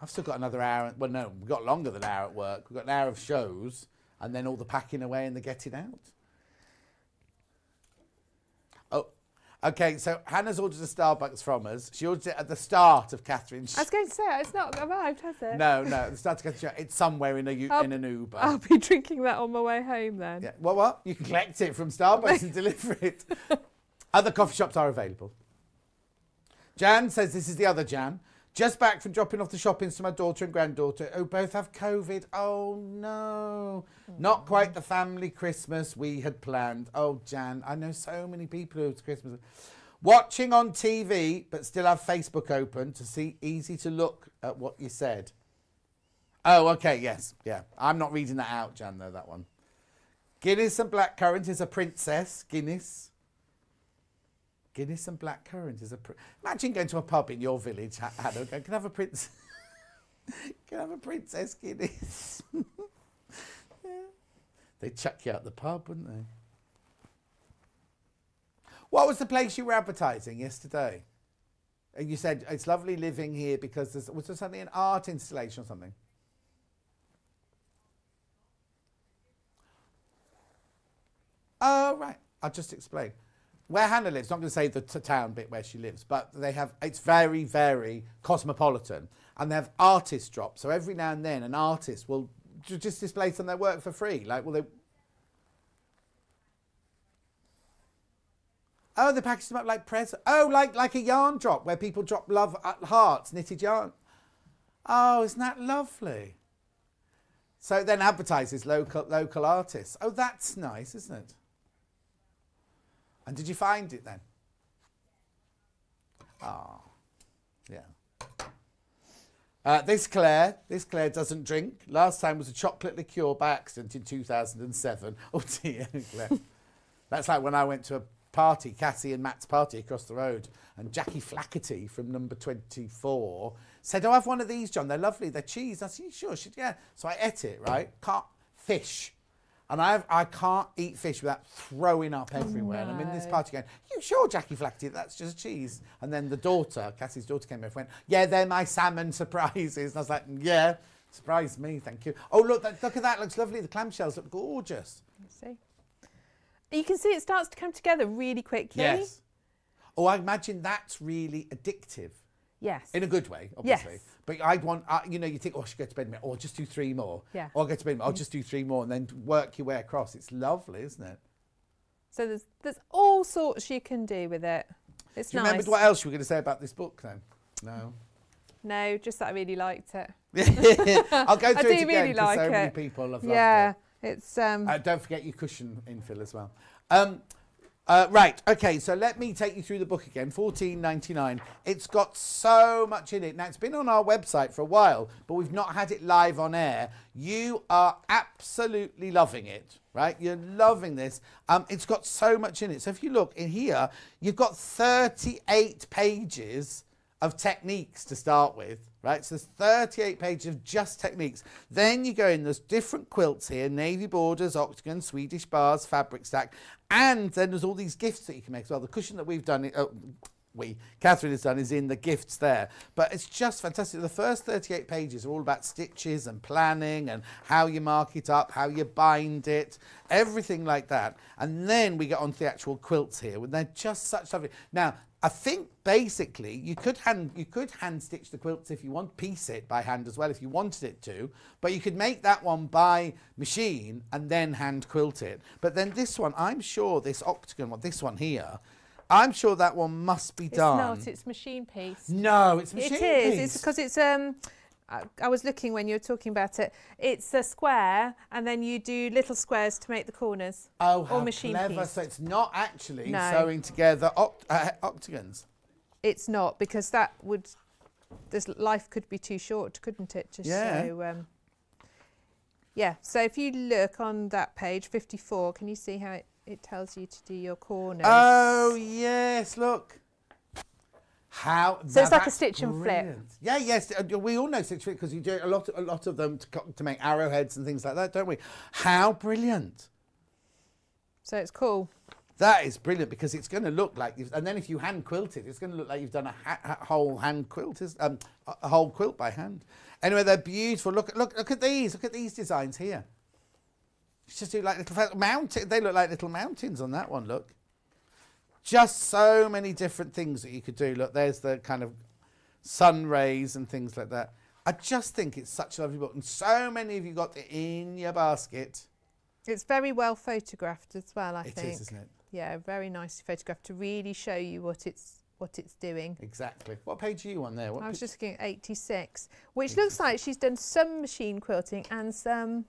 I've still got another hour. Well, no, we've got longer than an hour at work. We've got an hour of shows and then all the packing away and the getting out. Oh, okay. So Hannah's ordered a Starbucks from us. She ordered it at the start of Katharine's. I was going to say, it's not arrived, has it? No, no, at the start of Katharine's. It's somewhere in a I'll- in an Uber. I'll be drinking that on my way home then. Yeah. What? What? You can collect it from Starbucks and deliver it. Other coffee shops are available. Jan says this is the other Jan. Just back from dropping off the shoppings to my daughter and granddaughter who both have COVID. Oh no. Not quite the family Christmas we had planned. Oh, Jan, I know so many people who it's Christmas. Watching on TV, but still have Facebook open to see easy to look at what you said. Oh, okay, yes, yeah. I'm not reading that out, Jan, though, that one. Guinness and blackcurrant is a princess. Guinness. Guinness and blackcurrant is a. Pr- Imagine going to a pub in your village, Ha- Hannah. Going, can I have a prince? can I have a princess Guinness? yeah. They'd chuck you out the pub, wouldn't they? What was the place you were advertising yesterday? And you said it's lovely living here because there's was there something an art installation or something? Oh right, I'll just explain. Where Hannah lives, not going to say the town bit where she lives, but they have it's very very cosmopolitan, and they have artist drops. So every now and then, an artist will ju- just display some of their work for free. Like, well, they Oh, they package them up like present. Oh, like like a yarn drop where people drop love uh, hearts, knitted yarn. Oh, isn't that lovely? So it then advertises local local artists. Oh, that's nice, isn't it? And did you find it then? Oh, yeah. Uh, this Claire, this Claire doesn't drink. Last time was a chocolate liqueur by accident in 2007. Oh dear, Claire. That's like when I went to a party, Cassie and Matt's party across the road, and Jackie Flaherty from number 24 said, Oh, I have one of these, John. They're lovely. They're cheese. I said, Sure. She Yeah. So I ate it, right? Can't, fish. And I, have, I can't eat fish without throwing up oh, everywhere. And I'm in this no. party going, You sure, Jackie Flaherty? That's just cheese. And then the daughter, Cassie's daughter, came over and went, Yeah, they're my salmon surprises. And I was like, Yeah, surprise me, thank you. Oh, look, that, look at that. Looks lovely. The clamshells look gorgeous. Let's see. You can see it starts to come together really quickly. Yes. Oh, I imagine that's really addictive. Yes. In a good way, obviously. Yes. But I'd want, uh, you know, you think, oh, I should go to bed. Oh, just do three more. Yeah. Or I'll go to bed. I'll just do three more and then work your way across. It's lovely, isn't it? So there's there's all sorts you can do with it. It's Do you remember nice. what else you were going to say about this book then? No. No, just that I really liked it. I'll go I through do it again really like so it. many people have loved yeah, it. it's um. Uh, don't forget your cushion infill as well. Um, uh, right, okay, so let me take you through the book again. Fourteen ninety nine. It's got so much in it. Now it's been on our website for a while, but we've not had it live on air. You are absolutely loving it, right? You're loving this. Um, it's got so much in it. So if you look in here, you've got thirty eight pages of techniques to start with, right? So there's 38 pages of just techniques. Then you go in, there's different quilts here, navy borders, octagon, Swedish bars, fabric stack, and then there's all these gifts that you can make as well. The cushion that we've done, oh, we, Katharine has done, is in the gifts there. But it's just fantastic. The first 38 pages are all about stitches and planning and how you mark it up, how you bind it, everything like that. And then we get onto the actual quilts here. and They're just such lovely. Now, I think basically you could hand you could hand stitch the quilts if you want, piece it by hand as well if you wanted it to, but you could make that one by machine and then hand quilt it. But then this one, I'm sure this octagon one, this one here, I'm sure that one must be It's done. not. It's machine piece. No, it's machine piece. It is. piece. It's because it's um. I, I was looking when you were talking about it. It's a square, and then you do little squares to make the corners. Oh, or how machine clever! piece. So it's not actually No. sewing together oct- uh, octagons. It's not because that would. This life could be too short, couldn't it? To Yeah. show. Um, yeah. So if you look on that page, fifty-four, can you see how it, it tells you to do your corners? Oh yes, look. How So it's like a stitch and flip. Yeah, yes, we all know stitch and flip because you do a lot, a lot of them to, to make arrowheads and things like that, don't we? How brilliant! So it's cool. That is brilliant because it's going to look like, you've, and then if you hand quilt it, it's going to look like you've done a, ha- whole hand quilt, is- um, a a whole quilt by hand. Anyway, they're beautiful. Look, look, look at these. Look at these designs here. It's just do like little mountain. They look like little mountains on that one. Look, just so many different things that you could do. Look, there's the kind of sun rays and things like that. I just think it's such a lovely book, and so many of you got it in your basket. It's very well photographed as well. I It is, think. isn't it? Yeah, very nicely photographed to really show you what it's what it's doing. Exactly. What page are you on there? What I was just looking at 86, which looks like she's done some machine quilting and some.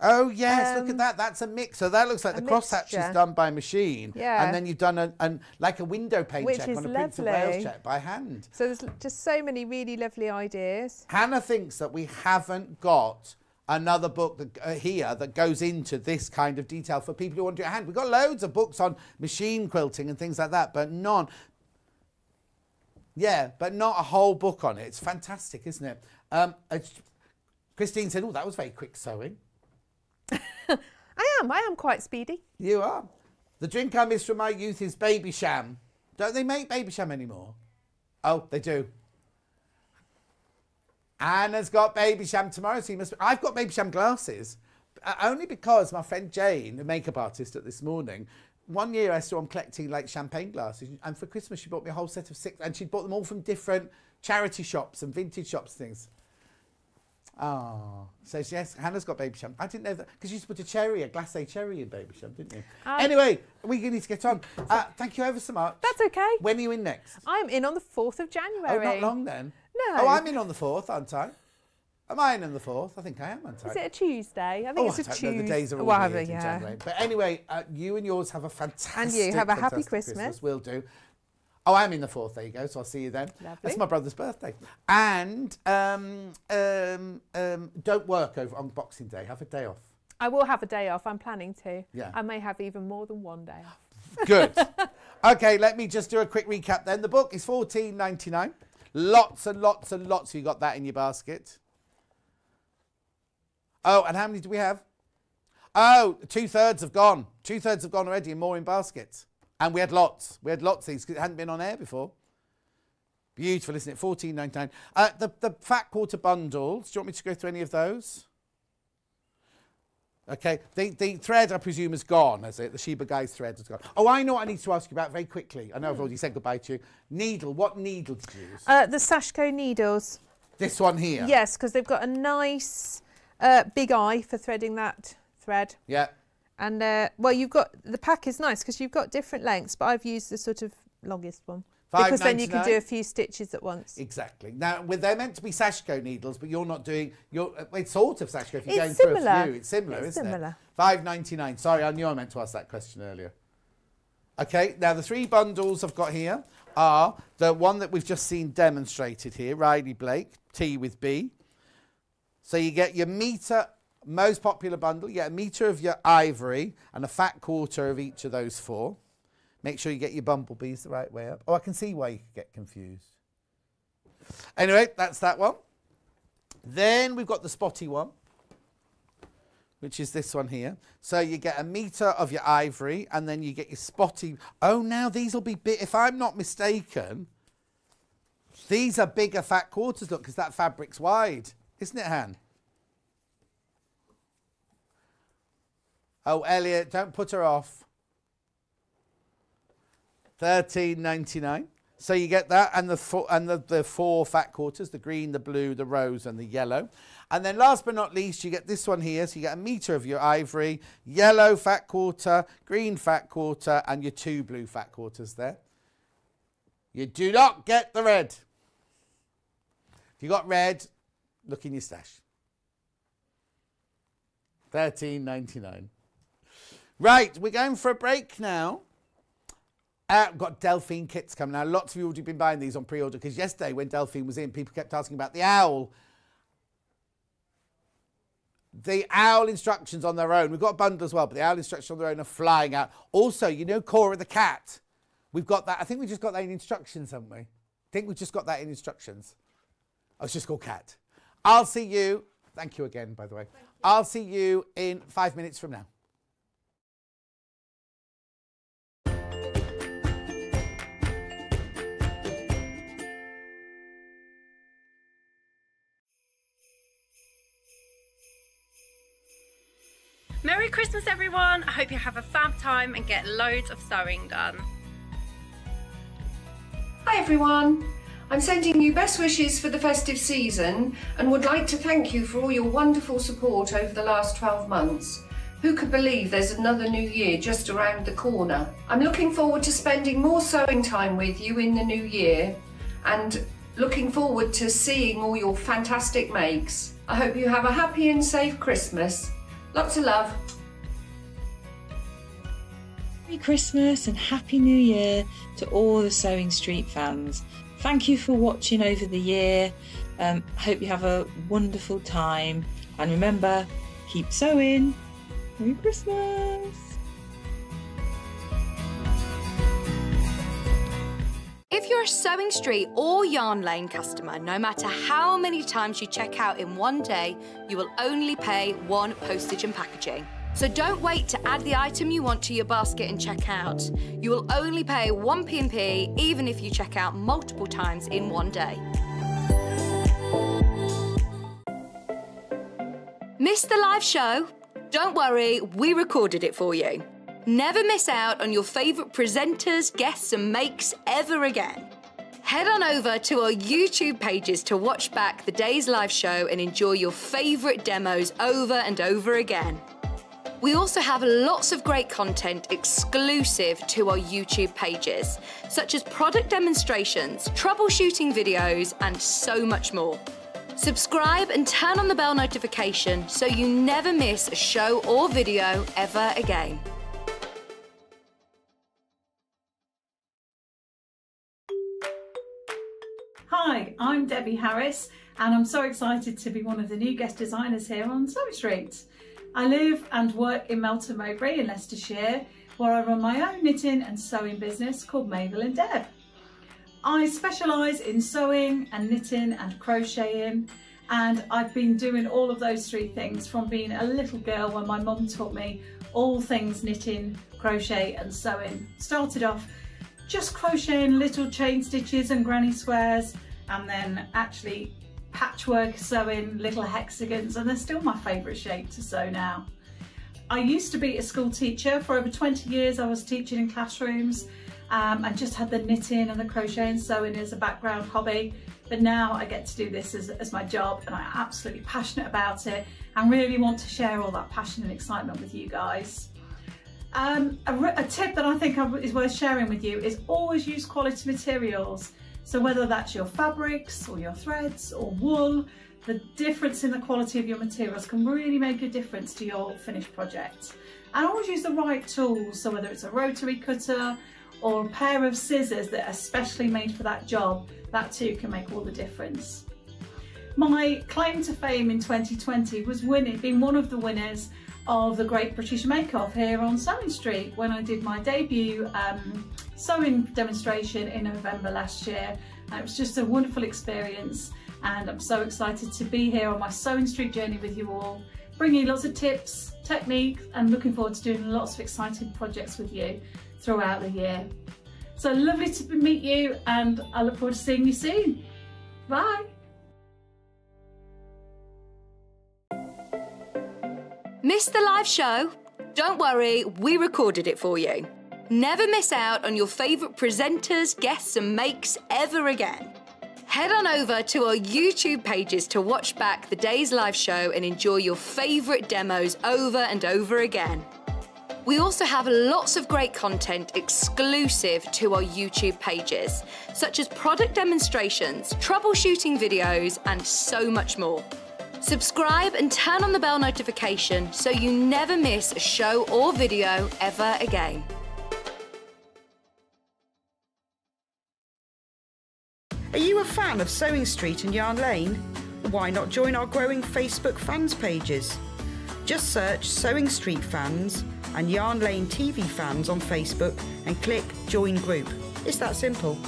Oh yes, look Um, at that. That's a mix. So that looks like the crosshatch is done by machine. Yeah. And then you've done a, an like a window pane Which check on a Prince of Wales check by hand. So there's just so many really lovely ideas. Hannah thinks that we haven't got another book that, uh, here that goes into this kind of detail for people who want to do it hand. We've got loads of books on machine quilting and things like that, but none. Yeah, but not a whole book on it. It's fantastic, isn't it? Um, Christine said, "Oh, that was very quick sewing." I am. I am quite speedy. You are. The drink I miss from my youth is Babycham. Don't they make Babycham anymore? Oh, they do. Anna's got Babycham tomorrow, so you must. I've got Babycham glasses, uh, only because my friend Jane, the makeup artist at this morning, one year I saw him collecting like champagne glasses, and for Christmas she bought me a whole set of six, and she'd bought them all from different charity shops and vintage shops and things. Oh, so yes, Hannah's got Babycham. I didn't know that because you used to put a cherry, a glacé cherry in Babycham, didn't you? Um, anyway, we need to get on. Uh, thank you ever so much. That's okay. When are you in next? I'm in on the 4th of January. Oh, not long then. No. Oh, I'm in on the fourth, aren't I? Am I in on the fourth? I think I am, aren't I? Is it a Tuesday? I think oh, it's a I don't Tuesday. know. The days are all Whatever, weird in. January. But anyway, uh, you and yours have a fantastic. And you have a happy fantastic Christmas. We'll do. Oh, I'm in the fourth. There you go. So I'll see you then. Lovely. That's my brother's birthday. And um, um, um, don't work over on Boxing Day. Have a day off. I will have a day off. I'm planning to. Yeah. I may have even more than one day off. Good. okay, let me just do a quick recap then. The book is fourteen ninety nine. Lots and lots and lots. You got that in your basket. Oh, and how many do we have? Oh, two thirds have gone. Two thirds have gone already, and more in baskets. And we had lots. We had lots of these because it hadn't been on air before. Beautiful, isn't it? Fourteen ninety nine. Uh, the the fat quarter bundles. Do you want me to go through any of those? Okay, the, the thread, I presume, is gone, is it? The Shiba Guy's thread has gone. Oh, I know what I need to ask you about very quickly. I know I've already said goodbye to you. Needle, what needle did you use? Uh, the Sashiko needles. This one here? Yes, because they've got a nice uh, big eye for threading that thread. Yeah. And uh, well, you've got the pack is nice because you've got different lengths, but I've used the sort of longest one. Because then you can do a few stitches at once. Exactly. Now, well, they're meant to be Sashiko needles, but you're not doing. You're. uh, It's sort of Sashiko if you're It's going through a few. It's similar, It's isn't similar. it? Five ninety nine. Sorry, I knew I meant to ask that question earlier. Okay. Now the three bundles I've got here are the one that we've just seen demonstrated here, Riley Blake Tea with Bea. So you get your meter, most popular bundle. You get a meter of your ivory and a fat quarter of each of those four. Make sure you get your bumblebees the right way up. Oh, I can see why you could get confused. Anyway, that's that one. Then we've got the spotty one, which is this one here. So you get a meter of your ivory and then you get your spotty. Oh, now these will be big. If I'm not mistaken, these are bigger fat quarters, look, because that fabric's wide. Isn't it, Han? Oh, Elliot, don't put her off. Thirteen ninety nine. So you get that and the four, and the, the four fat quarters, the green, the blue, the rose and the yellow. And then last but not least, you get this one here. So you get a meter of your ivory, yellow fat quarter, green fat quarter, and your two blue fat quarters there. You do not get the red. If you got red, look in your stash. Thirteen ninety nine. Right, we're going for a break now. Uh, we've got Delphine kits coming now. Lots of you have already been buying these on pre-order because yesterday when Delphine was in, people kept asking about the owl. The owl instructions on their own. We've got a bundle as well, but the owl instructions on their own are flying out. Also, you know Cora the cat? We've got that. I think we just got that in instructions, haven't we? I think we just got that in instructions. Oh, it's just called cat. I'll see you. Thank you again, by the way. I'll see you in five minutes from now. Merry Christmas, everyone. I hope you have a fab time and get loads of sewing done. Hi everyone. I'm sending you best wishes for the festive season and would like to thank you for all your wonderful support over the last 12 months. Who could believe there's another new year just around the corner? I'm looking forward to spending more sewing time with you in the new year and looking forward to seeing all your fantastic makes. I hope you have a happy and safe Christmas. Lots of love. Merry Christmas and Happy New Year to all the Sewing Street fans. Thank you for watching over the year. Um, hope you have a wonderful time. And remember, keep sewing. Merry Christmas. If you're a Sewing Street or Yarn Lane customer, no matter how many times you check out in one day, you will only pay one postage and packaging. So don't wait to add the item you want to your basket and check out. You will only pay one P&P even if you check out multiple times in one day. Missed the live show? Don't worry, we recorded it for you. Never miss out on your favourite presenters, guests, and makes ever again. Head on over to our YouTube pages to watch back the day's live show and enjoy your favourite demos over and over again. We also have lots of great content exclusive to our YouTube pages, such as product demonstrations, troubleshooting videos, and so much more. Subscribe and turn on the bell notification so you never miss a show or video ever again. Hi, I'm Debbie Harris, and I'm so excited to be one of the new guest designers here on Sewing Street. I live and work in Melton Mowbray in Leicestershire, where I run my own knitting and sewing business called Mabel and Deb. I specialise in sewing and knitting and crocheting, and I've been doing all of those three things from being a little girl when my mum taught me all things knitting, crochet, and sewing. Started off just crocheting little chain stitches and granny squares and then actually patchwork sewing little hexagons and they're still my favourite shape to sew now. I used to be a school teacher for over 20 years I was teaching in classrooms um, and just had the knitting and the crochet and sewing as a background hobby but now I get to do this as, as my job and I'm absolutely passionate about it and really want to share all that passion and excitement with you guys. Um, a, a, tip that I think is worth sharing with you is always use quality materials. So whether that's your fabrics or your threads or wool, the difference in the quality of your materials can really make a difference to your finished project. And always use the right tools, so whether it's a rotary cutter or a pair of scissors that are specially made for that job, that too can make all the difference. My claim to fame in 2020 was winning, being one of the winners of the Great British Make Off here on Sewing Street when I did my debut um, sewing demonstration in November last year. it was just a wonderful experience and I'm so excited to be here on my Sewing Street journey with you all, bringing lots of tips, techniques and looking forward to doing lots of exciting projects with you throughout the year. So lovely to meet you and I look forward to seeing you soon. Bye. Missed the live show? Don't worry, we recorded it for you. Never miss out on your favourite presenters, guests, and makes ever again. Head on over to our YouTube pages to watch back the day's live show and enjoy your favourite demos over and over again. We also have lots of great content exclusive to our YouTube pages, such as product demonstrations, troubleshooting videos, and so much more. Subscribe and turn on the bell notification so you never miss a show or video ever again. Are you a fan of Sewing Street and Yarn Lane? Why not join our growing Facebook fans pages? Just search Sewing Street Fans and Yarn Lane TV Fans on Facebook and click Join Group. It's that simple.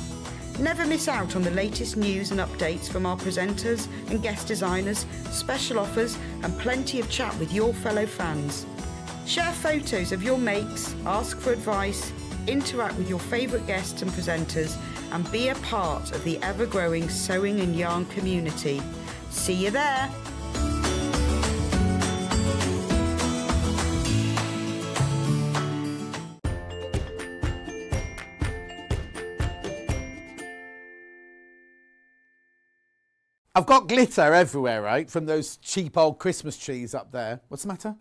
Never miss out on the latest news and updates from our presenters and guest designers, special offers, and plenty of chat with your fellow fans. Share photos of your makes, ask for advice, interact with your favourite guests and presenters, and be a part of the ever growing sewing and yarn community. See you there! I've got glitter everywhere, right? From those cheap old Christmas trees up there. What's the matter?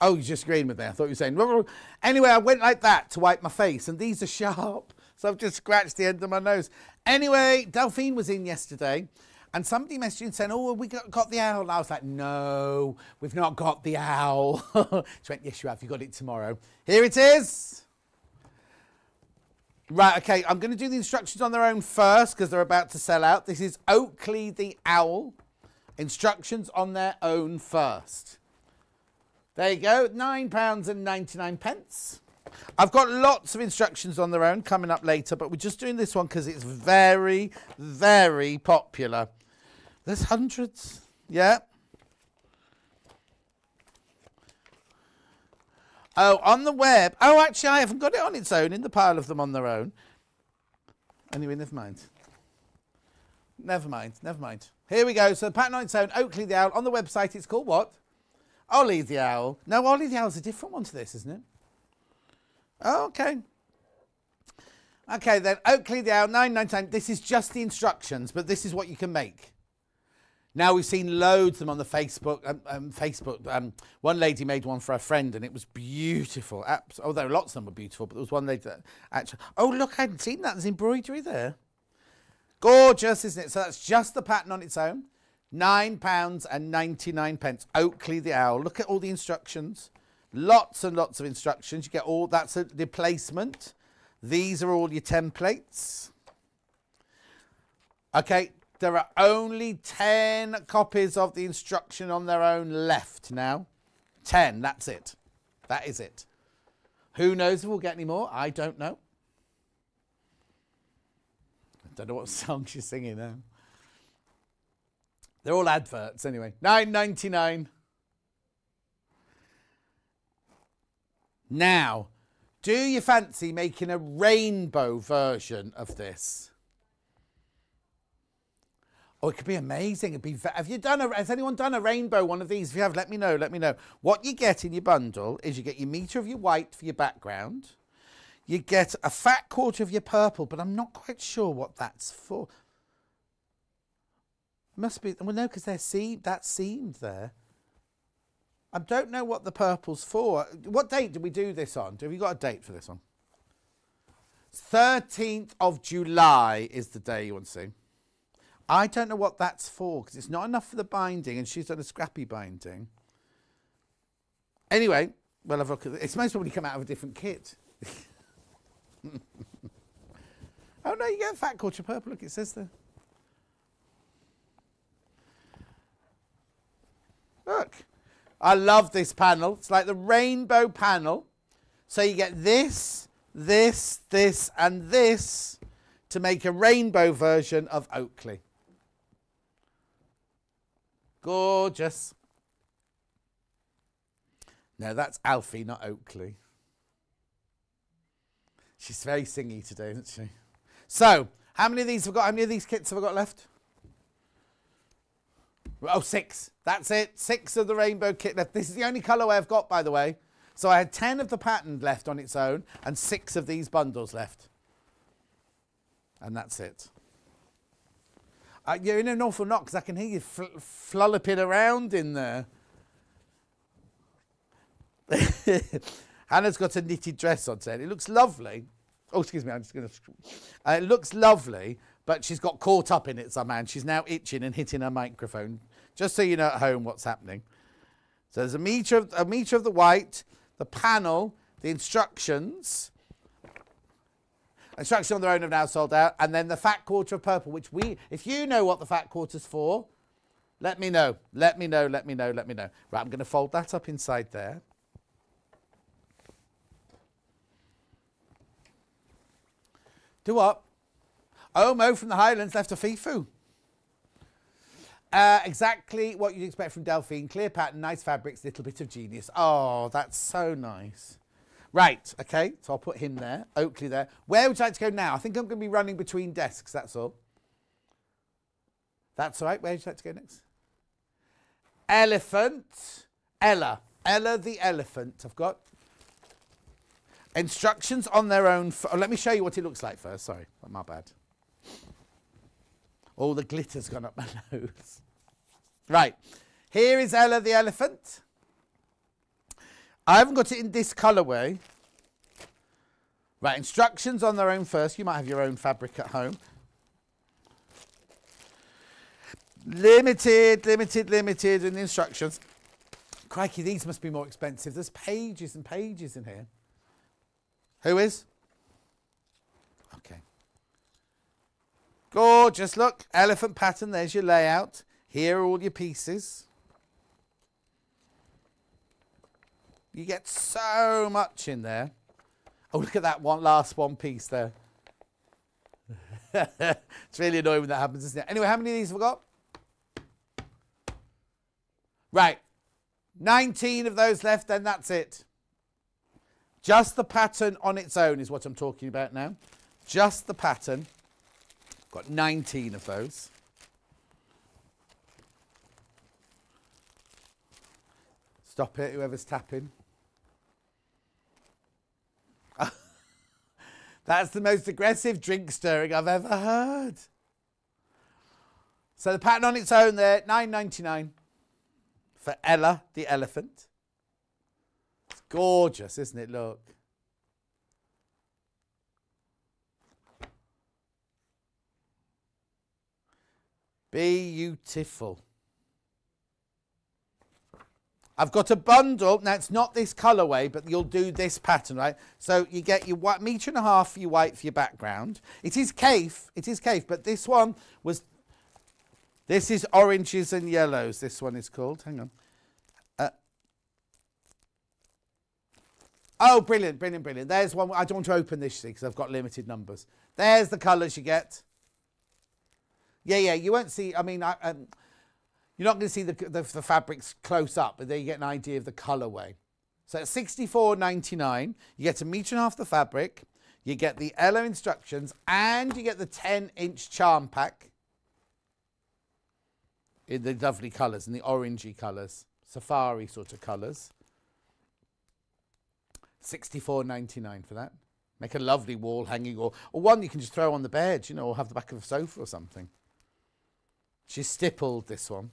Oh, you're just agreeing with me. I thought you were saying. Anyway, I went like that to wipe my face, and these are sharp. So I've just scratched the end of my nose. Anyway, Delphine was in yesterday, and somebody messaged and saying, Oh, we got, got the owl. And I was like, No, we've not got the owl. she went, Yes, you have. You got it tomorrow. Here it is. Right, okay, I'm going to do the instructions on their own first because they're about to sell out. This is Oakley the Owl. Instructions on their own first. There you go, £9.99. pence. I've got lots of instructions on their own coming up later, but we're just doing this one because it's very, very popular. There's hundreds, yeah. Oh, on the web. Oh, actually, I haven't got it on its own in the pile of them on their own. Anyway, never mind. Never mind, never mind. Here we go. So, pattern on its own, Oakley the Owl. On the website, it's called what? Ollie the Owl. No, Ollie the Owl's a different one to this, isn't it? Oh, okay. Okay, then, Oakley the Owl, 999. This is just the instructions, but this is what you can make. Now we've seen loads of them on the Facebook. Um, um, Facebook. Um, one lady made one for a friend, and it was beautiful. Abs- although lots of them were beautiful, but there was one lady that actually. Oh look, I hadn't seen that. There's embroidery there. Gorgeous, isn't it? So that's just the pattern on its own. Nine pounds and ninety-nine pence. Oakley the owl. Look at all the instructions. Lots and lots of instructions. You get all. That's a, the placement. These are all your templates. Okay, there are only 10 copies of the instruction on their own left now. 10, that's it. That is it. Who knows if we'll get any more? I don't know. I don't know what song she's singing now. They're all adverts anyway. 9.99. Now, do you fancy making a rainbow version of this? Oh, it could be amazing. It'd be. Have you done a? Has anyone done a rainbow one of these? If you have, let me know. Let me know. What you get in your bundle is you get your meter of your white for your background. You get a fat quarter of your purple, but I'm not quite sure what that's for. Must be. Well, no, because they're seamed. That's seamed there. I don't know what the purple's for. What date did we do this on? Have you got a date for this one? 13th of July is the day you want to see. I don't know what that's for because it's not enough for the binding and she's done a scrappy binding. Anyway, well, I've It's most probably come out of a different kit. oh no, you get fat culture purple. Look, it says there. Look, I love this panel. It's like the rainbow panel. So you get this, this, this, and this to make a rainbow version of Oakley. Gorgeous. No, that's Alfie, not Oakley. She's very singy today, isn't she? So, how many of these have got? How many of these kits have I got left? Oh, six. That's it. Six of the rainbow kit left. This is the only colourway I've got, by the way. So I had 10 of the pattern left on its own and six of these bundles left. And that's it. Uh, you're in an awful knot because I can hear you fl flolloping around in there. Hannah's got a knitted dress on today. It looks lovely. Oh, excuse me. I'm just going to. Uh, it looks lovely, but she's got caught up in it somehow. And she's now itching and hitting her microphone. Just so you know at home what's happening. So there's a meter of a meter of the white, the panel, the instructions. Instructions on their own have now sold out, and then the fat quarter of purple, which we, if you know what the fat quarter's for, let me know. Let me know. Let me know. Let me know. Right, I'm going to fold that up inside there. Do what? Omo from the Highlands left a FIFU. Uh, exactly what you'd expect from Delphine. Clear pattern, nice fabrics, little bit of genius. Oh, that's so nice. Right, okay, so I'll put him there, Oakley there. Where would you like to go now? I think I'm going to be running between desks, that's all. That's all right. Where would you like to go next? Elephant. Ella. Ella the elephant. I've got instructions on their own. Oh, let me show you what it looks like first. Sorry, my bad. All the glitter's gone up my nose. Right, here is Ella the elephant. I haven't got it in this colourway. Right, instructions on their own first. You might have your own fabric at home. Limited, limited, limited in the instructions. Crikey, these must be more expensive. There's pages and pages in here. Who is? Okay. Gorgeous. Look, elephant pattern. There's your layout. Here are all your pieces. You get so much in there. Oh, look at that one last one piece there. it's really annoying when that happens, isn't it? Anyway, how many of these have we got? Right. 19 of those left, then that's it. Just the pattern on its own is what I'm talking about now. Just the pattern. Got 19 of those. Stop it, whoever's tapping. That's the most aggressive drink stirring I've ever heard. So the pattern on its own there, nine ninety nine for Ella the elephant. It's gorgeous, isn't it? Look. Beautiful. I've got a bundle. Now, it's not this colourway, but you'll do this pattern, right? So you get your white, metre and a half for your white for your background. It is cave. It is cave, but this one was... This is oranges and yellows, this one is called. Hang on. Uh, oh, brilliant, brilliant, brilliant. There's one. I don't want to open this, because I've got limited numbers. There's the colours you get. Yeah, yeah, you won't see... I mean, I... Um, you're not going to see the, the, the, fabrics close up, but there you get an idea of the colourway. So at 64.99, you get a metre and a half the fabric, you get the Ella instructions, and you get the 10-inch charm pack in the lovely colours, in the orangey colours, safari sort of colours. 64.99 for that. Make a lovely wall hanging, or, or one you can just throw on the bed, you know, or have the back of a sofa or something. She's stippled this one.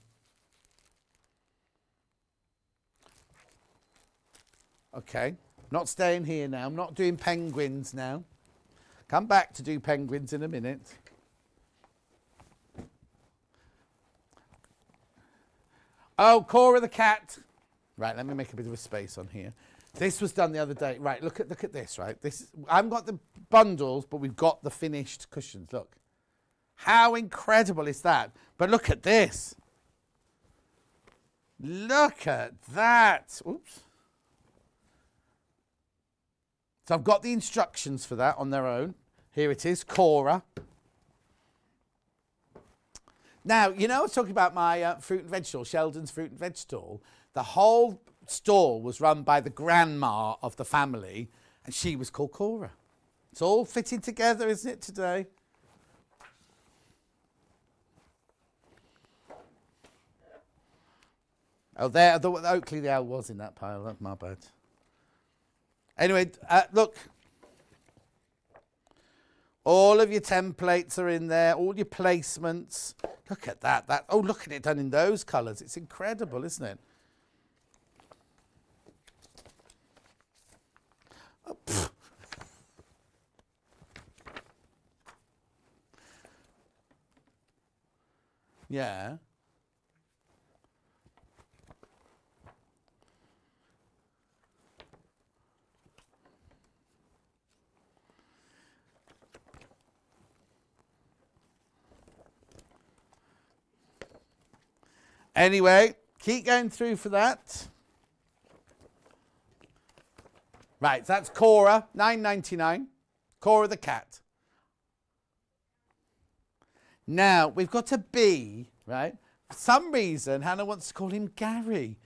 Okay. Not staying here now. I'm not doing penguins now. Come back to do penguins in a minute. Oh, Cora the cat. Right, let me make a bit of a space on here. This was done the other day. Right, look at look at this, right? This I haven't got the bundles, but we've got the finished cushions. Look. How incredible is that? But look at this. Look at that. Oops. So I've got the instructions for that on their own. Here it is, Cora. Now, you know, I was talking about my uh, fruit and veg stall, Sheldon's fruit and veg stall. The whole stall was run by the grandma of the family, and she was called Cora. It's all fitting together, isn't it, today? Oh, there, the, Oakley the owl was in that pile. That's my bad. Anyway, uh, look. All of your templates are in there, all your placements. Look at that. That Oh, look at it done in those colours. It's incredible, isn't it? Oh, yeah. Anyway, keep going through for that. Right, that's Cora, nine ninety nine. Cora the cat. Now we've got a bee, right? For some reason, Hannah wants to call him Gary.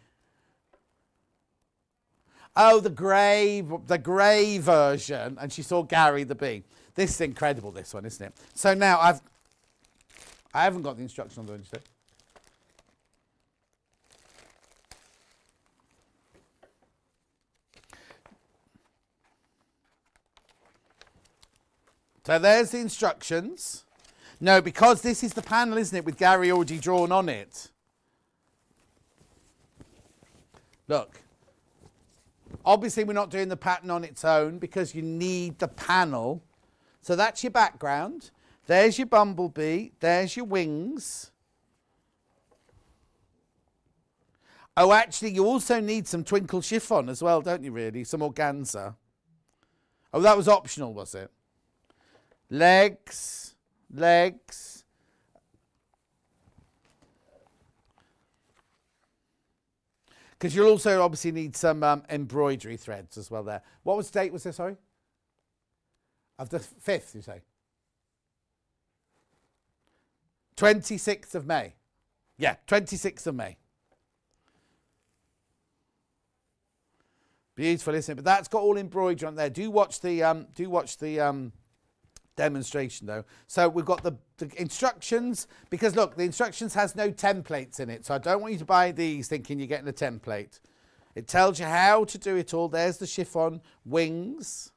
Oh, the grey, the grey version, and she saw Gary the bee. This is incredible. This one, isn't it? So now I've, I haven't got the instruction on the register. So there's the instructions. No, because this is the panel, isn't it, with Gary already drawn on it. Look. Obviously, we're not doing the pattern on its own because you need the panel. So that's your background. There's your bumblebee. There's your wings. Oh, actually, you also need some twinkle chiffon as well, don't you, really? Some organza. Oh, that was optional, was it? Legs, legs. Because you'll also obviously need some um, embroidery threads as well there. What was date was this, sorry? Of the 5th, you say? 26th of May. Yeah, 26th of May. Beautiful, isn't it? But that's got all embroidery on there. Do watch the um, do watch the um, demonstration though. So we've got the, the, instructions, because look, the instructions has no templates in it. So I don't want you to buy these thinking you're getting a template. It tells you how to do it all. There's the chiffon wings.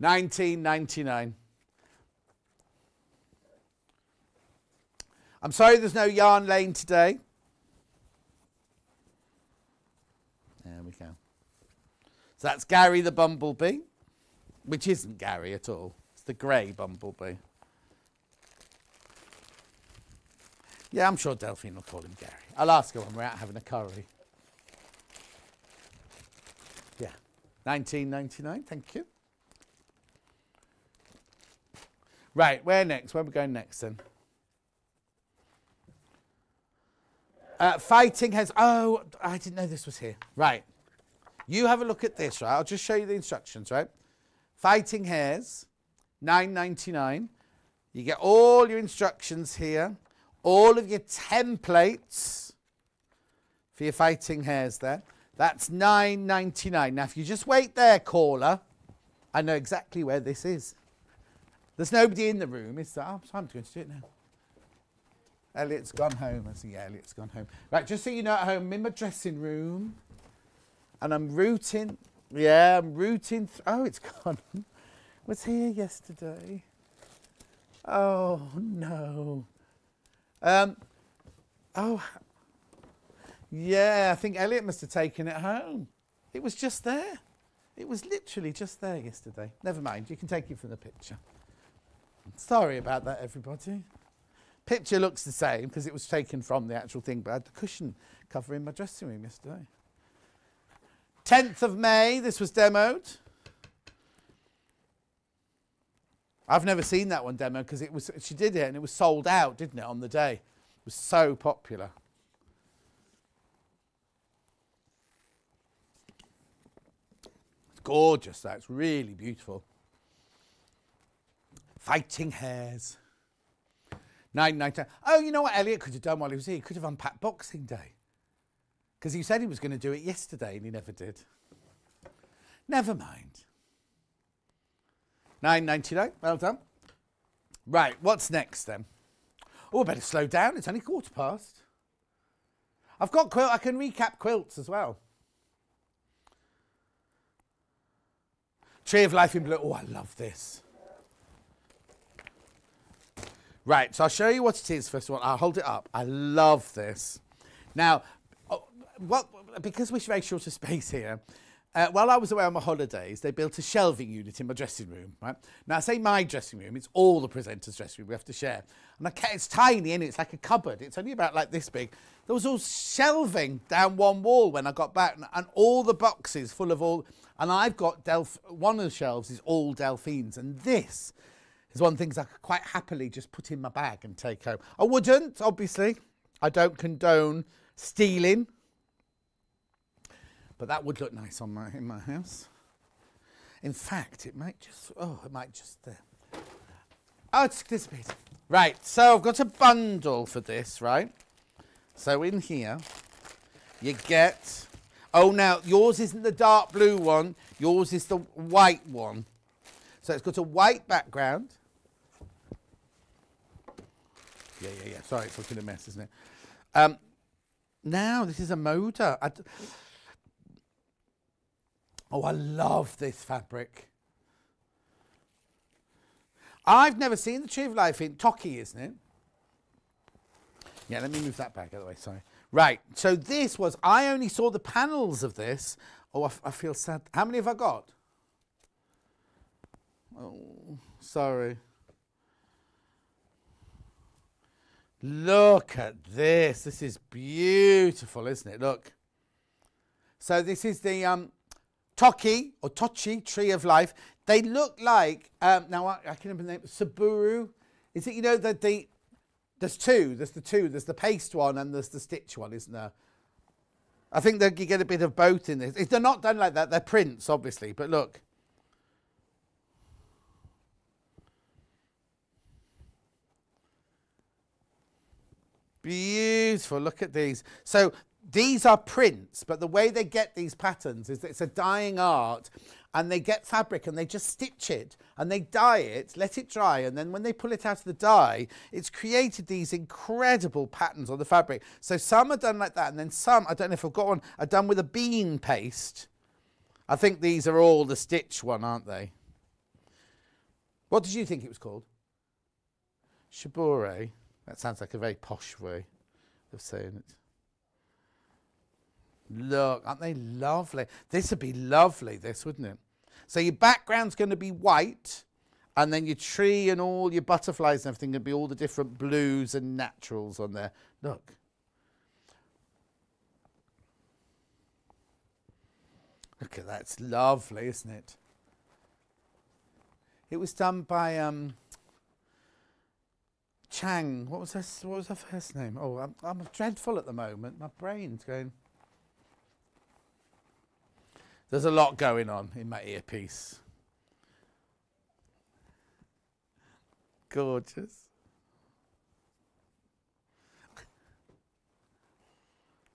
Nineteen ninety nine. I'm sorry there's no yarn lane today. So that's Gary the Bumblebee, which isn't Gary at all. It's the grey Bumblebee. Yeah, I'm sure Delphine will call him Gary. I'll ask her when we're out having a curry. Yeah, 1999, thank you. Right, where next? Where are we going next then? Uh, fighting has. Oh, I didn't know this was here. Right. You have a look at this, right? I'll just show you the instructions, right? Fighting Hares, 9.99. You get all your instructions here, all of your templates for your Fighting Hares there. That's 9.99. Now, if you just wait there, caller, I know exactly where this is. There's nobody in the room, is there? Oh, I'm going to do it now. Elliot's gone home. I see Elliot's gone home. Right, just so you know at home, I'm in my dressing room and I'm rooting. Yeah, I'm rooting. oh, it's gone. Was here yesterday. Oh no. Um. Oh. Yeah, I think Elliot must have taken it home. It was just there. It was literally just there yesterday. Never mind, you can take it from the picture. Sorry about that, everybody. Picture looks the same because it was taken from the actual thing, but I had the cushion cover in my dressing room yesterday. 10th of May, this was demoed. I've never seen that one demo because it was she did it and it was sold out, didn't it, on the day? It was so popular. It's gorgeous, that's really beautiful. Fighting nine ten. Oh, you know what Elliot could have done while he was here? He could have unpacked Boxing Day. Because he said he was going to do it yesterday and he never did. Never mind. 9.99. Well done. Right, what's next then? Oh, I better slow down. It's only quarter past. I've got quilt. I can recap quilts as well. Tree of Life in Blue. Oh, I love this. Right, so I'll show you what it is first of all. I'll hold it up. I love this. Now, what because we're very short of space here, uh, while I was away on my holidays, they built a shelving unit in my dressing room. Right now, I say my dressing room; it's all the presenters' dressing room we have to share. And I it's tiny, and it's like a cupboard. It's only about like this big. There was all shelving down one wall when I got back, and, and all the boxes full of all. And I've got Delph. One of the shelves is all Delphines, and this is one of the things I could quite happily just put in my bag and take home. I wouldn't, obviously. I don't condone stealing but that would look nice on my in my house. In fact, it might just oh, it might just there. Oh, it's disappeared. Right, so I've got a bundle for this, right? So in here, you get. Oh, now yours isn't the dark blue one. Yours is the white one. So it's got a white background. Yeah, yeah, yeah. Sorry, it's looking a mess, isn't it? Um, now this is a motor. Oh, I love this fabric. I've never seen the Tree of Life in Toki, isn't it? Yeah, let me move that back out of the way, sorry. Right, so this was, I only saw the panels of this. Oh, I, I feel sad. How many have I got? Oh, sorry. Look at this. This is beautiful, isn't it? Look. So this is the um, Toki or Tochi, Tree of Life. They look like, um, now I, I can remember the name, Saburu. Is it, you know, that the, there's two, there's the two, there's the paste one and there's the stitch one, isn't there? I think that you get a bit of both in this. If they're not done like that, they're prints, obviously, but look. Beautiful, look at these. So these are prints, but the way they get these patterns is that it's a dyeing art and they get fabric and they just stitch it and they dye it, let it dry, and then when they pull it out of the dye, it's created these incredible patterns on the fabric. So some are done like that, and then some, I don't know if I've got one, are done with a bean paste. I think these are all the stitch one, aren't they? What did you think it was called? Shibori. That sounds like a very posh way of saying it. Look, aren't they lovely? This would be lovely, this, wouldn't it? So your background's going to be white, and then your tree and all your butterflies and everything going to be all the different blues and naturals on there. Look. Look at that. It's lovely, isn't it? It was done by um, Chang. What was her, what was her first name? Oh, I'm, I'm dreadful at the moment. My brain's going... There's a lot going on in my earpiece. Gorgeous.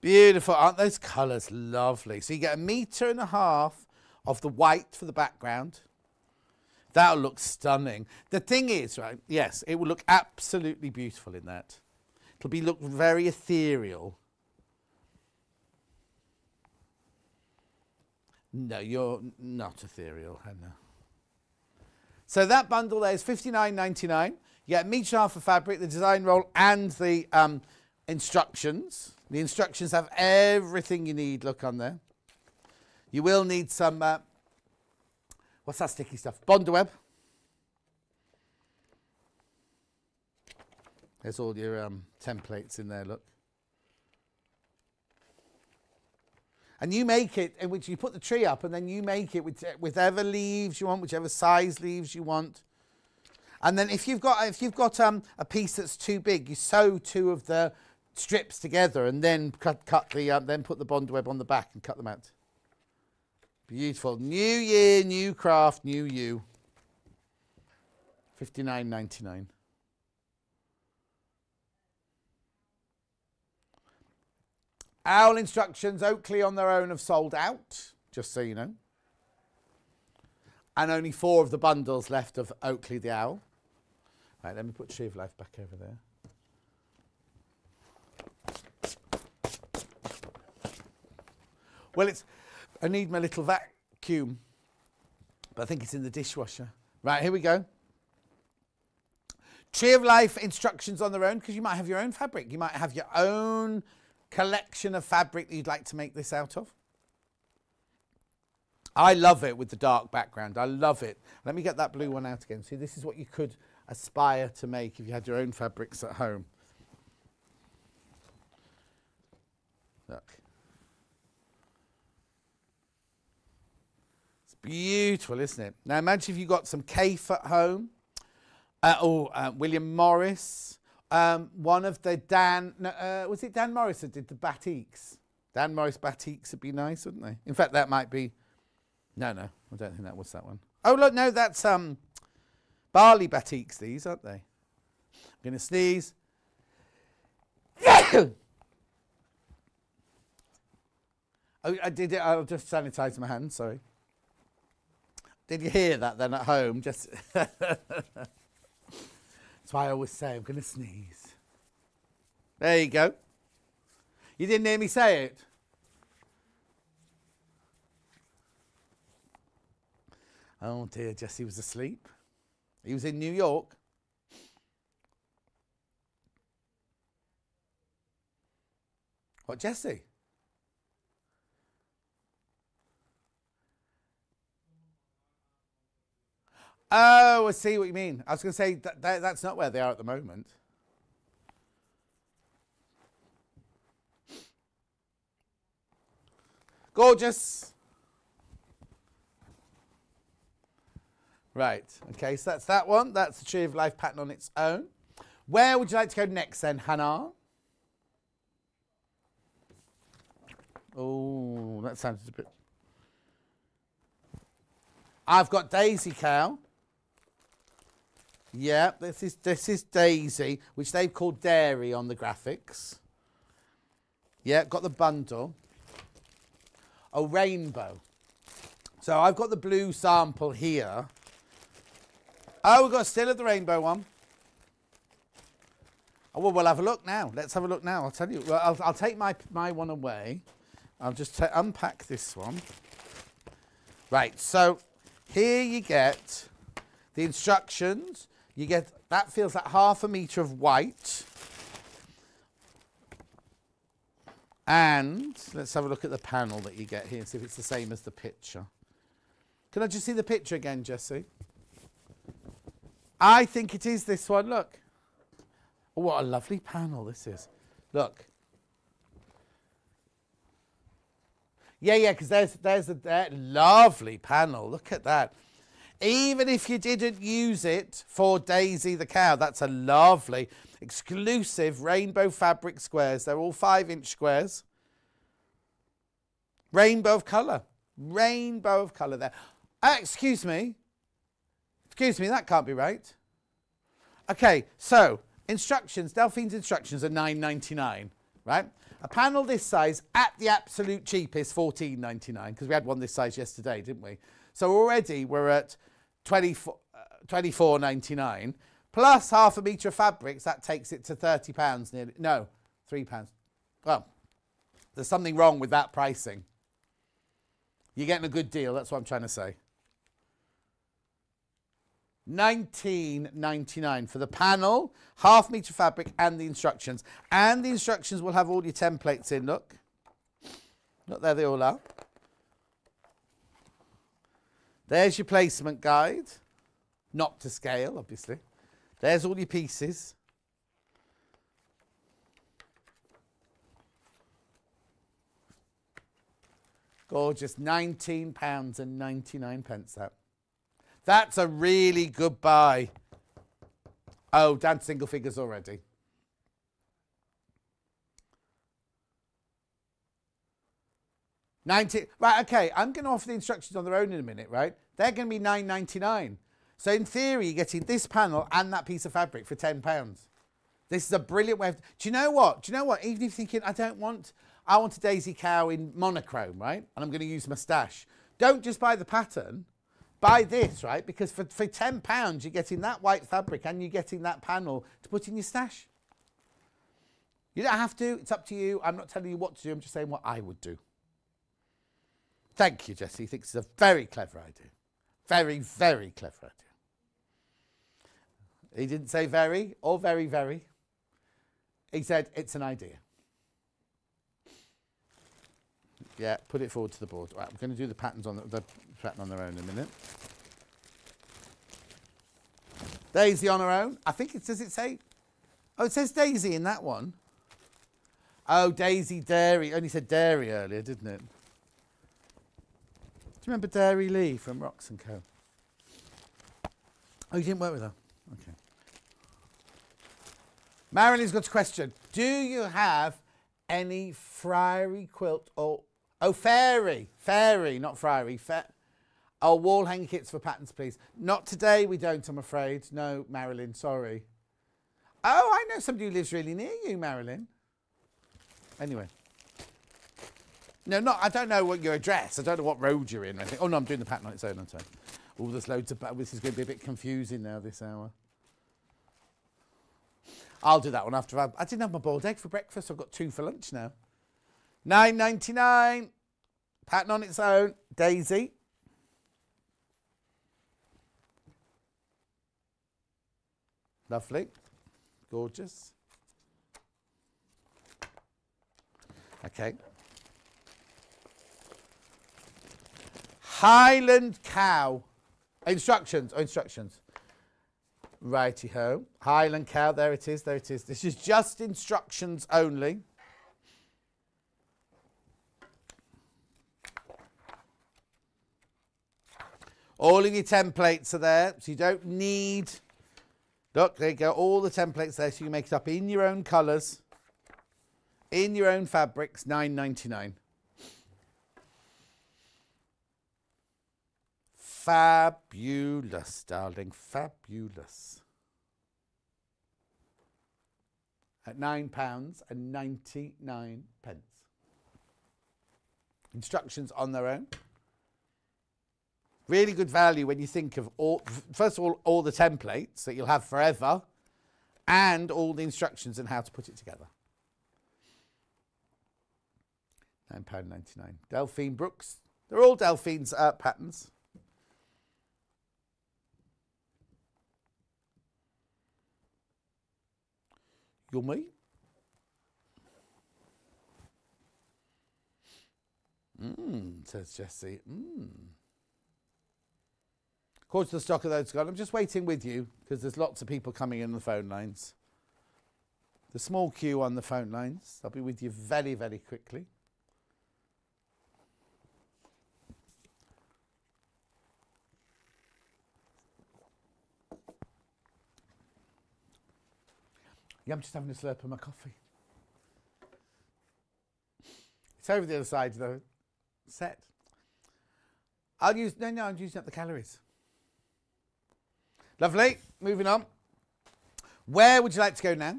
Beautiful. Aren't those colours lovely? So you get a metre and a half of the white for the background. That'll look stunning. The thing is, right, yes, it will look absolutely beautiful in that. It'll be look very ethereal. No, you're not ethereal, Hannah. So that bundle there is $59.99. You get a metre half of fabric, the design roll, and the um, instructions. The instructions have everything you need, look on there. You will need some, uh, what's that sticky stuff? Bondaweb. There's all your um, templates in there, look. and you make it in which you put the tree up and then you make it with whichever leaves you want whichever size leaves you want. And then if you've got if you've got um, a piece that's too big you sew two of the strips together and then cut, cut the uh, then put the Bondaweb on the back and cut them out. Beautiful. New year new craft new you. 59.99 Owl instructions, Oakley on their own have sold out, just so you know. And only four of the bundles left of Oakley the Owl. Right, let me put Tree of Life back over there. Well, it's, I need my little vacuum, but I think it's in the dishwasher. Right, here we go. Tree of Life instructions on their own, because you might have your own fabric. You might have your own collection of fabric that you'd like to make this out of. I love it with the dark background. I love it. Let me get that blue one out again. See, this is what you could aspire to make if you had your own fabrics at home. Look. It's beautiful, isn't it? Now imagine if you got some Kaffe at home. Uh, or uh, William Morris. Um, one of the Dan, uh, was it Dan Morris that did the batiks? Dan Morris batiks would be nice, wouldn't they? In fact, that might be, no, no, I don't think that was that one. Oh, look, no, that's um, Bali batiks, these, aren't they? I'm going to sneeze. oh, I did it. I'll just sanitize my hands, sorry. Did you hear that then at home? Just That's why I always say I'm going to sneeze. There you go. You didn't hear me say it. Oh dear, Jesse was asleep. He was in New York. What, Jesse? Oh, I see what you mean. I was going to say that, that, that's not where they are at the moment. Gorgeous. Right, okay, so that's that one. That's the Tree of Life pattern on its own. Where would you like to go next then, Hannah? Oh, that sounds a bit... I've got Daisy Cow. Yeah, this is this is Daisy, which they've called Dairy on the graphics. Yeah, got the bundle. A rainbow. So I've got the blue sample here. Oh, we've got still of the rainbow one. Oh, well, we'll have a look now. Let's have a look now. I'll tell you. Well, I'll, I'll take my, my one away. I'll just unpack this one. Right, so here you get the instructions. You get, that feels like half a metre of white. And let's have a look at the panel that you get here, see if it's the same as the picture. Can I just see the picture again, Jesse? I think it is this one. Look. Oh, what a lovely panel this is. Look. Yeah, yeah, because there's there's a there, lovely panel. Look at that. Even if you didn't use it for Daisy the cow, that's a lovely exclusive rainbow fabric squares. They're all five inch squares. Rainbow of colour. Rainbow of colour there. Uh, excuse me. Excuse me, that can't be right. Okay, so instructions, Delphine's instructions are 9.99, right? A panel this size at the absolute cheapest, 14.99, because we had one this size yesterday, didn't we? So already we're at 24, uh, 24.99 plus half a metre of fabrics. That takes it to 30 pounds nearly. No, three pounds. Well, there's something wrong with that pricing. You're getting a good deal. That's what I'm trying to say. 19.99 for the panel, half metre fabric and the instructions. And the instructions will have all your templates in, look. Look, there they all are. There's your placement guide. Not to scale, obviously. There's all your pieces. Gorgeous, £19 and 99 pence that. That's a really good buy. Oh, down single figures already. Right. Okay. I'm going to offer the instructions on their own in a minute. Right. They're going to be nine ninety nine. So in theory, you're getting this panel and that piece of fabric for ten pounds. This is a brilliant way. Of, do you know what? Do you know what? Even if you're thinking, I don't want, I want a daisy cow in monochrome, right? And I'm going to use my stash. Don't just buy the pattern. Buy this, right? Because for, for ten pounds, you're getting that white fabric and you're getting that panel to put in your stash. You don't have to. It's up to you. I'm not telling you what to do. I'm just saying what I would do. Thank you, Jesse. He thinks it's a very clever idea. Very, very clever idea. He didn't say very or very, very. He said it's an idea. Yeah, put it forward to the board. Right, I'm going to do the patterns on the, the pattern on their own in a minute. Daisy on her own. I think it does it say? Oh, it says Daisy in that one. Oh, Daisy Dairy. Only said Dairy earlier, didn't it? Remember Dairy Lee from Rocks and Co? Oh, you didn't work with her. Okay. Marilyn's got a question. Do you have any friary quilt or oh fairy fairy not friary fa- oh wall hanging kits for patterns please not today we don't i'm afraid no marilyn sorry oh i know somebody who lives really near you marilyn anyway no not i don't know what your address i don't know what road you're in I think. oh no i'm doing the pattern on its own i'm sorry oh there's loads of this is going to be a bit confusing now this hour I'll do that one after I, I didn't have my boiled egg for breakfast. I've got two for lunch now. Nine ninety nine. Pattern on its own. Daisy. Lovely. Gorgeous. Okay. Highland cow. Instructions. Oh, instructions. Righty ho. Highland cow. There it is. There it is. This is just instructions only. All of your templates are there, so you don't need. Look, there you go. All the templates there, so you can make it up in your own colours, in your own fabrics. Nine ninety nine. Fabulous, darling, fabulous. At £9 and 99 pence. Instructions on their own. Really good value when you think of all, first of all, all the templates that you'll have forever and all the instructions on how to put it together. £9.99. Delphine Brooks. They're all Delphine's uh, patterns. Yummy. Mmm, says Jessie. Mmm. According the stock of those gone, I'm just waiting with you because there's lots of people coming in the phone lines. The small queue on the phone lines. I'll be with you very, very quickly. Yeah, I'm just having a slurp of my coffee. It's over the other side though. Set. I'll use no no, I'm using up the calories. Lovely. Moving on. Where would you like to go now?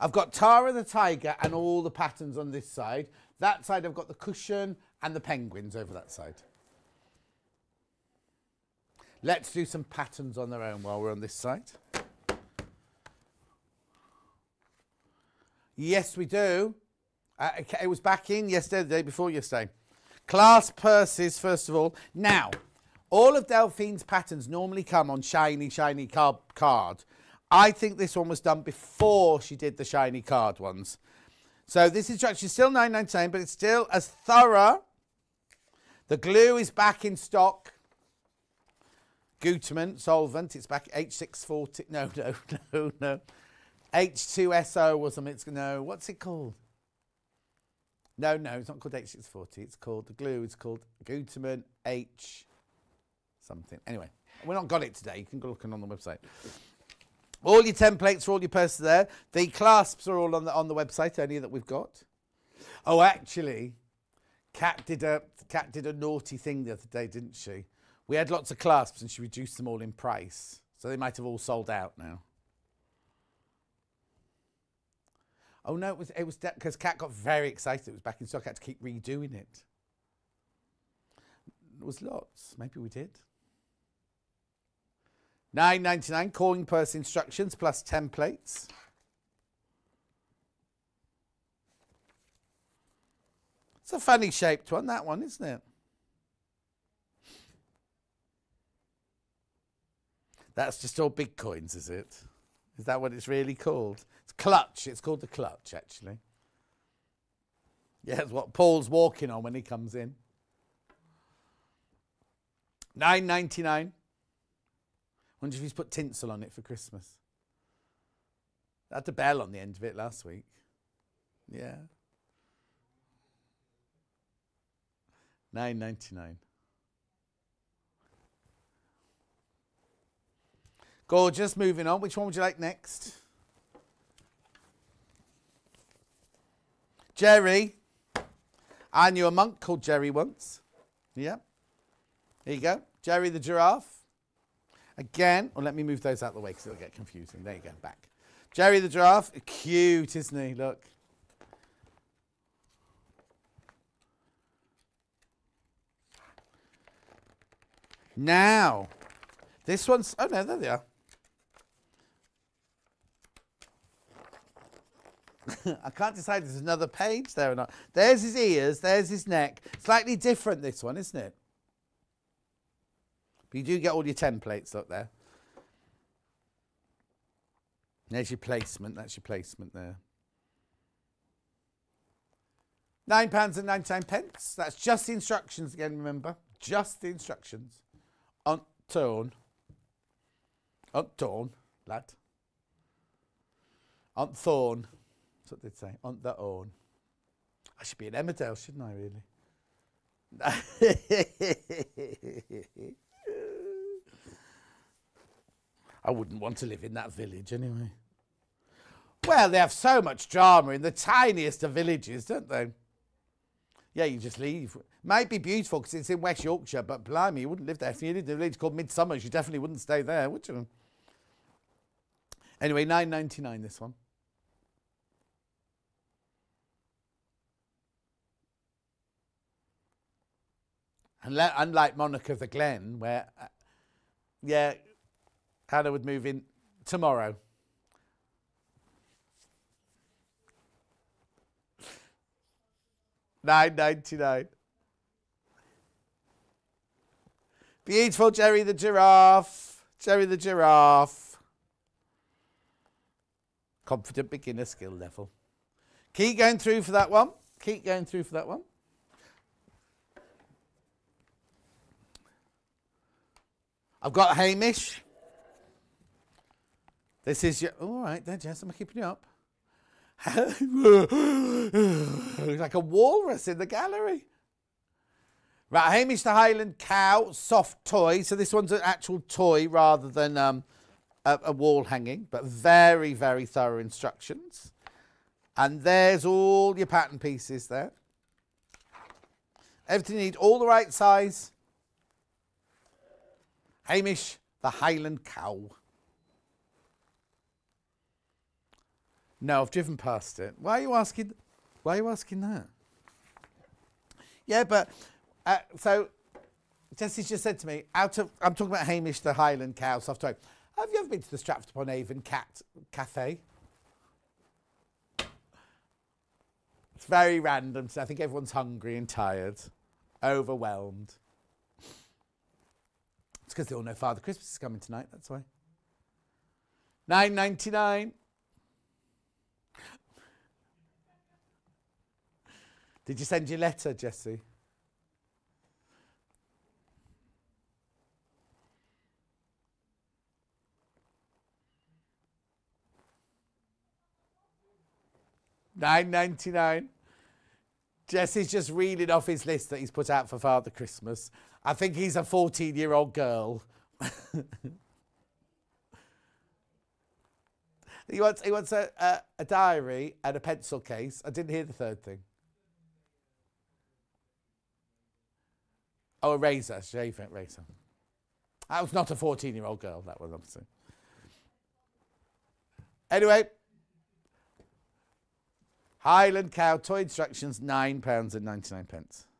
I've got Tara the tiger and all the patterns on this side. That side I've got the cushion and the penguins over that side. Let's do some patterns on their own while we're on this side. Yes, we do. Uh, it was back in yesterday, the day before yesterday. Class purses, first of all. Now, All of Delphine's patterns normally come on shiny, shiny card. card. I think this one was done before she did the shiny card ones. So this instruction is still 9.99, but it's still as thorough. The glue is back in stock. Gutermann solvent, it's back H640. No, no, no, no. H2SO or something. It's, no, what's it called? No, no, it's not called H640. It's called, the glue It's called Gutermann H something. Anyway, we're not got it today. You can go looking on the website. All your templates for all your purses there. The clasps are all on the on the website, only that we've got. Oh, actually, Kat did a Kat did a naughty thing the other day, didn't she? We had lots of clasps and she reduced them all in price. So they might have all sold out now. Oh no, it was it was because Kat got very excited. It was back in stock. I had to keep redoing it. There was lots. Maybe we did. Nine ninety nine. Calling purse instructions plus templates. It's a funny shaped one, that one, isn't it? That's just all big coins, is it? Is that what it's really called? It's clutch. It's called the clutch, actually. Yeah, it's what Paul's walking on when he comes in. 9.99. Wonder if he's put tinsel on it for Christmas. I had the bell on the end of it last week. Yeah. 9.99. Gorgeous. Moving on. Which one would you like next? Jerry. I knew a monk called Jerry once. Yeah. There you go. Jerry the giraffe. Again, well, let me move those out of the way because it'll get confusing. There you go, back. Jerry the giraffe. Cute, isn't he? Look. Now, this one's. Oh, no, there they are. I can't decide there's another page there or not. There's his ears, there's his neck. Slightly different, this one, isn't it? But you do get all your templates up there. There's your placement. That's your placement there. Nine pounds and ninety-nine pence. That's just the instructions again, remember? Just the instructions. On tone. On tone, lad. On thorn. What they'd say. On the own. I should be in Emmerdale, shouldn't I, really? I wouldn't want to live in that village anyway. Well, they have so much drama in the tiniest of villages, don't they? Yeah, you just leave. Might be beautiful because it's in West Yorkshire, but blimey, you wouldn't live there. If you lived in a village called Midsummers, you definitely wouldn't stay there, would you? Anyway, nine ninety nine. This one. Unlike Monarch of the Glen, where, uh, yeah, Hannah would move in tomorrow. Nine ninety nine. Beautiful Jerry the giraffe. Jerry the giraffe. Confident beginner skill level. Keep going through for that one. Keep going through for that one. I've got Hamish. This is your. All right, there, Jess, I'm keeping you up. Looks like a walrus in the gallery. Right, Hamish the Highland Cow, soft toy. So this one's an actual toy rather than um, a, a wall hanging, but very, very thorough instructions. And there's all your pattern pieces there. Everything you need, all the right size. Hamish, the Highland Cow. No, I've driven past it. Why are you asking? Why are you asking that? Yeah, but uh, so Jessie just said to me, out of I'm talking about Hamish the Highland Cow soft toy. Have you ever been to the Stratford upon Avon Cat Cafe? It's very random. So I think everyone's hungry and tired, overwhelmed. It's because they all know Father Christmas is coming tonight. That's why. Nine ninety nine. Did you send your letter, Jesse? Nine ninety nine. Jesse's just reading off his list that he's put out for Father Christmas. I think he's a 14 year old girl. he wants, he wants a, a, a diary and a pencil case. I didn't hear the third thing. Oh, a razor, shaving razor. That was not a 14 year old girl, that was obviously. Anyway, Highland Cow toy instructions, £9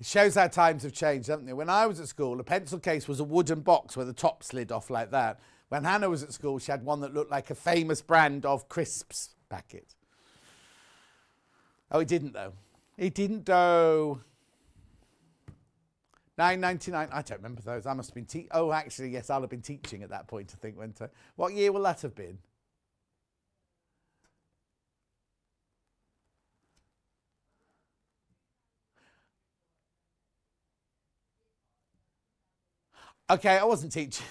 It shows how times have changed, haven't they? When I was at school, a pencil case was a wooden box where the top slid off like that. When Hannah was at school, she had one that looked like a famous brand of crisps packet. Oh, he didn't though. He didn't though. Nine ninety nine. I don't remember those. I must have been te- Oh, actually, yes, I'll have been teaching at that point. I think. Went to what year will that have been? Okay, I wasn't teaching.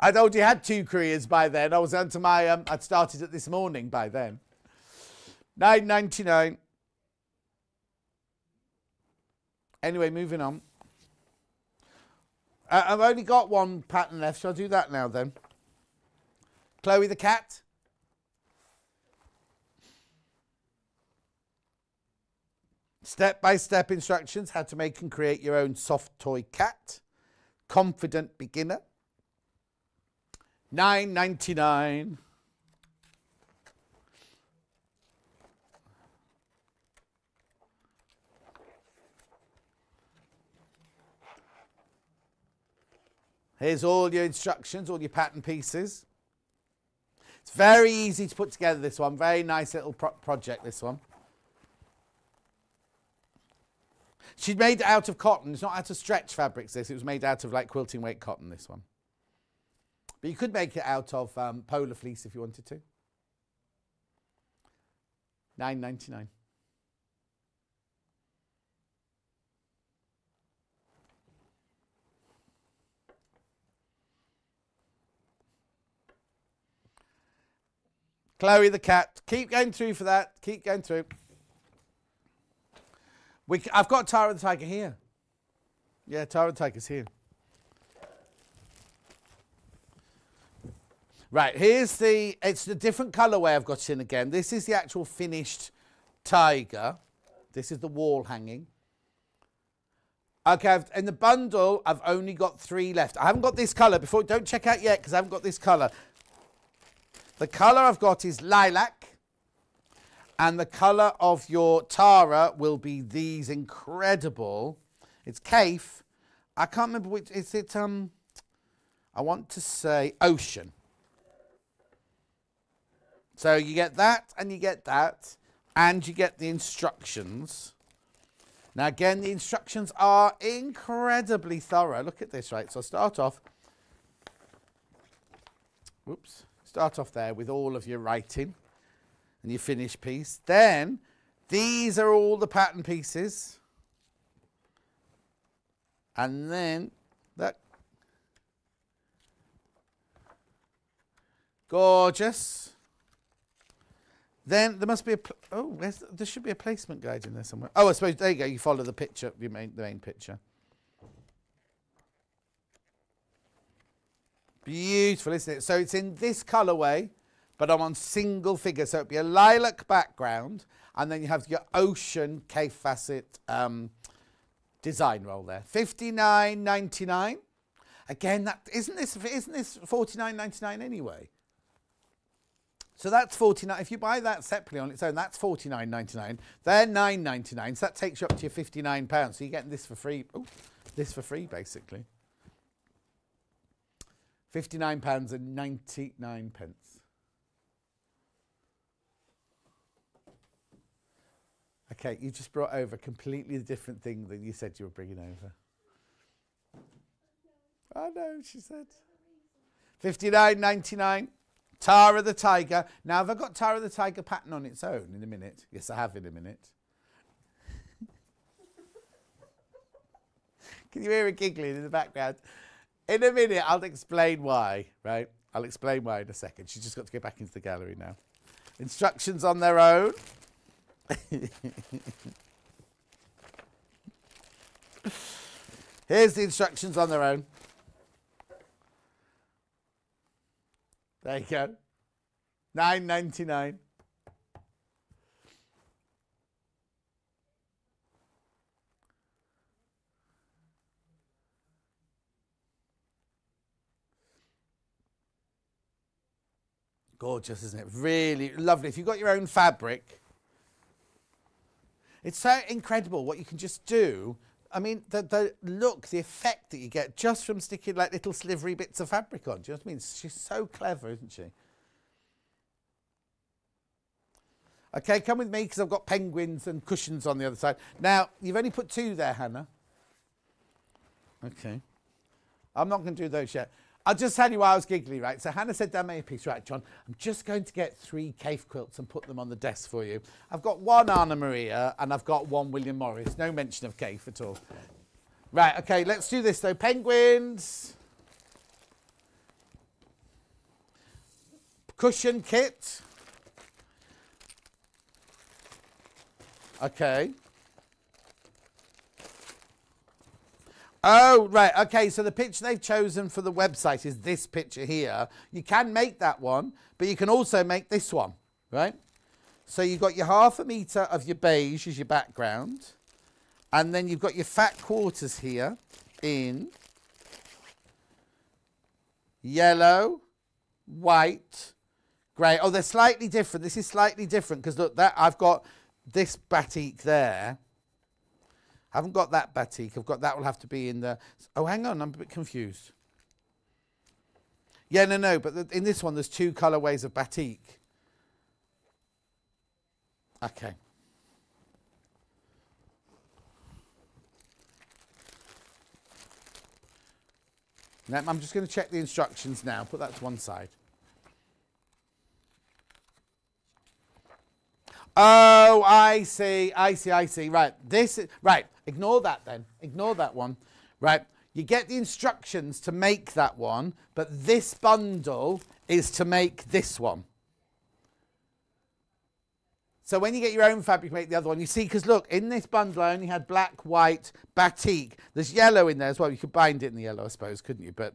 I'd already had two careers by then. I was onto my, um, I'd started it this morning by then. Nine ninety nine. Anyway, moving on. Uh, I've only got one pattern left. Shall I do that now then? Chloe the cat. Step by step instructions how to make and create your own soft toy cat. Confident beginner. Nine ninety nine. Here's all your instructions, all your pattern pieces. It's very easy to put together this one. Very nice little pro project, this one. She'd made it out of cotton. It's not out of stretch fabrics, this. It was made out of like quilting weight cotton, this one. But you could make it out of um, polar fleece if you wanted to. Nine ninety nine. Chloe the cat. Keep going through for that. Keep going through. We, I've got Tara the Tiger here. Yeah, Tara the Tiger's here. Right, here's the, it's the different colourway I've got in again. This is the actual finished tiger. This is the wall hanging. Okay, I've, in the bundle, I've only got three left. I haven't got this colour. Before, don't check out yet because I haven't got this colour. The colour I've got is lilac. And the colour of your Tara will be these incredible. It's Kaffe. I can't remember which. Is it, um, I want to say ocean. So you get that and you get that and you get the instructions. Now again, the instructions are incredibly thorough. Look at this, right? So start off. Whoops. Start off there with all of your writing and your finished piece. Then these are all the pattern pieces. And then that gorgeous. Then there must be a oh, there should be a placement guide in there somewhere. Oh, I suppose there you go. You follow the picture, the main the main picture. Beautiful, isn't it? So it's in this colourway, but I'm on single figure. So it'd be a lilac background, and then you have your ocean Kaffe Fassett um, design roll there. Fifty nine ninety nine. Again, that isn't this isn't this forty nine ninety nine anyway? So that's 49. If you buy that separately on its own, that's 49.99. They're 9.99. So that takes you up to your 59 pounds. So you're getting this for free. Ooh, this for free, basically. £59 and 99 pence. Okay, you just brought over a completely different thing than you said you were bringing over. Oh no, she said. 59.99. Tara the Tiger. Now, have I got Tara the Tiger pattern on its own in a minute? Yes, I have in a minute. Can you hear her giggling in the background? In a minute, I'll explain why, right? I'll explain why in a second. She's just got to get back into the gallery now. Instructions on their own. Here's the instructions on their own. There you go. Nine ninety nine. Gorgeous, isn't it? Really lovely. If you've got your own fabric, it's so incredible what you can just do. I mean, the, the look, the effect that you get just from sticking like little slivery bits of fabric on. Do you know what I mean? She's so clever, isn't she? Okay, come with me because I've got penguins and cushions on the other side. Now, you've only put two there, Hannah. Okay. I'm not going to do those yet. I'll just tell you why I was giggly, right? So Hannah said down my piece, right, John, I'm just going to get three Kaffe quilts and put them on the desk for you. I've got one Anna Maria and I've got one William Morris. No mention of Kaffe at all. Right, okay, let's do this though. Penguins. Cushion kit. Okay. Oh, right. Okay, so the picture they've chosen for the website is this picture here. You can make that one, but you can also make this one, right? So you've got your half a metre of your beige as your background. And then you've got your fat quarters here in yellow, white, grey. Oh, they're slightly different. This is slightly different because look, that I've got this batik there haven't got that batik. I've got that will have to be in the... Oh, hang on. I'm a bit confused. Yeah, no, no. But the, in this one, there's two colorways of batik. Okay. Now, I'm just going to check the instructions now. Put that to one side. Oh, I see. I see. I see. Right. This is right. Ignore that then. Ignore that one. Right. You get the instructions to make that one, but this bundle is to make this one. So when you get your own fabric, make the other one. You see, because look, in this bundle, I only had black, white, batik. There's yellow in there as well. You could bind it in the yellow, I suppose, couldn't you? But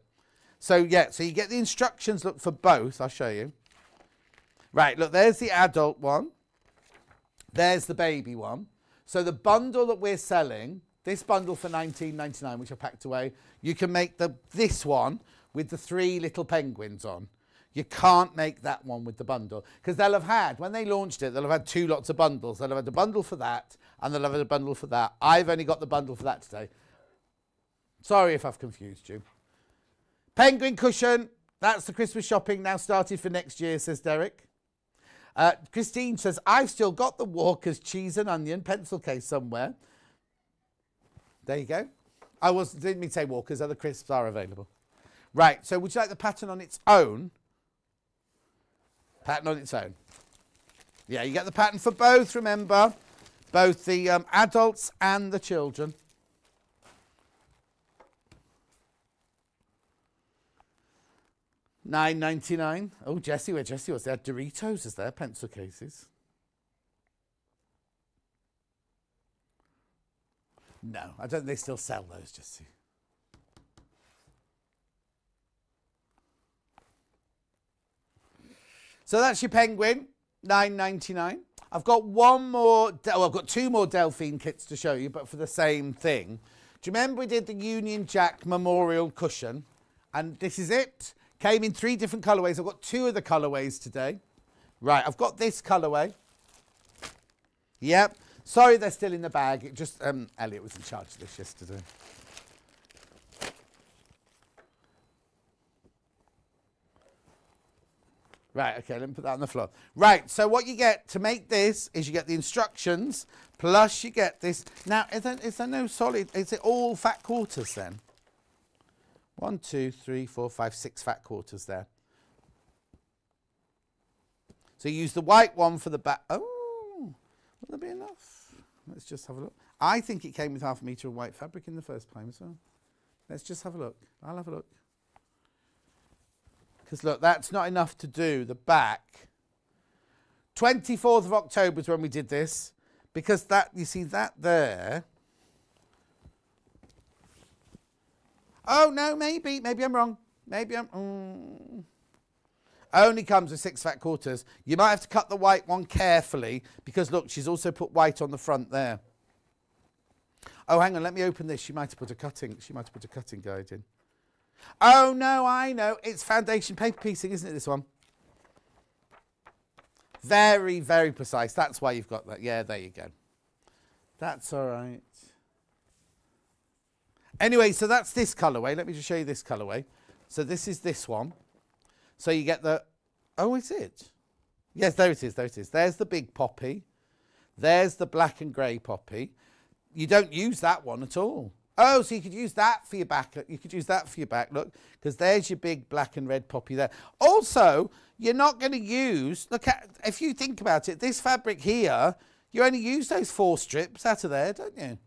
so yeah, so you get the instructions. Look for both. I'll show you. Right. Look, there's the adult one. There's the baby one. So the bundle that we're selling, this bundle for 19.99, which I packed away, you can make the this one with the three little penguins on. You can't make that one with the bundle because they'll have had, when they launched it, they'll have had two lots of bundles. They'll have had a bundle for that and they'll have had a bundle for that. I've only got the bundle for that today. Sorry if I've confused you. Penguin cushion, that's the Christmas shopping now started for next year, says Derek. Uh, Christine says, I've still got the Walker's cheese and onion pencil case somewhere. There you go. I was didn't mean to say Walker's, other crisps are available. Right, so would you like the pattern on its own? Pattern on its own. Yeah, you get the pattern for both, remember. Both the um, adults and the children. Nine ninety nine. Oh, Jesse, where Jesse was, they had Doritos as their pencil cases. No, I don't. Think they still sell those, Jesse. So that's your penguin, nine ninety nine. I've got one more. Oh, I've got two more Delphine kits to show you, but for the same thing. Do you remember we did the Union Jack Memorial cushion? And this is it. Came in three different colorways. I've got two of the colorways today. Right, I've got this colorway. Yep. Sorry, they're still in the bag. It just um, Elliot was in charge of this yesterday. Right, okay, let me put that on the floor. Right, so what you get to make this is you get the instructions, plus you get this. Now, is there, is there no solid, is it all fat quarters then? One, two, three, four, five, six fat quarters there. So use the white one for the back. Oh, will there be enough? Let's just have a look. I think it came with half a metre of white fabric in the first time, so let's just have a look. I'll have a look. Because look, that's not enough to do the back. 24th of October is when we did this. Because that, you see that there. Oh, no, maybe. Maybe I'm wrong. Maybe I'm... Mm. Only comes with six fat quarters. You might have to cut the white one carefully because look, she's also put white on the front there. Oh, hang on, let me open this. She might have put a cutting. She might have put a cutting guide in. Oh, no, I know. It's foundation paper piecing, isn't it, this one? Very, very precise. That's why you've got that. Yeah, there you go. That's all right. Anyway, so that's this colourway. Let me just show you this colourway. So this is this one. So you get the... Oh, is it? Yes, there it is. There it is. There's the big poppy. There's the black and grey poppy. You don't use that one at all. Oh, so you could use that for your back. You could use that for your back, look, because there's your big black and red poppy there. Also, you're not going to use, look, at, if you think about it, this fabric here, you only use those four strips out of there, don't you?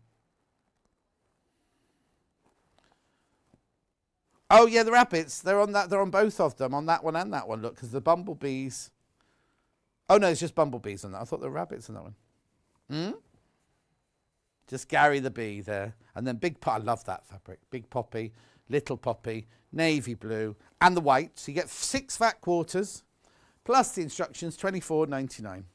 Oh yeah, the rabbits. They're on that. They're on both of them, on that one and that one. Look, because the bumblebees. Oh no, it's just bumblebees on that. I thought there were rabbits on that one. Hmm. Just Gary the bee there, and then big. I love that fabric. Big poppy, little poppy, navy blue, and the white. So you get six fat quarters, plus the instructions. Twenty four ninety nine.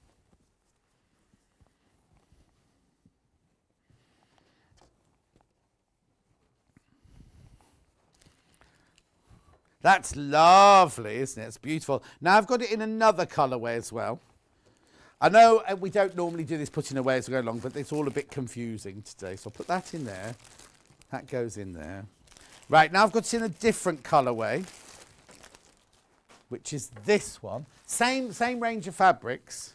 That's lovely, isn't it? It's beautiful. Now I've got it in another colourway as well. I know uh, we don't normally do this putting away as we go along, but it's all a bit confusing today. So I'll put that in there. That goes in there. Right, now I've got it in a different colourway, which is this one. Same, same range of fabrics,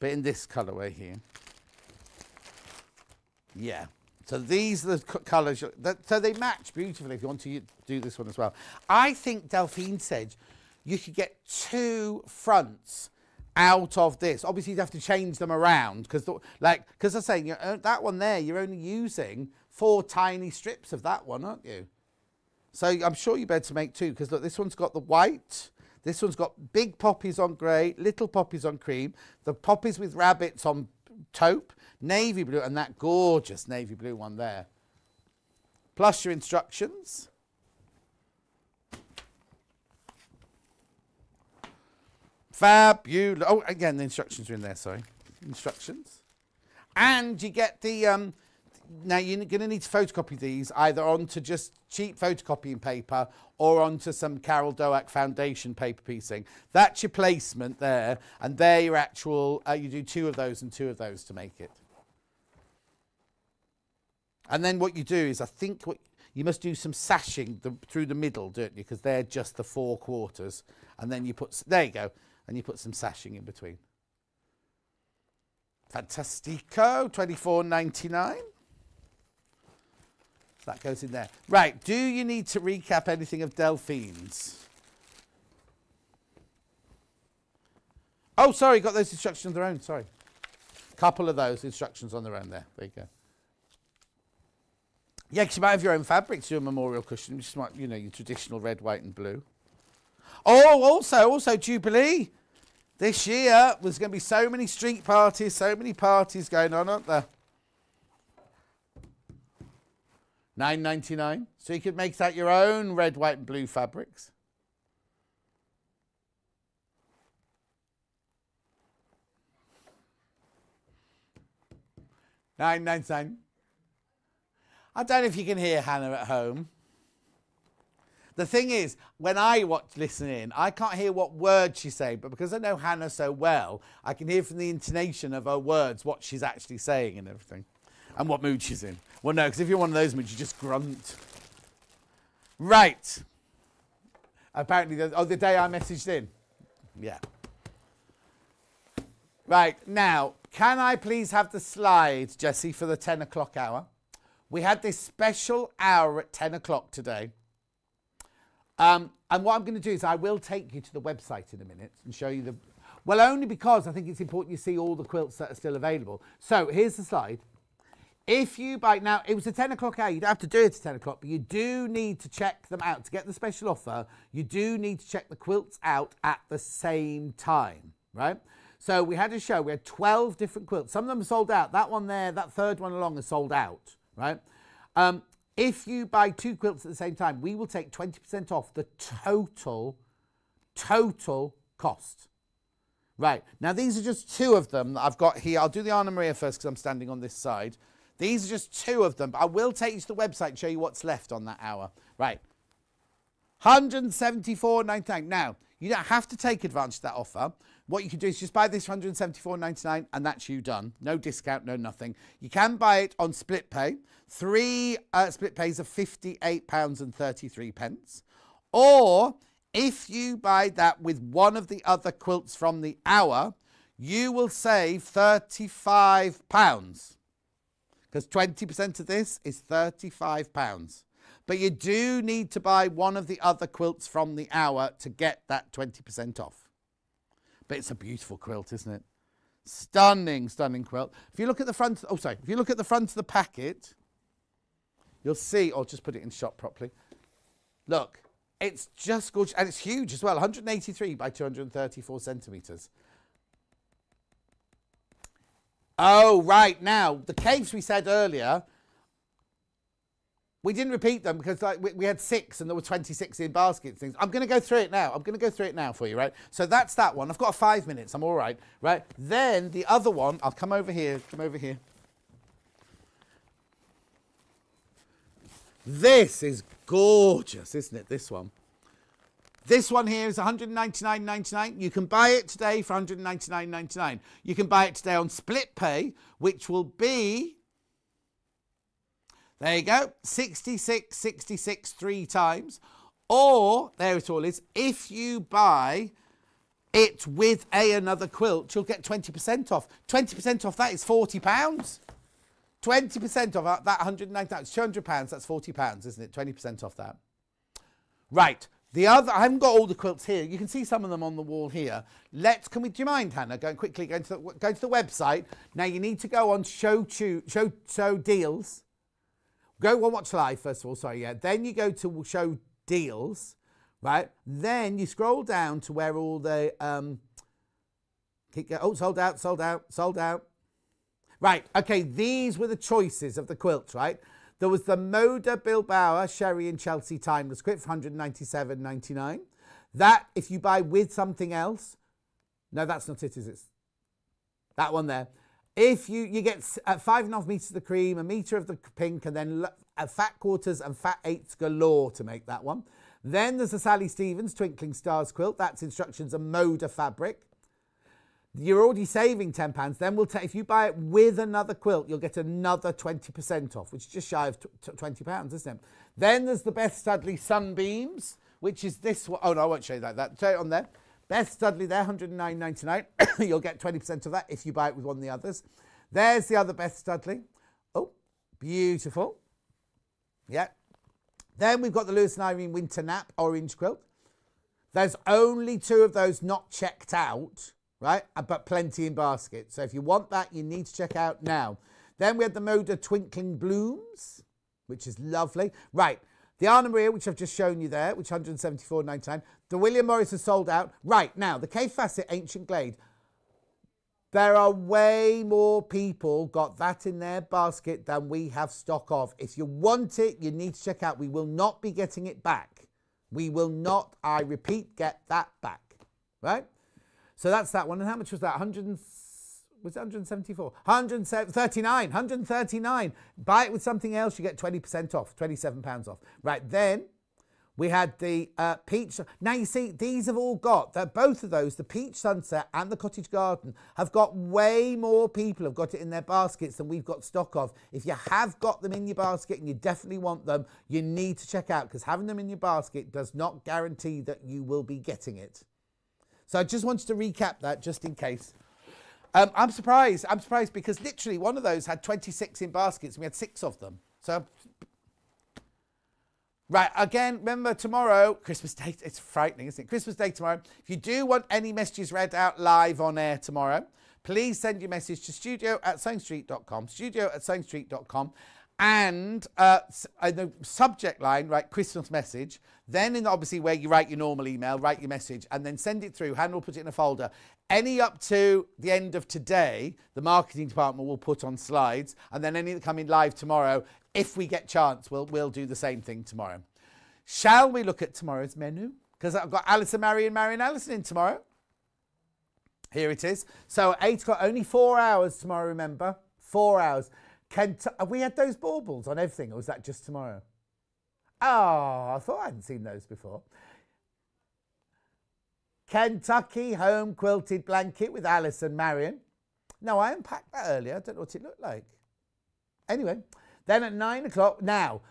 but in this colourway here. Yeah. So these are the colours. So they match beautifully if you want to do this one as well. I think Delphine said you could get two fronts out of this. Obviously, you'd have to change them around because, like, because I say you uh, that one there, you're only using four tiny strips of that one, aren't you? So I'm sure you're better to make two because look, this one's got the white. This one's got big poppies on grey, little poppies on cream, the poppies with rabbits on taupe, navy blue, and that gorgeous navy blue one there. Plus your instructions. Fabulous. Oh, again, the instructions are in there, sorry. Instructions. And you get the, um, now you're going to need to photocopy these either onto just cheap photocopying paper or onto some Carol Doak foundation paper piecing. That's your placement there. And there your actual, uh, you do two of those and two of those to make it. And then what you do is, I think what you must do some sashing the, through the middle, don't you? Because they're just the four quarters. And then you put, there you go and you put some sashing in between. Fantastico, twenty four ninety nine. So that goes in there. Right, do you need to recap anything of Delphine's? Oh, sorry, got those instructions on their own, sorry. Couple of those instructions on their own there. There you go. Yeah, because you might have your own fabrics, a memorial cushion, which is like, you know, your traditional red, white and blue. Oh, also, also Jubilee. This year, there's going to be so many street parties, so many parties going on, aren't there? Nine ninety nine. So you could make out your own red, white, and blue fabrics. Nine ninety nine. I don't know if you can hear Hannah at home. The thing is, when I watch listen in, I can't hear what words she's saying, but because I know Hannah so well, I can hear from the intonation of her words what she's actually saying and everything, and what mood she's in. Well, no, because if you're one of those moods, you just grunt. Right. Apparently, oh, the day I messaged in. Yeah. Right, now, can I please have the slides, Jesse, for the 10 o'clock hour? We had this special hour at 10 o'clock today. Um, and what I'm going to do is I will take you to the website in a minute and show you the... Well, only because I think it's important you see all the quilts that are still available. So here's the slide. If you buy... Now, it was a 10 o'clock hour. You don't have to do it at 10 o'clock, but you do need to check them out. To get the special offer, you do need to check the quilts out at the same time, right? So we had a show. We had 12 different quilts. Some of them sold out. That one there, that third one along is sold out, right? Um, if you buy two quilts at the same time, we will take 20% off the total, total cost. Right, now these are just two of them that I've got here. I'll do the Anna Maria first because I'm standing on this side. These are just two of them, but I will take you to the website and show you what's left on that hour. Right, 174.99. Now, you don't have to take advantage of that offer. What you can do is just buy this for 174.99 and that's you done. No discount, no nothing. You can buy it on split pay. Three uh, split pays of £58.33. pence. Or if you buy that with one of the other quilts from the hour, you will save £35. Because 20% of this is £35. But you do need to buy one of the other quilts from the hour to get that 20% off. But it's a beautiful quilt, isn't it? Stunning, stunning quilt. If you look at the front, oh sorry, if you look at the front of the packet, you'll see, I'll just put it in shot properly. Look, it's just gorgeous, and it's huge as well, 183 by 234 centimetres. Oh, right, now, the caves we said earlier, we didn't repeat them because like we, we, had six and there were 26 in baskets things. I'm going to go through it now. I'm going to go through it now for you, right? So that's that one. I've got five minutes. I'm all right, right? Then the other one, I'll come over here, come over here. This is gorgeous, isn't it? This one. This one here is 199.99. You can buy it today for 199.99. You can buy it today on split pay, which will be there you go. 66, 66 three times. Or, there it all is, if you buy it with a another quilt, you'll get 20% off. 20% off that is £40. 20% off that 109 pounds, 200 pounds, that's 40 pounds, isn't it? 20% off that. Right. The other, I haven't got all the quilts here. You can see some of them on the wall here. Let's, can we, do you mind, Hannah, going quickly, going to the, go to the website. Now you need to go on show, to, show, show deals Go on Watch Live, first of all, sorry, yeah. Then you go to show deals, right? Then you scroll down to where all the, um, keep going. Oh, sold out, sold out, sold out. Right, okay, these were the choices of the quilts, right? There was the Moda Balboa Sherri and Chelsi Timeless Quilt for 197.99. That, if you buy with something else, no, that's not it, is it? That one there. If you, you get uh, five and a half metres of the cream, a metre of the pink, and then uh, fat quarters and fat eights galore to make that one. Then there's the Sally Stevens Twinkling Stars quilt. That's instructions and Moda fabric. You're already saving £10. Then we'll take, if you buy it with another quilt, you'll get another 20% off, which is just shy of £20, isn't it? Then there's the Beth Studley Sunbeams, which is this one. Oh, no, I won't show you that. that show it on there. Beth Studley there, 109.99. You'll get 20% of that if you buy it with one of the others. There's the other Beth Studley. Oh, beautiful. Yeah. Then we've got the Lewis and Irene Winter Nap Orange Quilt. There's only two of those not checked out, right? Uh, but plenty in basket. So if you want that, you need to check out now. Then we had the Moda Twinkling Blooms, which is lovely. Right. The Anna Maria, which I've just shown you there, which 174.99. The William Morris has sold out. Right, now, the Kaffe Fassett Ancient Glade. There are way more people got that in their basket than we have stock of. If you want it, you need to check out. We will not be getting it back. We will not, I repeat, get that back. Right? So that's that one. And how much was that? 100 was it 174? 139, 139. Buy it with something else, you get 20% off, £27 off. Right, then we had the uh, peach. Now you see, these have all got, that both of those, the peach sunset and the cottage garden, have got way more people have got it in their baskets than we've got stock of. If you have got them in your basket and you definitely want them, you need to check out because having them in your basket does not guarantee that you will be getting it. So I just wanted to recap that just in case. Um, I'm surprised. I'm surprised because literally one of those had 26 in baskets and we had six of them. So, right, again, remember tomorrow, Christmas Day, it's frightening, isn't it? Christmas Day tomorrow. If you do want any messages read out live on air tomorrow, please send your message to studio at sewingstreet.com, studio at sewingstreet.com and uh, uh, the subject line, write Christmas message. Then, in obviously where you write your normal email, write your message, and then send it through. Hannah will put it in a folder. Any up to the end of today, the marketing department will put on slides, and then any that come in live tomorrow, if we get chance, we'll we'll do the same thing tomorrow. Shall we look at tomorrow's menu? Because I've got Alison, Marion, Marion, Alison in tomorrow. Here it is. So eight o'clock, only four hours tomorrow. Remember, four hours. Kent- have we had those baubles on everything, or was that just tomorrow? Oh, I thought I hadn't seen those before. Kentucky home quilted blanket with Alison Marion. No, I unpacked that earlier. I don't know what it looked like. Anyway, then at nine o'clock, now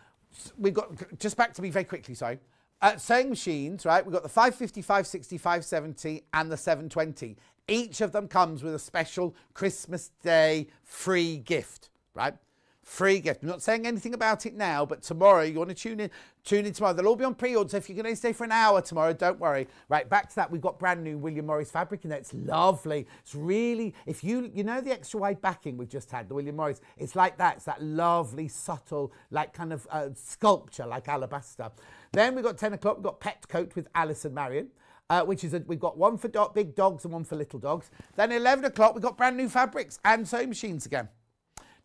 we've got just back to me very quickly, sorry. Uh, sewing machines, right? We've got the 550, 560, 570, and the 720. Each of them comes with a special Christmas Day free gift right? Free gift. I'm not saying anything about it now, but tomorrow you want to tune in. Tune in tomorrow. They'll all be on pre-order. So if you can only stay for an hour tomorrow, don't worry. Right, back to that. We've got brand new William Morris fabric in there. It's lovely. It's really, if you you know the extra wide backing we've just had, the William Morris. It's like that. It's that lovely, subtle, like kind of uh, sculpture, like alabaster. Then we've got 10 o'clock. We've got Pet Coat with Alison Marion. Uh, which is a, we've got one for do- big dogs and one for little dogs. Then 11 o'clock, we've got brand new fabrics and sewing machines again.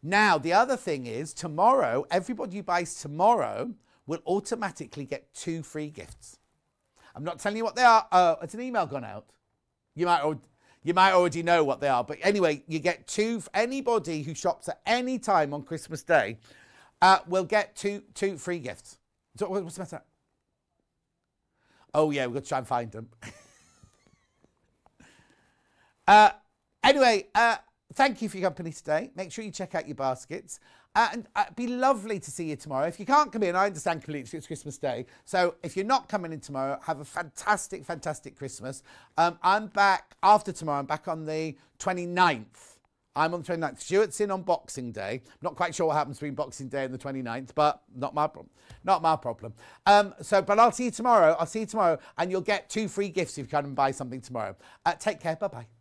Now, the other thing is tomorrow, everybody who buys tomorrow will automatically get two free gifts. I'm not telling you what they are. Uh, it's an email gone out. You might, you might already know what they are. But anyway, you get two. Anybody who shops at any time on Christmas Day uh, will get two, two free gifts. So what's the matter? Oh, yeah, we've got to try and find them. uh, anyway, uh, thank you for your company today. Make sure you check out your baskets. Uh, and uh, be lovely to see you tomorrow. If you can't come in, I understand completely, it's Christmas Day. So if you're not coming in tomorrow, have a fantastic, fantastic Christmas. Um, I'm back after tomorrow, I'm back on the 29th. I'm on the 29th. Stuart's in on Boxing Day. I'm not quite sure what happens between Boxing Day and the 29th, but not my problem. Not my problem. Um, so, but I'll see you tomorrow. I'll see you tomorrow, and you'll get two free gifts if you come and buy something tomorrow. Uh, take care. Bye bye.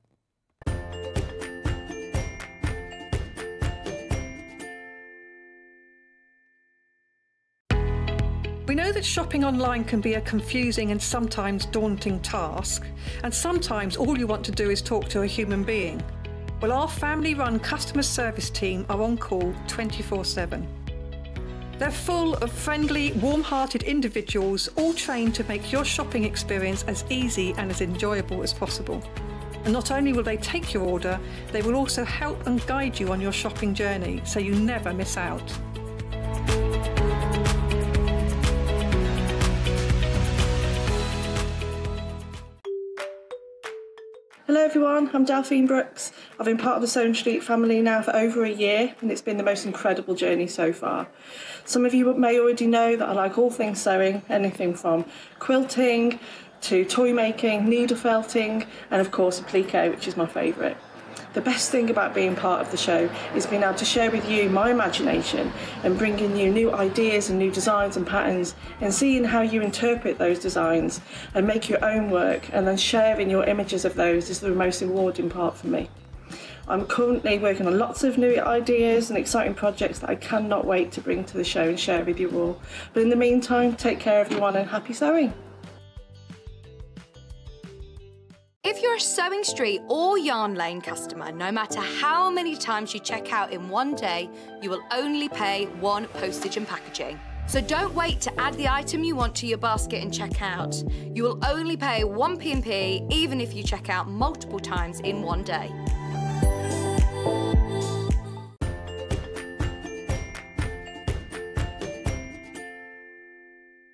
We know that shopping online can be a confusing and sometimes daunting task, and sometimes all you want to do is talk to a human being. Well, our family run customer service team are on call 24 7. They're full of friendly, warm hearted individuals, all trained to make your shopping experience as easy and as enjoyable as possible. And not only will they take your order, they will also help and guide you on your shopping journey so you never miss out. Hello everyone, I'm Delphine Brooks. I've been part of the Sewing Street family now for over a year and it's been the most incredible journey so far. Some of you may already know that I like all things sewing, anything from quilting to toy making, needle felting and of course applique, which is my favourite. The best thing about being part of the show is being able to share with you my imagination and bringing you new ideas and new designs and patterns and seeing how you interpret those designs and make your own work and then sharing your images of those is the most rewarding part for me. I'm currently working on lots of new ideas and exciting projects that I cannot wait to bring to the show and share with you all. But in the meantime, take care everyone and happy sewing! If you're a Sewing Street or Yarn Lane customer, no matter how many times you check out in one day, you will only pay one postage and packaging. So don't wait to add the item you want to your basket and check out. You will only pay one P&P even if you check out multiple times in one day.